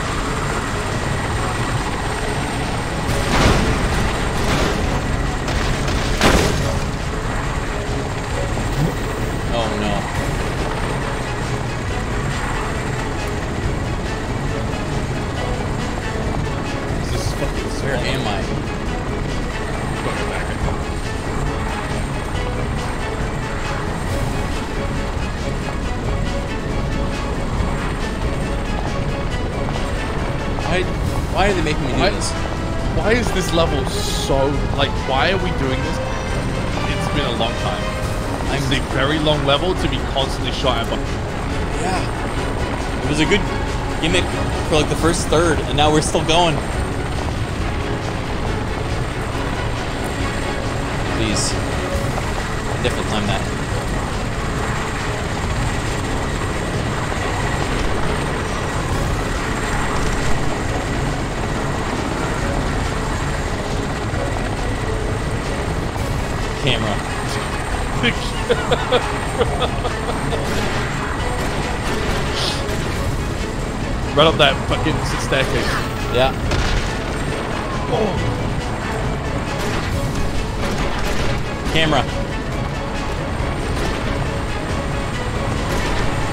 Why are we doing this? It's been a long time. This is a very long level to be constantly shot at. By Yeah. It was a good gimmick for like the first third, and now we're still going. Please. Definitely climb that. Camera. Right up that fucking staircase. Yeah. Camera.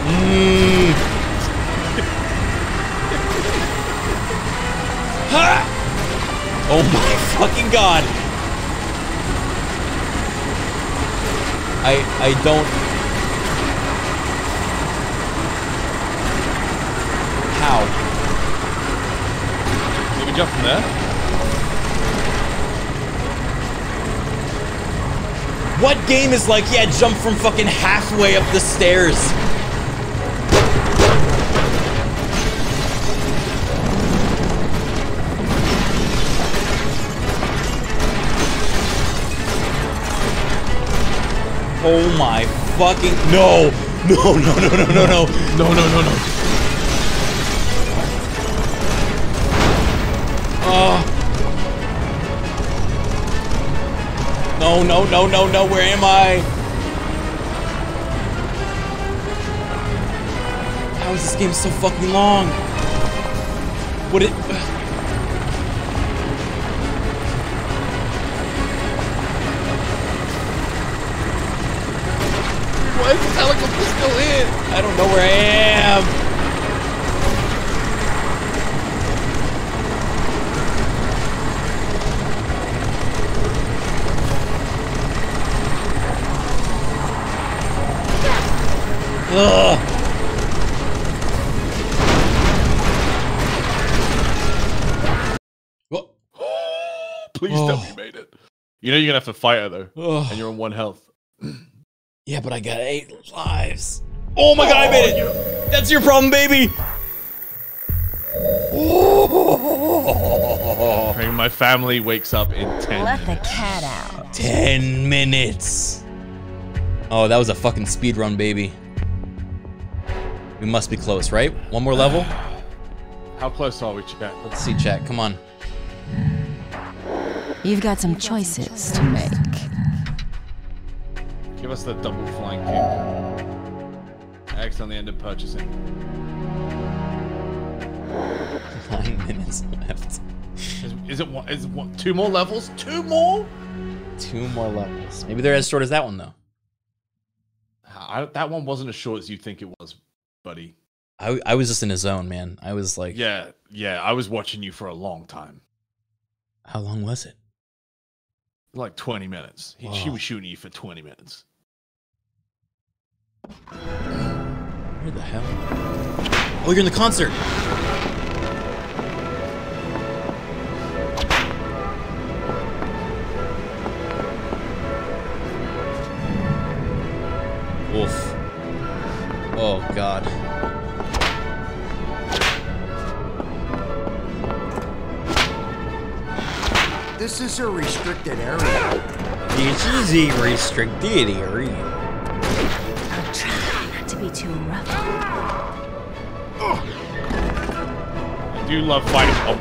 Mm. ha! Oh my fucking god. I I don't How? Maybe jump from there. What game is like, yeah, jump from fucking halfway up the stairs? Oh my fucking no! No, no, no, no, no, no. No, no, no, no. Oh. No, no, no, no, no, where am I? How is this game so fucking long? What it gonna have to fight her though, Ugh. and you're on one health. Yeah, but I got eight lives. Oh my god, I made it! Oh. That's your problem, baby! Praying my family wakes up in ten. Let the cat out. Ten minutes. Oh, that was a fucking speed run, baby. We must be close, right? One more level? How close are we, chat? Let's see, chat. Come on. You've got some choices to make. Give us the double flying kick. X on the end of purchasing. Nine minutes left. Is, is it one? Is it one? Two more levels? Two more? Two more levels. Maybe they're as short as that one, though. I, that one wasn't as short as you think it was, buddy. I, I was just in a zone, man. I was like, Yeah, yeah. I was watching you for a long time, how long was it? Like 20 minutes. He, She was shooting you for 20 minutes. Where the hell? Oh, you're in the concert. Wolf. Oh God. This is a restricted area. This is a restricted area. I'll try not to be too rough. I do love fighting. Oh,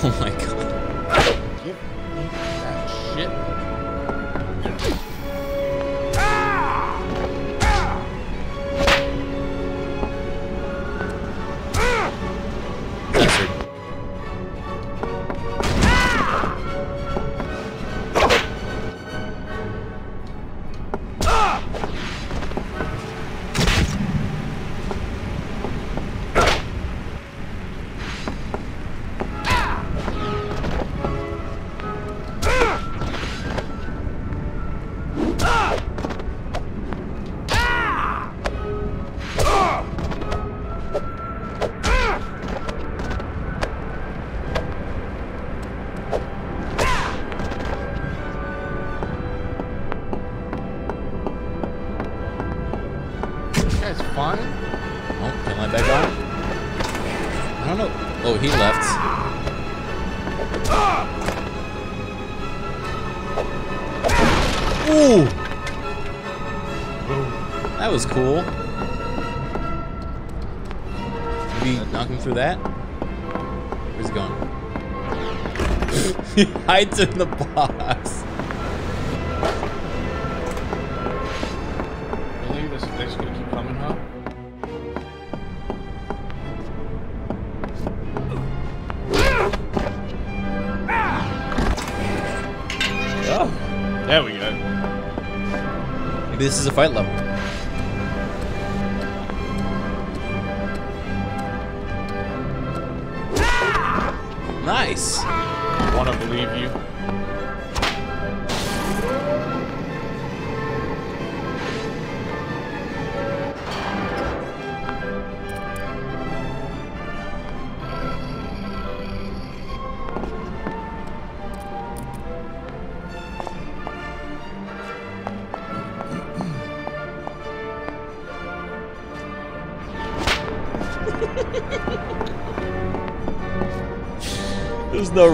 Oh my in the box. Really? This, they're just gonna keep coming, huh? Oh. There we go. Maybe this is a fight level.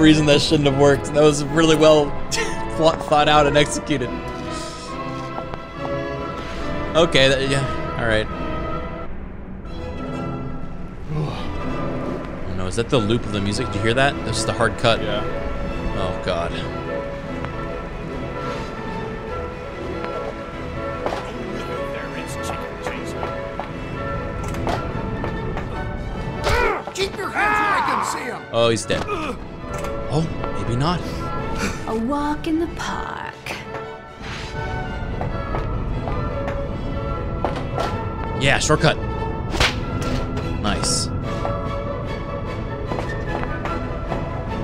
Reason that shouldn't have worked. That was really well thought thought out and executed. Okay, that, yeah, all right. Oh no, is that the loop of the music? Did you hear that? That's just a hard cut. Yeah. Oh god. Keep your hands where I can see them. Oh, he's dead. Maybe not. A walk in the park. Yeah, shortcut. Nice.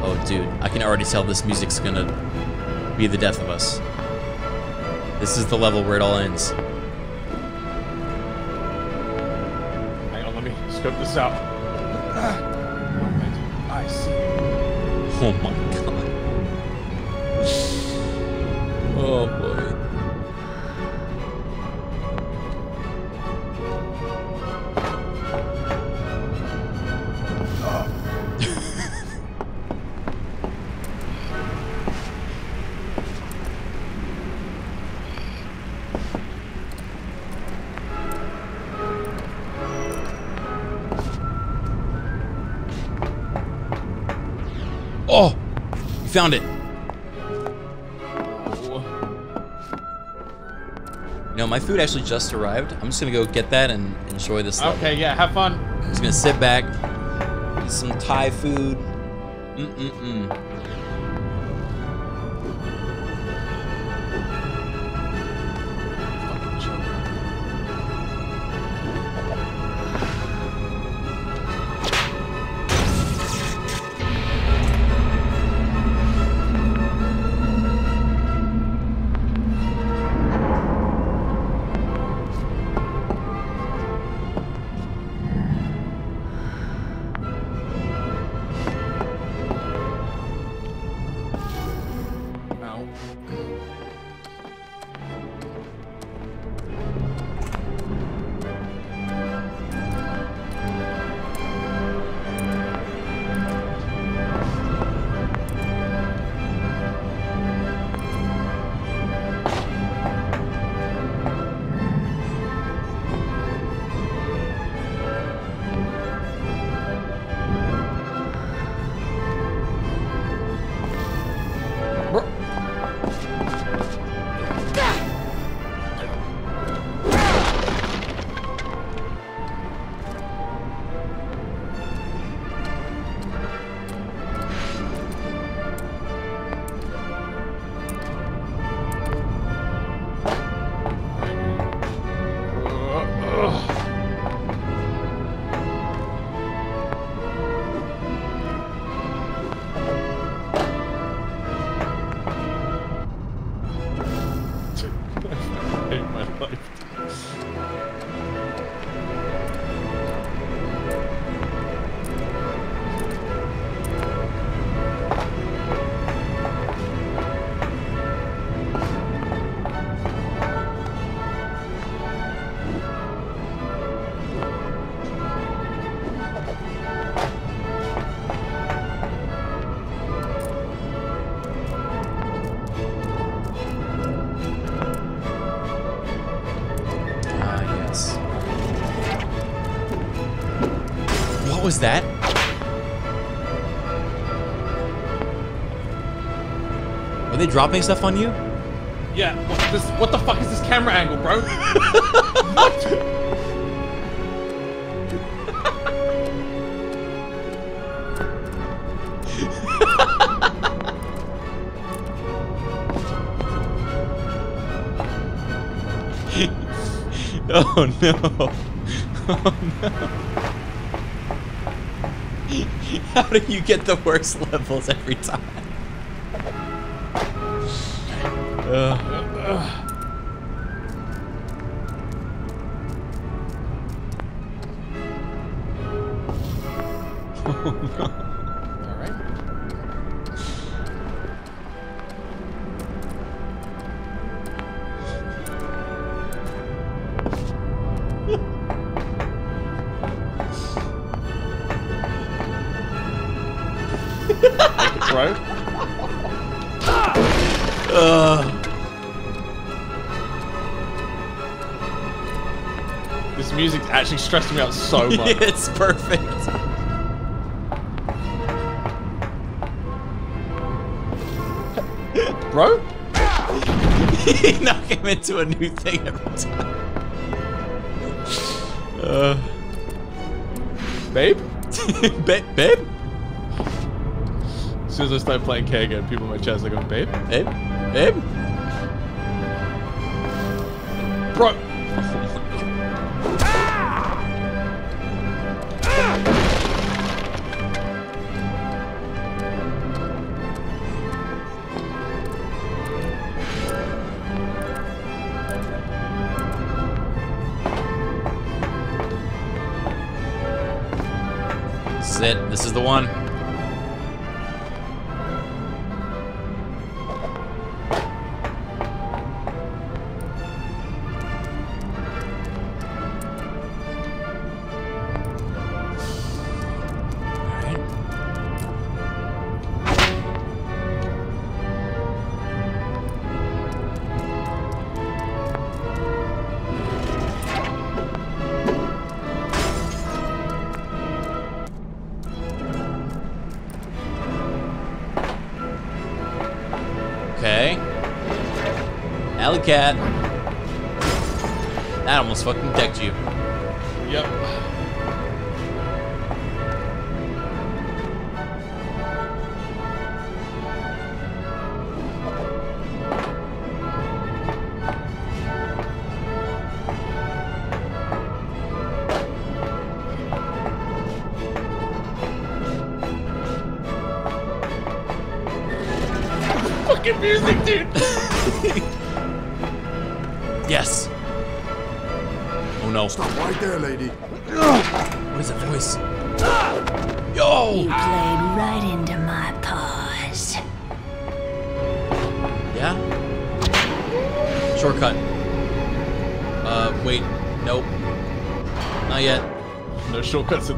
Oh, dude, I can already tell this music's gonna be the death of us. This is the level where it all ends. Hang on, let me scope this out. Ah, I see. Oh my found it. You know, my food actually just arrived. I'm just gonna go get that and enjoy this level. Okay, yeah, have fun. I'm just gonna sit back, eat some Thai food. Mm-mm-mm. Dropping stuff on you? Yeah, what, this, what the fuck is this camera angle, bro? what? oh no. Oh no. How do you get the worst levels every time? Stressing me out so much. it's perfect. Bro? Knock him into a new thing every time. Uh, babe? ba- babe? As soon as I start playing K again, people in my chest are going, babe? Babe? Babe? Is the one. Alley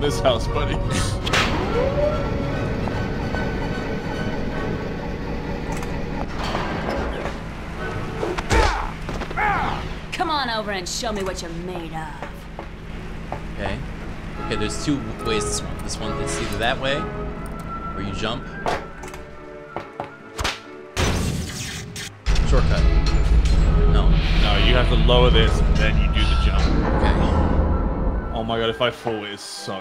this house, if I fall, it is so.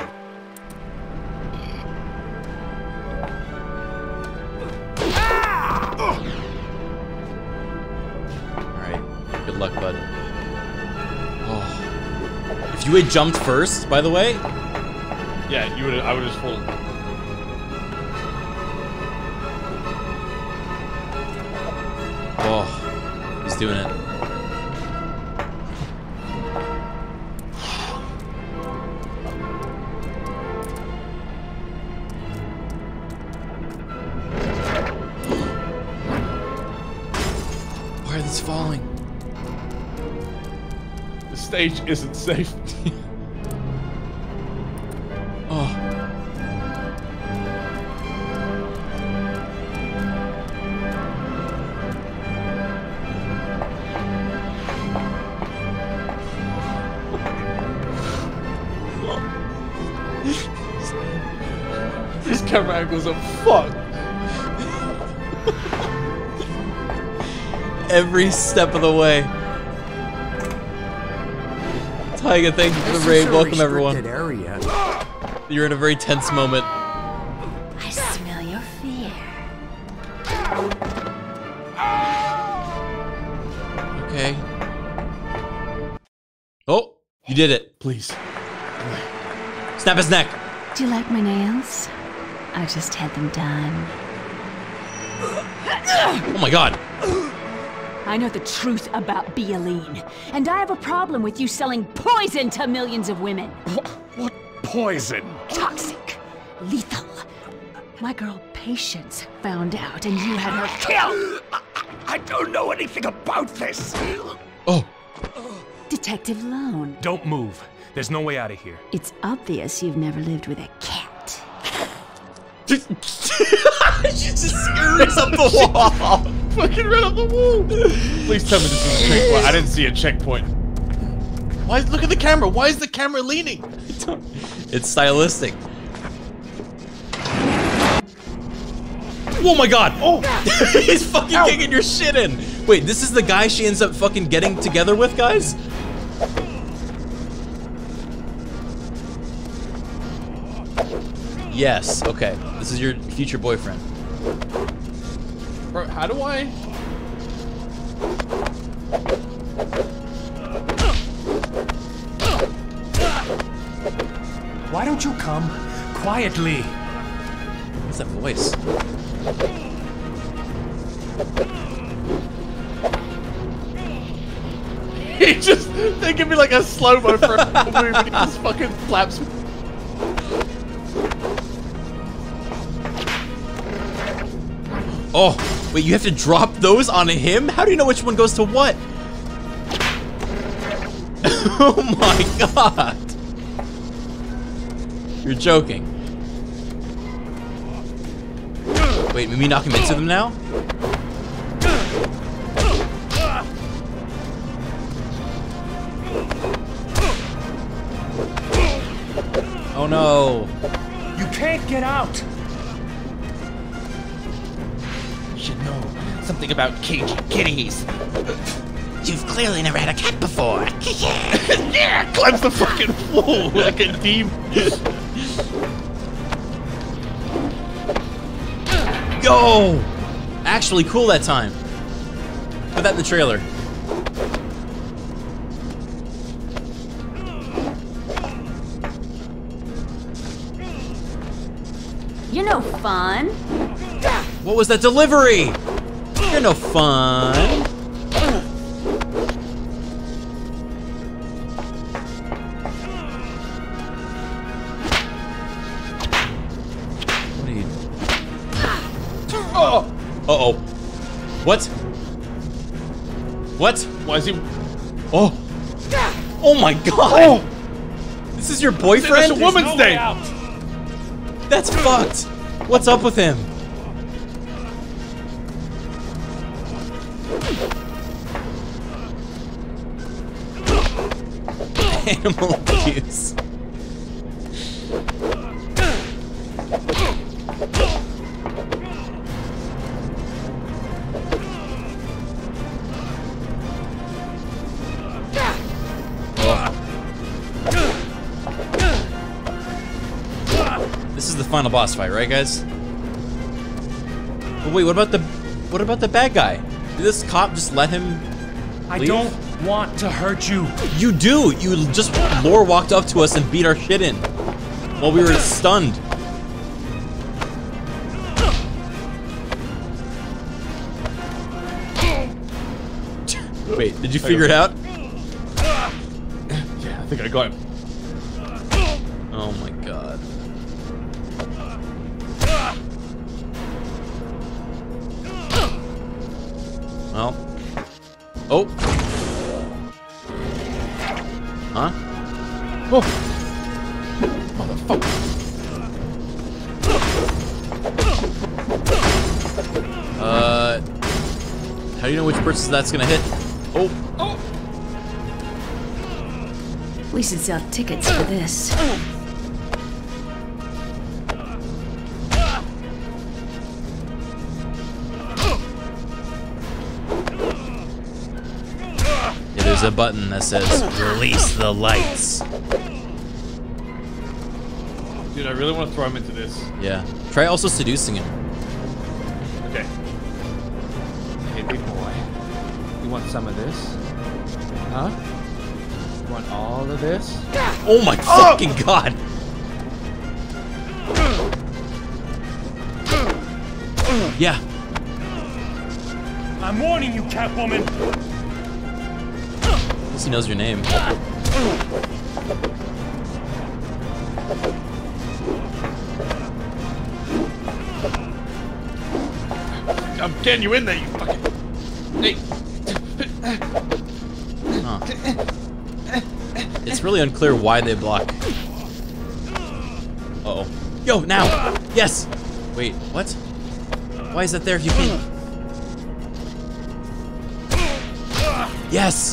Alright. Good luck, bud. Oh. If you had jumped first, by the way, Yeah, you would. I would have just fallen. oh, he's doing it. The stage isn't safe. Oh. These camera angles are fucked. Every step of the way. Tiger, thank you for This the raid. Welcome, everyone. area. You're in a very tense moment. I smell your fear. Okay. Oh, you did it. Please. Snap his neck. Do you like my nails? I just had them done. Oh my god. I know the truth about Beau-line, and I have a problem with you selling poison to millions of women. What poison? Toxic, lethal. My girl Patience found out, and you had her killed. I don't know anything about this. Oh. Detective Lone. Don't move. There's no way out of here. It's obvious you've never lived with a cat. she just scurries up the wall. Fucking right up the wall. Please tell me this is a checkpoint. I didn't see a checkpoint. Why? Look at the camera. Why is the camera leaning? It's stylistic. Oh my god! Oh! He's fucking kicking your shit in! Wait, this is the guy she ends up fucking getting together with, guys? Yes, okay. This is your future boyfriend. Bro, how do I? Why don't you come quietly? What's that voice? He just they give me like a slow mo for a movie. He just fucking flaps. Oh, wait, you have to drop those on him? How do you know which one goes to what? oh my god! You're joking. Wait, maybe knock him into them now? Oh no. You can't get out. Something about cagey kitties. You've clearly never had a cat before. yeah, climbs the fucking wall like a demon. Yo! Actually cool that time. Put that in the trailer. You're no fun. What was that delivery? You're no fun. What are you? Oh! Uh oh. What? What? Why is he? Oh. Oh my god. This is your boyfriend? That's a woman's day. That's fucked. What's up with him? Animal abuse. This is the final boss fight, right, guys? But wait, what about the what about the bad guy? Did this cop just let him I don't want to hurt you. You do. You just lore walked up to us and beat our shit in while we were stunned. Wait, did you figure it out? Yeah, I think I got him. You know which person that's gonna hit? Oh. We should sell tickets for this. Yeah, there's a button that says release the lights. Dude, I really want to throw him into this. Yeah. Try also seducing him. Some of this? Huh? You want all of this? Oh my fucking oh! god. Yeah. I'm warning you, Catwoman. At least he knows your name. I'm getting you in there, you fucking. Hey. Huh. It's really unclear why they block. Uh oh. Yo, now! Yes! Wait, what? Why is that there if you can Yes!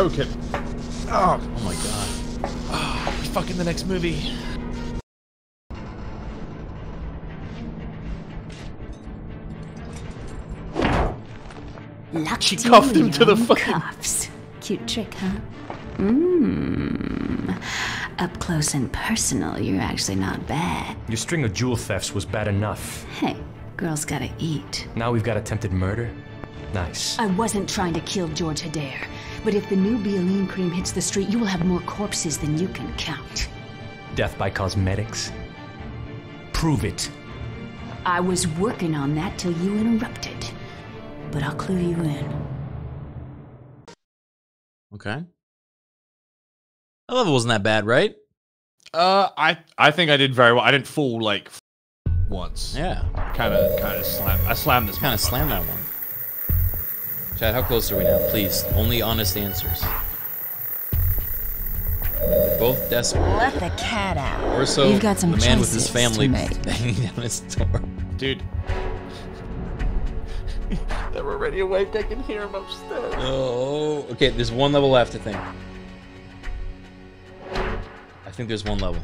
Choke him. Oh, oh my god. Oh, we fucking the next movie. Locked She you cuffed him to the your fucking- cuffs. Cute trick, huh? Mmm. Up close and personal, you're actually not bad. Your string of jewel thefts was bad enough. Hey, girls gotta eat. Now we've got attempted murder. Nice. I wasn't trying to kill George Hedare, but if the new Beau-line cream hits the street, you will have more corpses than you can count. Death by cosmetics. Prove it. I was working on that till you interrupted. But I'll clue you in. Okay. That level wasn't that bad, right? Uh, I I think I did very well. I didn't fall like once. Yeah. Kind of kind of slammed. I slammed this. Kind of slammed that one. Chad, how close are we now? Please, only honest answers. We're both desperate. Let the cat out. Or so You've got some the man with his choices to family make. banging down his door. Dude. They're already awake. I can hear them upstairs. Oh, okay. There's one level left, I think. I think there's one level.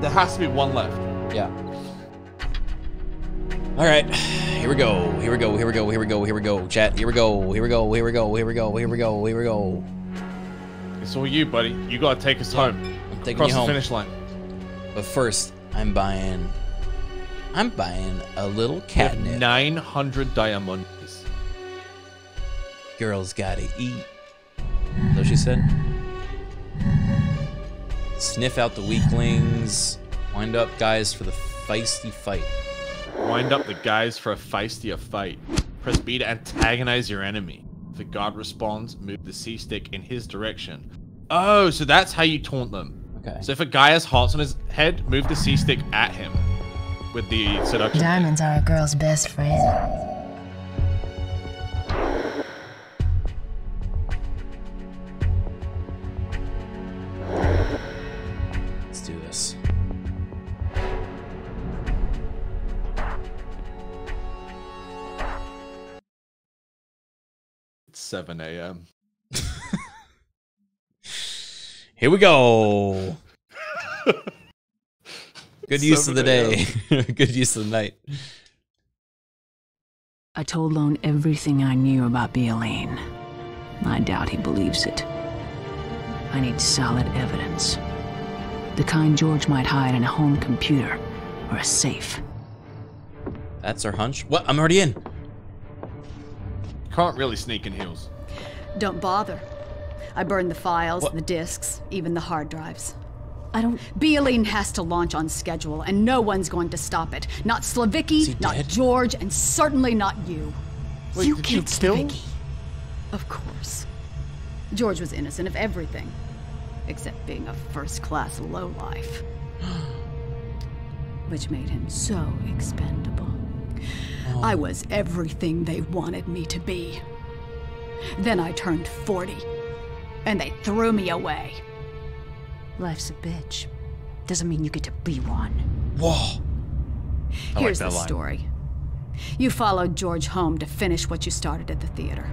There has to be one left. Yeah. All right, here we go. Here we go. Here we go. Here we go. Here we go. Chat. Here we go. Here we go. Here we go. Here we go. Here we go. Here we go. It's all you, buddy. You gotta take us home. I'm taking Across you the finish line. But first, I'm buying. I'm buying a little catnip. 900 diamonds. Girls gotta eat. What she said? Sniff out the weaklings. Wind up guys for the feisty fight. Wind up the guys for a feistier fight. Press B to antagonize your enemy. If the guard responds, move the C stick in his direction. Oh, so that's how you taunt them. Okay. So if a guy has hearts on his head, move the C stick at him with the seduction. Diamonds are a girl's best friend. 7 a.m. Here we go. Good use of the day. Good use of the night. I told Lone everything I knew about Beau-line. I doubt he believes it. I need solid evidence. The kind George might hide in a home computer or a safe. That's our hunch. What? I'm already in. Can't really sneak in heels. Don't bother. I burned the files, What? the disks, even the hard drives. I don't. Beau-line has to launch on schedule, and no one's going to stop it. Not Is Slavicky, not dead? George, and certainly not you. Wait, you did you killed kill- Slavicky. Of course. George was innocent of everything, except being a first-class lowlife, which made him so expendable. I was everything they wanted me to be. Then I turned 40, and they threw me away. Life's a bitch. Doesn't mean you get to be one. Whoa. I Here's like the line. story. You followed George home to finish what you started at the theater.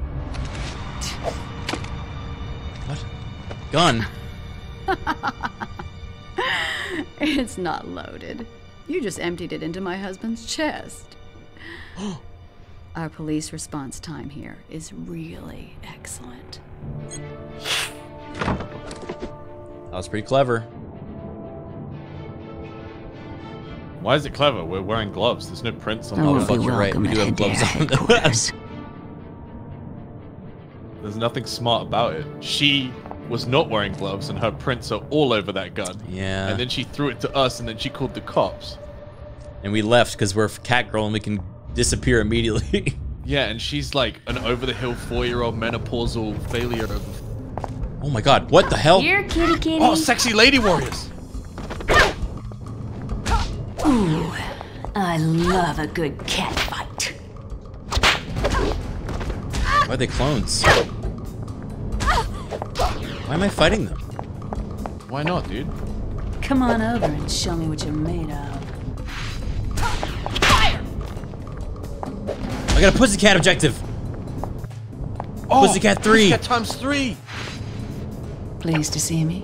What? Gun. It's not loaded. You just emptied it into my husband's chest. Our police response time here is really excellent. That was pretty clever. Why is it clever? We're wearing gloves. There's no prints on Oh, the gun. fuck, you're right. We do have gloves on. There's nothing smart about it. She was not wearing gloves, and her prints are all over that gun. Yeah. And then she threw it to us, and then she called the cops. and we left because we're cat girl and we can disappear immediately. Yeah, and she's like an over the hill four year old menopausal failure of. oh my god, what the hell? Here, kitty kitty. Oh, sexy lady warriors! Ooh, I love a good cat fight. Why are they clones? Why am I fighting them? Why not, dude? Come on over and show me what you're made of. I got a pussycat objective. Oh, Pussycat 3. Pussycat times three. Pleased to see me.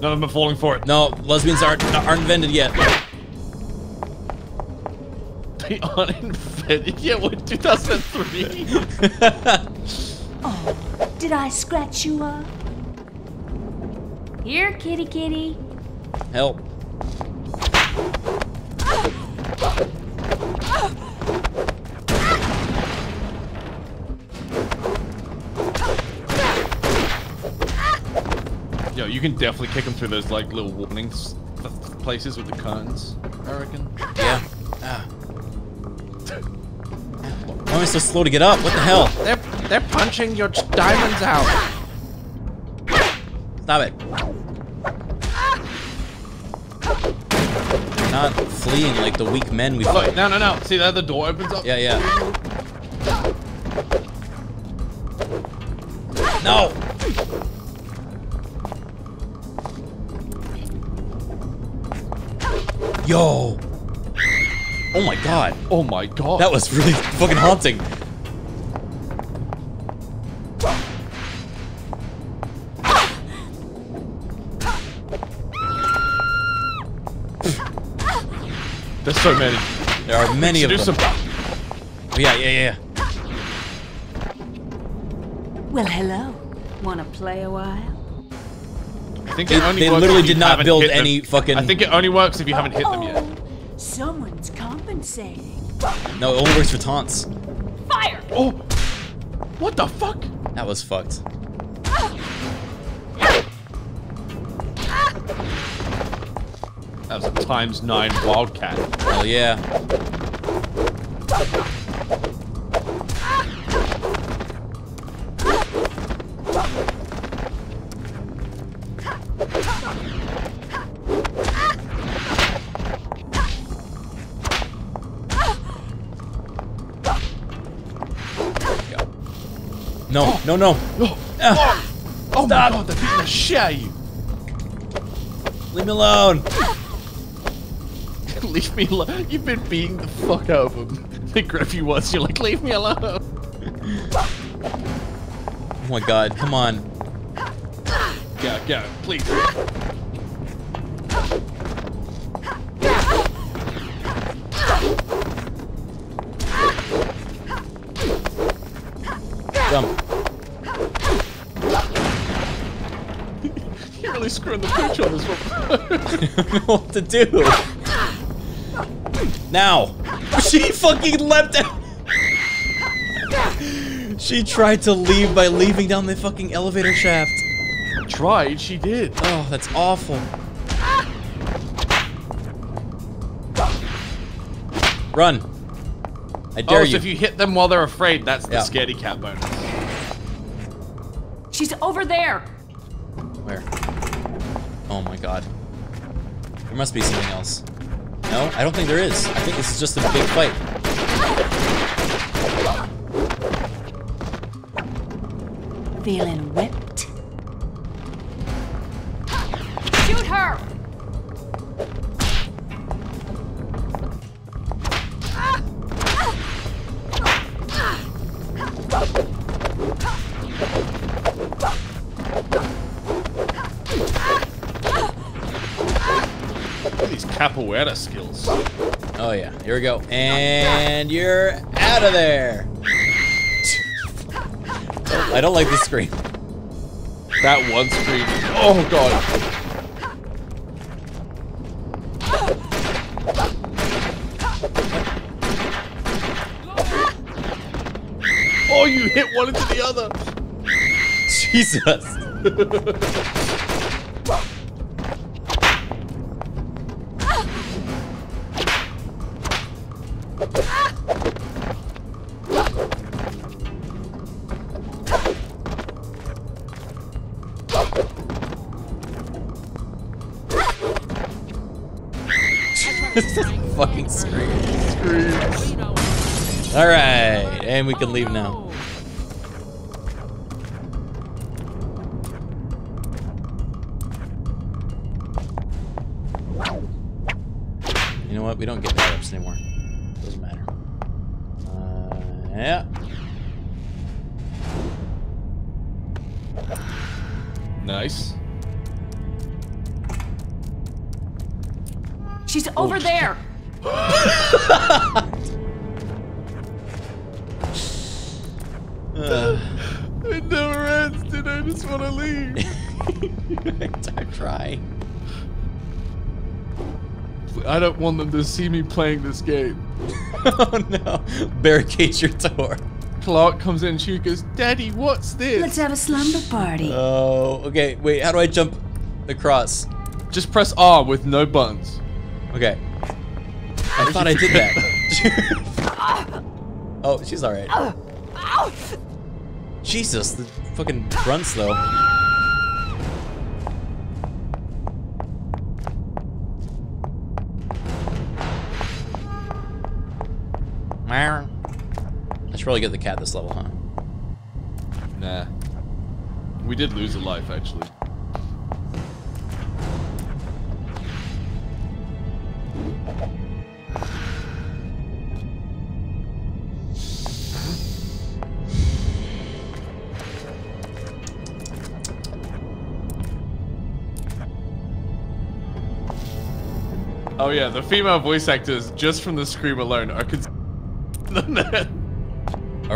None of them are falling for it. No, lesbians aren't aren't invented yet. They aren't invented yet. What, 2003? Oh, did I scratch you up? Here, kitty kitty. Help. Can definitely kick them through those like little warnings places with the cones. I reckon. Yeah. Ah. Why am I so slow to get up? What the hell? They're they're punching your diamonds out. Stop it. Not fleeing like the weak men we Look, fight. no, no, no. See there, the door opens up. Yeah, yeah. No! Yo! Oh my god. Oh my god. That was really fucking haunting. There's so many. There are many Should of do them. some. Oh, yeah, yeah, yeah. Well, hello. Wanna play a while? I think They- it only they works literally if you did not haven't build hit them. any fucking- I think it only works if you haven't hit them yet. Oh, someone's compensating. No, it only works for taunts. Fire! Oh! What the fuck? That was fucked. That was a times nine wildcat. Hell yeah. No, no, no. Oh, Ah, oh my god, they're beating the shit out of you. leave me alone. leave me alone. You've been beating the fuck out of them. They grab you once, you're like, leave me alone. Oh my god, come on. Go, go, please. what to do. Now. She fucking leapt out. She tried to leave by leaving down the fucking elevator shaft. Tried, she did. Oh, that's awful. Run. I dare oh, you. so if you hit them while they're afraid, that's the Yeah. scaredy cat bonus. She's over there. Where? Oh my god. There must be something else. No, I don't think there is. I think this is just a big fight. Feeling here we go. And you're out of there. I don't like this screen. That one screen. Oh god. Oh, you hit one into the other. Jesus. and we can leave now. Want them to see me playing this game. oh no! Barricade your door. Clark comes in. She goes, "Daddy, what's this?" Let's have a slumber party. Oh, okay. Wait, how do I jump across? Just press R with no buttons. Okay. I thought I did that. oh, she's alright. Jesus, the fucking grunts though. Probably get the cat this level, huh? Nah. We did lose a life, actually. Oh yeah, the female voice actors, just from the scream alone, are cons- Or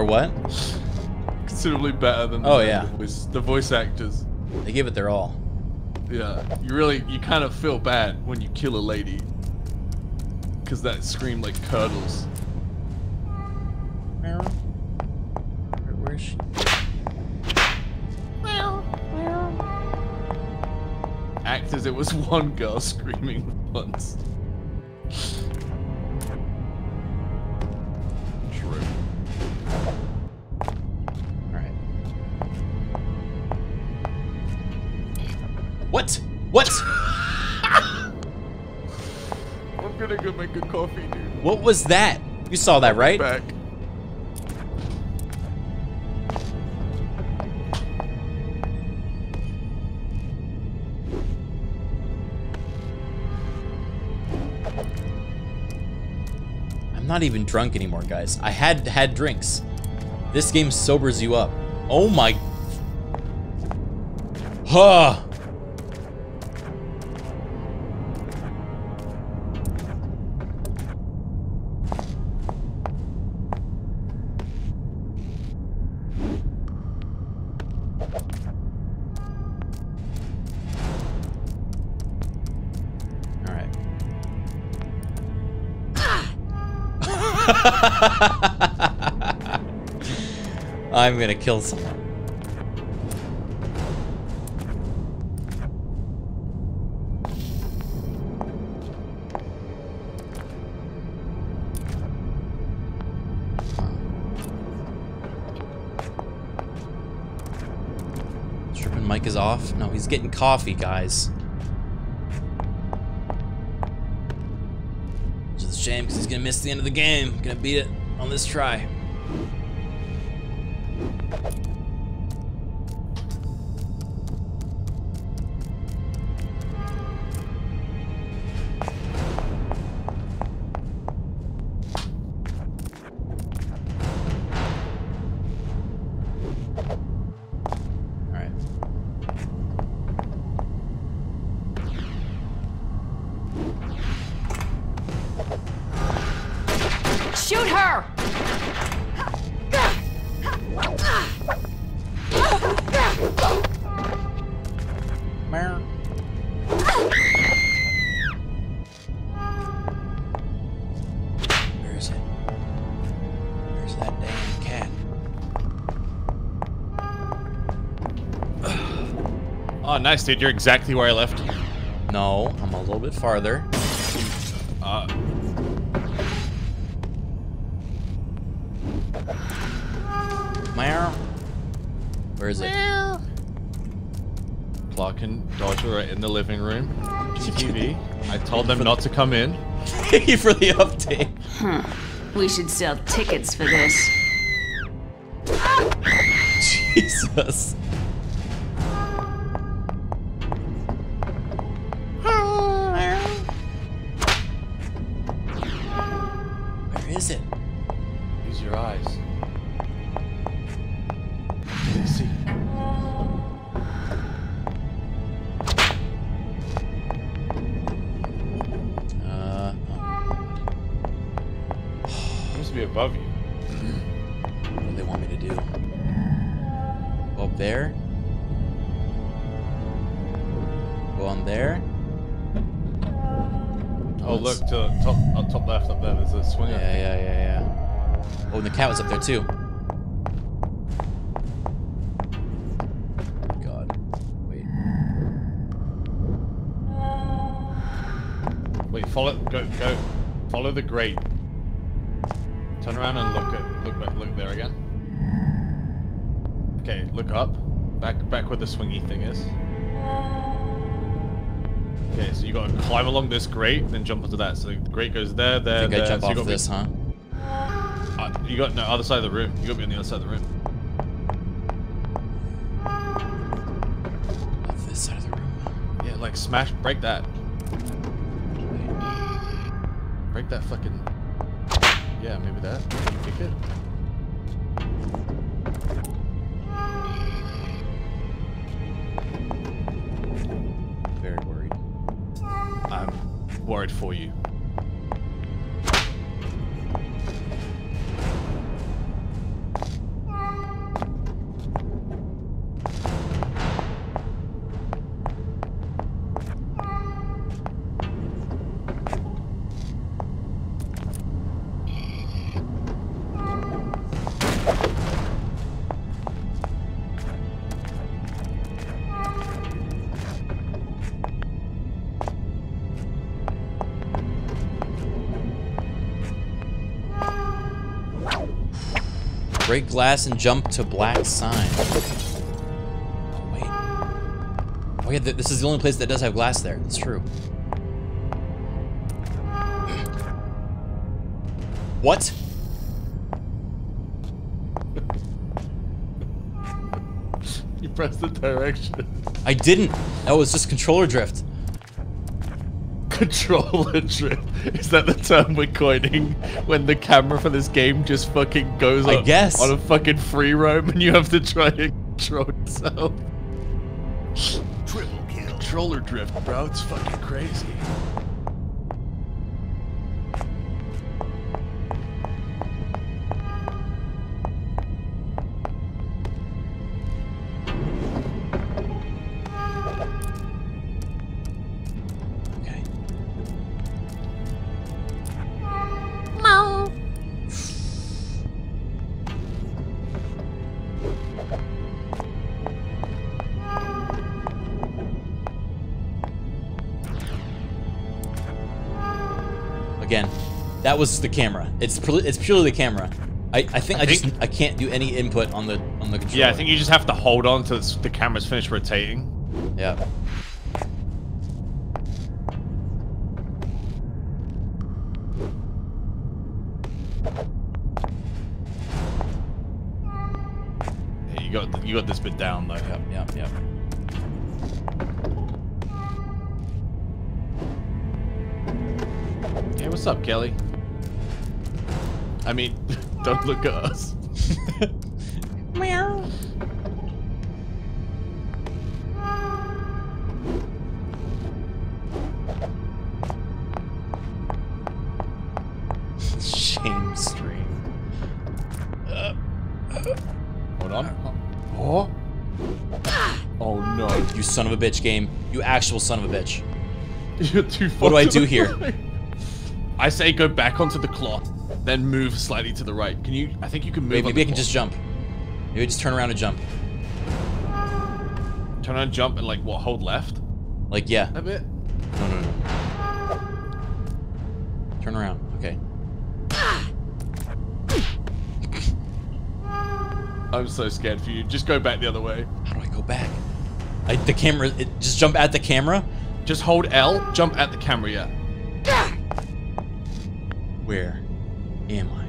what? considerably better than Oh, the, yeah. the, voice, the voice actors. They give it their all. Yeah, you really, you kind of feel bad when you kill a lady. Because that scream like curdles. Where, where is she? Actors, it was one girl screaming once. What was that? You saw that, right? Back. I'm not even drunk anymore, guys. I had had drinks. This game sobers you up. Oh my. Huh. I'm gonna kill someone. Strippin's Mike is off. No, he's getting coffee, guys. Which is a shame because he's gonna miss the end of the game. Gonna beat it on this try. Nice, dude. You're exactly where I left you. No, I'm a little bit farther. Uh, Meow. Where is it? Clark and Dodger are in the living room. GTV. I told them not to come in. Thank you for the update. Huh. We should sell tickets for this. Jesus. Swingy thing is. Okay, so you gotta climb along this grate, then jump onto that. So the grate goes there, there, I think there. I jump so you off gotta be- huh? Uh, you got no other side of the room. You gotta be on the other side of the room. Off this side of the room. Yeah, like smash, break that. Break that fucking. Yeah, maybe that. Kick it. Break glass and jump to black sign. Oh, wait. Oh, yeah, th this is the only place that does have glass there. That's true. What? You pressed the direction. I didn't. That was just controller drift. Controller drift. Is that the term we're coining when the camera for this game just fucking goes I up guess. on a fucking free roam and you have to try and control yourself? Triple kill. Controller drift, bro. It's fucking crazy. That was the camera. It's purely- it's purely the camera. I, I think I, I just I can't do any input on the on the controller. Yeah, I think you just have to hold on till the camera's finished rotating. Yeah. Yeah, you got you got this bit down though. Yep, yep, yep. Hey, what's up, Kelly? I mean, don't look at us. Meow. Shame stream. Uh, Hold on. Oh. Oh no. You son of a bitch game. You actual son of a bitch. You're too What do I do here? I say go back onto the cloth, then move slightly to the right. Can you? I think you can move. Wait, maybe I can just jump. Maybe just turn around and jump. turn around, jump, and like what? Hold left. Like yeah. A bit. No, no, no. Turn around. Okay. I'm so scared for you. Just go back the other way. How do I go back? I, the camera. It, just jump at the camera. Just hold L. Jump at the camera. Yeah. Where am I?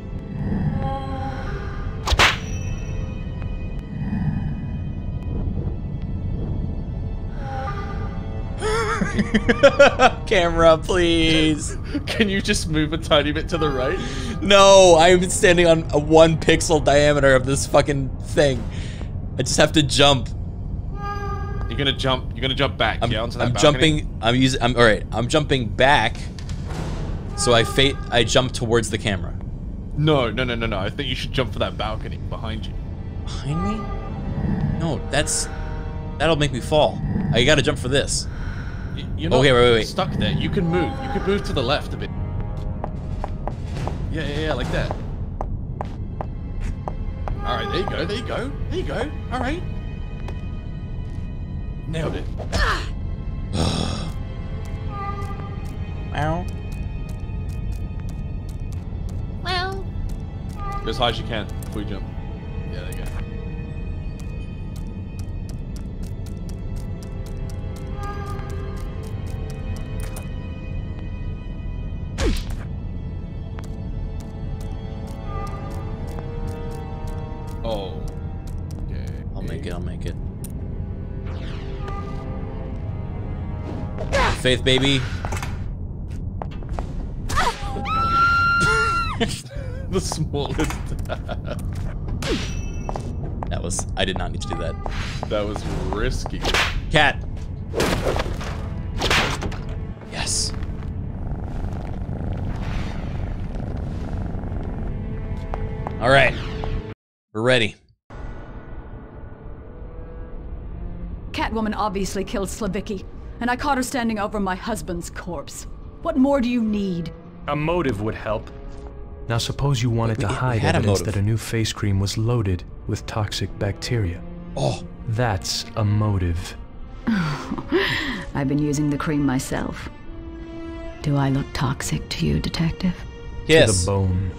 Camera, please. Can you just move a tiny bit to the right? No, I'm standing on a one pixel diameter of this fucking thing. I just have to jump. You're gonna jump. You're gonna jump back. I'm, yeah, onto that I'm balcony? jumping. I'm using. I'm all right. I'm jumping back. So I fate. I jump towards the camera. No, no, no, no, no. I think you should jump for that balcony behind you. Behind me? No, that's that'll make me fall. Uh, I gotta jump for this. Y- You're oh, not Okay, wait, wait, wait. stuck there. You can move. You can move to the left a bit. Yeah, yeah, yeah, like that. All right, there you go. There you go. There you go. All right. Nailed it. Go as high as you can before you jump. Yeah, there you go. Oh. Okay. I'll make it. I'll make it. Faith, baby. The smallest. That was. I did not need to do that. that was risky. Cat. Yes. All right. We're ready. Catwoman obviously killed Slavicky, and I caught her standing over my husband's corpse. What more do you need? A motive would help. Now suppose you wanted We- to hide had a evidence that a new face cream was loaded with toxic bacteria. Oh. That's a motive. I've been using the cream myself. Do I look toxic to you, Detective? Yes. To the bone.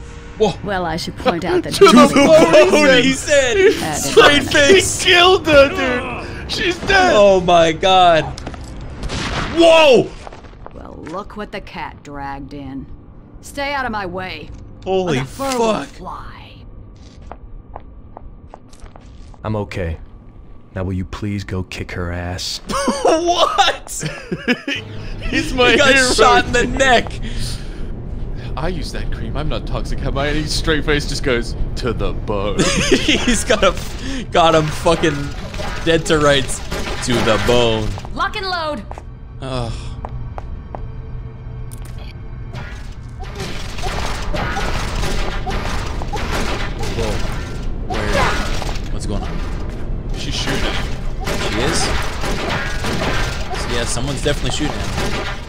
Well, I should point out that To the Julie- bone, he said. Straight not- face. killed her, dude. She's dead. Oh my god. Whoa! Well, look what the cat dragged in. Stay out of my way. Holy or the fur will fuck. Fly. I'm okay. Now will you please go kick her ass? what? He's my he got hero. shot in the neck. I use that cream. I'm not toxic. Hermione straight face just goes to the bone. He's got a, got him fucking dead to rights to the bone. Lock and load. Oh. Going on? She's shooting. She is? Yeah, someone's definitely shooting at him.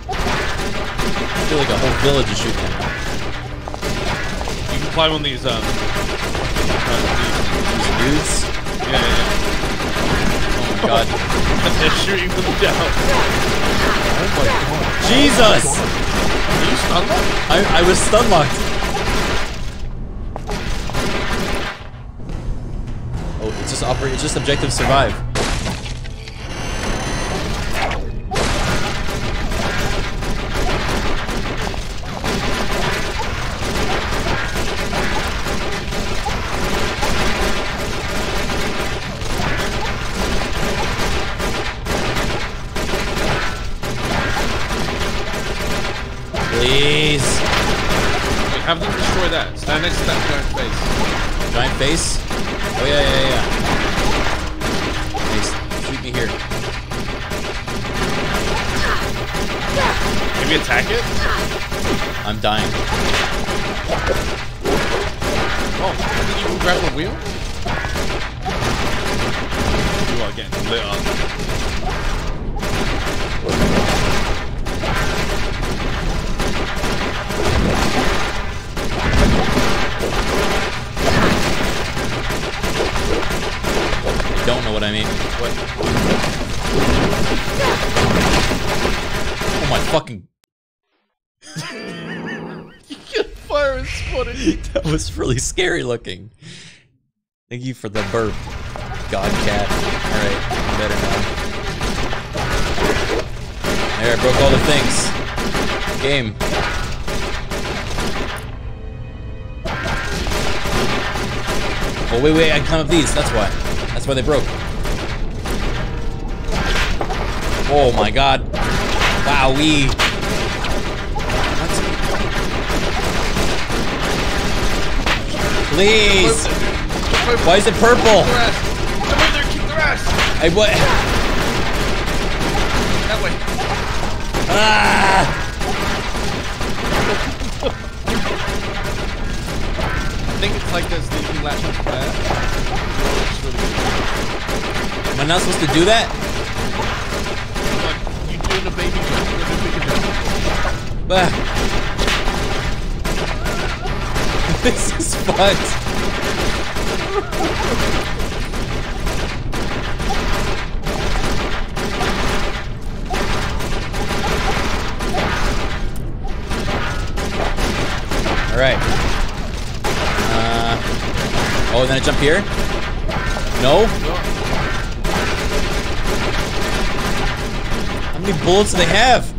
I feel like a whole village is shooting at him. You can climb on these, um... These dudes? Yeah, yeah, yeah. Oh my god. They're shooting them down. Oh my god. Jesus! Are you stun locked? I, I was stun locked. It's just operate. It's just objective survive. Please. Wait, have them destroy that. Stand next to that giant face. Giant face? Oh yeah, yeah, yeah. Please, shoot me here. Maybe attack it? I'm dying. Oh, did you grab the wheel? You are getting lit up. know what I mean. What? Oh my fucking. you get fire and spotted. That was really scary looking. Thank you for the burp. God cat. Alright, better now. There, I broke all the things. Game. Oh, wait, wait, I can up these, that's why. That's why they broke. Oh my god. Wow, we. Please. Why is it purple? Come in there, kick their ass. I what? That way. Ah! I think it's like this leaking latch on fire. Am I not supposed to do that? This is fucked. All right. Uh, oh, then I jump here? No? How many bullets do they have?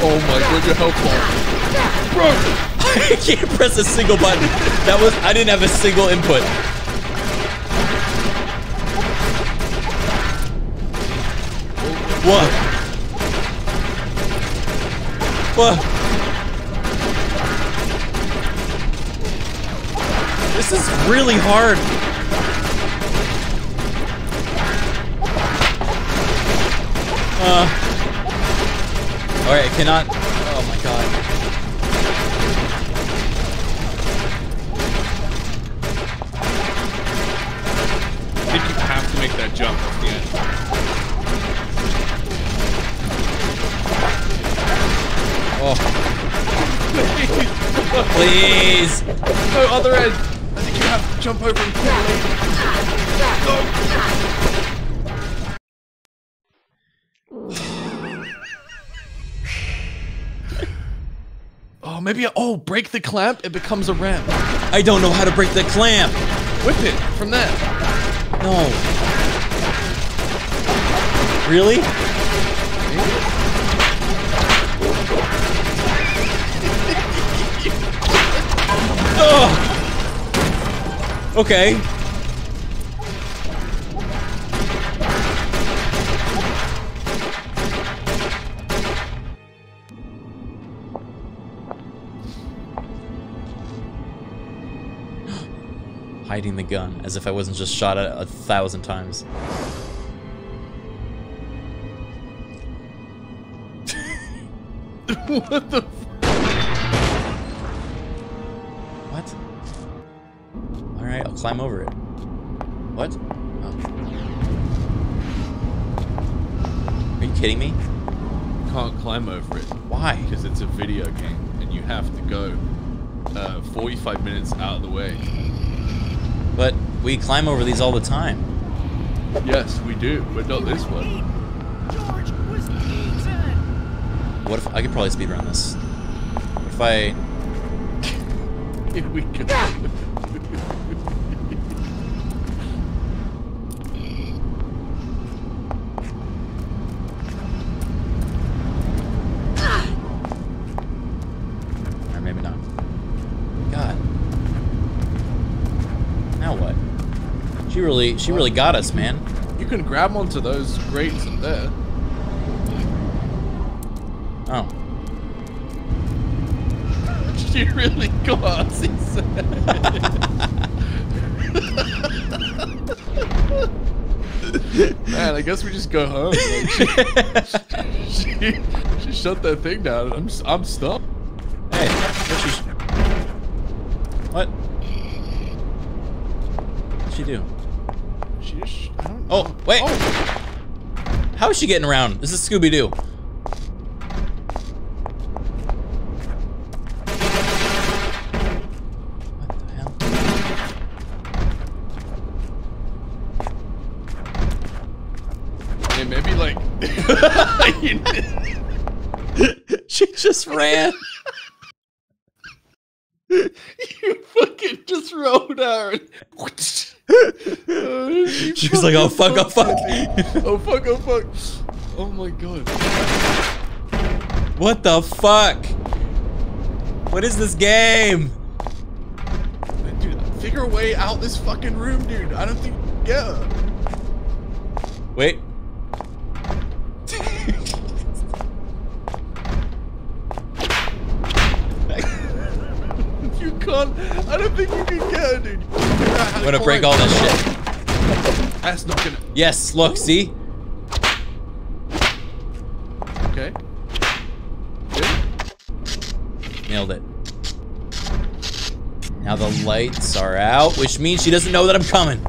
Oh my god, your health bar. Bro! I can't press a single button. That was I didn't have a single input. What? What? This is really hard. Uh. Alright, I cannot. Oh my god. I think you have to make that jump at the end. Oh. Please. No, other end. I think you have to jump over and Oh, maybe oh, break the clamp. It becomes a ramp. I don't know how to break the clamp. Whip it from there. No. Really? oh. Okay. Hiding the gun, as if I wasn't just shot at a thousand times. what the? Climb over it. What? Oh. Are you kidding me? Can't climb over it. Why? Because it's a video game, and you have to go uh, 45 minutes out of the way. But we climb over these all the time. Yes, we do, but not this one. What if I could probably speed run this? What if I Here we go. really she really got us, man. You can grab onto those grates in there. Oh. She really got us, he said. Man, I guess we just go home. Like, she, she, she shut that thing down. I'm I'm stuck. Hey, what she? What? What'd she do? She just, I don't Oh, wait. Oh. How is she getting around? This is Scooby Doo. What the hell? Hey, maybe like. she just ran. you fucking just rode out. Oh, she She was like, "Oh, fuck, oh, fuck." oh fuck! Oh fuck! Oh my god! What the fuck? What is this game? Dude, figure a way out this fucking room, dude. I don't think. Yeah. Wait. Can't. I don't think you can get it, dude. I'm gonna break all this shit. That's not gonna. Yes, look, see? Okay. Nailed it. Now the lights are out, which means she doesn't know that I'm coming.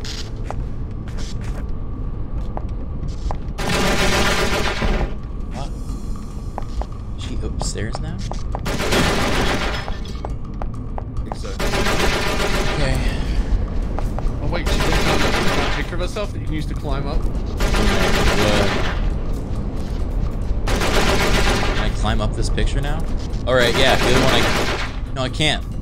No, I can't.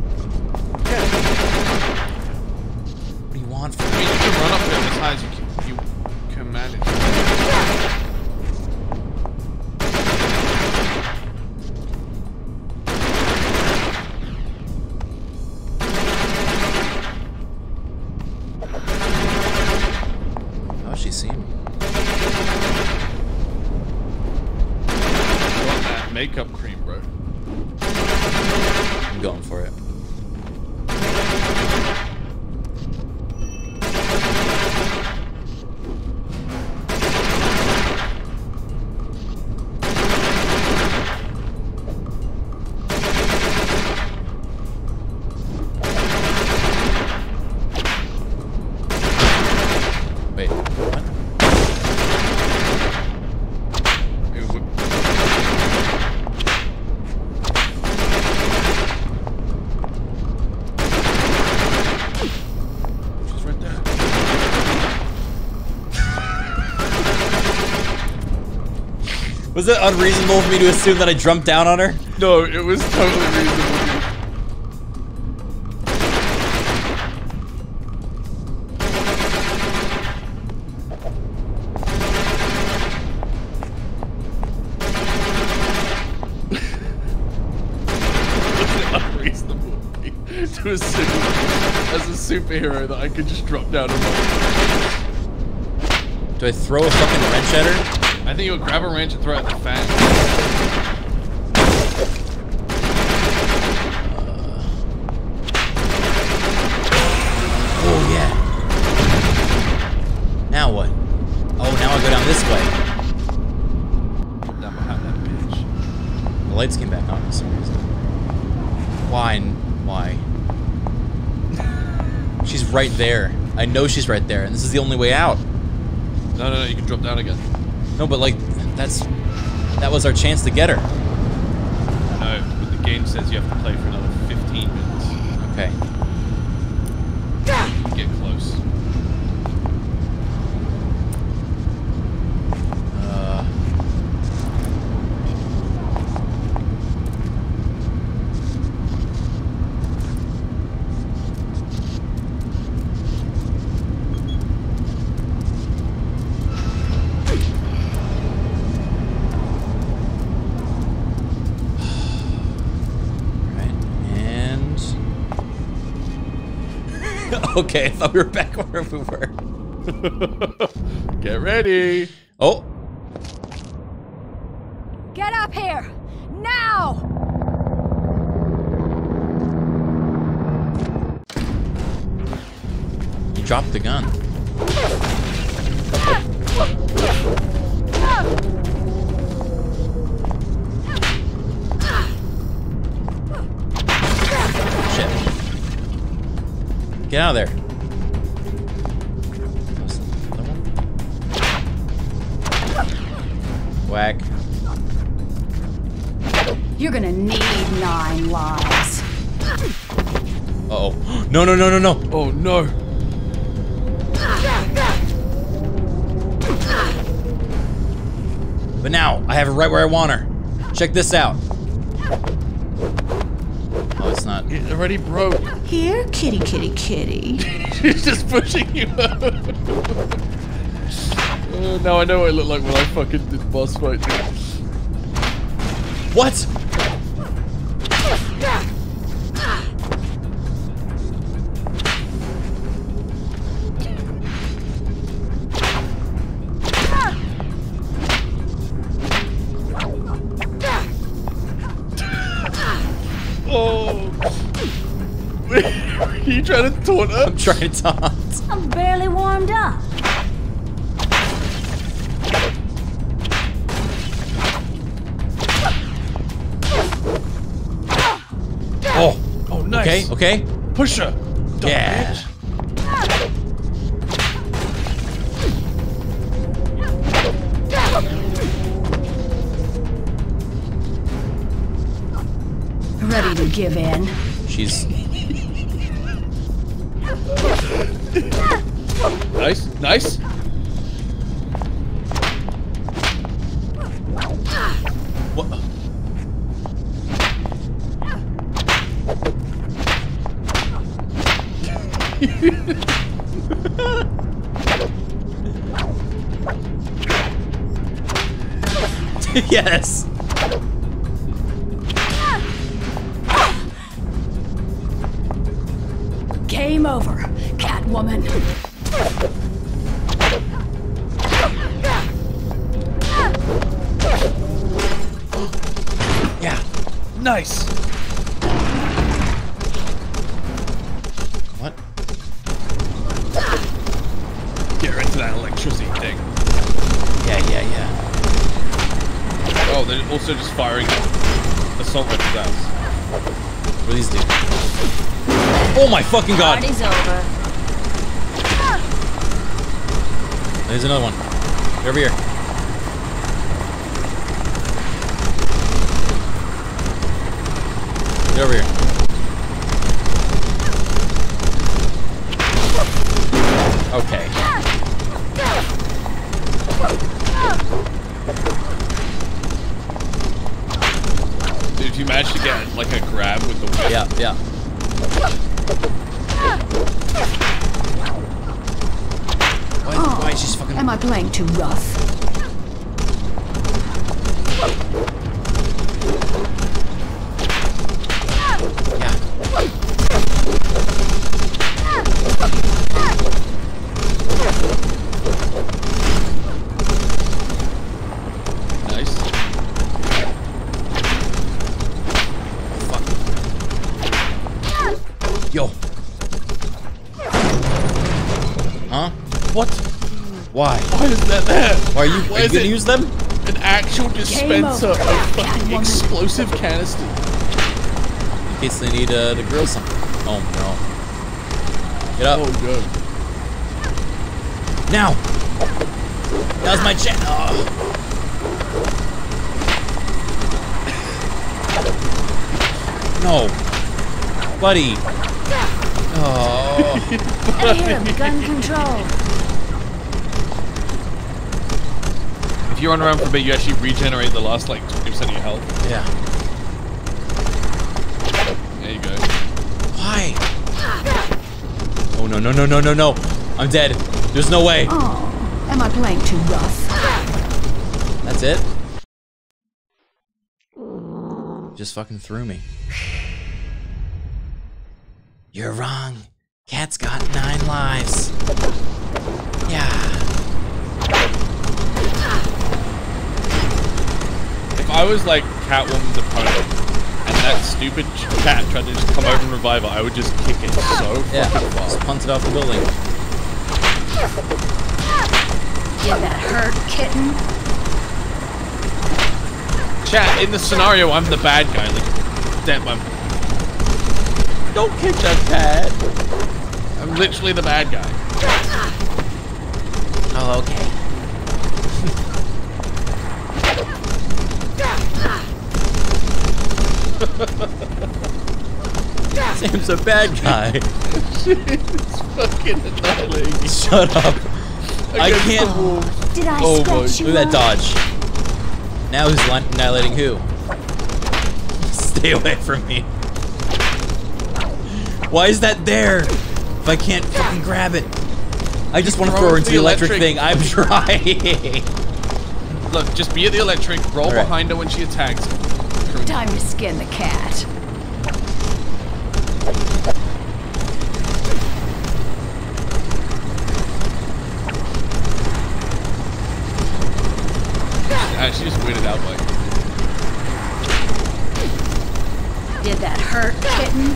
Was it unreasonable for me to assume that I jumped down on her? No, it was totally reasonable. unreasonable to assume as a superhero that I could just drop down and Do I throw a fucking wrench at her? I think you'll grab a wrench and throw it at the fan. Oh yeah. Now what? Oh, now I go down this way. Down behind that bitch. The lights came back on for some reason. Why? Why? She's right there. I know she's right there, and this is the only way out. No, no, no, you can drop down again. No, but like, that's that was our chance to get her. No, but the game says you have to play for another 15 minutes. Okay. Get close. Uh, right, and okay, I thought we were back where we were. Get ready. No, no. Oh, no. But now, I have her right where I want her. Check this out. Oh, it's not. It already broke. Here, kitty, kitty, kitty. She's just pushing you out. oh, now I know what it looked like when I fucking did boss fight. dude. What? Taunt her? I'm trying to taunt. I'm barely warmed up. Oh. Oh, nice. Okay, okay. Push her. Dumb Yeah. bitch. Ready to give in? She's yes. Fucking god! Party's over. There's another one. Over here. You, Why are you is gonna use them? An actual dispenser of fucking explosive canister. In case they need uh, to grill something. Oh no. Get up. Oh good. Now! That was my chance. Oh. No. Buddy. Oh. I. Gun control. If you run around for a bit, you actually regenerate the last like 20% of your health. Yeah. There you go. Why? Oh no no no no no no! I'm dead. There's no way. Oh, am I playing too rough? That's it. Just fucking threw me. You're wrong. Catwoman's opponent and that stupid cat tried to just come over and revive her, I would just kick it so Yeah. fucking Just far. punt it off the building. Did that hurt, kitten? Chat, in the scenario, I'm the bad guy. Like, damn, I'm. Don't kick that cat. I'm literally the bad guy. Oh, okay. Sam's a bad guy. it's fucking annihilating. Shut up. I can't. wall. Did I Oh boy. Look at that dodge. Now who's annihilating who? Stay away from me. Why is that there? If I can't fucking grab it. I just want to Throw throw her it into the the electric, electric. thing. I'm trying. Look, just be at the electric, roll Alright. behind her when she attacks. Time to skin the cat. Yeah, she just waited out like. Did that hurt, kitten?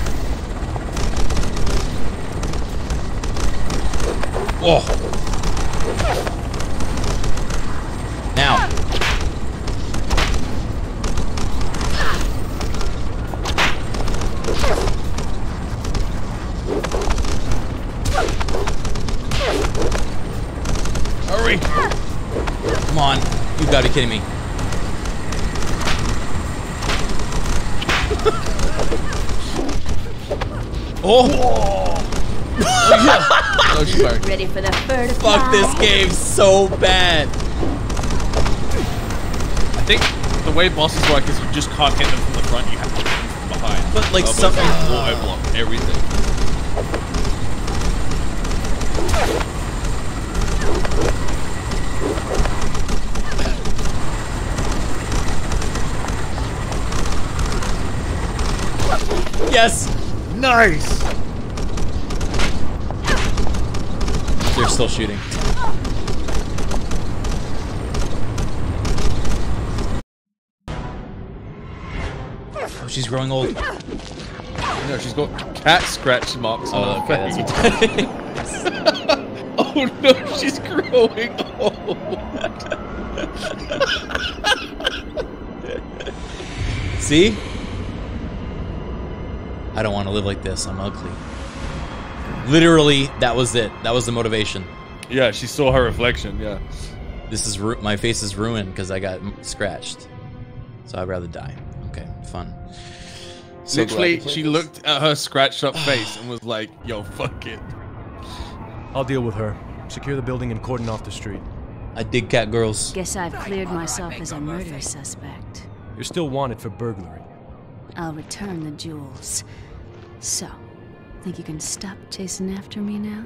Oh. Gotta be kidding me. oh! Oh, she's fired. Ready for the fur Fuck this game so bad. I think the way bosses work is you just can't hit them from the front, you have to hit them from behind. But, like, Otherwise something- they auto block everything. Yes. Nice. They're still shooting. Oh, she's growing old. No, she's got cat scratch marks on Oh, her okay, face. oh no, she's growing old. See? I don't want to live like this. I'm ugly. Literally, that was it. That was the motivation. Yeah, she saw her reflection. Yeah. This is ru- my face is ruined because I got m- scratched. So I'd rather die. Okay, fun. So Literally, she this. looked at her scratched up face and was like, "Yo, fuck it." I'll deal with her. Secure the building and cordon off the street. I dig cat girls. Guess I've cleared myself as a murder suspect. You're still wanted for burglary. I'll return the jewels. So, think you can stop chasing after me now?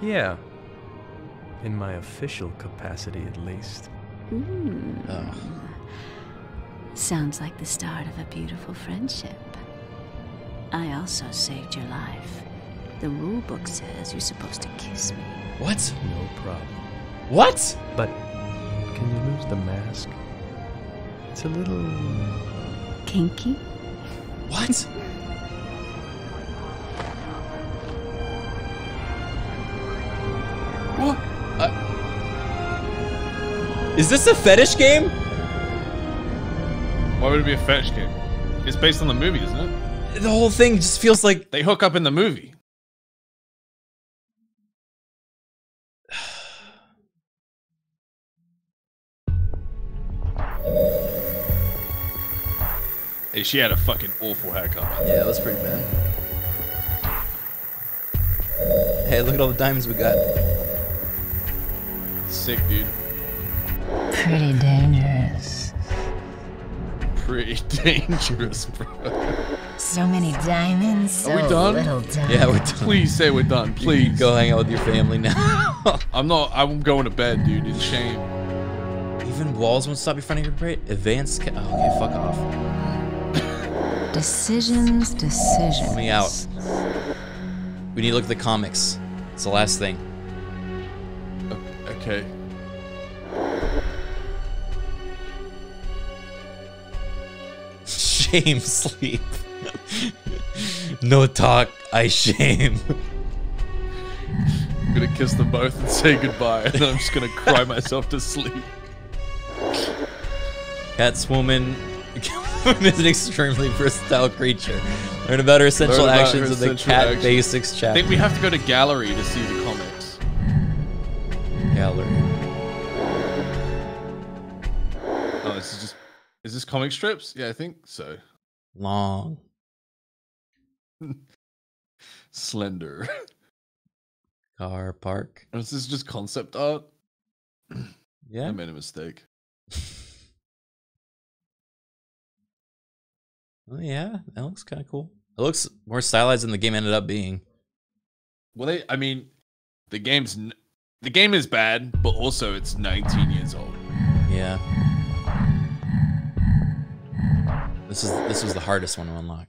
Yeah. In my official capacity, at least. Mm. Sounds like the start of a beautiful friendship. I also saved your life. The rule book says you're supposed to kiss me. What? No problem. What? But can you lose the mask? It's a little. Kinky? What? What? Uh, is this a fetish game? Why would it be a fetish game? It's based on the movie, isn't it? The whole thing just feels like They hook up in the movie. Hey, she had a fucking awful haircut. Yeah, it was pretty bad. Hey, look at all the diamonds we got. Sick, dude. Pretty dangerous. Pretty dangerous, bro. So many diamonds, so Are we done? little diamonds. Yeah, we're done. Please say we're done. You Please. can go hang out with your family now. I'm not. I'm going to bed, dude. It's shame. Even walls won't stop you from your parade. Advanced. Ca- oh, okay, fuck off. Decisions, decisions. Let me out. We need to look at the comics. It's the last thing. Okay. Shame sleep. no talk. I shame. I'm gonna kiss them both and say goodbye, and then I'm just gonna cry myself to sleep. Catwoman is an extremely versatile creature. Learn about her essential Learn about actions her in the Cat actions. Basics I think we have to go to gallery to see the comics. Gallery. Oh, this is just. Is this comic strips? Yeah, I think so. Long. Slender. Car park. Or is this just concept art? Yeah. I made a mistake. Oh yeah, that looks kind of cool. It looks more stylized than the game ended up being. Well, they. I mean, the game's. The game is bad, but also it's 19 years old. Yeah. This is this was the hardest one to unlock.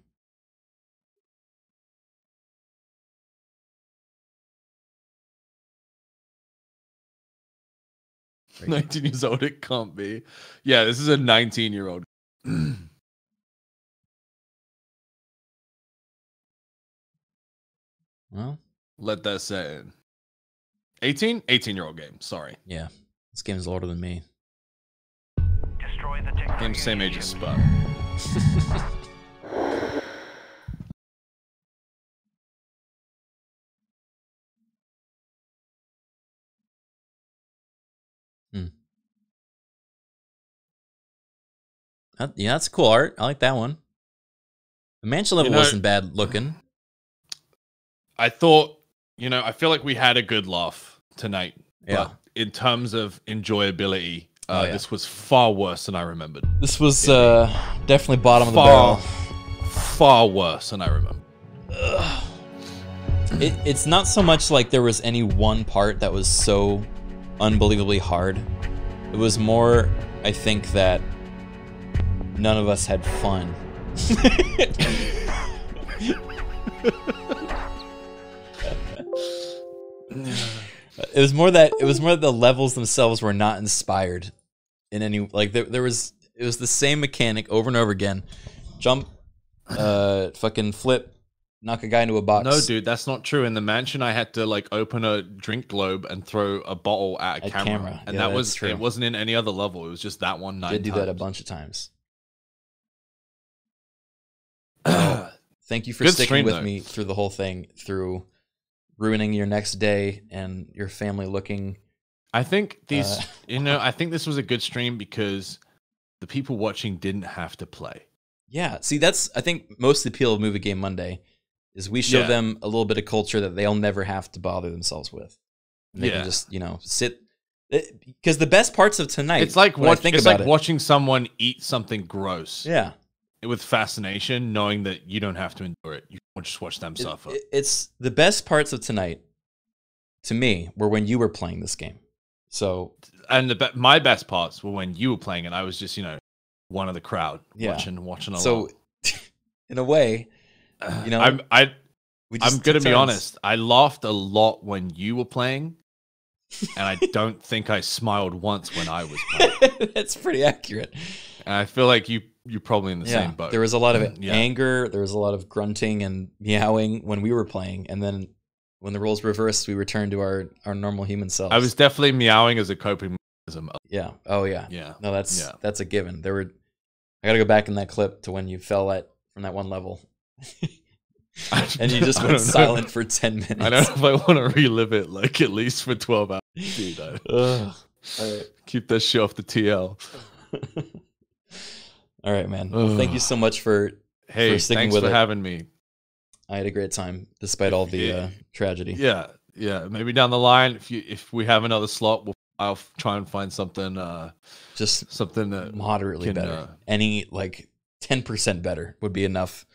Very 19 years old, it can't be. Yeah, this is a 19 year old. Well, Let that set in. 18? 18 year old game. Sorry. Yeah, this game is older than me. Game's same age as Spud. Hmm. That- yeah, that's cool art. I like that one. The mansion level know- wasn't bad looking. I thought, you know, I feel like we had a good laugh tonight. Yeah. But in terms of enjoyability, uh, Oh, yeah. this was far worse than I remembered. This was uh, definitely bottom of the Far, barrel. far worse than I remember. It, it's not so much like there was any one part that was so unbelievably hard. It was more, I think, that none of us had fun. it was more that it was more that the levels themselves were not inspired in any like there, there was it was the same mechanic over and over again jump uh fucking flip knock a guy into a box No, dude, that's not true. In the mansion, I had to like open a drink globe and throw a bottle at a At camera, camera. and Yeah, that was true. it. Wasn't in any other level. It was just that one night. did do that a bunch of times thank you for Good sticking stream, with though. me through the whole thing through ruining your next day and your family looking I think these, Uh, you know, I think this was a good stream because the people watching didn't have to play. Yeah, see, that's I think most the appeal of Movie Game Monday is we show Yeah. them a little bit of culture that they'll never have to bother themselves with. And they Yeah. can just you know sit because the best parts of tonight. It's like watch, think it's about like it, watching someone eat something gross. Yeah. With fascination, knowing that you don't have to endure it. You can just watch them suffer. it- it's the best parts of tonight. To me, were when you were playing this game. So and the be- my best parts were when you were playing and I was just, you know, one of the crowd yeah, watching watching along. So, in a way, you know, I'm I I'm gonna took be honest. I laughed a lot when you were playing, and I don't think I smiled once when I was playing. That's pretty accurate. And I feel like you you're probably in the yeah, same boat. there was a lot of Yeah. anger. There was a lot of grunting and meowing when we were playing, and then when the roles reversed, we returned to our our normal human selves. I was definitely meowing as a coping mechanism. Yeah. Oh yeah. Yeah. No, that's Yeah. that's a given. There were. I got to go back in that clip to when you fell at from that one level, and you just went know. silent for ten minutes. I don't know if I want to relive it like at least for 12 hours. Dude, I-. Keep that shit off the TL. All right, man. Well, thank you so much for Hey, for sticking thanks with for it. having me. I had a great time despite all the uh, tragedy. Yeah, yeah. Maybe down the line, if you if we have another slot, we'll I'll try and find something. uh Just something that moderately can, better. uh, Any like ten percent better would be enough.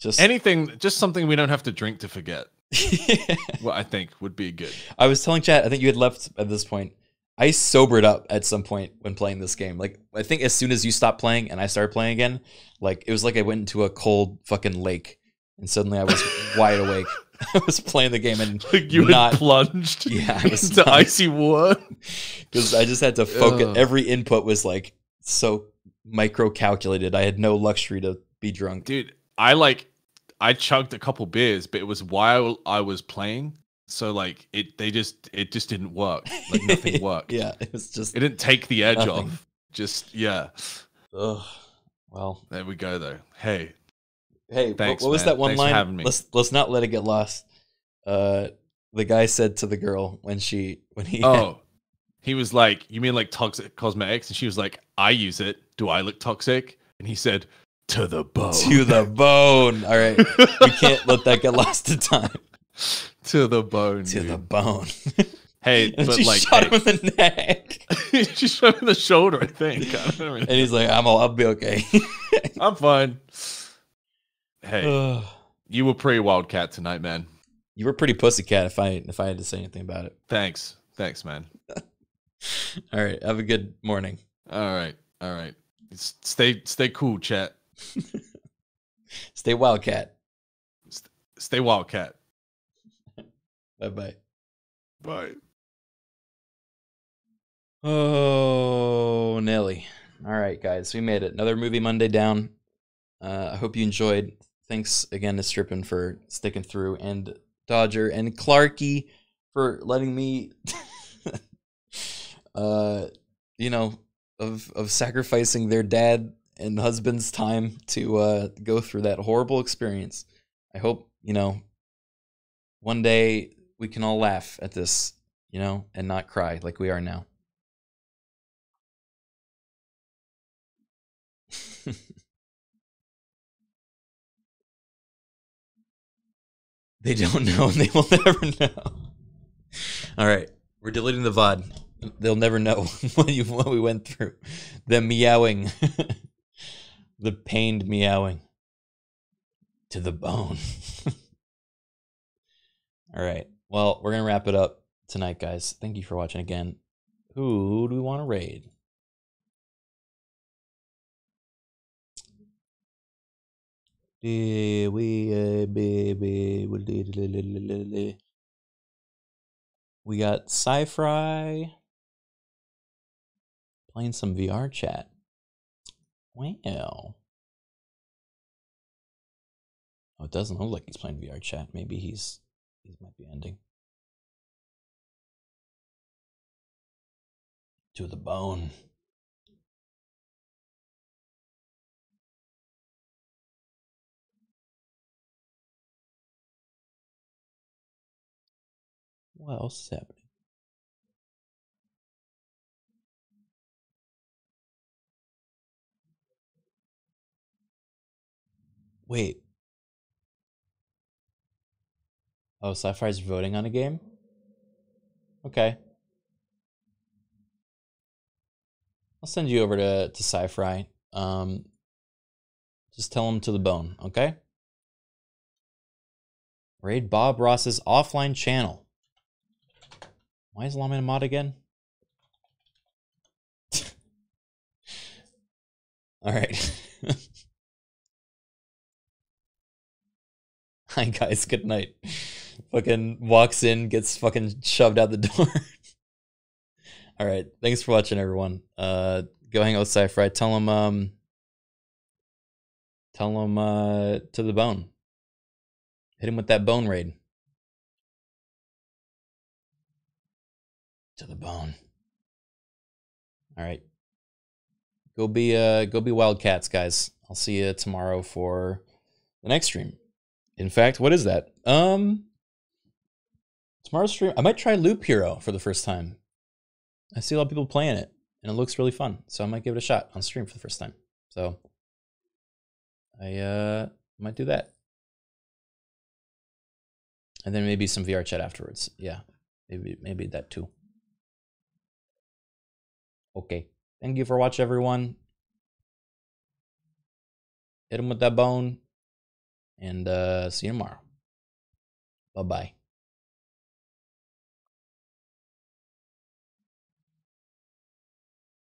Just anything, just something we don't have to drink to forget. what I think would be good. I was telling Chad, I think you had left at this point. I sobered up at some point when playing this game. Like I think as soon as you stopped playing and I started playing again, like it was like I went into a cold fucking lake and suddenly I was wide awake. I was playing the game and Like you not plunged Yeah, I was into icy water. because I just had to focus. Ugh. Every input was like so micro calculated. I had no luxury to be drunk. Dude, I like I chugged a couple beers, but it was while I was playing. So like it they just it just didn't work. Like nothing worked. Yeah, it was just It didn't take the edge nothing. off. Just yeah. Ugh. Well, there we go though. Hey. Hey, what- Thanks, what, was that one Thanks line? Let's let's not let it get lost. Uh, the guy said to the girl when she when he Oh. He was like, You mean like toxic cosmetics? And she was like, I use it. Do I look toxic? And he said, To the bone. to the bone. All right, we can't let that get lost in time. to the bone. To the bone. Hey, And but she like shot hey- him in the neck, she shot him in the shoulder, I think. I and he's like, "I'm all, I'll be okay." I'm fine. Hey, you were pretty wildcat tonight, man. you were pretty pussycat if I if I had to say anything about it. Thanks, thanks, man. All right, have a good morning. All right, all right. Stay, stay cool, chat. Stay wildcat. Stay wildcat. Bye bye. Bye. Oh, Nelly. All right, guys, we made it. Another movie Monday down. Uh, I hope you enjoyed. Thanks again to Strippin for sticking through, and Dodger and Clarky for letting me uh you know of of sacrificing their dad and husband's time to uh go through that horrible experience. I hope, you know, one day we can all laugh at this, you know, and not cry like we are now. they don't know and they will never know. All right, we're deleting the VOD. They'll never know what you what we went through. The meowing. the pained meowing. To the bone. All right. Well, we're going to wrap it up tonight, guys. Thank you for watching again. Who do we want to raid? We eh, baby. We got Sci-Fry playing some VR chat. Wow. Oh, it doesn't look like he's playing VR chat. Maybe he's he might be ending. To the bone. What else is happening? Wait. Oh, Sci-Fi's voting on a game? Okay. I'll send you over to, to Sci-Fi. Um, just tell him to the bone, okay? Raid Bob Ross's offline channel. Why is Lawman a mod again? All right. Hi guys, good night. Fucking walks in, gets fucking shoved out the door. All right, thanks for watching, everyone. Uh, go hang out with Sci-Fi. Tell him, um, tell him uh, to the bone. Hit him with that bone raid. To the bone. All right. Go be uh go be wildcats, guys. I'll see you tomorrow for the next stream. In fact, what is that? Um tomorrow's stream I might try Loop Hero for the first time. I see a lot of people playing it and it looks really fun. So I might give it a shot on stream for the first time. So I uh might do that. And then maybe some VR chat afterwards. Yeah. Maybe maybe that too. Okay. Thank you for watching, everyone. Hit him with that bone. And uh, see you tomorrow. Bye bye.